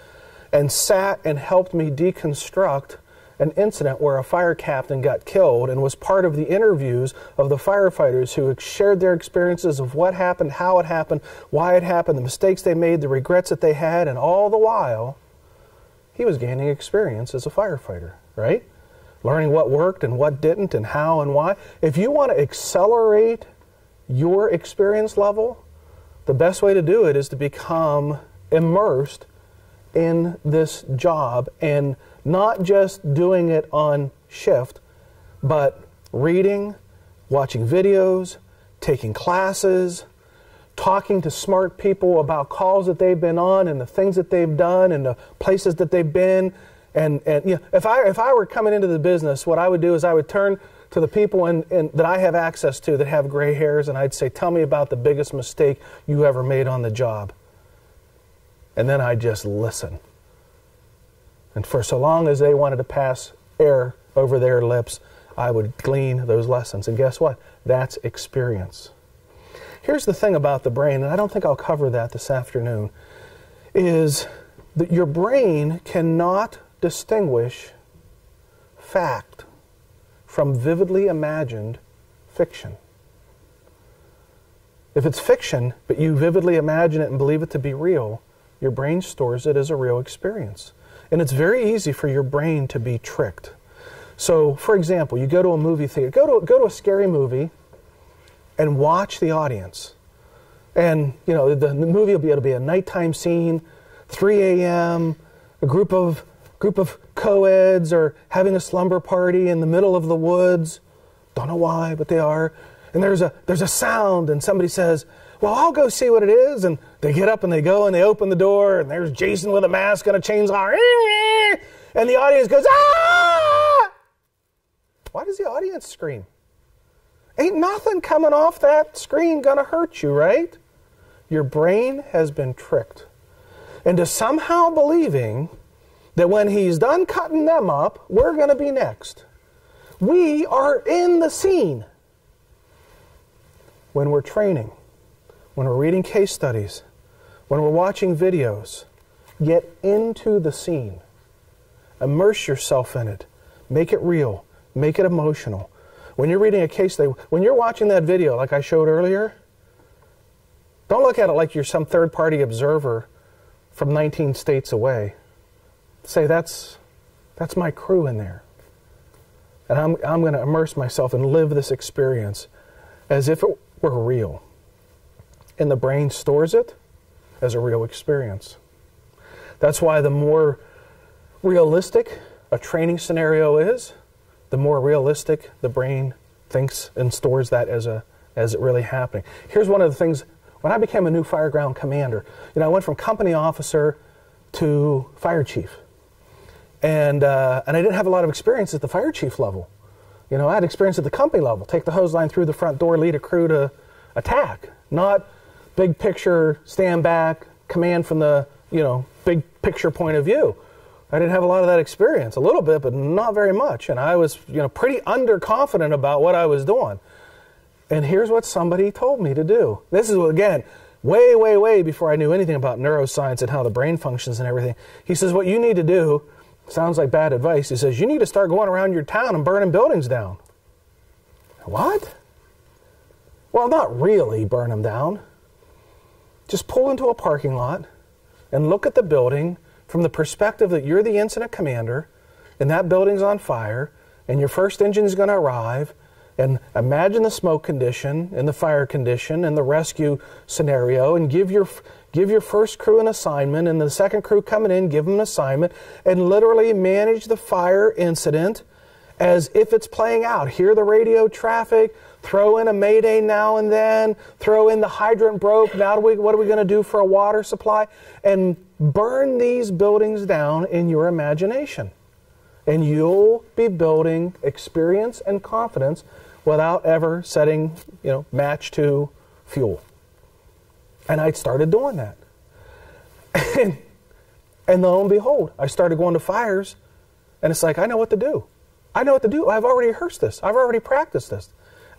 and sat and helped me deconstruct an incident where a fire captain got killed and was part of the interviews of the firefighters who shared their experiences of what happened, how it happened, why it happened, the mistakes they made, the regrets that they had, and all the while, he was gaining experience as a firefighter, right? Learning what worked and what didn't and how and why. If you want to accelerate your experience level, the best way to do it is to become immersed in this job and not just doing it on shift, but reading, watching videos, taking classes, talking to smart people about calls that they've been on and the things that they've done and the places that they've been. And, and you know, if I if I were coming into the business, what I would do is I would turn to the people in, in, that I have access to that have gray hairs, and I'd say, "Tell me about the biggest mistake you ever made on the job." And then I'd just listen. And for so long as they wanted to pass air over their lips, I would glean those lessons. And guess what? That's experience. Here's the thing about the brain, and I don't think I'll cover that this afternoon, is that your brain cannot distinguish fact from vividly imagined fiction. If it's fiction, but you vividly imagine it and believe it to be real, your brain stores it as a real experience. And it's very easy for your brain to be tricked. So, for example, you go to a movie theater, go to, go to a scary movie and watch the audience. And, you know, the, the movie will be, it'll be a nighttime scene, 3 a.m., a group of, group of co-eds are having a slumber party in the middle of the woods. Don't know why, but they are. And there's a, there's a sound, and somebody says, well, I'll go see what it is. And they get up and they go and they open the door, and there's Jason with a mask and a chainsaw. And the audience goes, ah! Why does the audience scream? Ain't nothing coming off that screen gonna hurt you, right? Your brain has been tricked into somehow believing that when he's done cutting them up, we're gonna be next. We are in the scene when we're training when we're reading case studies, when we're watching videos, get into the scene. Immerse yourself in it. Make it real. Make it emotional. When you're reading a case study, when you're watching that video like I showed earlier, don't look at it like you're some third party observer from 19 states away. Say, that's, that's my crew in there. And I'm, I'm going to immerse myself and live this experience as if it were real and the brain stores it as a real experience. That's why the more realistic a training scenario is, the more realistic the brain thinks and stores that as a as it really happening. Here's one of the things when I became a new fireground commander, you know, I went from company officer to fire chief. And, uh, and I didn't have a lot of experience at the fire chief level. You know, I had experience at the company level. Take the hose line through the front door, lead a crew to attack. Not big picture, stand back, command from the, you know, big picture point of view. I didn't have a lot of that experience, a little bit, but not very much. And I was, you know, pretty underconfident about what I was doing. And here's what somebody told me to do. This is, again, way, way, way before I knew anything about neuroscience and how the brain functions and everything. He says, What you need to do sounds like bad advice. He says, You need to start going around your town and burning buildings down. What? Well, not really burn them down. Just pull into a parking lot and look at the building from the perspective that you're the incident commander and that building's on fire and your first engine is going to arrive and imagine the smoke condition and the fire condition and the rescue scenario and give your give your first crew an assignment and the second crew coming in give them an assignment and literally manage the fire incident as if it's playing out hear the radio traffic Throw in a mayday now and then. Throw in the hydrant broke. Now, we, what are we going to do for a water supply? And burn these buildings down in your imagination. And you'll be building experience and confidence without ever setting, you know, match to fuel. And I started doing that. And, and lo and behold, I started going to fires, and it's like, I know what to do. I know what to do. I've already rehearsed this. I've already practiced this.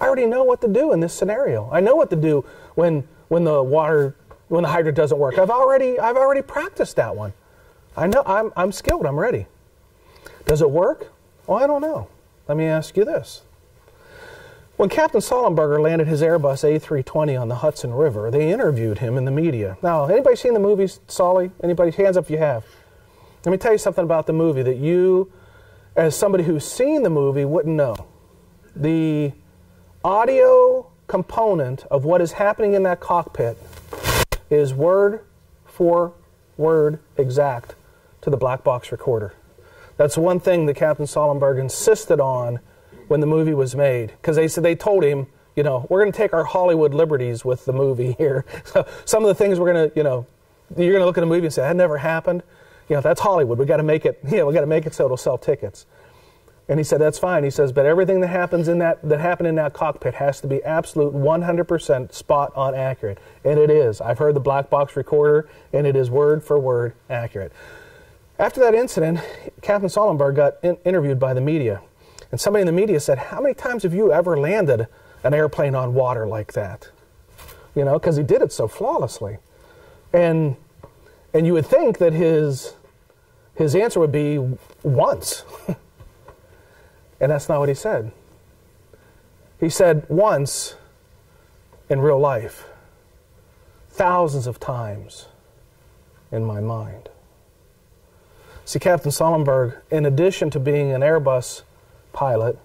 I already know what to do in this scenario. I know what to do when when the water when the hydrant doesn't work. I've already I've already practiced that one. I know I'm, I'm skilled, I'm ready. Does it work? Well, I don't know. Let me ask you this. When Captain Sullenberger landed his Airbus A320 on the Hudson River, they interviewed him in the media. Now, anybody seen the movie Sully? Anybody? Hands up if you have. Let me tell you something about the movie that you, as somebody who's seen the movie, wouldn't know. The audio component of what is happening in that cockpit is word for word exact to the black box recorder. That's one thing that Captain Sullenberger insisted on when the movie was made because they said they told him, you know, we're going to take our Hollywood liberties with the movie here. So some of the things we're going to, you know, you're going to look at a movie and say that never happened. You know, that's Hollywood. We got to make it. Know, we got to make it so it'll sell tickets. And he said that's fine. He says, but everything that happens in that that happened in that cockpit has to be absolute 100% spot on accurate, and it is. I've heard the black box recorder, and it is word for word accurate. After that incident, Captain Sullenberger got in, interviewed by the media, and somebody in the media said, "How many times have you ever landed an airplane on water like that?" You know, because he did it so flawlessly, and and you would think that his his answer would be once. And that's not what he said. He said once in real life, thousands of times in my mind. See, Captain Sullenberger, in addition to being an Airbus pilot,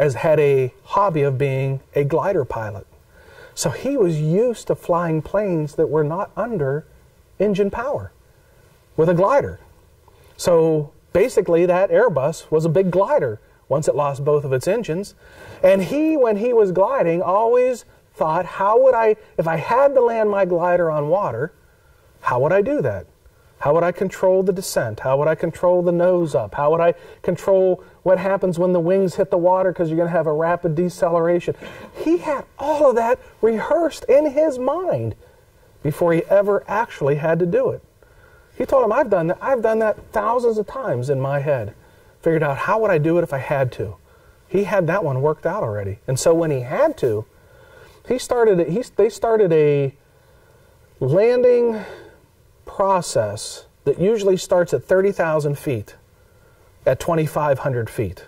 as had a hobby of being a glider pilot. So he was used to flying planes that were not under engine power with a glider. So basically, that Airbus was a big glider once it lost both of its engines. And he, when he was gliding, always thought, how would I, if I had to land my glider on water, how would I do that? How would I control the descent? How would I control the nose up? How would I control what happens when the wings hit the water because you're going to have a rapid deceleration? He had all of that rehearsed in his mind before he ever actually had to do it. He told him, I've done that. I've done that thousands of times in my head figured out how would I do it if I had to. He had that one worked out already. And so when he had to, he started it, he, they started a landing process that usually starts at 30,000 feet at 2,500 feet.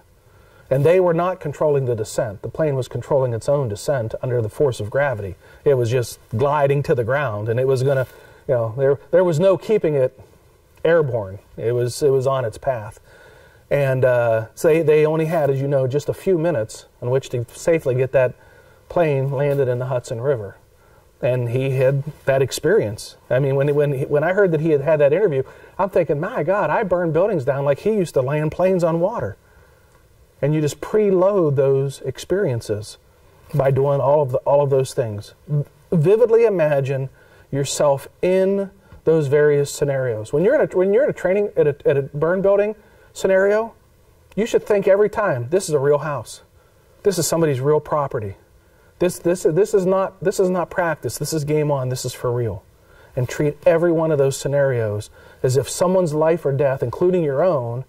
And they were not controlling the descent. The plane was controlling its own descent under the force of gravity. It was just gliding to the ground, and it was going to, you know, there, there was no keeping it airborne. It was, it was on its path. And uh, so they, they only had, as you know, just a few minutes on which to safely get that plane landed in the Hudson River. And he had that experience. I mean, when, when, when I heard that he had had that interview, I'm thinking, my God, I burned buildings down like he used to land planes on water. And you just preload those experiences by doing all of, the, all of those things. Vividly imagine yourself in those various scenarios. When you're in a, when you're in a training at a, at a burn building, scenario, you should think every time this is a real house. This is somebody's real property. This, this, this, is not, this is not practice. This is game on. This is for real. And treat every one of those scenarios as if someone's life or death, including your own,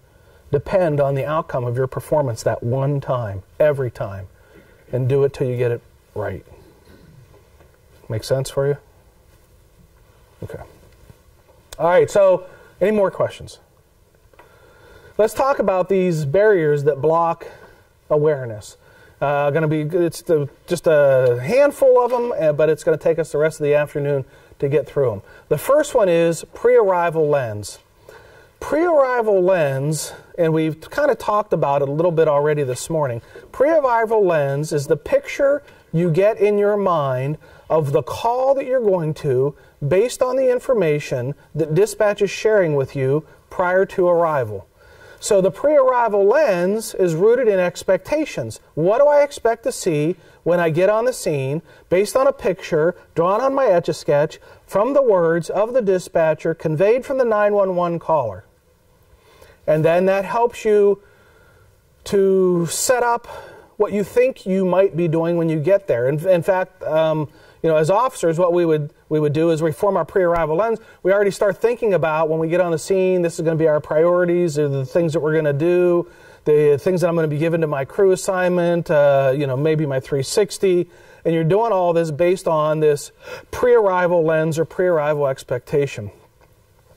depend on the outcome of your performance that one time, every time. And do it till you get it right. Make sense for you? Okay. All right, so any more questions? Let's talk about these barriers that block awareness. Uh, going to be it's the, just a handful of them, uh, but it's going to take us the rest of the afternoon to get through them. The first one is pre-arrival lens. Pre-arrival lens, and we've kind of talked about it a little bit already this morning. Pre-arrival lens is the picture you get in your mind of the call that you're going to based on the information that dispatch is sharing with you prior to arrival. So the pre-arrival lens is rooted in expectations. What do I expect to see when I get on the scene based on a picture drawn on my Etch-a-Sketch from the words of the dispatcher conveyed from the 911 caller? And then that helps you to set up what you think you might be doing when you get there. In, in fact, um, you know, as officers, what we would we would do is we form our pre-arrival lens. We already start thinking about when we get on the scene. This is going to be our priorities, or the things that we're going to do, the things that I'm going to be given to my crew assignment. Uh, you know, maybe my 360, and you're doing all this based on this pre-arrival lens or pre-arrival expectation.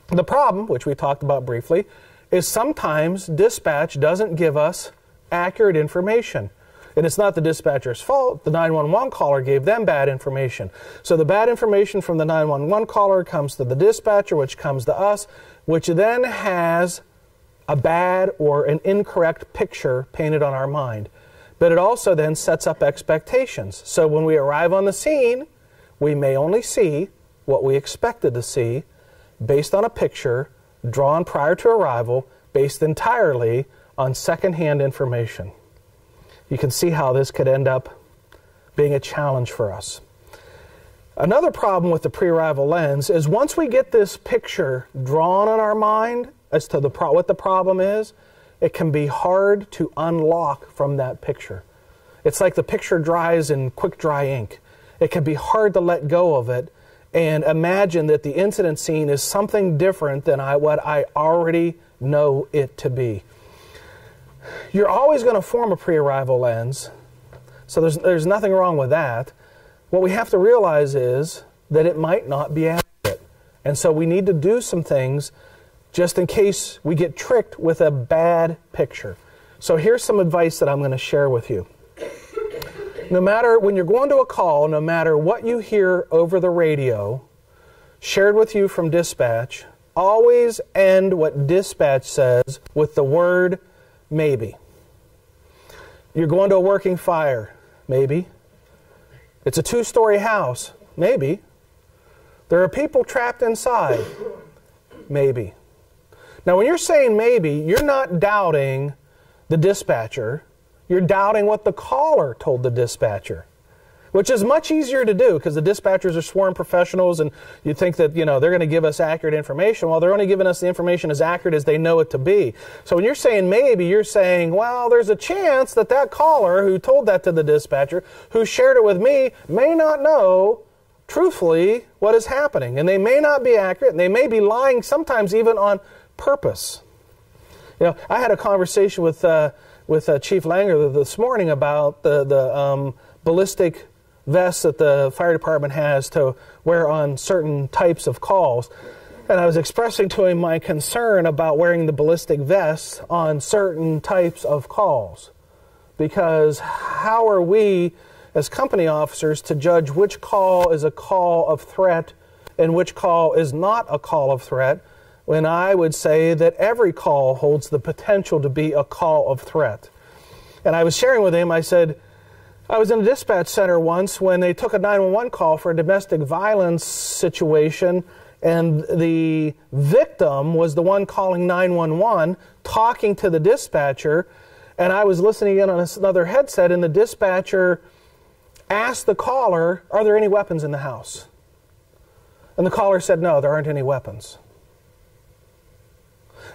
The problem, which we talked about briefly, is sometimes dispatch doesn't give us accurate information. And it's not the dispatcher's fault. The 911 caller gave them bad information. So the bad information from the 911 caller comes to the dispatcher, which comes to us, which then has a bad or an incorrect picture painted on our mind. But it also then sets up expectations. So when we arrive on the scene, we may only see what we expected to see based on a picture drawn prior to arrival, based entirely on secondhand information. You can see how this could end up being a challenge for us. Another problem with the pre-arrival lens is once we get this picture drawn in our mind as to the what the problem is, it can be hard to unlock from that picture. It's like the picture dries in quick dry ink. It can be hard to let go of it and imagine that the incident scene is something different than I, what I already know it to be. You're always going to form a pre arrival lens, so there's, there's nothing wrong with that. What we have to realize is that it might not be accurate. And so we need to do some things just in case we get tricked with a bad picture. So here's some advice that I'm going to share with you. No matter when you're going to a call, no matter what you hear over the radio, shared with you from dispatch, always end what dispatch says with the word maybe. You're going to a working fire, maybe. It's a two story house, maybe. There are people trapped inside, maybe. Now, when you're saying maybe, you're not doubting the dispatcher, you're doubting what the caller told the dispatcher which is much easier to do because the dispatchers are sworn professionals and you think that you know they're going to give us accurate information. Well they're only giving us the information as accurate as they know it to be. So when you're saying maybe you're saying well there's a chance that that caller who told that to the dispatcher who shared it with me may not know truthfully what is happening. And they may not be accurate and they may be lying sometimes even on purpose. You know i had a conversation with uh, with uh, chief langer this morning about the the um, ballistic vests that the fire department has to wear on certain types of calls. And I was expressing to him my concern about wearing the ballistic vests on certain types of calls. Because how are we, as company officers, to judge which call is a call of threat and which call is not a call of threat when I would say that every call holds the potential to be a call of threat? And I was sharing with him, I said, I was in a dispatch center once when they took a 911 call for a domestic violence situation, and the victim was the one calling 911, talking to the dispatcher, and I was listening in on another headset, and the dispatcher asked the caller, Are there any weapons in the house? And the caller said, No, there aren't any weapons.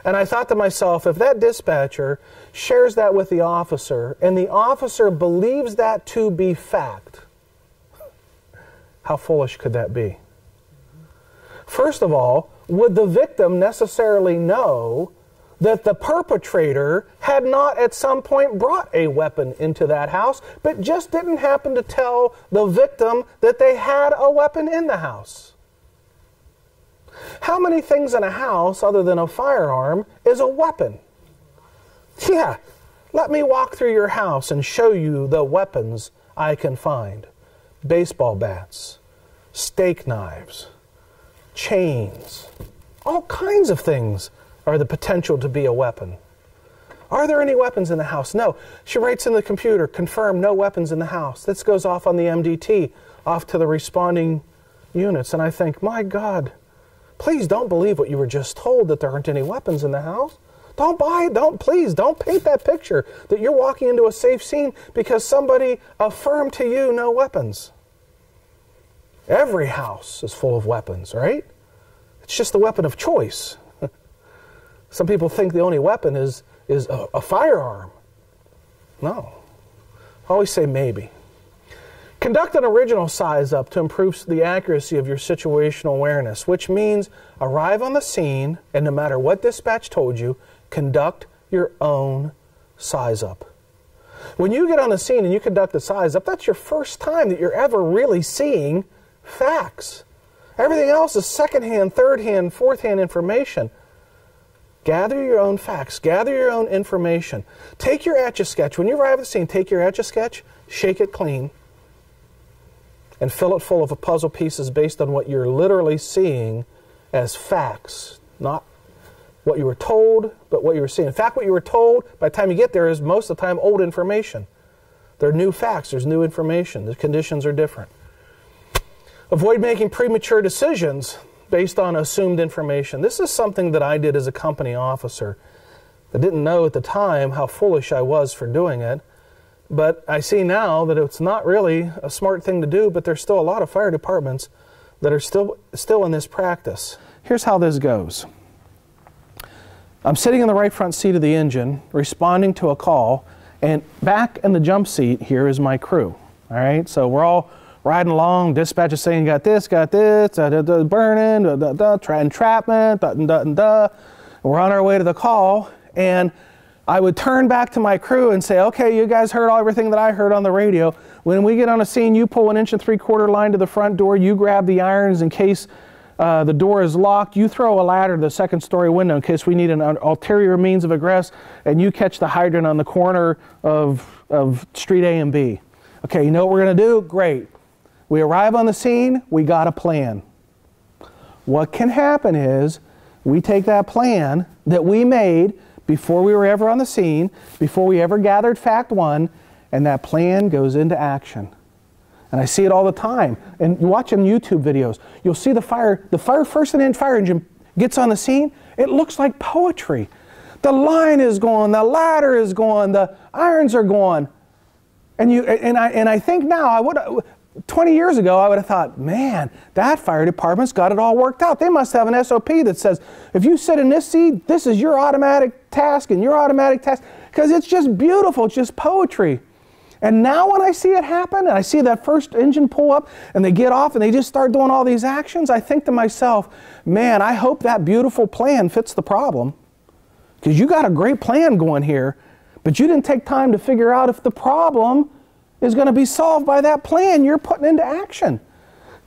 And I thought to myself, if that dispatcher shares that with the officer and the officer believes that to be fact, how foolish could that be? First of all, would the victim necessarily know that the perpetrator had not at some point brought a weapon into that house, but just didn't happen to tell the victim that they had a weapon in the house? How many things in a house, other than a firearm, is a weapon? Yeah, let me walk through your house and show you the weapons I can find baseball bats, steak knives, chains, all kinds of things are the potential to be a weapon. Are there any weapons in the house? No. She writes in the computer, confirm no weapons in the house. This goes off on the MDT, off to the responding units. And I think, my God, Please don't believe what you were just told that there aren't any weapons in the house. Don't buy, it. don't, please, don't paint that picture that you're walking into a safe scene because somebody affirmed to you no weapons. Every house is full of weapons, right? It's just the weapon of choice. Some people think the only weapon is, is a, a firearm. No. I always say maybe. Conduct an original size up to improve the accuracy of your situational awareness, which means arrive on the scene and no matter what dispatch told you, conduct your own size up. When you get on the scene and you conduct the size up, that's your first time that you're ever really seeing facts. Everything else is second-hand, third-hand, fourth-hand information. Gather your own facts. Gather your own information. Take your etch-a-sketch. When you arrive at the scene, take your etch-a-sketch, shake it clean, and fill it full of puzzle pieces based on what you're literally seeing as facts, not what you were told, but what you were seeing. In fact, what you were told by the time you get there is most of the time old information. There are new facts, there's new information, the conditions are different. Avoid making premature decisions based on assumed information. This is something that I did as a company officer. I didn't know at the time how foolish I was for doing it, but I see now that it's not really a smart thing to do, but there's still a lot of fire departments that are still still in this practice. Here's how this goes. I'm sitting in the right front seat of the engine, responding to a call, and back in the jump seat here is my crew. All right, so we're all riding along. Dispatch is saying, "Got this, got this, da, da, da, burning, da, da, da, tra- entrapment, da, da, da, da." We're on our way to the call, and I would turn back to my crew and say, "Okay, you guys heard all everything that I heard on the radio. When we get on a scene, you pull an inch and three quarter line to the front door. You grab the irons in case." Uh, the door is locked, you throw a ladder to the second story window in case we need an ulterior means of egress, and you catch the hydrant on the corner of, of street A and B. Okay, you know what we're going to do? Great. We arrive on the scene, we got a plan. What can happen is we take that plan that we made before we were ever on the scene, before we ever gathered fact one, and that plan goes into action. And I see it all the time. And you watch in YouTube videos, you'll see the fire, the fire first and fire engine gets on the scene. It looks like poetry. The line is gone, the ladder is gone, the irons are gone. And you and I and I think now I would 20 years ago I would have thought, man, that fire department's got it all worked out. They must have an SOP that says if you sit in this seat, this is your automatic task and your automatic task because it's just beautiful, it's just poetry. And now when I see it happen and I see that first engine pull up and they get off and they just start doing all these actions, I think to myself, man, I hope that beautiful plan fits the problem. Because you got a great plan going here, but you didn't take time to figure out if the problem is going to be solved by that plan you're putting into action.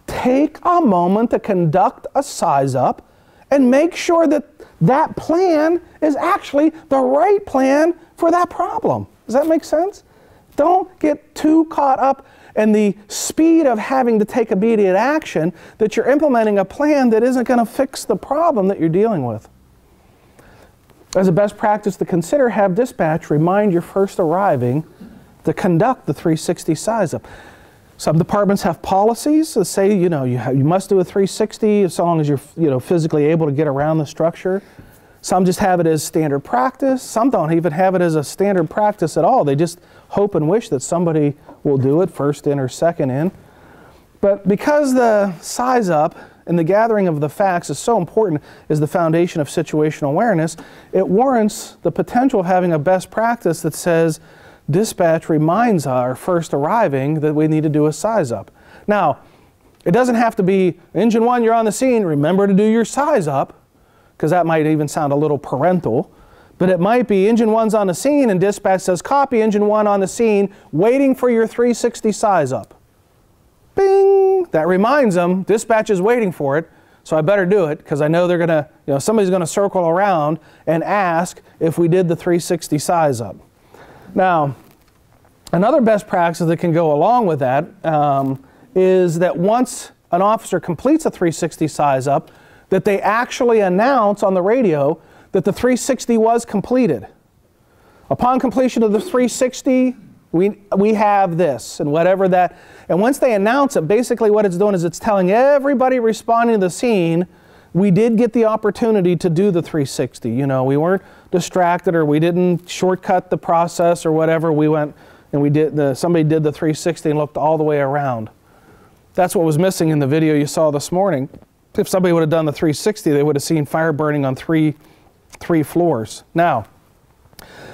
Take a moment to conduct a size up and make sure that that plan is actually the right plan for that problem. Does that make sense? Don't get too caught up in the speed of having to take immediate action that you're implementing a plan that isn't going to fix the problem that you're dealing with. As a best practice to consider, have dispatch remind your first arriving to conduct the 360 size up. Some departments have policies that say, you know, you, have, you must do a 360 as long as you're, you know, physically able to get around the structure. Some just have it as standard practice. Some don't even have it as a standard practice at all. They just hope and wish that somebody will do it first in or second in. But because the size up and the gathering of the facts is so important as the foundation of situational awareness, it warrants the potential of having a best practice that says dispatch reminds our first arriving that we need to do a size up. Now, it doesn't have to be engine one, you're on the scene, remember to do your size up because that might even sound a little parental. But it might be engine one's on the scene and dispatch says copy engine one on the scene, waiting for your 360 size up. Bing! That reminds them dispatch is waiting for it, so I better do it because I know they're going to, you know, somebody's going to circle around and ask if we did the 360 size up. Now, another best practice that can go along with that um, is that once an officer completes a 360 size up, that they actually announce on the radio that the 360 was completed. Upon completion of the 360, we, we have this and whatever that. And once they announce it, basically what it's doing is it's telling everybody responding to the scene, we did get the opportunity to do the 360. You know, we weren't distracted or we didn't shortcut the process or whatever. We went and we did the, somebody did the 360 and looked all the way around. That's what was missing in the video you saw this morning if somebody would have done the 360, they would have seen fire burning on three, three floors. Now,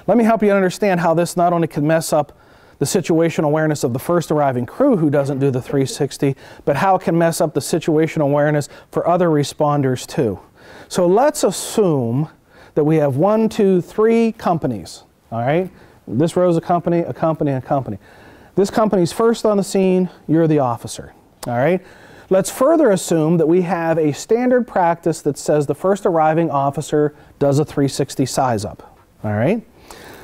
let me help you understand how this not only can mess up the situational awareness of the first arriving crew who doesn't do the 360, but how it can mess up the situational awareness for other responders too. So let's assume that we have one, two, three companies, all right? This row is a company, a company, a company. This company's first on the scene, you're the officer, all right? Let's further assume that we have a standard practice that says the first arriving officer does a 360 size up. All right?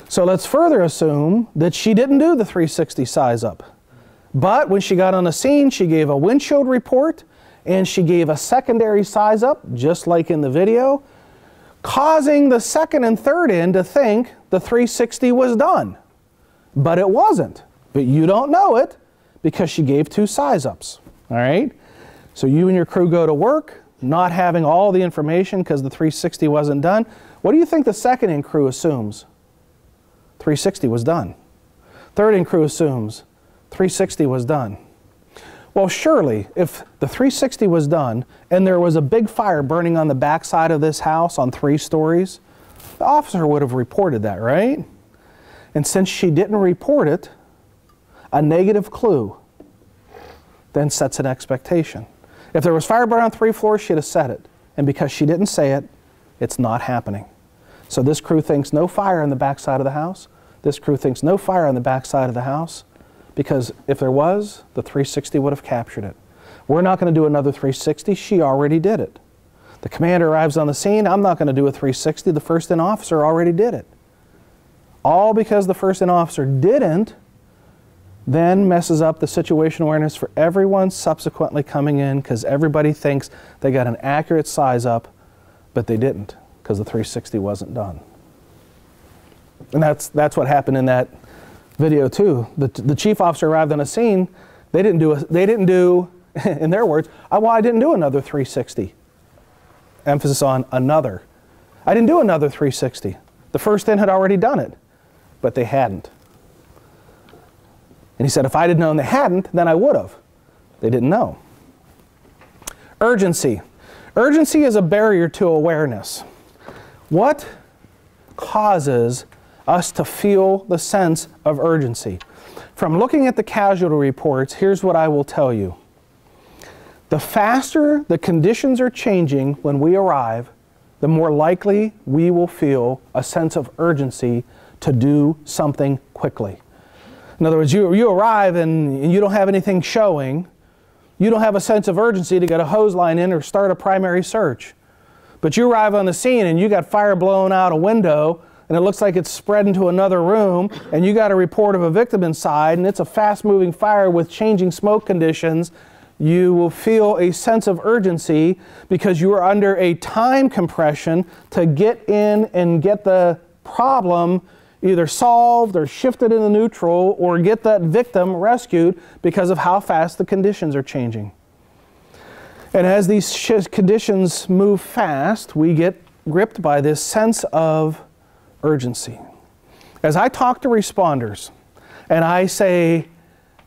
So let's further assume that she didn't do the 360 size up. But when she got on the scene, she gave a windshield report and she gave a secondary size up, just like in the video, causing the second and third end to think the 360 was done. But it wasn't. But you don't know it because she gave two size ups. All right? So you and your crew go to work, not having all the information because the 360 wasn't done. What do you think the second in crew assumes? 360 was done. Third in crew assumes 360 was done. Well, surely, if the 360 was done and there was a big fire burning on the backside of this house on three stories, the officer would have reported that, right? And since she didn't report it, a negative clue then sets an expectation. If there was fire burning on three floors, she'd have said it. And because she didn't say it, it's not happening. So this crew thinks no fire on the backside of the house. This crew thinks no fire on the backside of the house because if there was, the 360 would have captured it. We're not going to do another 360. She already did it. The commander arrives on the scene. I'm not going to do a 360. The first in officer already did it. All because the first in officer didn't then messes up the situation awareness for everyone subsequently coming in because everybody thinks they got an accurate size up, but they didn't because the 360 wasn't done. And that's, that's what happened in that video too. The, the chief officer arrived on a scene, they didn't do, a, they didn't do in their words, I, well, I didn't do another 360. Emphasis on another. I didn't do another 360. The first in had already done it, but they hadn't. And he said, if I'd have known they hadn't, then I would have. They didn't know. Urgency. Urgency is a barrier to awareness. What causes us to feel the sense of urgency? From looking at the casualty reports, here's what I will tell you. The faster the conditions are changing when we arrive, the more likely we will feel a sense of urgency to do something quickly. In other words, you, you arrive and you don't have anything showing. You don't have a sense of urgency to get a hose line in or start a primary search. But you arrive on the scene and you got fire blowing out a window and it looks like it's spread into another room and you got a report of a victim inside and it's a fast moving fire with changing smoke conditions you will feel a sense of urgency because you are under a time compression to get in and get the problem either solved or shifted into neutral or get that victim rescued because of how fast the conditions are changing. And as these conditions move fast, we get gripped by this sense of urgency. As I talk to responders and I say,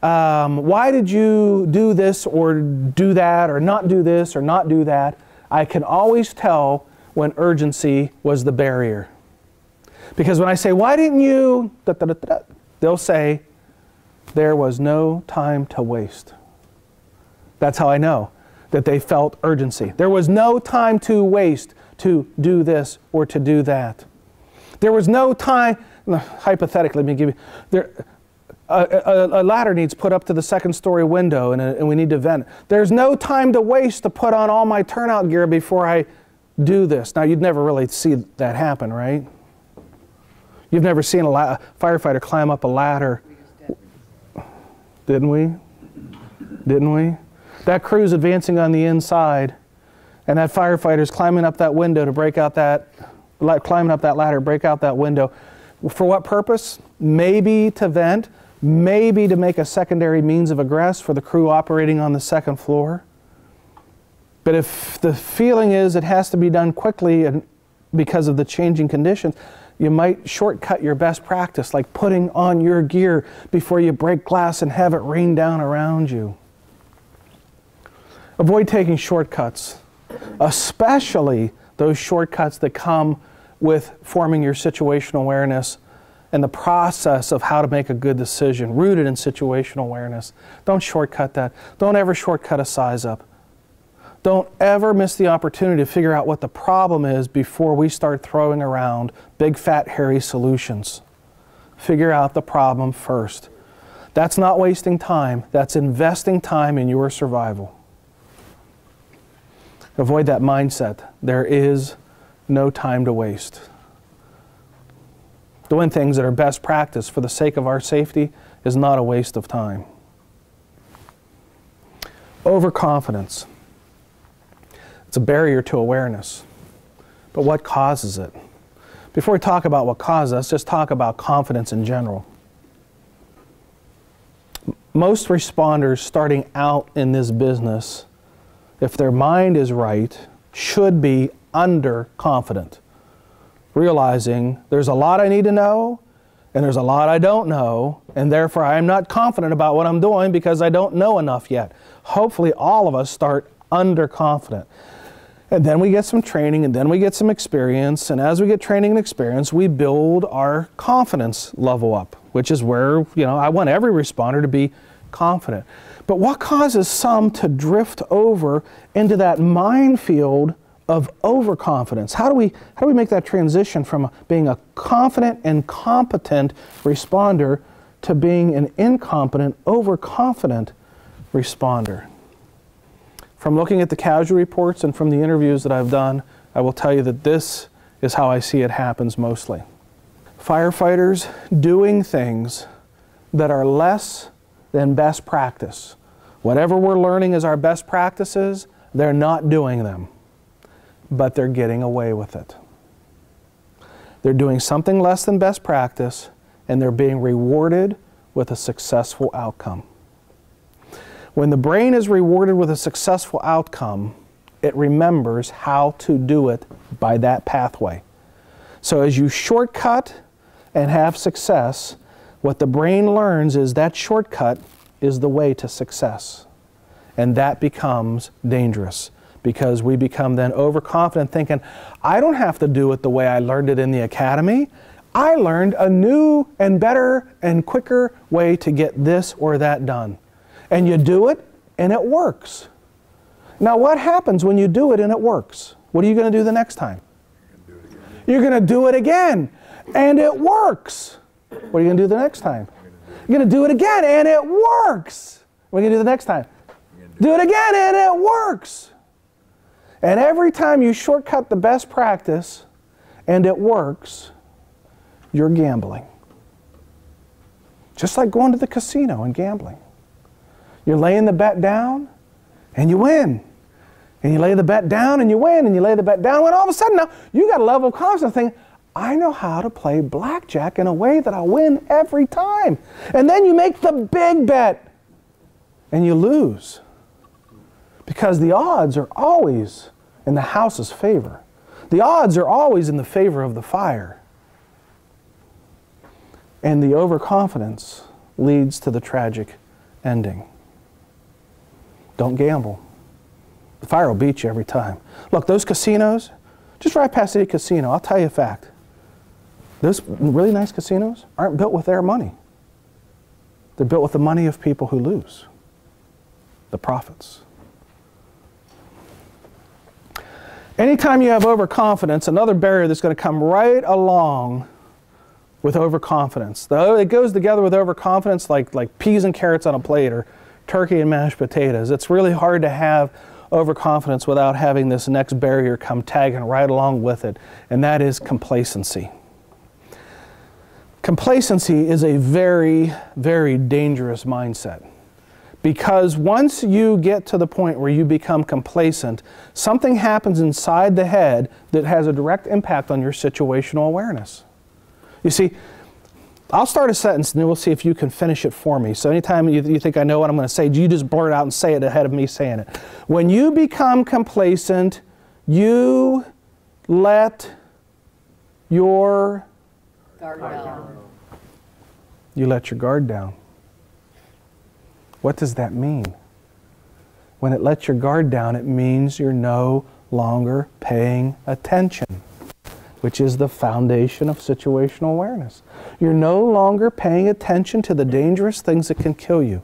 um, why did you do this or do that or not do this or not do that? I can always tell when urgency was the barrier. Because when I say, why didn't you, da, da, da, they'll say, there was no time to waste. That's how I know that they felt urgency. There was no time to waste to do this or to do that. There was no time, hypothetically, let me give you, there, a, a, a, ladder needs put up to the second story window and, a, and we need to vent. There's no time to waste to put on all my turnout gear before I do this. Now, you'd never really see that happen, right? You've never seen a la- firefighter climb up a ladder. Didn't we? Didn't we? That crew's advancing on the inside, and that firefighter's climbing up that window to break out that, climbing up that ladder, break out that window. For what purpose? Maybe to vent, maybe to make a secondary means of egress for the crew operating on the second floor. But if the feeling is it has to be done quickly and because of the changing conditions, you might shortcut your best practice, like putting on your gear before you break glass and have it rain down around you. Avoid taking shortcuts, especially those shortcuts that come with forming your situational awareness and the process of how to make a good decision, rooted in situational awareness. Don't shortcut that. Don't ever shortcut a size up. Don't ever miss the opportunity to figure out what the problem is before we start throwing around big, fat, hairy solutions. Figure out the problem first. That's not wasting time, that's investing time in your survival. Avoid that mindset. There is no time to waste. Doing things that are best practice for the sake of our safety is not a waste of time. Overconfidence. It's a barrier to awareness. But what causes it? Before we talk about what causes let's just talk about confidence in general. Most responders starting out in this business, if their mind is right, should be underconfident, realizing there's a lot I need to know and there's a lot I don't know, and therefore I am not confident about what I'm doing because I don't know enough yet. Hopefully, all of us start underconfident. And then we get some training and then we get some experience. And as we get training and experience, we build our confidence level up, which is where, you know, I want every responder to be confident. But what causes some to drift over into that minefield of overconfidence. How do we how do we make that transition from being a confident and competent responder to being an incompetent, overconfident responder? From looking at the casualty reports and from the interviews that I've done, I will tell you that this is how I see it happens mostly. Firefighters doing things that are less than best practice. Whatever we're learning as our best practices, they're not doing them but they're getting away with it. They're doing something less than best practice, and they're being rewarded with a successful outcome. When the brain is rewarded with a successful outcome, it remembers how to do it by that pathway. So as you shortcut and have success, what the brain learns is that shortcut is the way to success. And that becomes dangerous because we become then overconfident thinking, I don't have to do it the way I learned it in the academy. I learned a new and better and quicker way to get this or that done. And you do it and it works. Now, what happens when you do it and it works? What are you going to do the next time? You're going to do it again and it works. What are you going to do the next time? You're going to do it again and it works. What are you going to do the next time? Do it again and it works. And every time you shortcut the best practice and it works, you're gambling. Just like going to the casino and gambling. You're laying the bet down and you win. And you lay the bet down and you win, and you lay the bet down, and all of a sudden now you got a level of confidence thinking, I know how to play blackjack in a way that I win every time. And then you make the big bet and you lose. Because the odds are always in the house's favor. The odds are always in the favor of the fire. And the overconfidence leads to the tragic ending. Don't gamble. The fire will beat you every time. Look, those casinos, just right past City Casino, I'll tell you a fact. Those really nice casinos aren't built with their money. They're built with the money of people who lose, the profits. Anytime you have overconfidence, another barrier that's going to come right along with overconfidence. Though it goes together with overconfidence like, like peas and carrots on a plate or turkey and mashed potatoes. It's really hard to have overconfidence without having this next barrier come tagging right along with it, and that is complacency. Complacency is a very, very dangerous mindset. Because once you get to the point where you become complacent, something happens inside the head that has a direct impact on your situational awareness. You see, I'll start a sentence and then we'll see if you can finish it for me. So anytime you, you think I know what I'm going to say, do you just blurt out and say it ahead of me saying it. When you become complacent, you let your guard down. You let your guard down. What does that mean? When it lets your guard down, it means you're no longer paying attention, which is the foundation of situational awareness. You're no longer paying attention to the dangerous things that can kill you.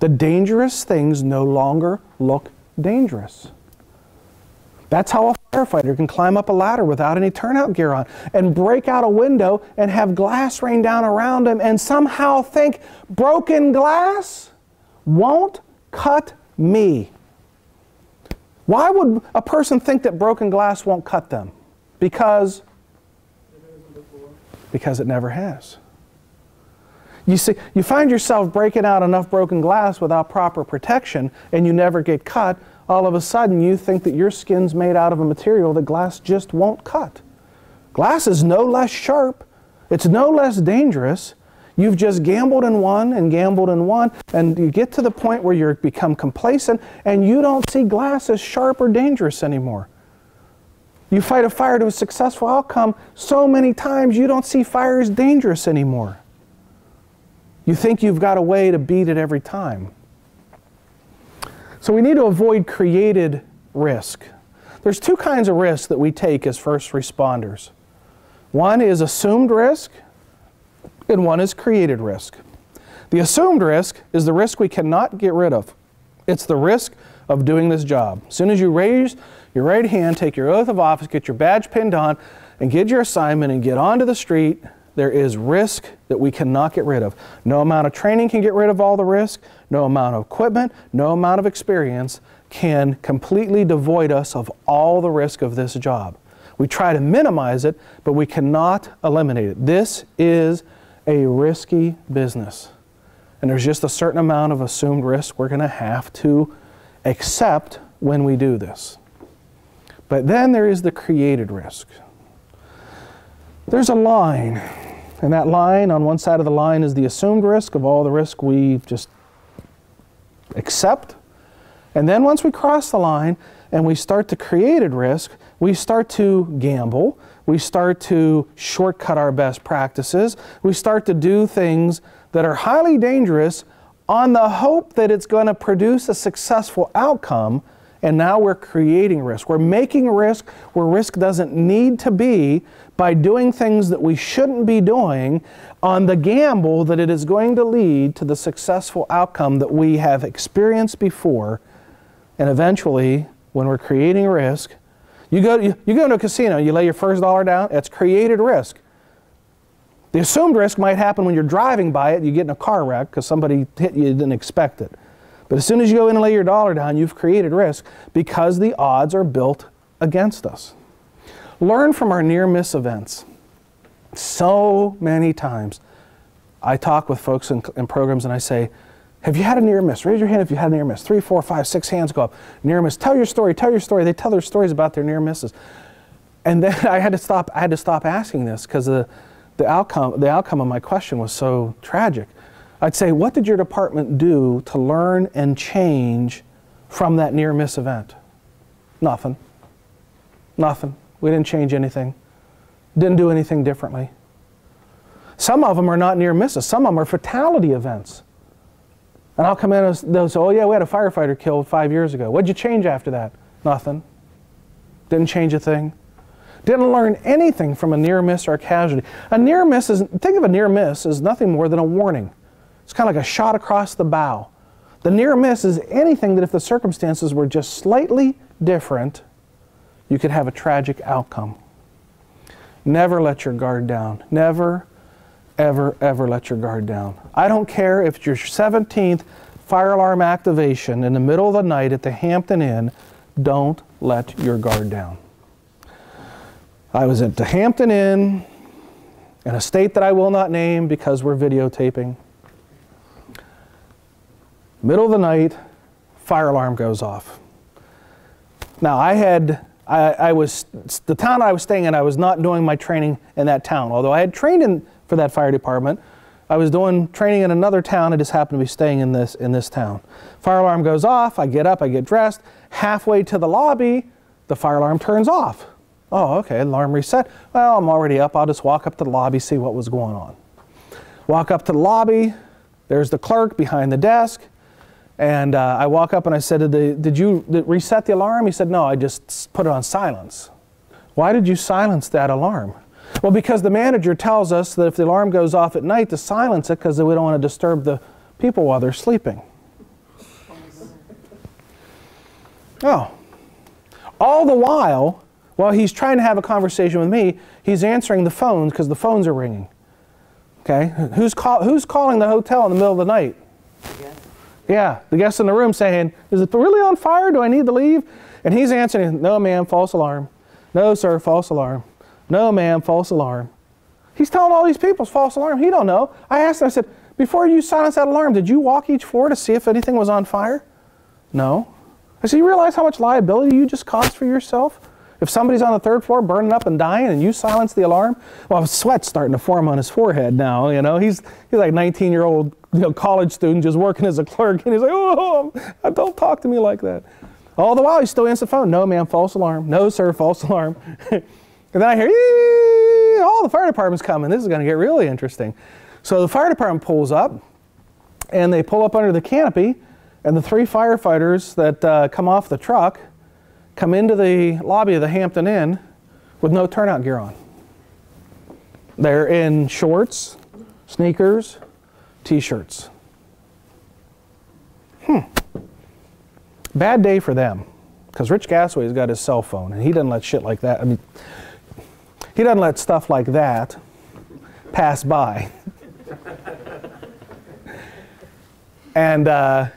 The dangerous things no longer look dangerous. That's how a firefighter can climb up a ladder without any turnout gear on and break out a window and have glass rain down around him and somehow think, broken glass? won't cut me. Why would a person think that broken glass won't cut them? Because because it never has. You see, you find yourself breaking out enough broken glass without proper protection and you never get cut, all of a sudden you think that your skin's made out of a material that glass just won't cut. Glass is no less sharp, it's no less dangerous. You've just gambled in one and gambled in one, and you get to the point where you become complacent and you don't see glass as sharp or dangerous anymore. You fight a fire to a successful outcome so many times you don't see fire as dangerous anymore. You think you've got a way to beat it every time. So we need to avoid created risk. There's two kinds of risk that we take as first responders. One is assumed risk, and one is created risk. The assumed risk is the risk we cannot get rid of. It's the risk of doing this job. As soon as you raise your right hand, take your oath of office, get your badge pinned on, and get your assignment and get onto the street, there is risk that we cannot get rid of. No amount of training can get rid of all the risk. No amount of equipment, no amount of experience can completely devoid us of all the risk of this job. We try to minimize it, but we cannot eliminate it. This is a risky business. And there's just a certain amount of assumed risk we're going to have to accept when we do this. But then there is the created risk. There's a line, and that line, on one side of the line, is the assumed risk of all the risk we just accept. And then once we cross the line and we start to created risk, we start to gamble, we start to shortcut our best practices, we start to do things that are highly dangerous on the hope that it's going to produce a successful outcome and now we're creating risk. We're making risk where risk doesn't need to be by doing things that we shouldn't be doing on the gamble that it is going to lead to the successful outcome that we have experienced before. And eventually, when we're creating risk, you go, you, you go to a casino, you lay your first dollar down, it's created risk. The assumed risk might happen when you're driving by it, you get in a car wreck because somebody hit you, you didn't expect it. But as soon as you go in and lay your dollar down, you've created risk because the odds are built against us. Learn from our near miss events. So many times I talk with folks in, in, programs and I say, Have you had a near miss? Raise your hand if you had a near miss. Three, four, five, six hands go up. Near miss. Tell your story. Tell your story. They tell their stories about their near misses. And then I had to stop, I had to stop asking this because the, the, outcome, the outcome of my question was so tragic. I'd say, what did your department do to learn and change from that near miss event? Nothing. Nothing. We didn't change anything. Didn't do anything differently. Some of them are not near misses. Some of them are fatality events. And I'll come in and they'll say, oh yeah, we had a firefighter killed five years ago. What'd you change after that? Nothing. Didn't change a thing. Didn't learn anything from a near miss or a casualty. A near miss is, think of a near miss as nothing more than a warning. It's kind of like a shot across the bow. The near miss is anything that if the circumstances were just slightly different, you could have a tragic outcome. Never let your guard down. Never, ever, ever let your guard down. I don't care if it's your 17th fire alarm activation in the middle of the night at the Hampton Inn, don't let your guard down. I was at the Hampton Inn in a state that I will not name because we're videotaping. Middle of the night, fire alarm goes off. Now, I had, I, I, was, the town I was staying in, I was not doing my training in that town. Although I had trained in, for that fire department, I was doing training in another town. I just happened to be staying in this, in this town. Fire alarm goes off. I get up, I get dressed. Halfway to the lobby, the fire alarm turns off. Oh, okay, alarm reset. Well, I'm already up. I'll just walk up to the lobby, see what was going on. Walk up to the lobby. There's the clerk behind the desk. And uh, I walk up and I said, did, the, did you reset the alarm? He said, no, I just put it on silence. Why did you silence that alarm? Well, because the manager tells us that if the alarm goes off at night to silence it because we don't want to disturb the people while they're sleeping. Oh. All the while, while he's trying to have a conversation with me, he's answering the phones because the phones are ringing. Okay? Who's, call, who's calling the hotel in the middle of the night? Yeah, the guest in the room saying, Is it really on fire? Do I need to leave? And he's answering, No, ma'am, false alarm. No, sir, false alarm. No, ma'am, false alarm. He's telling all these people it's false alarm. He don't know. I asked him, I said, Before you silence that alarm, did you walk each floor to see if anything was on fire? No. I said, You realize how much liability you just caused for yourself? If somebody's on the third floor burning up and dying and you silence the alarm, well, sweat's starting to form on his forehead now. You know, he's, he's like 19 year old you know, college student just working as a clerk, and he's like, oh, don't talk to me like that. All the while, he still answers the phone. No, ma'am, false alarm. No, sir, false alarm. and then I hear, all the fire department's coming. This is going to get really interesting. So the fire department pulls up, and they pull up under the canopy, and the three firefighters that uh, come off the truck come into the lobby of the Hampton Inn with no turnout gear on. They're in shorts, sneakers, t-shirts. Hmm. Bad day for them. Because Rich Gasaway's got his cell phone, and he doesn't let shit like that. I mean, he doesn't let stuff like that pass by. and uh,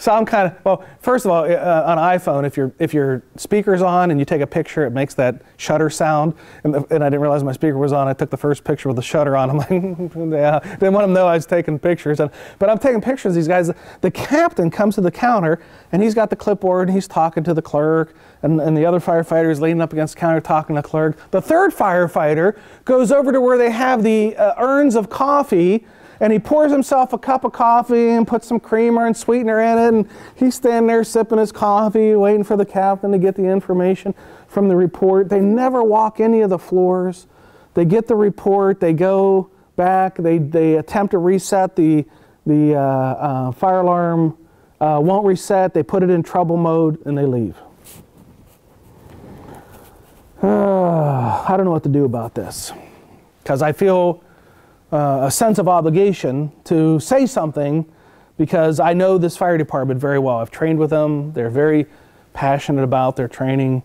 so I'm kind of well. First of all, uh, on iPhone, if your if your speaker's on and you take a picture, it makes that shutter sound. And, the, and I didn't realize my speaker was on. I took the first picture with the shutter on. I'm like, yeah. Didn't want them to know I was taking pictures. And, but I'm taking pictures. These guys. The captain comes to the counter and he's got the clipboard and he's talking to the clerk. And, and the other firefighter is leaning up against the counter talking to the clerk. The third firefighter goes over to where they have the uh, urns of coffee and he pours himself a cup of coffee and puts some creamer and sweetener in it, and he's standing there sipping his coffee, waiting for the captain to get the information from the report. They never walk any of the floors. They get the report, they go back, they, they attempt to reset the, the uh, uh, fire alarm, uh, won't reset, they put it in trouble mode, and they leave. I don't know what to do about this because I feel uh, a sense of obligation to say something because I know this fire department very well. I've trained with them. They're very passionate about their training.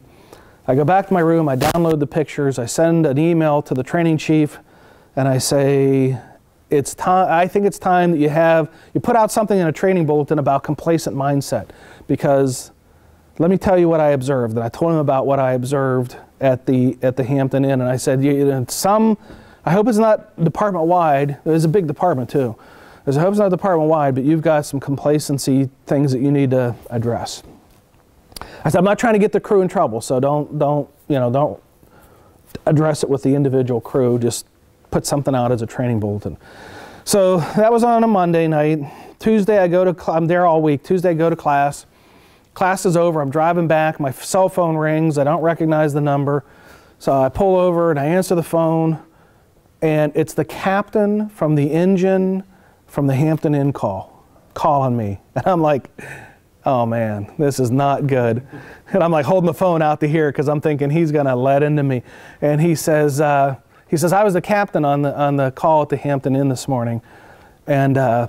I go back to my room, I download the pictures, I send an email to the training chief, and I say, it's time, I think it's time that you have, you put out something in a training bulletin about complacent mindset because let me tell you what I observed. And I told him about what I observed at the, at the Hampton Inn, and I said, you, some I hope it's not department wide. It's a big department too. I hope it's not department wide, but you've got some complacency things that you need to address. I said, I'm not trying to get the crew in trouble, so don't, don't, you know, don't address it with the individual crew. Just put something out as a training bulletin. So that was on a Monday night. Tuesday, I go to, I'm there all week. Tuesday, I go to class. Class is over. I'm driving back. My cell phone rings. I don't recognize the number. So I pull over and I answer the phone and it's the captain from the engine from the Hampton Inn call calling me. And I'm like, oh man, this is not good. And I'm like holding the phone out to hear because I'm thinking he's going to let into me. And he says, uh, he says, I was the captain on the, on the call at the Hampton Inn this morning. And uh,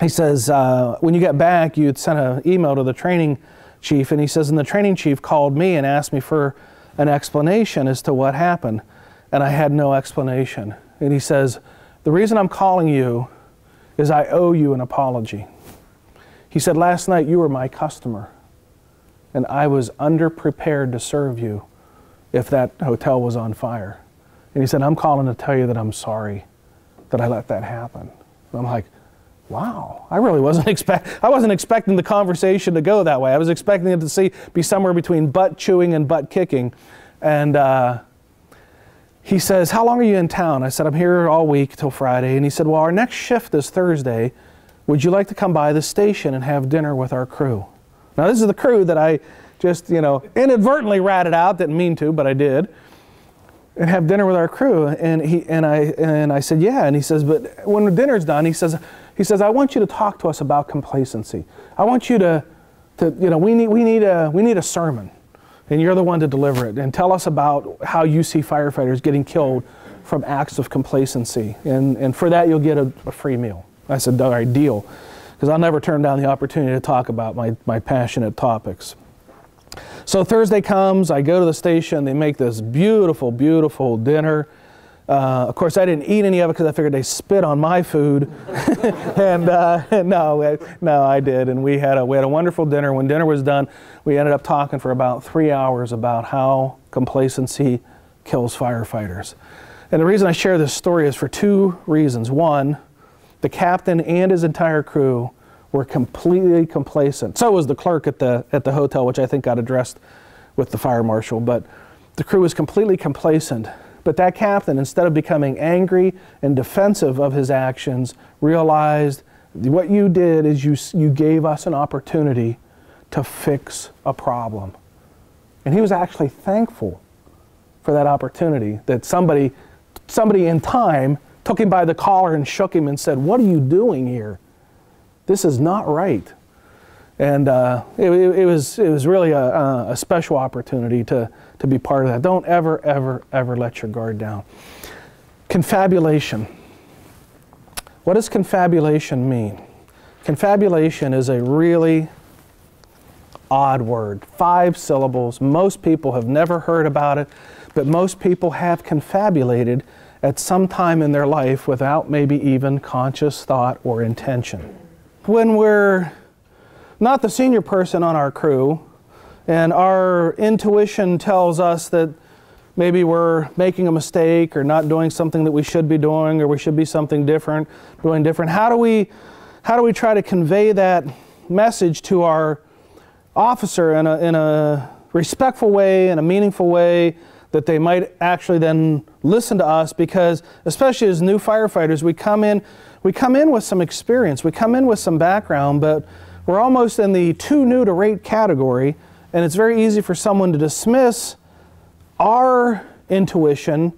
he says, uh, when you get back, you'd sent an email to the training chief. And he says, and the training chief called me and asked me for an explanation as to what happened and I had no explanation. And he says, The reason I'm calling you is I owe you an apology. He said, Last night you were my customer, and I was underprepared to serve you if that hotel was on fire. And he said, I'm calling to tell you that I'm sorry that I let that happen. And I'm like, wow, I really wasn't expect I wasn't expecting the conversation to go that way. I was expecting it to see be somewhere between butt chewing and butt kicking. And uh, he says, How long are you in town? I said, I'm here all week till Friday. And he said, Well, our next shift is Thursday. Would you like to come by the station and have dinner with our crew? Now, this is the crew that I just, you know, inadvertently ratted out, didn't mean to, but I did. And have dinner with our crew. And he and I and I said, Yeah. And he says, But when dinner's done, he says, he says, I want you to talk to us about complacency. I want you to, to you know, we need we need a we need a sermon and you're the one to deliver it. And tell us about how you see firefighters getting killed from acts of complacency. And, and for that, you'll get a, a free meal. I said, all right, deal. Because I'll never turn down the opportunity to talk about my, my passionate topics. So Thursday comes, I go to the station, they make this beautiful, beautiful dinner. Uh, of course, I didn't eat any of it because I figured they spit on my food. and uh, no, no, I did. And we had a we had a wonderful dinner. When dinner was done, we ended up talking for about three hours about how complacency kills firefighters. And the reason I share this story is for two reasons. One, the captain and his entire crew were completely complacent. So was the clerk at the at the hotel, which I think got addressed with the fire marshal. But the crew was completely complacent. But that captain, instead of becoming angry and defensive of his actions, realized what you did is you, you gave us an opportunity to fix a problem. And he was actually thankful for that opportunity that somebody, somebody in time took him by the collar and shook him and said, What are you doing here? This is not right. And uh, it, it, was, it was really a, a special opportunity to, to be part of that. Don't ever, ever, ever let your guard down. Confabulation. What does confabulation mean? Confabulation is a really odd word. Five syllables. Most people have never heard about it, but most people have confabulated at some time in their life without maybe even conscious thought or intention. When we're not the senior person on our crew, and our intuition tells us that maybe we're making a mistake or not doing something that we should be doing or we should be something different, doing different. How do we, how do we try to convey that message to our officer in a, in a respectful way, in a meaningful way, that they might actually then listen to us because especially as new firefighters we come in we come in with some experience we come in with some background but we're almost in the too new to rate category, and it's very easy for someone to dismiss our intuition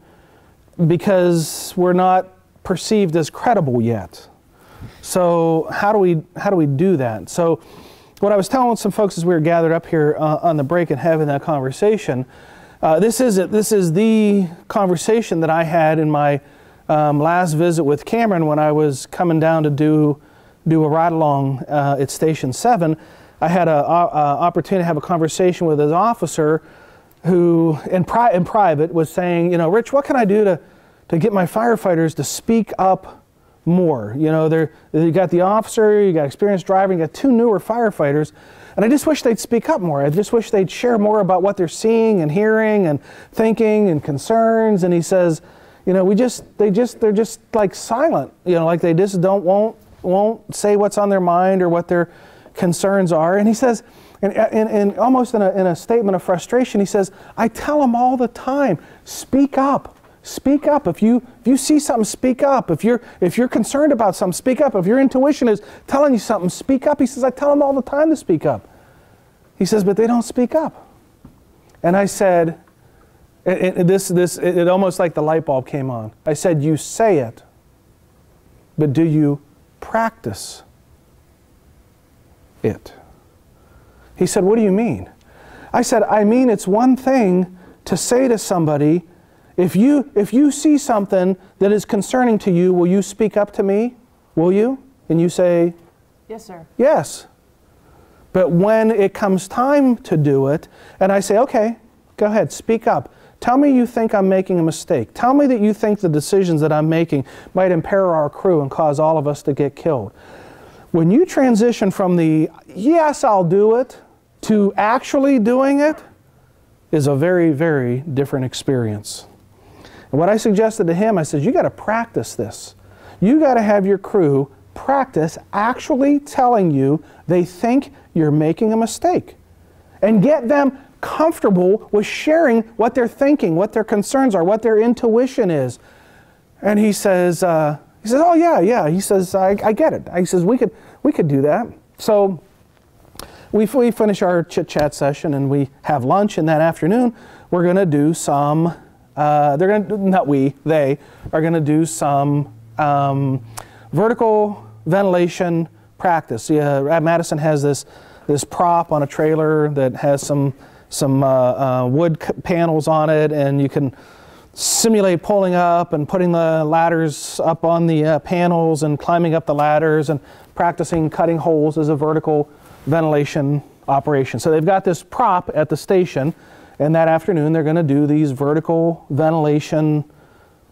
because we're not perceived as credible yet. So how do we how do we do that? So what I was telling some folks as we were gathered up here uh, on the break and having that conversation, uh, this is it. This is the conversation that I had in my um, last visit with Cameron when I was coming down to do do a ride along uh, at Station 7, I had an uh, uh, opportunity to have a conversation with an officer who, in, pri- in private, was saying, you know, Rich, what can I do to, to get my firefighters to speak up more? You know, they're, you got the officer, you got experienced driver, you got two newer firefighters, and I just wish they'd speak up more. I just wish they'd share more about what they're seeing and hearing and thinking and concerns. And he says, you know, we just, they just, they're just like silent, you know, like they just don't, won't won't say what's on their mind or what their concerns are. And he says, and, and, and almost in a, in a statement of frustration, he says, I tell them all the time, speak up. Speak up. If you if you see something, speak up. If you're if you're concerned about something, speak up. If your intuition is telling you something, speak up. He says, I tell them all the time to speak up. He says, but they don't speak up. And I said, it, it, this this it, it almost like the light bulb came on. I said, you say it, but do you practice it. He said, What do you mean? I said, I mean, it's one thing to say to somebody, if you, if you see something that is concerning to you, will you speak up to me? Will you? And you say, Yes, sir. Yes. But when it comes time to do it, and I say, Okay, go ahead, speak up. Tell me you think I'm making a mistake. Tell me that you think the decisions that I'm making might impair our crew and cause all of us to get killed. When you transition from the, yes, I'll do it, to actually doing it, is a very, very different experience. And what I suggested to him, I said, you got to practice this. You got to have your crew practice actually telling you they think you're making a mistake. And get them comfortable with sharing what they're thinking, what their concerns are, what their intuition is. And he says, uh, he says, oh yeah, yeah. He says, I, I get it. He says, we could, we could do that. So we, we finish our chit chat session and we have lunch. And that afternoon, we're going to do some. Uh, they're going to not we, they are going to do some um, vertical ventilation practice. Yeah, Madison has this this prop on a trailer that has some some uh, uh, wood panels on it, and you can simulate pulling up and putting the ladders up on the uh, panels and climbing up the ladders and practicing cutting holes as a vertical ventilation operation. So they've got this prop at the station, and that afternoon they're going to do these vertical ventilation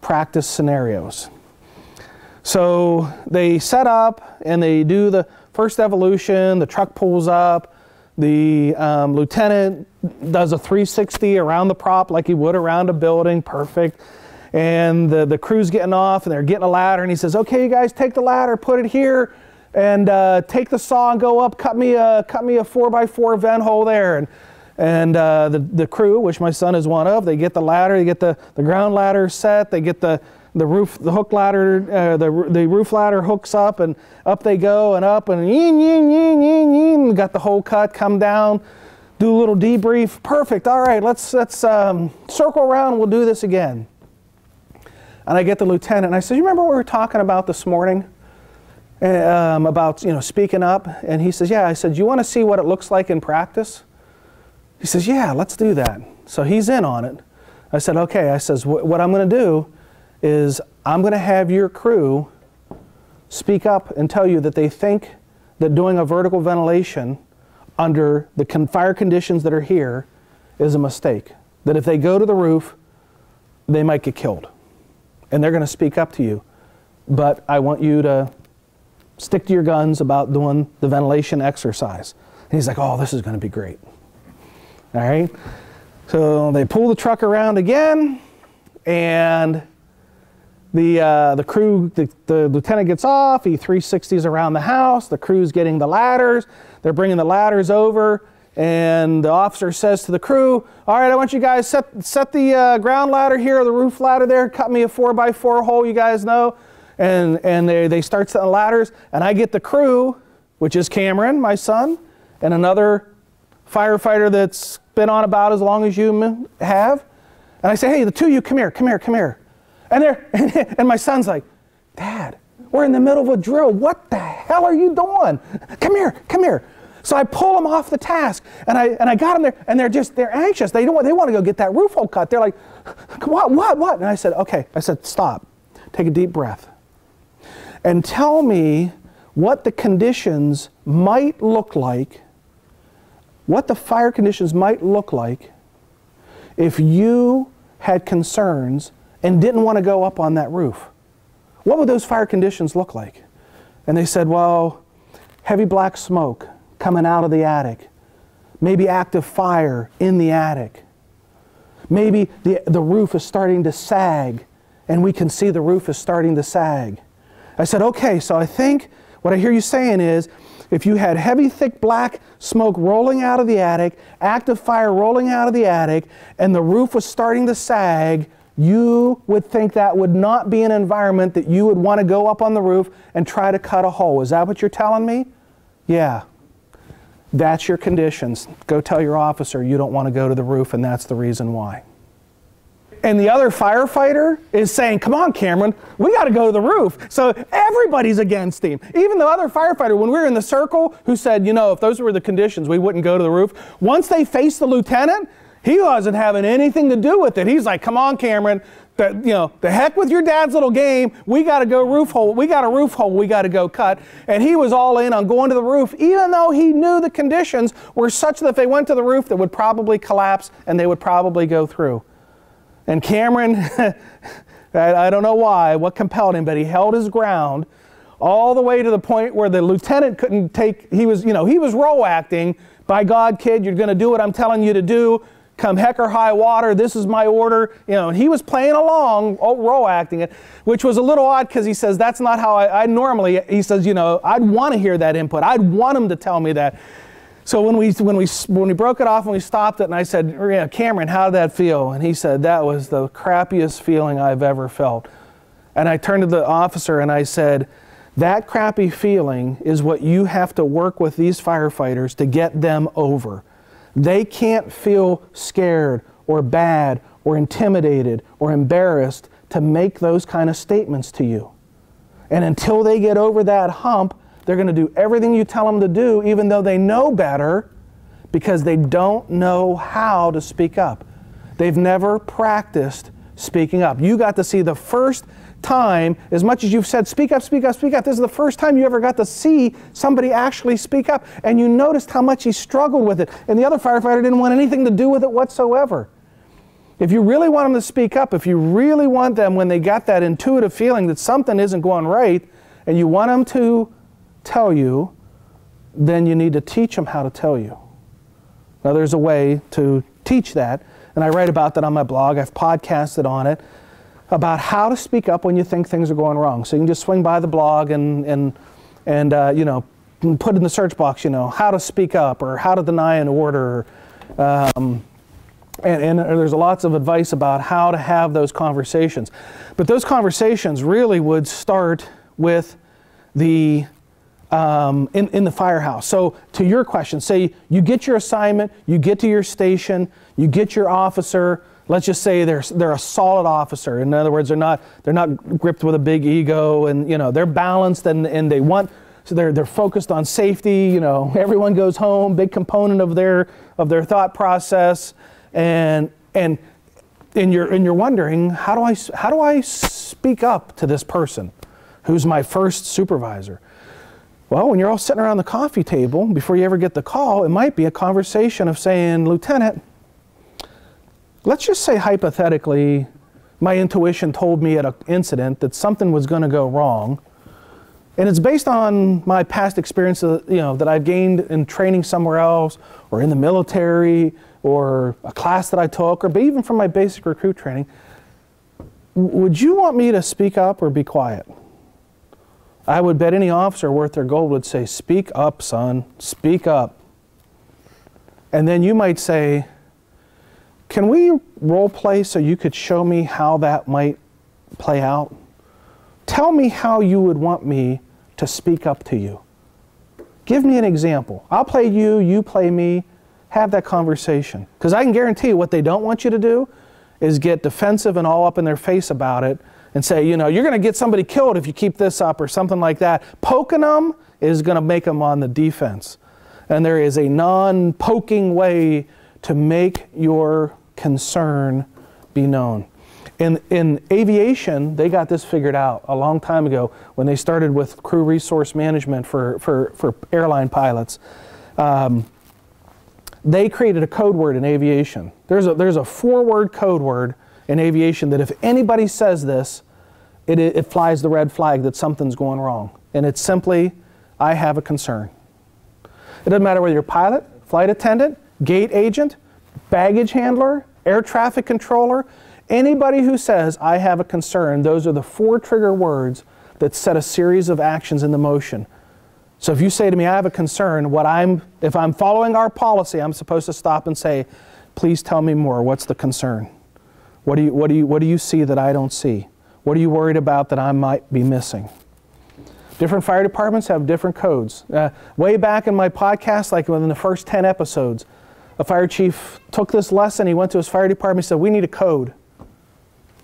practice scenarios. So they set up and they do the first evolution, the truck pulls up, the um, lieutenant does a 360 around the prop like he would around a building, perfect. And the, the crew's getting off and they're getting a ladder and he says, okay, you guys take the ladder, put it here and uh, take the saw and go up, cut me a, cut me a four by four vent hole there. And, and uh, the, the crew, which my son is one of, they get the ladder, they get the, the ground ladder set, they get the, the roof, the hook ladder, uh, the, the roof ladder hooks up and up they go and up and yin, yin, yin, yin, yin, got the hole cut, come down, do a little debrief. Perfect. All right, let's, let's um, circle around. We'll do this again. And I get the lieutenant and I said, you remember what we were talking about this morning? Um, about, you know, speaking up? And he says, yeah. I said, you want to see what it looks like in practice? He says, yeah, let's do that. So he's in on it. I said, okay. I says, what I'm going to do is I'm going to have your crew speak up and tell you that they think that doing a vertical ventilation under the con fire conditions that are here is a mistake. That if they go to the roof, they might get killed. And they're going to speak up to you. But I want you to stick to your guns about doing the ventilation exercise. And he's like, oh, this is going to be great. All right. So they pull the truck around again, and the, uh, the crew, the, the lieutenant gets off, he 360s around the house, the crew's getting the ladders, they're bringing the ladders over, and the officer says to the crew, all right, I want you guys set, set the uh, ground ladder here, the roof ladder there, cut me a four by four hole, you guys know. And, and they, they start setting ladders, and I get the crew, which is Cameron, my son, and another firefighter that's been on about as long as you have. And I say, hey, the two of you, come here, come here, come here. And, they're, and my son's like, Dad, we're in the middle of a drill. What the hell are you doing? Come here, come here. So I pull them off the task, and I and I got them there, and they're just they're anxious. They don't want, they want to go get that roof hole cut. They're like, what, what, what? And I said, okay. I said, stop, take a deep breath, and tell me what the conditions might look like, what the fire conditions might look like, if you had concerns and didn't want to go up on that roof. What would those fire conditions look like? And they said, well, heavy black smoke coming out of the attic, maybe active fire in the attic. Maybe the, the roof is starting to sag, and we can see the roof is starting to sag. I said, okay, so I think what I hear you saying is if you had heavy, thick black smoke rolling out of the attic, active fire rolling out of the attic, and the roof was starting to sag, you would think that would not be an environment that you would want to go up on the roof and try to cut a hole. Is that what you're telling me? Yeah. That's your conditions. Go tell your officer you don't want to go to the roof, and that's the reason why. And the other firefighter is saying, Come on, Cameron, we got to go to the roof. So everybody's against him. Even the other firefighter, when we were in the circle, who said, You know, if those were the conditions, we wouldn't go to the roof. Once they faced the lieutenant, he wasn't having anything to do with it. He's like, come on, Cameron, the, you know, the heck with your dad's little game. We got to go roof hole. We got a roof hole we got to go cut. And he was all in on going to the roof, even though he knew the conditions were such that if they went to the roof, they would probably collapse and they would probably go through. And Cameron, I don't know why, what compelled him, but he held his ground all the way to the point where the lieutenant couldn't take, he was, you know, he was role acting. By God, kid, you're going to do what I'm telling you to do come heck or high water, this is my order. You know, and he was playing along, oh, role acting it, which was a little odd because he says, that's not how I, I normally, he says, you know, I'd want to hear that input. I'd want him to tell me that. So when we, when we, when we broke it off and we stopped it and I said, yeah, Cameron, how did that feel? And he said, that was the crappiest feeling I've ever felt. And I turned to the officer and I said, that crappy feeling is what you have to work with these firefighters to get them over. They can't feel scared or bad or intimidated or embarrassed to make those kind of statements to you. And until they get over that hump, they're going to do everything you tell them to do, even though they know better, because they don't know how to speak up. They've never practiced speaking up. You got to see the first time, as much as you've said, speak up, speak up, speak up, this is the first time you ever got to see somebody actually speak up. And you noticed how much he struggled with it. And the other firefighter didn't want anything to do with it whatsoever. If you really want them to speak up, if you really want them when they got that intuitive feeling that something isn't going right, and you want them to tell you, then you need to teach them how to tell you. Now, there's a way to teach that, and I write about that on my blog. I've podcasted on it about how to speak up when you think things are going wrong. So you can just swing by the blog and, and, and uh, you know, put in the search box, you know, how to speak up or how to deny an order. Um, and, and, there's lots of advice about how to have those conversations. But those conversations really would start with the um, in, in the firehouse. So to your question, say you get your assignment, you get to your station, you get your officer. Let's just say they're they're a solid officer. In other words, they're not they're not gripped with a big ego, and you know they're balanced and and they want so they're they're focused on safety. You know, everyone goes home. Big component of their of their thought process, and and and you're and you're wondering how do I how do I speak up to this person, who's my first supervisor? Well, when you're all sitting around the coffee table before you ever get the call, it might be a conversation of saying, Lieutenant, let's just say hypothetically, my intuition told me at an incident that something was going to go wrong. And it's based on my past experience, uh, you know, that I've gained in training somewhere else, or in the military, or a class that I took, or even from my basic recruit training. Would you want me to speak up or be quiet? I would bet any officer worth their gold would say, Speak up, son, speak up. And then you might say, Can we role play so you could show me how that might play out? Tell me how you would want me to speak up to you. Give me an example. I'll play you, you play me, have that conversation. Because I can guarantee you what they don't want you to do is get defensive and all up in their face about it and say, you know, you're going to get somebody killed if you keep this up or something like that. Poking them is going to make them on the defense. And there is a non poking way to make your concern be known. In, in aviation, they got this figured out a long time ago when they started with crew resource management for, for, for airline pilots. Um, they created a code word in aviation. There's a, there's a four word code word in aviation that if anybody says this, it, it flies the red flag that something's going wrong. And it's simply, I have a concern. It doesn't matter whether you're pilot, flight attendant, gate agent, baggage handler, air traffic controller, anybody who says, I have a concern, those are the four trigger words that set a series of actions into motion. So if you say to me, I have a concern, what I'm, if I'm following our policy, I'm supposed to stop and say, please tell me more. What's the concern? What do you, what do you, what do you see that I don't see? What are you worried about that I might be missing? Different fire departments have different codes. Uh, way back in my podcast, like within the first 10 episodes, a fire chief took this lesson. He went to his fire department and said, We need a code.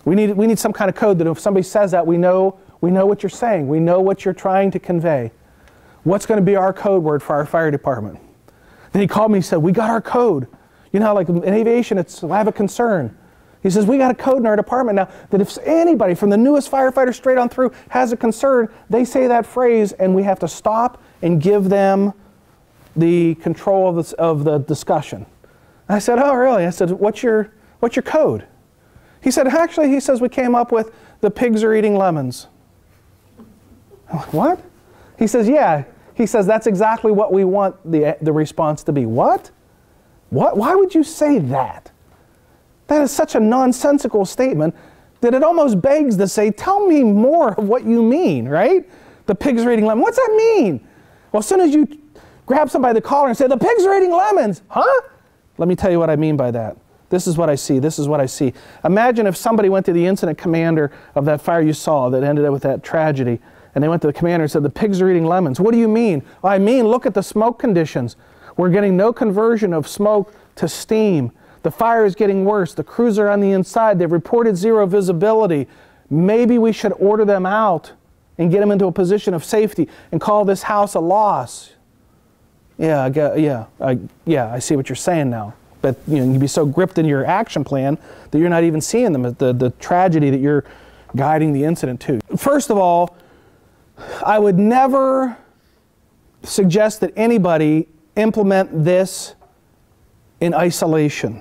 We need, we need some kind of code that if somebody says that, we know, we know what you're saying. We know what you're trying to convey. What's going to be our code word for our fire department? Then he called me and said, We got our code. You know, like in aviation, it's I have a concern. He says, We got a code in our department now that if anybody from the newest firefighter straight on through has a concern, they say that phrase and we have to stop and give them the control of, of the discussion. I said, Oh, really? I said, What's your, what's your code? He said, Actually, he says, we came up with the pigs are eating lemons. I'm like, What? He says, Yeah. He says, That's exactly what we want the, the response to be. What? What? Why would you say that? That is such a nonsensical statement that it almost begs to say, Tell me more of what you mean, right? The pigs are eating lemons. What's that mean? Well, as soon as you grab somebody by the collar and say, The pigs are eating lemons, huh? Let me tell you what I mean by that. This is what I see. This is what I see. Imagine if somebody went to the incident commander of that fire you saw that ended up with that tragedy, and they went to the commander and said, The pigs are eating lemons. What do you mean? Well, I mean, look at the smoke conditions. We're getting no conversion of smoke to steam. The fire is getting worse. The crews are on the inside. They've reported zero visibility. Maybe we should order them out and get them into a position of safety and call this house a loss. Yeah, I get, yeah, I, yeah, I see what you're saying now. But you, know, you can be so gripped in your action plan that you're not even seeing them, the, the tragedy that you're guiding the incident to. First of all, I would never suggest that anybody implement this in isolation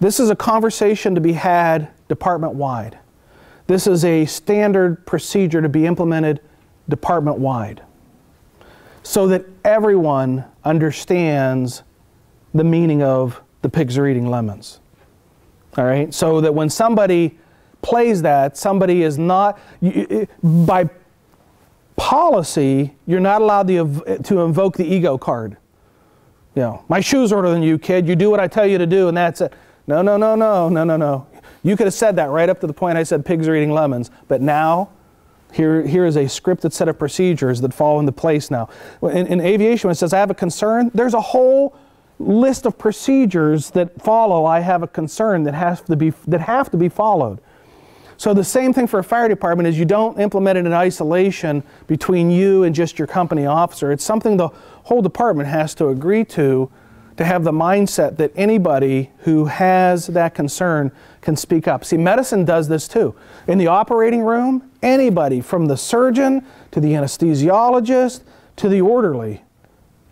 This is a conversation to be had department wide. This is a standard procedure to be implemented department wide so that everyone understands the meaning of the pigs are eating lemons. All right? So that when somebody plays that, somebody is not, by policy, you're not allowed to, to invoke the ego card. You know, my shoe's older than you, kid. You do what I tell you to do, and that's it. No, no, no, no, no, no, no. You could have said that right up to the point I said pigs are eating lemons, but now here, here is a scripted set of procedures that fall into place now. In, in aviation, when it says I have a concern, there's a whole list of procedures that follow I have a concern that, has to be, that have to be followed. So the same thing for a fire department is you don't implement it in isolation between you and just your company officer. It's something the whole department has to agree to to have the mindset that anybody who has that concern can speak up. See, medicine does this too. In the operating room, anybody from the surgeon to the anesthesiologist to the orderly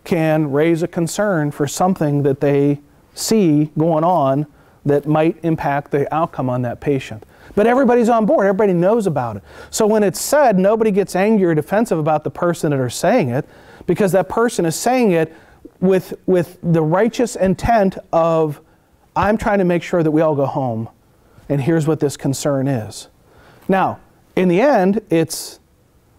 can raise a concern for something that they see going on that might impact the outcome on that patient. But everybody's on board, everybody knows about it. So when it's said, nobody gets angry or defensive about the person that are saying it because that person is saying it with, with the righteous intent of, I'm trying to make sure that we all go home, and here's what this concern is. Now, in the end, it's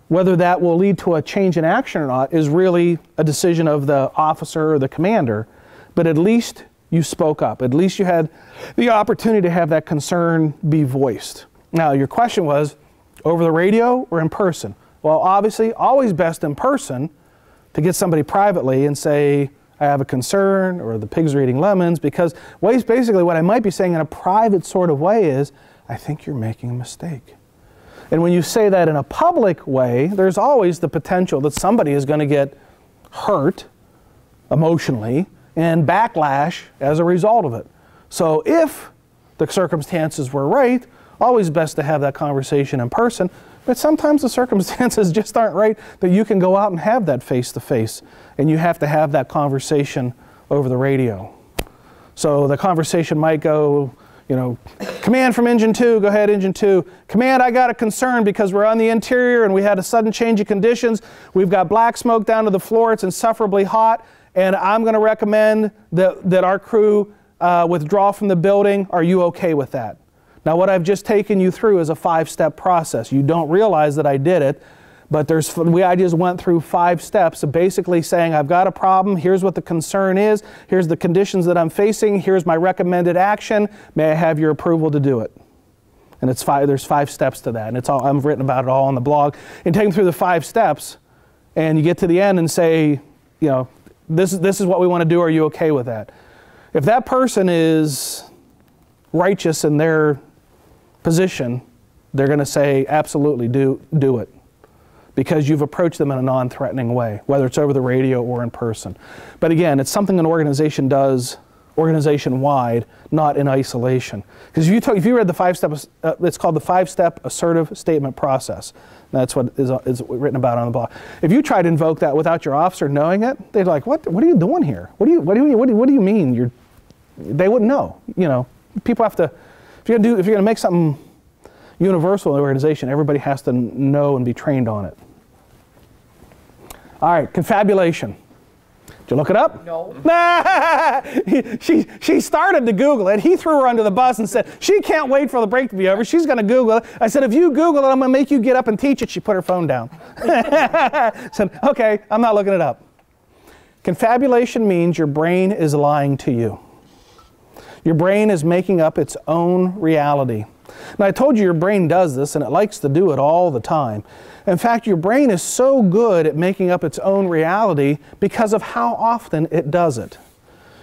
whether that will lead to a change in action or not is really a decision of the officer or the commander, but at least you spoke up. At least you had the opportunity to have that concern be voiced. Now, your question was over the radio or in person? Well, obviously, always best in person to get somebody privately and say, I have a concern, or the pigs are eating lemons, because basically what I might be saying in a private sort of way is, I think you're making a mistake. And when you say that in a public way, there's always the potential that somebody is going to get hurt emotionally and backlash as a result of it. So if the circumstances were right, always best to have that conversation in person but sometimes the circumstances just aren't right that you can go out and have that face to face, and you have to have that conversation over the radio. So the conversation might go, you know, command from engine two, go ahead, engine two. Command, I got a concern because we're on the interior and we had a sudden change of conditions. We've got black smoke down to the floor, it's insufferably hot, and I'm going to recommend that, that our crew uh, withdraw from the building. Are you okay with that? Now, what I've just taken you through is a five step process. You don't realize that I did it, but there's, we, I just went through five steps of basically saying, I've got a problem, here's what the concern is, here's the conditions that I'm facing, here's my recommended action, may I have your approval to do it? And it's five, there's five steps to that, and it's all, I've written about it all on the blog. And take them through the five steps, and you get to the end and say, you know, this is, this is what we want to do, are you okay with that? If that person is righteous in their position, they're going to say, absolutely, do, do it. Because you've approached them in a non threatening way, whether it's over the radio or in person. But again, it's something an organization does organization wide, not in isolation. Because if you, talk, if you read the five step, uh, it's called the five step assertive statement process. That's what is, is written about on the blog. If you try to invoke that without your officer knowing it, they're like, what, what are you doing here? What do you, what do you, what do you, what do you mean? You're, they wouldn't know. You know, people have to if you're gonna do, if you're gonna make something universal in the organization, everybody has to know and be trained on it. All right, confabulation. Did you look it up? No. she, she started to Google it. He threw her under the bus and said, she can't wait for the break to be over. She's going to Google it. I said, if you Google it, I'm going to make you get up and teach it. She put her phone down. said, okay, I'm not looking it up. Confabulation means your brain is lying to you. Your brain is making up its own reality. Now, I told you your brain does this and it likes to do it all the time. In fact, your brain is so good at making up its own reality because of how often it does it.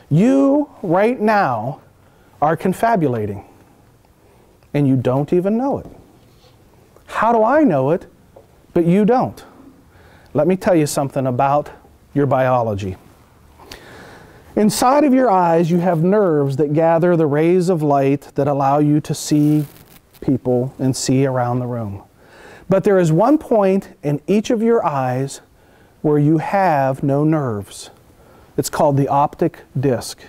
You, right now, are confabulating, and you don't even know it. How do I know it, but you don't? Let me tell you something about your biology. Inside of your eyes, you have nerves that gather the rays of light that allow you to see people and see around the room. But there is one point in each of your eyes where you have no nerves. It's called the optic disc.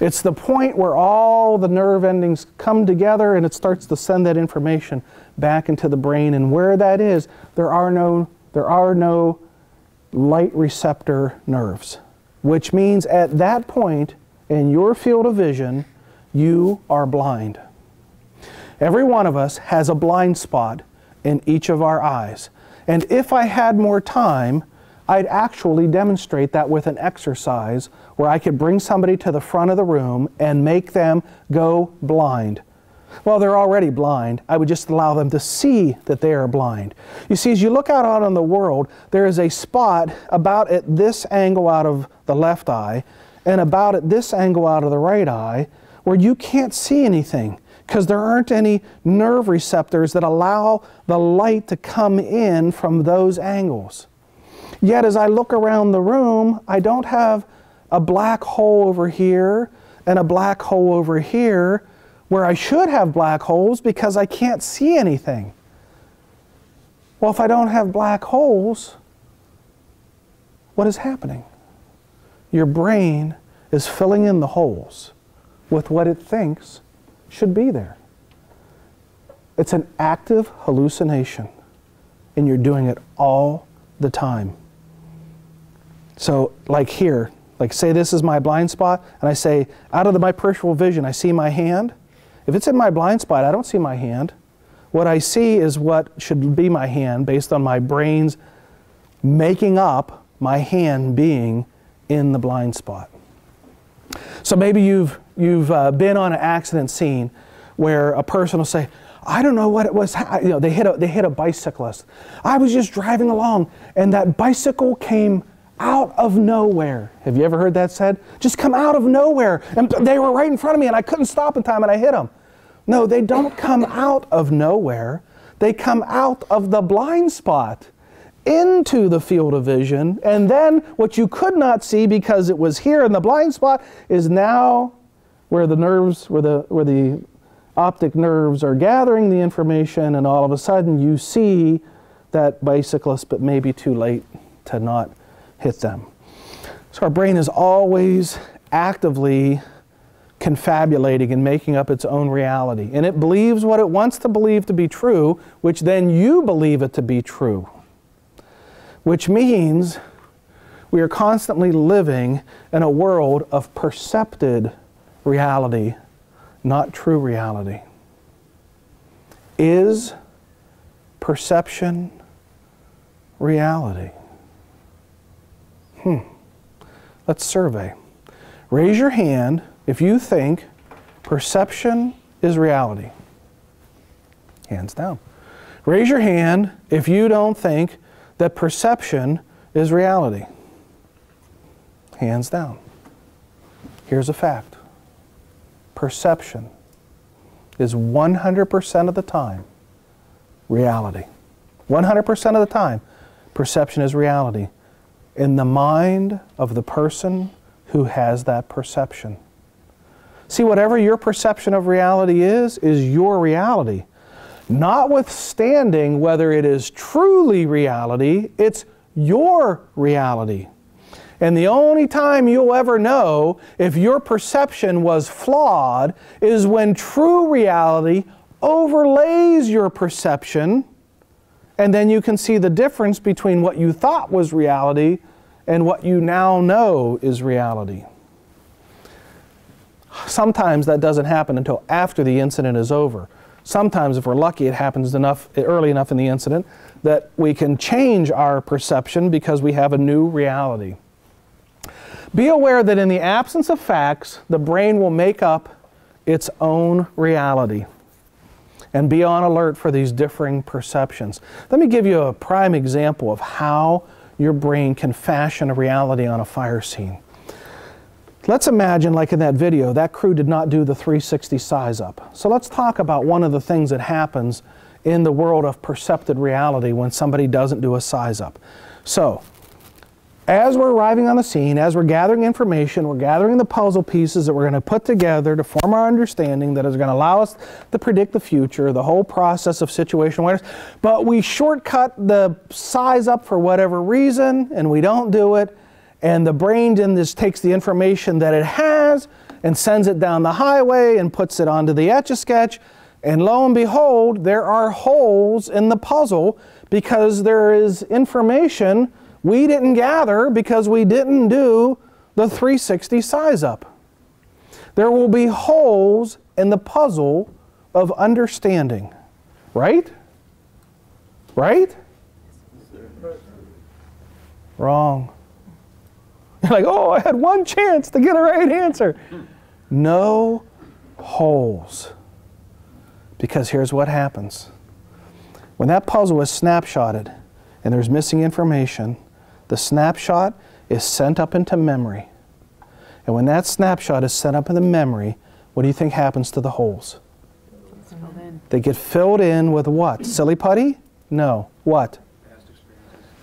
It's the point where all the nerve endings come together and it starts to send that information back into the brain. And where that is, there are no, there are no light receptor nerves, which means at that point in your field of vision, you are blind. Every one of us has a blind spot in each of our eyes. And if I had more time, I'd actually demonstrate that with an exercise where I could bring somebody to the front of the room and make them go blind. Well, they're already blind. I would just allow them to see that they are blind. You see, as you look out on the world, there is a spot about at this angle out of the left eye and about at this angle out of the right eye where you can't see anything because there aren't any nerve receptors that allow the light to come in from those angles. Yet as I look around the room, I don't have a black hole over here and a black hole over here where I should have black holes because I can't see anything. Well, if I don't have black holes, what is happening? Your brain is filling in the holes with what it thinks should be there. It's an active hallucination, and you're doing it all the time. So, like here, like say this is my blind spot, and I say, out of the, my peripheral vision, I see my hand. If it's in my blind spot, I don't see my hand. What I see is what should be my hand based on my brain's making up my hand being in the blind spot. So maybe you've, you've uh, been on an accident scene where a person will say, I don't know what it was. You know, they hit a, they hit a bicyclist. I was just driving along and that bicycle came out of nowhere. Have you ever heard that said? Just come out of nowhere. And they were right in front of me and I couldn't stop in time and I hit them. No, they don't come out of nowhere. They come out of the blind spot into the field of vision. And then what you could not see because it was here in the blind spot is now where the nerves, where the, where the optic nerves are gathering the information and all of a sudden you see that bicyclist, but maybe too late to not hit them. So our brain is always actively confabulating and making up its own reality. And it believes what it wants to believe to be true, which then you believe it to be true. Which means we are constantly living in a world of percepted reality, not true reality. Is perception reality? Hmm. Let's survey. Raise your hand if you think perception is reality. Hands down. Raise your hand if you don't think that perception is reality. Hands down. Here's a fact perception is 100% of the time reality. 100% of the time, perception is reality in the mind of the person who has that perception. See, whatever your perception of reality is, is your reality. Notwithstanding whether it is truly reality, it's your reality. And the only time you'll ever know if your perception was flawed is when true reality overlays your perception and then you can see the difference between what you thought was reality and what you now know is reality. Sometimes that doesn't happen until after the incident is over. Sometimes, if we're lucky, it happens enough early enough in the incident that we can change our perception because we have a new reality. Be aware that in the absence of facts, the brain will make up its own reality and be on alert for these differing perceptions. Let me give you a prime example of how your brain can fashion a reality on a fire scene. Let's imagine, like in that video, that crew did not do the 360 size up. So let's talk about one of the things that happens in the world of percepted reality when somebody doesn't do a size up. So, as we're arriving on the scene, as we're gathering information, we're gathering the puzzle pieces that we're going to put together to form our understanding that is going to allow us to predict the future, the whole process of situation awareness. But we shortcut the size up for whatever reason, and we don't do it. And the brain then just takes the information that it has and sends it down the highway and puts it onto the Etch a Sketch. And lo and behold, there are holes in the puzzle because there is information we didn't gather because we didn't do the 360 size up. There will be holes in the puzzle of understanding. Right? Right? Wrong. You're like, oh, I had one chance to get a right answer. No holes. Because here's what happens when that puzzle is snapshotted and there's missing information, the snapshot is sent up into memory. And when that snapshot is sent up into memory, what do you think happens to the holes? They get filled in with what? Silly putty? No. What?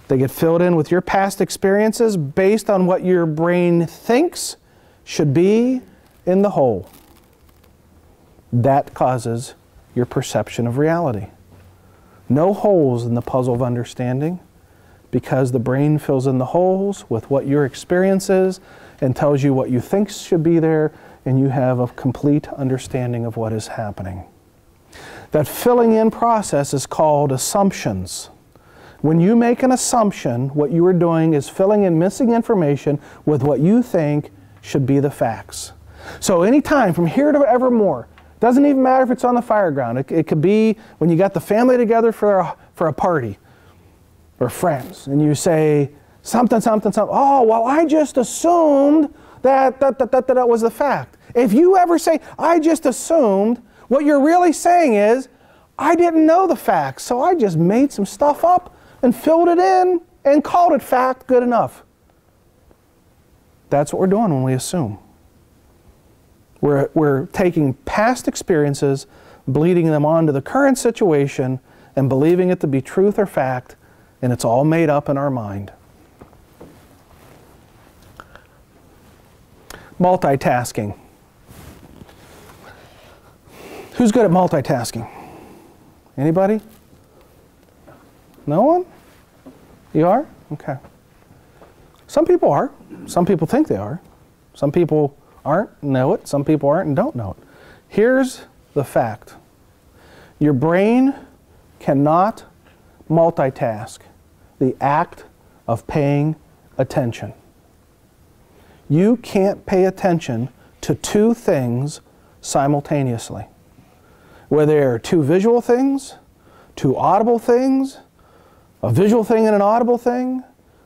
They get filled in with your past experiences based on what your brain thinks should be in the hole. That causes your perception of reality. No holes in the puzzle of understanding because the brain fills in the holes with what your experience is and tells you what you think should be there, and you have a complete understanding of what is happening. That filling in process is called assumptions. When you make an assumption, what you are doing is filling in missing information with what you think should be the facts. So anytime from here to evermore, doesn't even matter if it's on the fire ground. It, it could be when you got the family together for a, for a party or friends and you say something, something, something. Oh, well, I just assumed that that, that, that, that was the fact. If you ever say, I just assumed, what you're really saying is, I didn't know the facts, so I just made some stuff up and filled it in and called it fact good enough. That's what we're doing when we assume. We're, we're taking past experiences, bleeding them onto the current situation, and believing it to be truth or fact, and it's all made up in our mind. Multitasking. Who's good at multitasking? Anybody? No one? You are? Okay. Some people are. Some people think they are. Some people aren't, know it. Some people aren't and don't know it. Here's the fact. Your brain cannot multitask the act of paying attention. You can't pay attention to two things simultaneously. Whether they're two visual things, two audible things, a visual thing and an audible thing,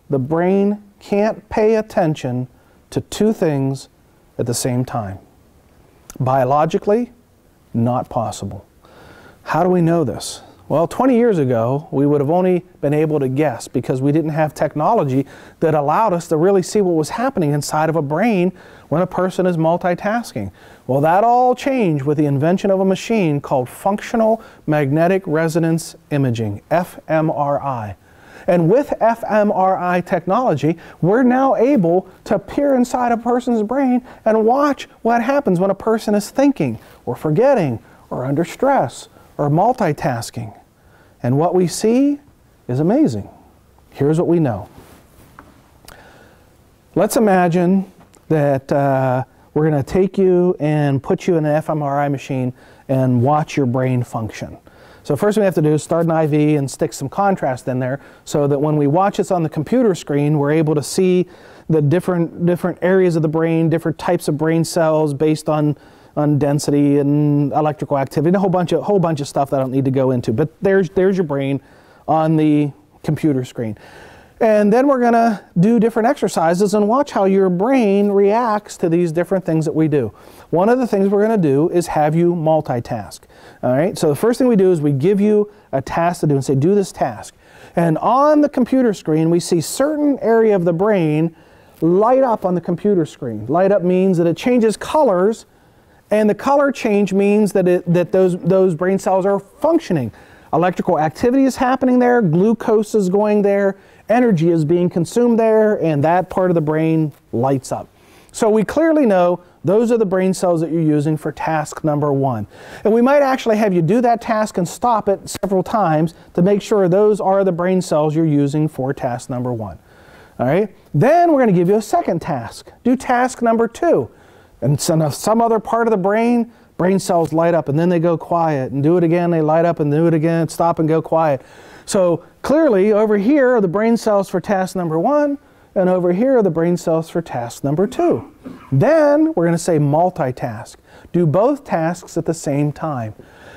the brain can't pay attention to two things at the same time. Biologically, not possible. How do we know this? Well, 20 years ago, we would have only been able to guess because we didn't have technology that allowed us to really see what was happening inside of a brain when a person is multitasking. Well, that all changed with the invention of a machine called functional magnetic resonance imaging, fMRI. And with fMRI technology, we're now able to peer inside a person's brain and watch what happens when a person is thinking or forgetting or under stress or multitasking. And what we see is amazing. Here's what we know. Let's imagine that uh, we're going to take you and put you in an fMRI machine and watch your brain function. So first we have to do is start an IV and stick some contrast in there so that when we watch this on the computer screen, we're able to see the different, different areas of the brain, different types of brain cells based on on density and electrical activity, and a whole bunch of whole bunch of stuff that I don't need to go into. But there's there's your brain on the computer screen. And then we're going to do different exercises and watch how your brain reacts to these different things that we do. One of the things we're going to do is have you multitask. All right, so the first thing we do is we give you a task to do and say, do this task. And on the computer screen, we see certain area of the brain light up on the computer screen. Light up means that it changes colors and the color change means that, it, that those, those brain cells are functioning. Electrical activity is happening there, glucose is going there, energy is being consumed there, and that part of the brain lights up. So we clearly know those are the brain cells that you're using for task number one. And we might actually have you do that task and stop it several times to make sure those are the brain cells you're using for task number one. All right? Then we're going to give you a second task. Do task number two. And some, some other part of the brain, brain cells light up and then they go quiet and do it again, they light up and do it again, stop and go quiet. So clearly over here are the brain cells for task number one, and over here are the brain cells for task number two. Then we're going to say multitask. Do both tasks at the same time.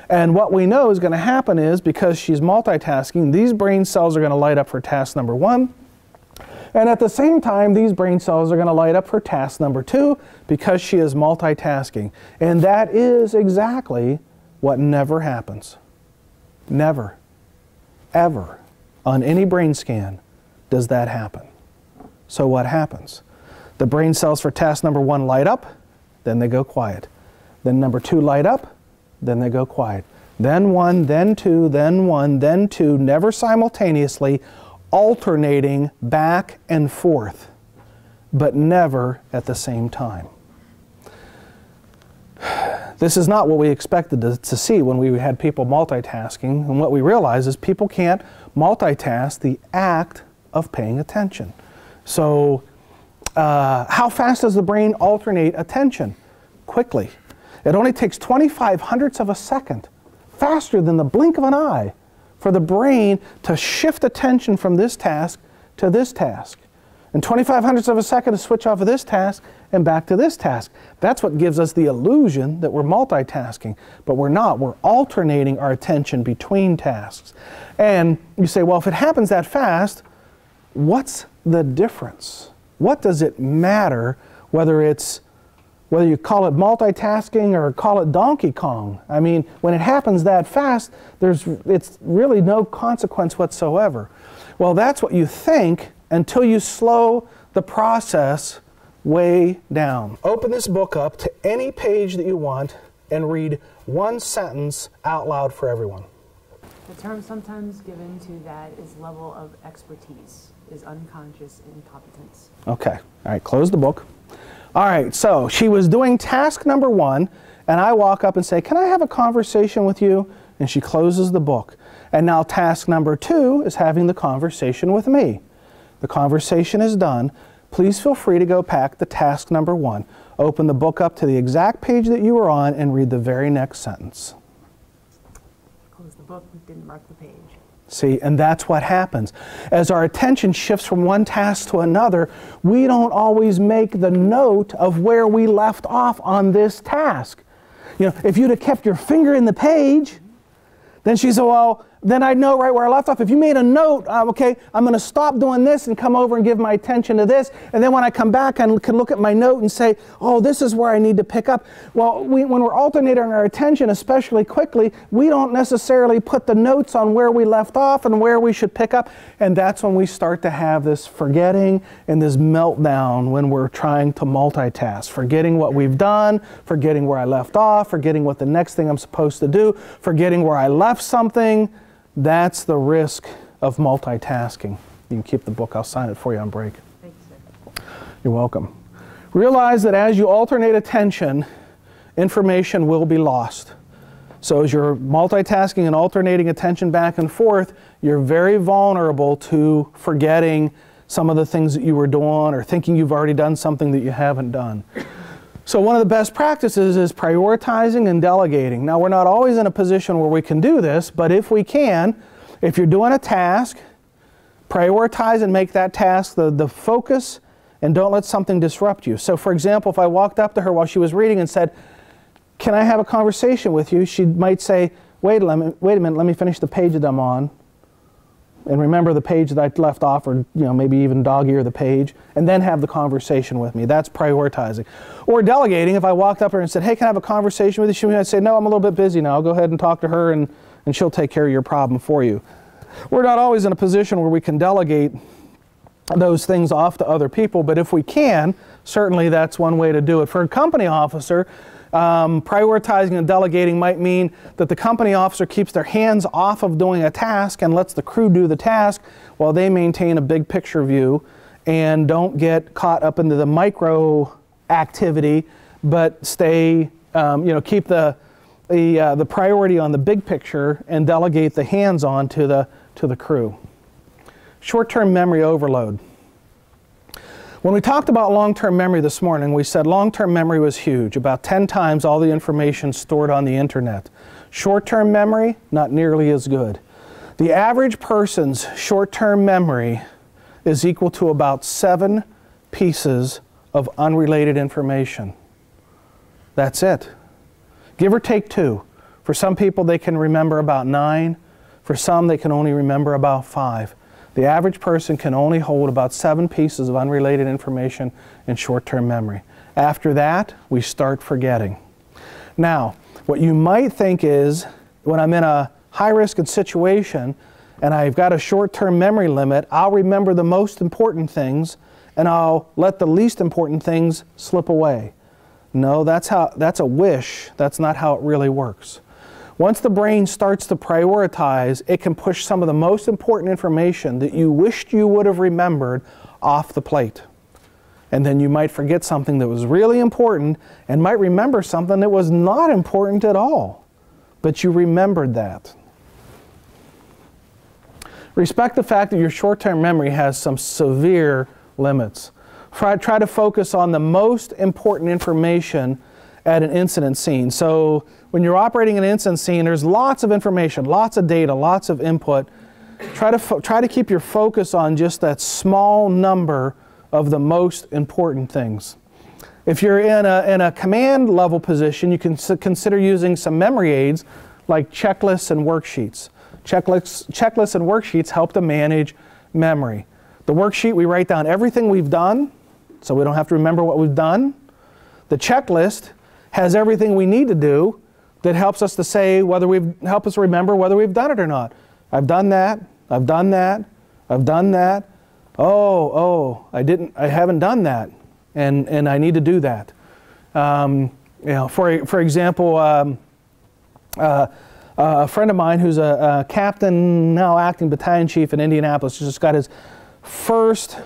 And what we know is going to happen is because she's multitasking, these brain cells are going to light up for task number one. And at the same time, these brain cells are going to light up for task number two because she is multitasking. And that is exactly what never happens. Never, ever, on any brain scan does that happen. So what happens? The brain cells for task number one light up, then they go quiet. Then number two light up, then they go quiet. Then one, then two, then one, then two, never simultaneously, alternating back and forth, but never at the same time. This is not what we expected to, to, see when we had people multitasking, and what we realize is people can't multitask the act of paying attention. So, uh, how fast does the brain alternate attention? Quickly. It only takes 25 hundredths of a second, faster than the blink of an eye, for the brain to shift attention from this task to this task. And 25 hundredths of a second to switch off of this task and back to this task. That's what gives us the illusion that we're multitasking, but we're not. We're alternating our attention between tasks. And you say, well, if it happens that fast, what's the difference? What does it matter whether it's whether you call it multitasking or call it Donkey Kong. I mean, when it happens that fast, there's it's really no consequence whatsoever. Well, that's what you think until you slow the process way down. Open this book up to any page that you want and read one sentence out loud for everyone. The term sometimes given to that is level of expertise is unconscious incompetence. Okay. All right, close the book. All right, so she was doing task number one, and I walk up and say, Can I have a conversation with you? And she closes the book. And now task number two is having the conversation with me. The conversation is done. Please feel free to go back to task number one. Open the book up to the exact page that you were on and read the very next sentence. Close the book, didn't mark the page. See, and that's what happens. As our attention shifts from one task to another, we don't always make the note of where we left off on this task. You know, if you'd have kept your finger in the page, then she said, Well, then I'd know right where I left off. If you made a note, uh, okay, I'm going to stop doing this and come over and give my attention to this. And then when I come back, I can look at my note and say, oh, this is where I need to pick up. Well, we, when we're alternating our attention, especially quickly, we don't necessarily put the notes on where we left off and where we should pick up. And that's when we start to have this forgetting and this meltdown when we're trying to multitask, forgetting what we've done, forgetting where I left off, forgetting what the next thing I'm supposed to do, forgetting where I left something. That's the risk of multitasking. You can keep the book, I'll sign it for you on break. Sir. You're welcome. Realize that as you alternate attention, information will be lost. So as you're multitasking and alternating attention back and forth, you're very vulnerable to forgetting some of the things that you were doing or thinking you've already done something that you haven't done. So one of the best practices is prioritizing and delegating. Now we're not always in a position where we can do this, but if we can, if you're doing a task, prioritize and make that task the, the focus and don't let something disrupt you. So for example, if I walked up to her while she was reading and said, can I have a conversation with you? She might say, wait a, minute, wait a minute, let me finish the page that I'm on and remember the page that I left off, or you know maybe even dog ear the page, and then have the conversation with me. That's prioritizing. Or delegating. If I walked up to her and said, "Hey, can I have a conversation with you?" She might say, "No, I'm a little bit busy now. I'll go ahead and talk to her, and and she'll take care of your problem for you." We're not always in a position where we can delegate those things off to other people, but if we can, certainly that's one way to do it. For a company officer, um, prioritizing and delegating might mean that the company officer keeps their hands off of doing a task and lets the crew do the task while they maintain a big picture view and don't get caught up into the micro activity, but stay, um, you know, keep the, the, uh, the priority on the big picture and delegate the hands on to the, to the crew. Short-term memory overload. When we talked about long-term memory this morning, we said long-term memory was huge, about 10 times all the information stored on the internet. Short-term memory, not nearly as good. The average person's short-term memory is equal to about seven pieces of unrelated information. That's it. Give or take two. For some people, they can remember about nine. For some, they can only remember about five. The average person can only hold about seven pieces of unrelated information in short-term memory. After that, we start forgetting. Now, what you might think is, when I'm in a high-risk situation and I've got a short-term memory limit, I'll remember the most important things and I'll let the least important things slip away. No, that's, how, that's a wish. That's not how it really works. Once the brain starts to prioritize, it can push some of the most important information that you wished you would have remembered off the plate. And then you might forget something that was really important and might remember something that was not important at all. But you remembered that. Respect the fact that your short term memory has some severe limits. Try, try to focus on the most important information at an incident scene. So when you're operating an incident scene, there's lots of information, lots of data, lots of input. Try to, try to keep your focus on just that small number of the most important things. If you're in a, in a command level position, you can consider using some memory aids like checklists and worksheets. Checklists, checklists and worksheets help to manage memory. The worksheet, we write down everything we've done, so we don't have to remember what we've done. The checklist has everything we need to do that helps us to say whether we've help us remember whether we've done it or not. I've done that. I've done that. I've done that. Oh, oh, I didn't. I haven't done that, and and I need to do that. Um, you know, for for example, um, uh, a friend of mine who's a, a, captain now acting battalion chief in Indianapolis just got his first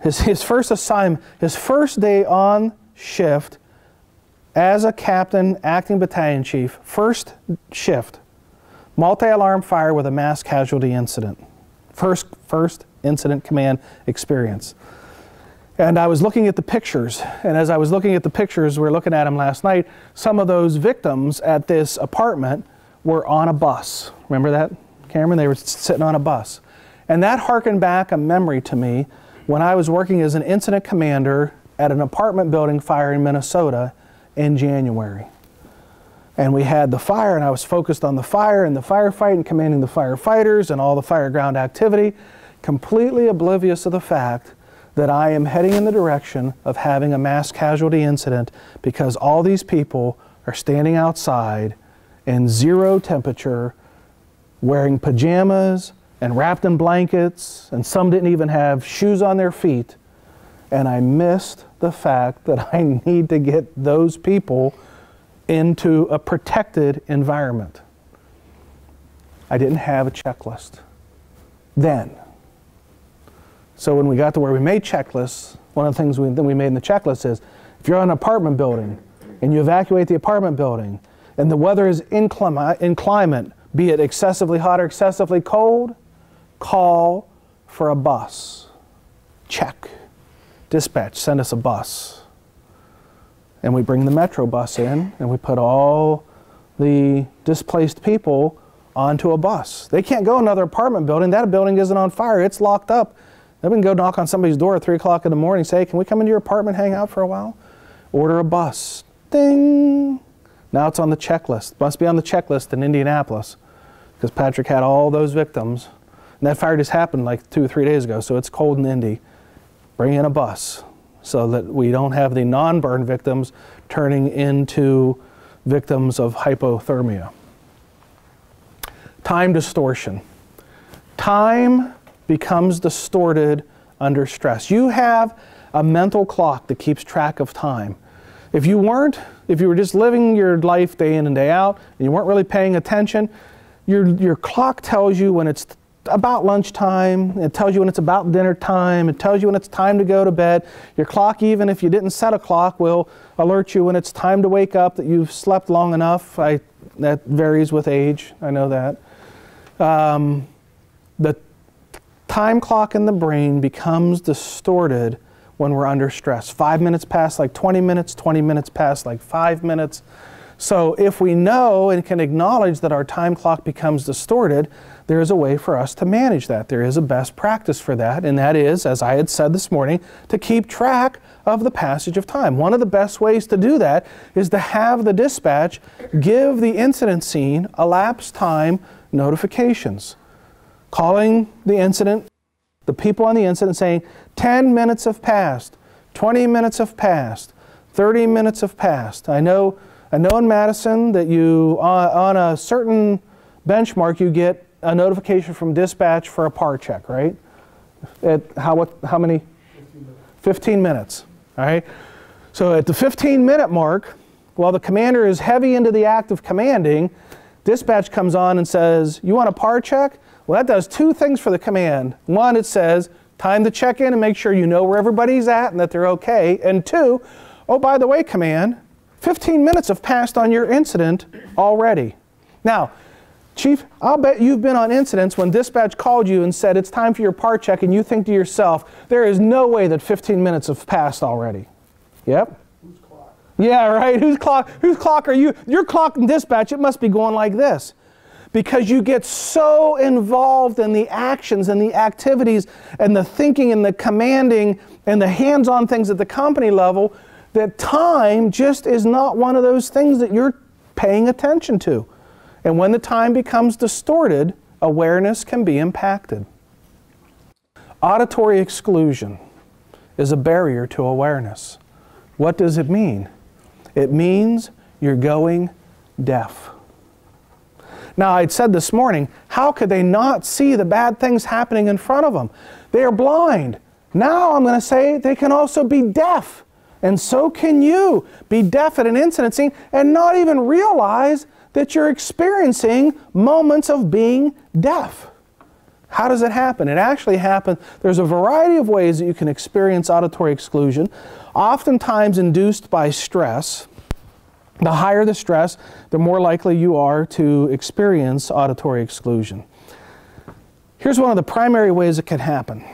his his first assignment, his first day on shift as a captain, acting battalion chief, first shift, multi-alarm fire with a mass casualty incident. First, first incident command experience. And I was looking at the pictures, and as I was looking at the pictures, we were looking at them last night, some of those victims at this apartment were on a bus. Remember that, Cameron? They were sitting on a bus. And that harkened back a memory to me when I was working as an incident commander at an apartment building fire in Minnesota in January. And we had the fire, and I was focused on the fire and the firefight and commanding the firefighters and all the fire ground activity, completely oblivious of the fact that I am heading in the direction of having a mass casualty incident because all these people are standing outside in zero temperature, wearing pajamas and wrapped in blankets, and some didn't even have shoes on their feet. And I missed the fact that I need to get those people into a protected environment. I didn't have a checklist then. So when we got to where we made checklists, one of the things we, that we made in the checklist is if you're on an apartment building and you evacuate the apartment building and the weather is inclement, inclement be it excessively hot or excessively cold, call for a bus. Check dispatch, send us a bus. And we bring the Metro bus in and we put all the displaced people onto a bus. They can't go another apartment building. That building isn't on fire, it's locked up. They can go knock on somebody's door at 3 o'clock in the morning say, Can we come into your apartment, hang out for a while? Order a bus. Ding! Now it's on the checklist. Must be on the checklist in Indianapolis because Patrick had all those victims. And that fire just happened like two or three days ago, so it's cold in Indy bring in a bus so that we don't have the non-burn victims turning into victims of hypothermia. Time distortion. Time becomes distorted under stress. You have a mental clock that keeps track of time. If you weren't, if you were just living your life day in and day out, and you weren't really paying attention, your, your clock tells you when it's about lunchtime. It tells you when it's about dinner time. It tells you when it's time to go to bed. Your clock, even if you didn't set a clock, will alert you when it's time to wake up that you've slept long enough. I, that varies with age. I know that. Um, the time clock in the brain becomes distorted when we're under stress. Five minutes past like 20 minutes, 20 minutes past like five minutes. So if we know and can acknowledge that our time clock becomes distorted, there is a way for us to manage that. There is a best practice for that, and that is, as I had said this morning, to keep track of the passage of time. One of the best ways to do that is to have the dispatch give the incident scene elapsed time notifications, calling the incident, the people on the incident saying, 10 minutes have passed, 20 minutes have passed, 30 minutes have passed. I know, I know in Madison that you, uh, on a certain benchmark, you get a notification from dispatch for a par check, right? At how, what, how many? 15 minutes. All right? So at the 15 minute mark, while the commander is heavy into the act of commanding, dispatch comes on and says, You want a par check? Well, that does two things for the command. One, it says, Time to check in and make sure you know where everybody's at and that they're okay. And two, oh, by the way, command, 15 minutes have passed on your incident already. Now, Chief, I'll bet you've been on incidents when dispatch called you and said it's time for your par check, and you think to yourself, there is no way that 15 minutes have passed already. Yep. Whose clock? Yeah, right. Whose clock? Whose clock are you? Your clock in dispatch, it must be going like this. Because you get so involved in the actions and the activities and the thinking and the commanding and the hands on things at the company level that time just is not one of those things that you're paying attention to. And when the time becomes distorted, awareness can be impacted. Auditory exclusion is a barrier to awareness. What does it mean? It means you're going deaf. Now, I'd said this morning, how could they not see the bad things happening in front of them? They are blind. Now I'm going to say they can also be deaf. And so can you be deaf at an incident scene and not even realize that you're experiencing moments of being deaf. How does it happen? It actually happens, there's a variety of ways that you can experience auditory exclusion, oftentimes induced by stress. The higher the stress, the more likely you are to experience auditory exclusion. Here's one of the primary ways it can happen.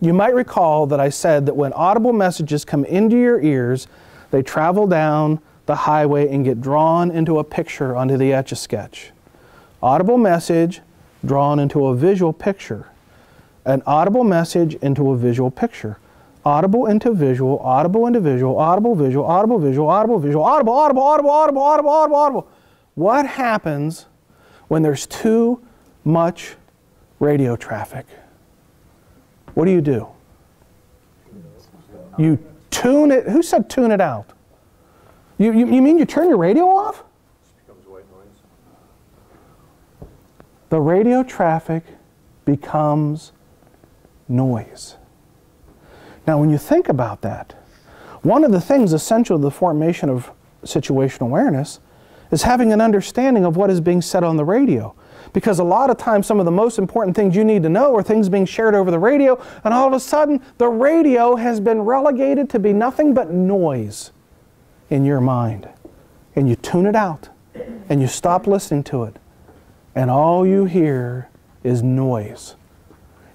You might recall that I said that when audible messages come into your ears, they travel down the highway and get drawn into a picture onto the Etch a Sketch. Audible message drawn into a visual picture. An audible message into a visual picture. Audible into visual, audible into visual, audible visual, audible visual, audible visual, audible, audible, audible, audible, audible, audible, audible. What happens when there's too much radio traffic? What do you do? You tune it. Who said tune it out? You, you, you mean you turn your radio off? The radio traffic becomes noise. Now, when you think about that, one of the things essential to the formation of situational awareness is having an understanding of what is being said on the radio. Because a lot of times, some of the most important things you need to know are things being shared over the radio, and all of a sudden, the radio has been relegated to be nothing but noise in your mind. And you tune it out and you stop listening to it. And all you hear is noise.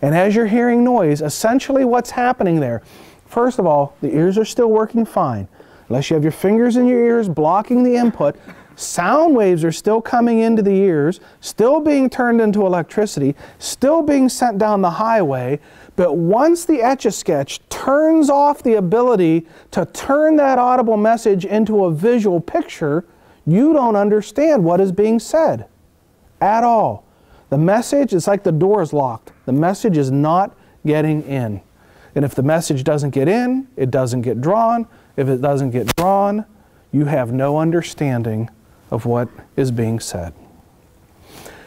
And as you're hearing noise, essentially what's happening there, first of all, the ears are still working fine. Unless you have your fingers in your ears blocking the input, sound waves are still coming into the ears, still being turned into electricity, still being sent down the highway, but once the Etch-a-Sketch turns off the ability to turn that audible message into a visual picture, you don't understand what is being said at all. The message is like the door is locked. The message is not getting in. And if the message doesn't get in, it doesn't get drawn. If it doesn't get drawn, you have no understanding of what is being said.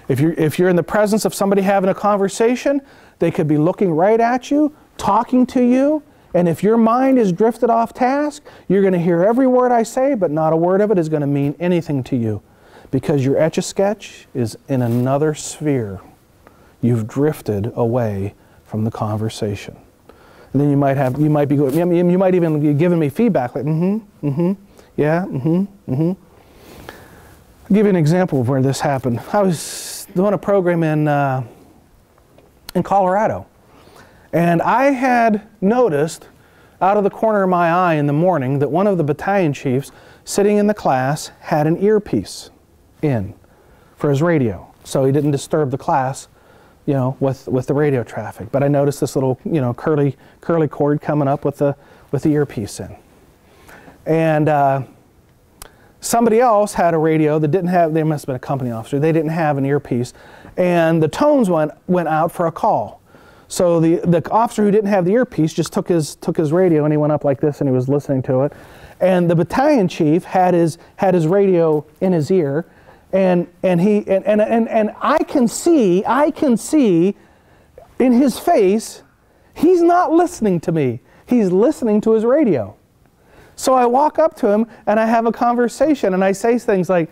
If you're, if you're in the presence of somebody having a conversation, they could be looking right at you, talking to you, and if your mind is drifted off task, you're going to hear every word I say, but not a word of it is going to mean anything to you because your etch a sketch is in another sphere. You've drifted away from the conversation. And then you might have, you might be, going, you might even be giving me feedback like, mm-hmm, mm-hmm, yeah, mm-hmm, mm-hmm. I'll give you an example of where this happened. I was doing a program in uh, in Colorado. And I had noticed out of the corner of my eye in the morning that one of the battalion chiefs sitting in the class had an earpiece in for his radio. So he didn't disturb the class, you know, with, with the radio traffic. But I noticed this little, you know, curly, curly cord coming up with the, with the earpiece in. And uh, somebody else had a radio that didn't have, they must have been a company officer, they didn't have an earpiece. And the tones went, went out for a call. So the, the officer who didn't have the earpiece just took his, took his radio and he went up like this and he was listening to it. And the battalion chief had his, had his radio in his ear and, and, he, and, and, and, and I can see, I can see in his face, he's not listening to me. He's listening to his radio. So I walk up to him and I have a conversation and I say things like,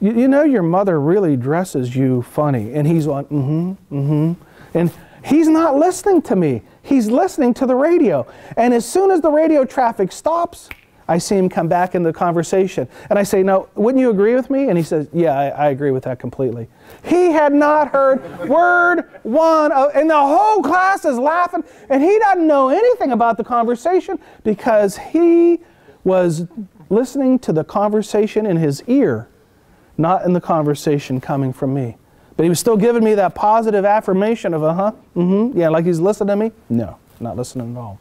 you, you know your mother really dresses you funny. And he's like, mm-hmm, mm-hmm. And He's not listening to me. He's listening to the radio. And as soon as the radio traffic stops, I see him come back into the conversation. And I say, No, wouldn't you agree with me? And he says, Yeah, I, I agree with that completely. He had not heard word one, of, and the whole class is laughing, and he doesn't know anything about the conversation because he was listening to the conversation in his ear, not in the conversation coming from me. But he was still giving me that positive affirmation of, uh huh, mm hmm, yeah, like he's listening to me. No, not listening at all.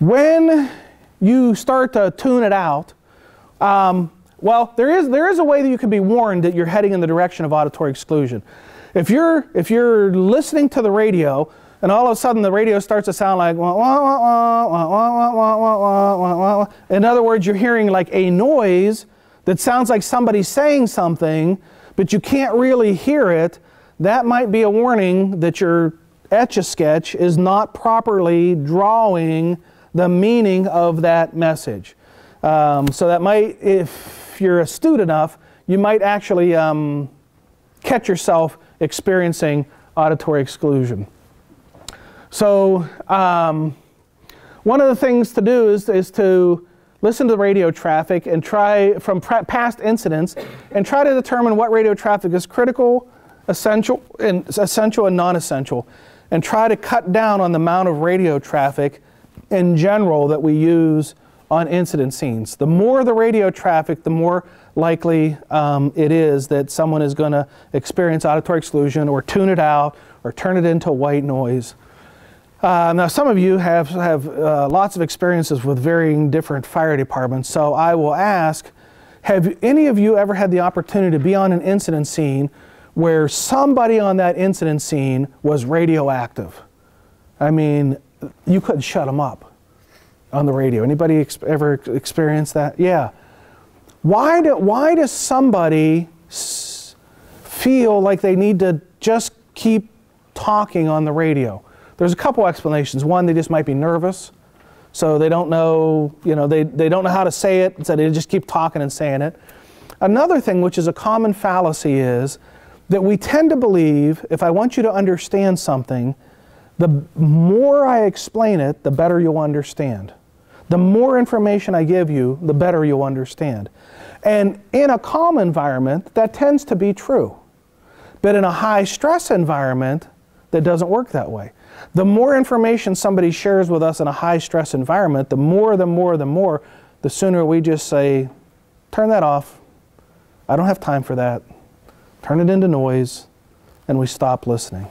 When you start to tune it out, um, well, there is, there is a way that you can be warned that you're heading in the direction of auditory exclusion. If you're, if you're listening to the radio and all of a sudden the radio starts to sound like wah, wah, wah, wah, wah, wah, wah, wah, wah, in other words, you're hearing like a noise that sounds like somebody saying something but you can't really hear it, that might be a warning that your etch a sketch is not properly drawing the meaning of that message. Um, so that might, if you're astute enough, you might actually um, catch yourself experiencing auditory exclusion. So um, one of the things to do is, is to listen to the radio traffic and try from past incidents and try to determine what radio traffic is critical, essential, and essential and non-essential, and try to cut down on the amount of radio traffic in general that we use on incident scenes. The more the radio traffic, the more likely um, it is that someone is going to experience auditory exclusion or tune it out or turn it into white noise. Uh, now, some of you have, have uh, lots of experiences with varying different fire departments, so I will ask, have any of you ever had the opportunity to be on an incident scene where somebody on that incident scene was radioactive? I mean, you couldn't shut them up on the radio. Anybody ex ever experienced that? Yeah. Why, do, why does somebody feel like they need to just keep talking on the radio? There's a couple explanations. One, they just might be nervous. So they don't know, you know, they, they don't know how to say it, so they just keep talking and saying it. Another thing, which is a common fallacy, is that we tend to believe if I want you to understand something, the more I explain it, the better you'll understand. The more information I give you, the better you'll understand. And in a calm environment, that tends to be true. But in a high stress environment, that doesn't work that way. The more information somebody shares with us in a high stress environment, the more, the more, the more, the sooner we just say, turn that off. I don't have time for that. Turn it into noise, and we stop listening.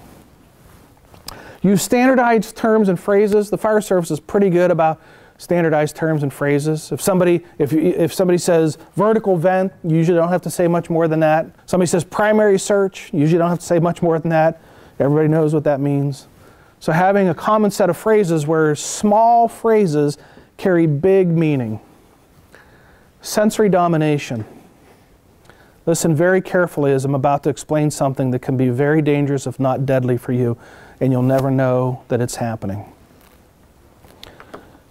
Use standardized terms and phrases. The fire service is pretty good about standardized terms and phrases. If somebody, if, if somebody says vertical vent, you usually don't have to say much more than that. Somebody says primary search, you usually don't have to say much more than that. Everybody knows what that means. So having a common set of phrases where small phrases carry big meaning. Sensory domination. Listen very carefully as I'm about to explain something that can be very dangerous, if not deadly, for you, and you'll never know that it's happening.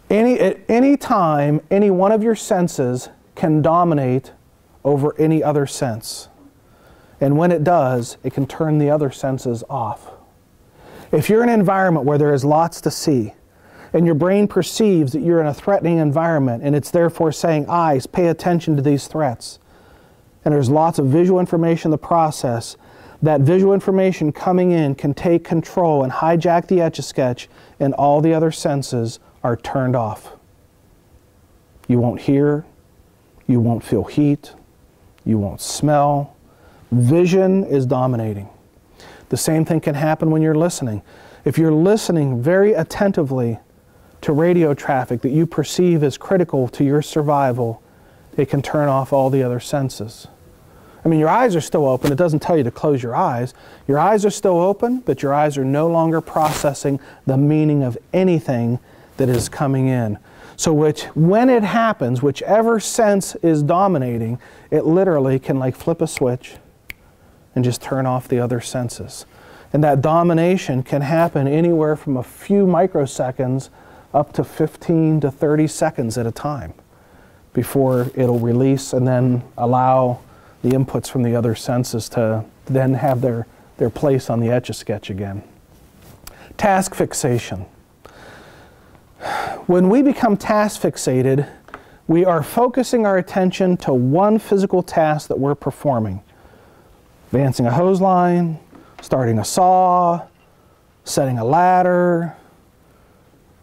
Any, at any time, any one of your senses can dominate over any other sense. And when it does, it can turn the other senses off. If you're in an environment where there is lots to see, and your brain perceives that you're in a threatening environment, and it's therefore saying, eyes, pay attention to these threats, and there's lots of visual information in the process, that visual information coming in can take control and hijack the etch a sketch, and all the other senses are turned off. You won't hear, you won't feel heat, you won't smell. Vision is dominating. The same thing can happen when you're listening. If you're listening very attentively to radio traffic that you perceive as critical to your survival, it can turn off all the other senses. I mean, your eyes are still open. It doesn't tell you to close your eyes. Your eyes are still open, but your eyes are no longer processing the meaning of anything that is coming in. So which, when it happens, whichever sense is dominating, it literally can like flip a switch and just turn off the other senses. And that domination can happen anywhere from a few microseconds up to 15 to 30 seconds at a time before it'll release and then allow the inputs from the other senses to then have their, their place on the Etch-a-Sketch again. Task fixation. When we become task fixated, we are focusing our attention to one physical task that we're performing. Advancing a hose line, starting a saw, setting a ladder,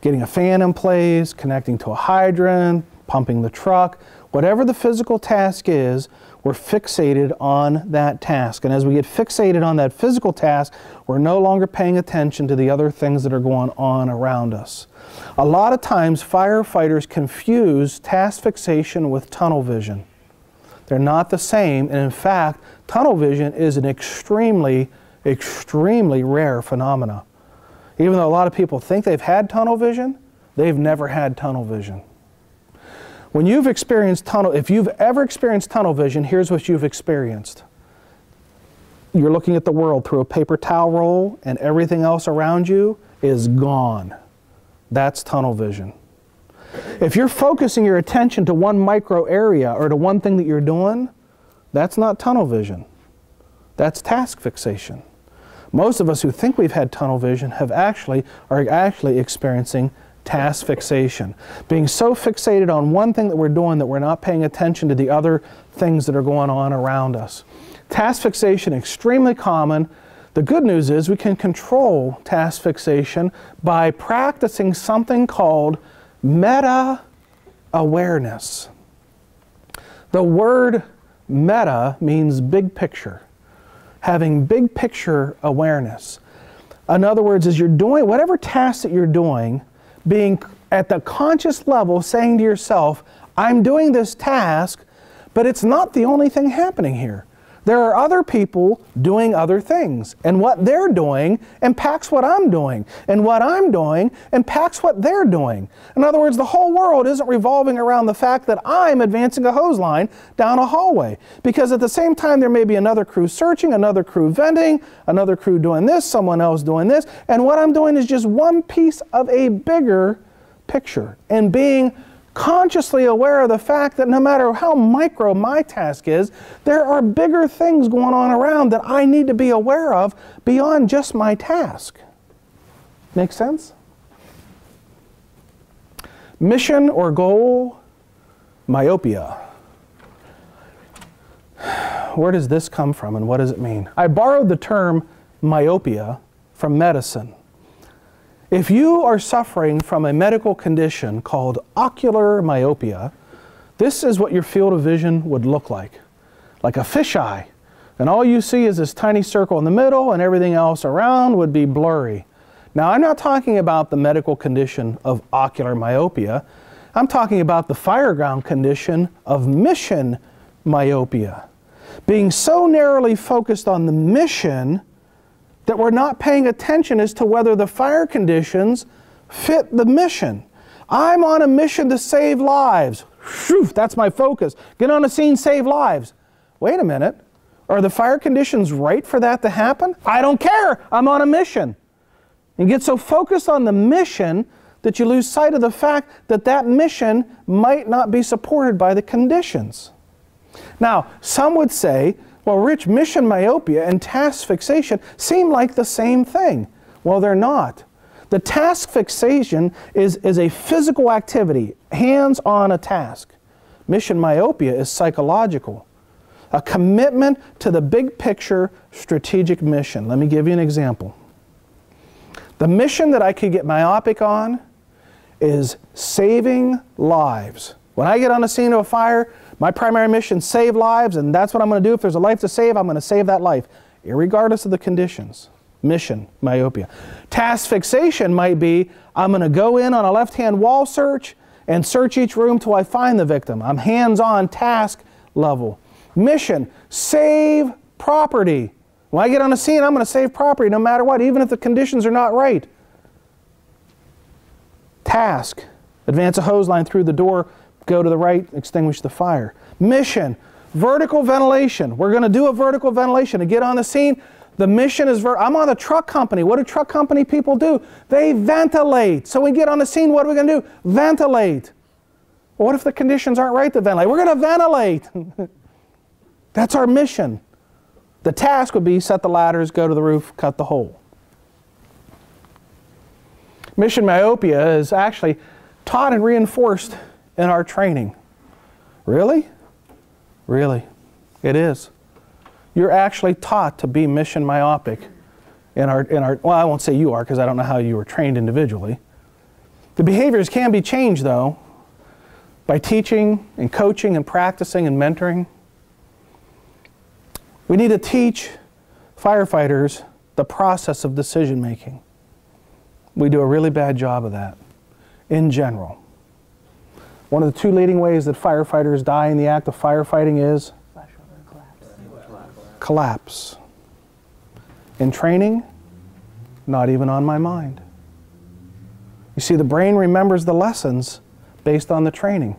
getting a fan in place, connecting to a hydrant, pumping the truck, whatever the physical task is, we're fixated on that task. And as we get fixated on that physical task, we're no longer paying attention to the other things that are going on around us. A lot of times, firefighters confuse task fixation with tunnel vision. They're not the same, and in fact, tunnel vision is an extremely, extremely rare phenomena. Even though a lot of people think they've had tunnel vision, they've never had tunnel vision. When you've experienced tunnel, if you've ever experienced tunnel vision, here's what you've experienced. You're looking at the world through a paper towel roll and everything else around you is gone. That's tunnel vision. If you're focusing your attention to one micro area or to one thing that you're doing, that's not tunnel vision. That's task fixation. Most of us who think we've had tunnel vision have actually are actually experiencing task fixation. Being so fixated on one thing that we're doing that we're not paying attention to the other things that are going on around us. Task fixation extremely common. The good news is we can control task fixation by practicing something called meta awareness. The word meta means big picture, having big picture awareness. In other words, as you're doing whatever task that you're doing, being at the conscious level saying to yourself, I'm doing this task, but it's not the only thing happening here. There are other people doing other things, and what they're doing impacts what I'm doing, and what I'm doing impacts what they're doing. In other words, the whole world isn't revolving around the fact that I'm advancing a hose line down a hallway, because at the same time there may be another crew searching, another crew venting, another crew doing this, someone else doing this, and what I'm doing is just one piece of a bigger picture. And being consciously aware of the fact that no matter how micro my task is, there are bigger things going on around that I need to be aware of beyond just my task. Make sense? Mission or goal, myopia. Where does this come from and what does it mean? I borrowed the term myopia from medicine. If you are suffering from a medical condition called ocular myopia, this is what your field of vision would look like. Like a fisheye. And all you see is this tiny circle in the middle and everything else around would be blurry. Now I'm not talking about the medical condition of ocular myopia. I'm talking about the fireground condition of mission myopia. Being so narrowly focused on the mission that we're not paying attention as to whether the fire conditions fit the mission. I'm on a mission to save lives. Whew, that's my focus. Get on a scene, save lives. Wait a minute. Are the fire conditions right for that to happen? I don't care. I'm on a mission. And get so focused on the mission that you lose sight of the fact that that mission might not be supported by the conditions. Now, some would say well, Rich, mission myopia and task fixation seem like the same thing. Well, they're not. The task fixation is, is a physical activity, hands on a task. Mission myopia is psychological. a commitment to the big picture strategic mission. Let me give you an example. The mission that I could get myopic on is saving lives. When I get on the scene of a fire, my primary mission save lives, and that's what I'm going to do. If there's a life to save, I'm going to save that life, regardless of the conditions. Mission, myopia. Task fixation might be I'm going to go in on a left hand wall search and search each room till I find the victim. I'm hands on task level. Mission, save property. When I get on a scene, I'm going to save property no matter what, even if the conditions are not right. Task, advance a hose line through the door, go to the right, extinguish the fire. Mission, vertical ventilation. We're going to do a vertical ventilation to get on the scene. The mission is, I'm on a truck company. What do truck company people do? They ventilate. So we get on the scene, what are we going to do? Ventilate. Well, what if the conditions aren't right to ventilate? We're going to ventilate. That's our mission. The task would be set the ladders, go to the roof, cut the hole. Mission myopia is actually taught and reinforced in our training. Really? Really. It is. You're actually taught to be mission myopic in our, in our well, I won't say you are because I don't know how you were trained individually. The behaviors can be changed though by teaching and coaching and practicing and mentoring. We need to teach firefighters the process of decision making. We do a really bad job of that in general. One of the two leading ways that firefighters die in the act of firefighting is collapse. In training, not even on my mind. You see, the brain remembers the lessons based on the training.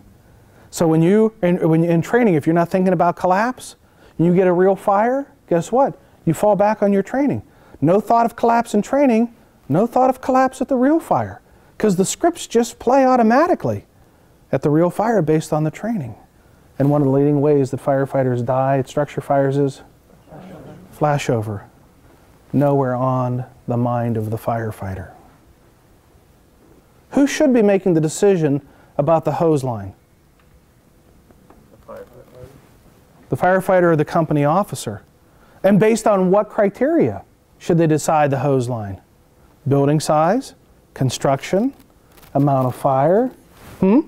So when you, in, when in training, if you're not thinking about collapse, you get a real fire, guess what? You fall back on your training. No thought of collapse in training, no thought of collapse at the real fire. Because the scripts just play automatically at the real fire based on the training. And one of the leading ways that firefighters die at structure fires is flashover. Nowhere on the mind of the firefighter. Who should be making the decision about the hose line? The firefighter or the company officer? And based on what criteria should they decide the hose line? Building size, construction, amount of fire, hmm?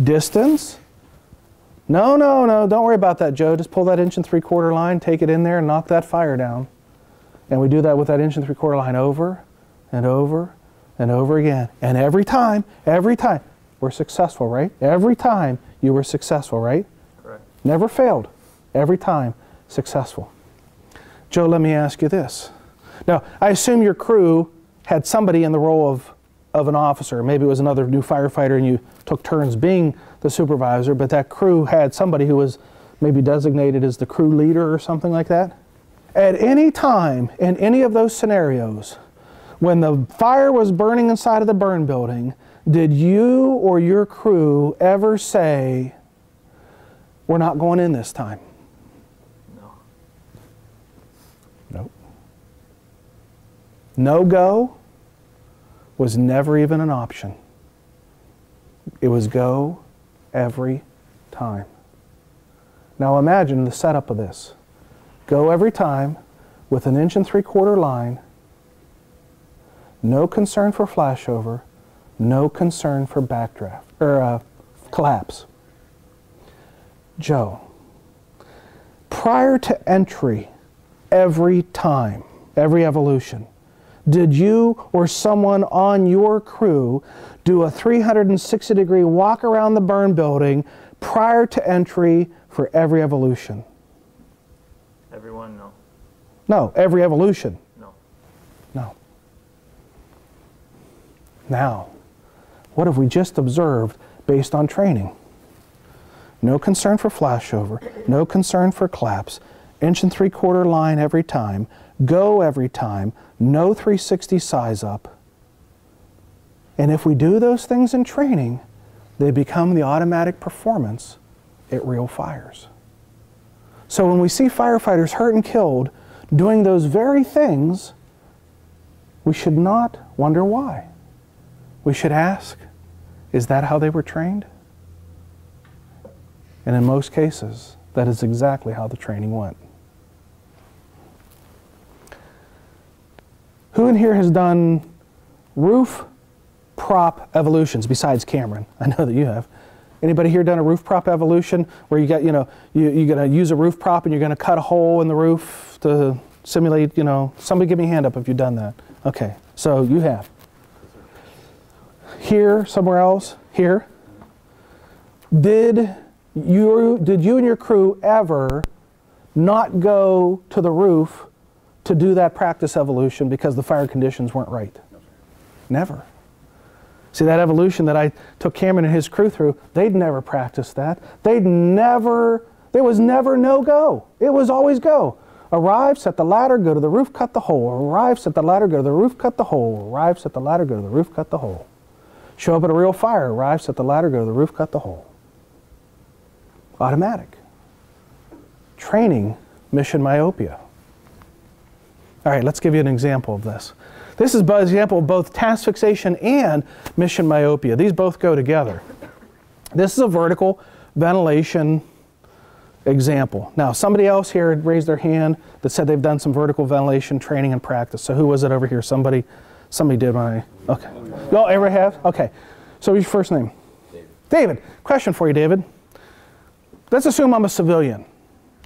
Distance. No, no, no, don't worry about that, Joe. Just pull that inch and three quarter line, take it in there, and knock that fire down. And we do that with that inch and three quarter line over and over and over again. And every time, every time, we're successful, right? Every time you were successful, right? Correct. Never failed. Every time successful. Joe, let me ask you this. Now, I assume your crew had somebody in the role of, of an officer. Maybe it was another new firefighter and you took turns being the supervisor, but that crew had somebody who was maybe designated as the crew leader or something like that. At any time in any of those scenarios, when the fire was burning inside of the burn building, did you or your crew ever say, We're not going in this time? No. Nope. No go was never even an option. It was go every time. Now imagine the setup of this. Go every time with an inch and three quarter line, no concern for flashover, no concern for backdraft or uh, collapse. Joe, prior to entry, every time, every evolution, did you or someone on your crew do a 360 degree walk around the burn building prior to entry for every evolution? Everyone, no. No, every evolution. No. No. Now, what have we just observed based on training? No concern for flashover, no concern for collapse, inch and three quarter line every time, go every time, no 360 size up. And if we do those things in training, they become the automatic performance at real fires. So when we see firefighters hurt and killed doing those very things, we should not wonder why. We should ask, is that how they were trained? And in most cases, That is exactly how the training went. Who in here has done roof prop evolutions besides Cameron? I know that you have. Anybody here done a roof prop evolution where you got, you know, you, you're going to use a roof prop and you're going to cut a hole in the roof to simulate, you know, somebody give me a hand up if you've done that. Okay, so you have. Here, somewhere else, here. Did you, did you and your crew ever not go to the roof to do that practice evolution because the fire conditions weren't right? Never. See, that evolution that I took Cameron and his crew through, they'd never practiced that. They'd never, there was never no go. It was always go. Arrive, set the ladder, go to the roof, cut the hole. Arrive, set the ladder, go to the roof, cut the hole. Arrive, set the ladder, go to the roof, cut the hole. Show up at a real fire. Arrive, set the ladder, go to the roof, cut the hole. Automatic. Training mission myopia. All right, let's give you an example of this. This is an example of both task fixation and mission myopia. These both go together. This is a vertical ventilation example. Now, somebody else here had raised their hand that said they've done some vertical ventilation training and practice. So who was it over here? Somebody, somebody did I, okay. Y'all ever have? Okay. So what's your first name? David. David. Question for you, David. Let's assume I'm a civilian.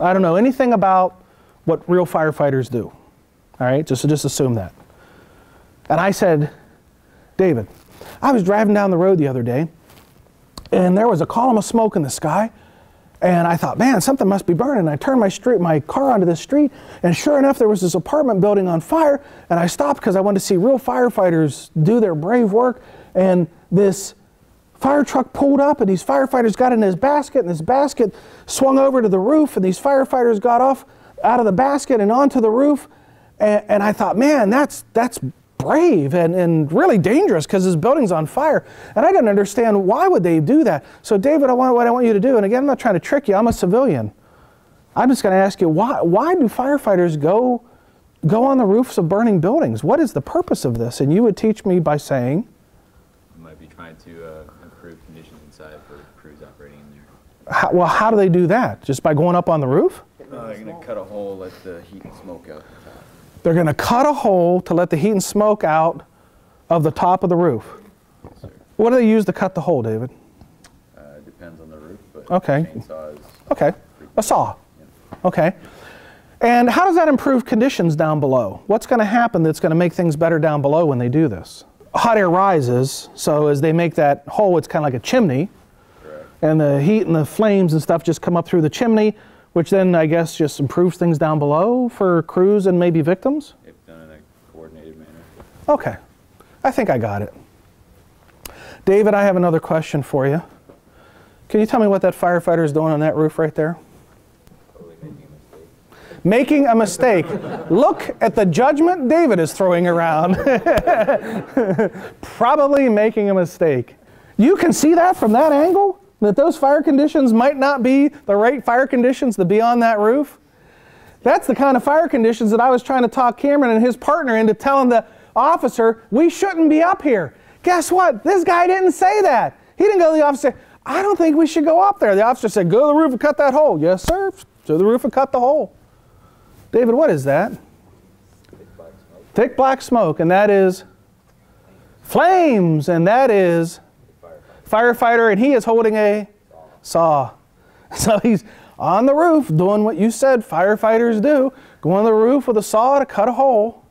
I don't know anything about what real firefighters do. All right, just, just assume that. And I said, David, I was driving down the road the other day, and there was a column of smoke in the sky, and I thought, man, something must be burning. I turned my street, my car onto the street, and sure enough, there was this apartment building on fire. And I stopped because I wanted to see real firefighters do their brave work. And this fire truck pulled up, and these firefighters got in his basket, and this basket swung over to the roof, and these firefighters got off out of the basket and onto the roof. And, and I thought, man, that's that's brave and, and really dangerous because this building's on fire. And I didn't understand why would they do that. So David, I want, what I want you to do, and again, I'm not trying to trick you, I'm a civilian. I'm just going to ask you, why, why do firefighters go, go on the roofs of burning buildings? What is the purpose of this? And you would teach me by saying? You might be trying to uh, improve conditions inside for crews operating in there. How, well, how do they do that? Just by going up on the roof? Uh, they're going to cut a hole, let the heat and smoke out. They're going to cut a hole to let the heat and smoke out of the top of the roof. Yes, what do they use to cut the hole, David? Uh, depends on the roof, but okay. Okay, a saw. Yeah. Okay. And how does that improve conditions down below? What's going to happen that's going to make things better down below when they do this? Hot air rises, so as they make that hole, it's kind of like a chimney. Correct. And the heat and the flames and stuff just come up through the chimney which then I guess just improves things down below for crews and maybe victims? If done in a coordinated manner. Okay, I think I got it. David, I have another question for you. Can you tell me what that firefighter is doing on that roof right there? Making a mistake. Making a mistake. Look at the judgment David is throwing around. Probably making a mistake. You can see that from that angle? That those fire conditions might not be the right fire conditions to be on that roof? That's the kind of fire conditions that I was trying to talk Cameron and his partner into telling the officer, we shouldn't be up here. Guess what? This guy didn't say that. He didn't go to the officer I don't think we should go up there. The officer said, go to the roof and cut that hole. Yes, sir. To the roof and cut the hole. David, what is that? Thick black smoke. Thick black smoke, and that is flames, and that is firefighter, and he is holding a saw. So he's on the roof doing what you said firefighters do, going on the roof with a saw to cut a hole.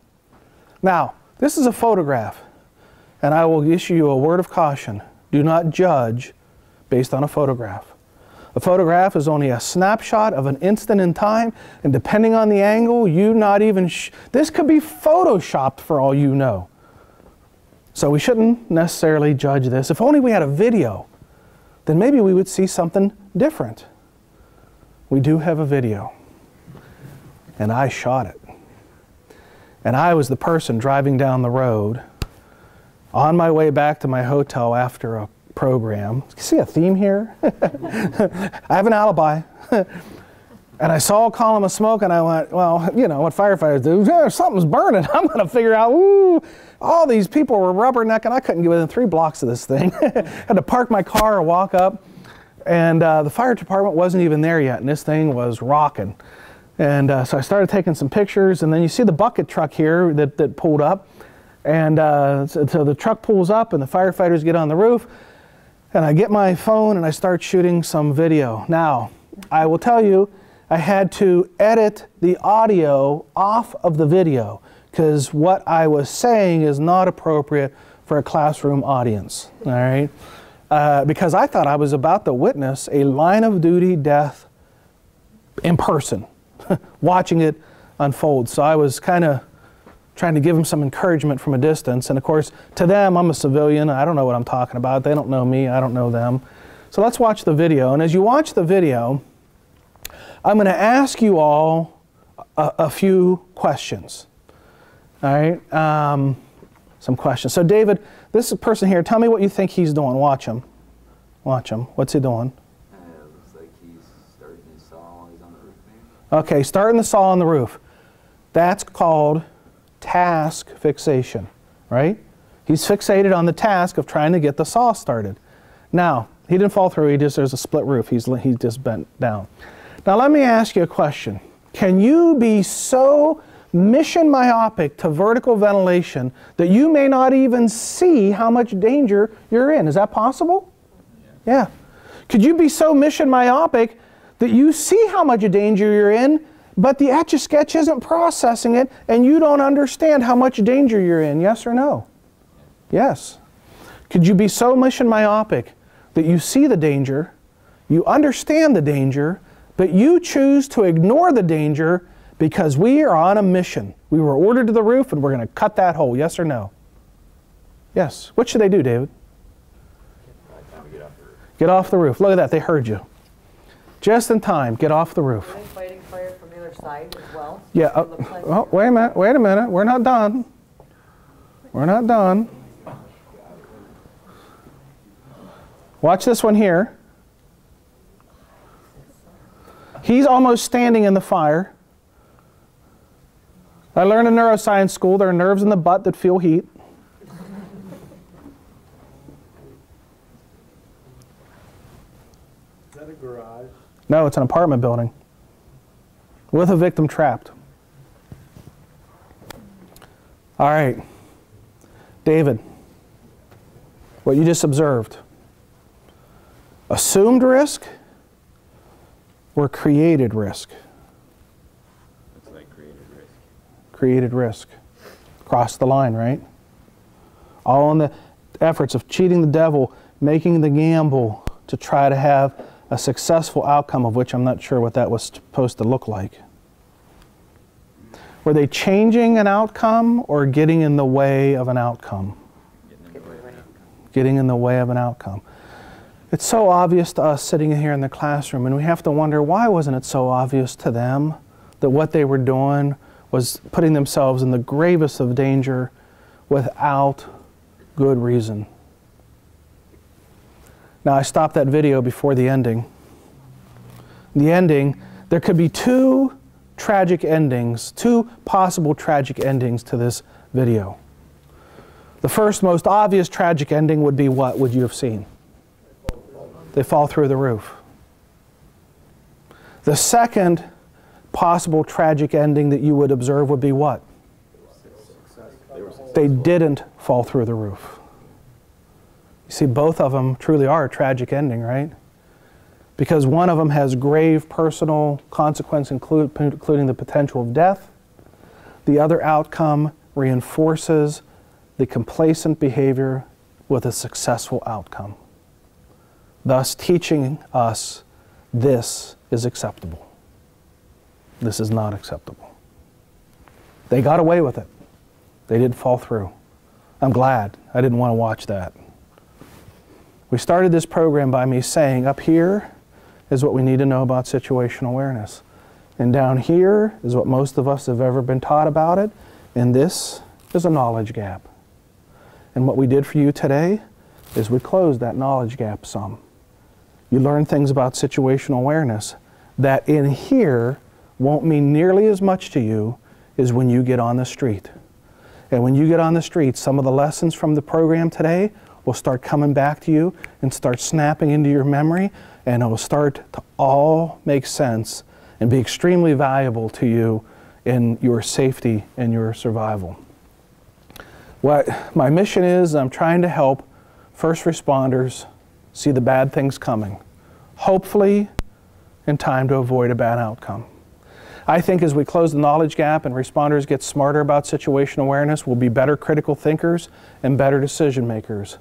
Now, this is a photograph, and I will issue you a word of caution. Do not judge based on a photograph. A photograph is only a snapshot of an instant in time, and depending on the angle, you not even, this could be photoshopped for all you know. So we shouldn't necessarily judge this. If only we had a video, then maybe we would see something different. We do have a video, and I shot it. And I was the person driving down the road on my way back to my hotel after a program. See a theme here? I have an alibi. and I saw a column of smoke and I went, well, you know what firefighters do. Something's burning. I'm going to figure out, ooh, all these people were rubbernecking. I couldn't get within three blocks of this thing. Had to park my car and walk up. And uh, the fire department wasn't even there yet, and this thing was rocking. And uh, so I started taking some pictures, and then you see the bucket truck here that, that pulled up. And uh, so, so the truck pulls up, and the firefighters get on the roof. And I get my phone and I start shooting some video. Now, I will tell you, I had to edit the audio off of the video because what I was saying is not appropriate for a classroom audience. All right? Uh, because I thought I was about to witness a line of duty death in person, watching it unfold. So I was kind of trying to give them some encouragement from a distance. And of course, to them, I'm a civilian. I don't know what I'm talking about. They don't know me. I don't know them. So let's watch the video. And as you watch the video, I'm going to ask you all a, a few questions. All right? Um, some questions. So, David, this person here, tell me what you think he's doing. Watch him. Watch him. What's he doing? Uh, looks like he's starting his saw he's on the roof, maybe? Okay, starting the saw on the roof. That's called task fixation, right? He's fixated on the task of trying to get the saw started. Now, he didn't fall through, he just, there's a split roof. He's, he just bent down. Now, let me ask you a question. Can you be so mission myopic to vertical ventilation that you may not even see how much danger you're in? Is that possible? Yeah. yeah. Could you be so mission myopic that you see how much danger you're in but the Etch a Sketch isn't processing it, and you don't understand how much danger you're in. Yes or no? Yes. Could you be so mission myopic that you see the danger, you understand the danger, but you choose to ignore the danger because we are on a mission? We were ordered to the roof and we're going to cut that hole. Yes or no? Yes. What should they do, David? Get off the roof. Look at that. They heard you. Just in time. Get off the roof side as well? Yeah. Uh, oh, wait a minute. Wait a minute. We're not done. We're not done. Watch this one here. He's almost standing in the fire. I learned in neuroscience school there are nerves in the butt that feel heat. Is that a garage? No, it's an apartment building with a victim trapped. All right, David, what you just observed assumed risk or created risk? Looks like created risk. Created risk. Cross the line, right? All in the efforts of cheating the devil, making the gamble to try to have a successful outcome of which I'm not sure what that was supposed to look like. Were they changing an outcome or getting in the way of an outcome? Getting in the way of an outcome. It's so obvious to us sitting here in the classroom, and we have to wonder why wasn't it so obvious to them that what they were doing was putting themselves in the gravest of danger without good reason. Now, I stopped that video before the ending. The ending, there could be two tragic endings, two possible tragic endings to this video. The first, most obvious tragic ending would be what would you have seen? They fall through the roof. The second possible tragic ending that you would observe would be what? They didn't fall through the roof. You see, both of them truly are a tragic ending, right? because one of them has grave personal consequence, including the potential of death. The other outcome reinforces the complacent behavior with a successful outcome, thus teaching us this is acceptable. This is not acceptable. They got away with it. They didn't fall through. I'm glad. I didn't want to watch that. We started this program by me saying, up here, is what we need to know about situational awareness. And down here is what most of us have ever been taught about it, and this is a knowledge gap. And what we did for you today is we closed that knowledge gap some. You learn things about situational awareness that in here won't mean nearly as much to you as when you get on the street. And when you get on the street, some of the lessons from the program today will start coming back to you and start snapping into your memory, and it will start to all make sense and be extremely valuable to you in your safety and your survival. What my mission is, I'm trying to help first responders see the bad things coming, hopefully in time to avoid a bad outcome. I think as we close the knowledge gap and responders get smarter about situation awareness, we'll be better critical thinkers and better decision makers.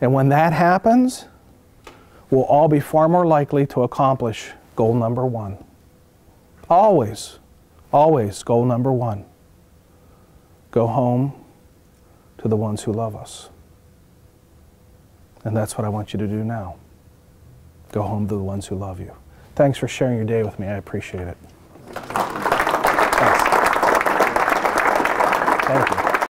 And when that happens, we'll all be far more likely to accomplish goal number one. Always, always goal number one. Go home to the ones who love us. And that's what I want you to do now. Go home to the ones who love you. Thanks for sharing your day with me. I appreciate it. Thank you.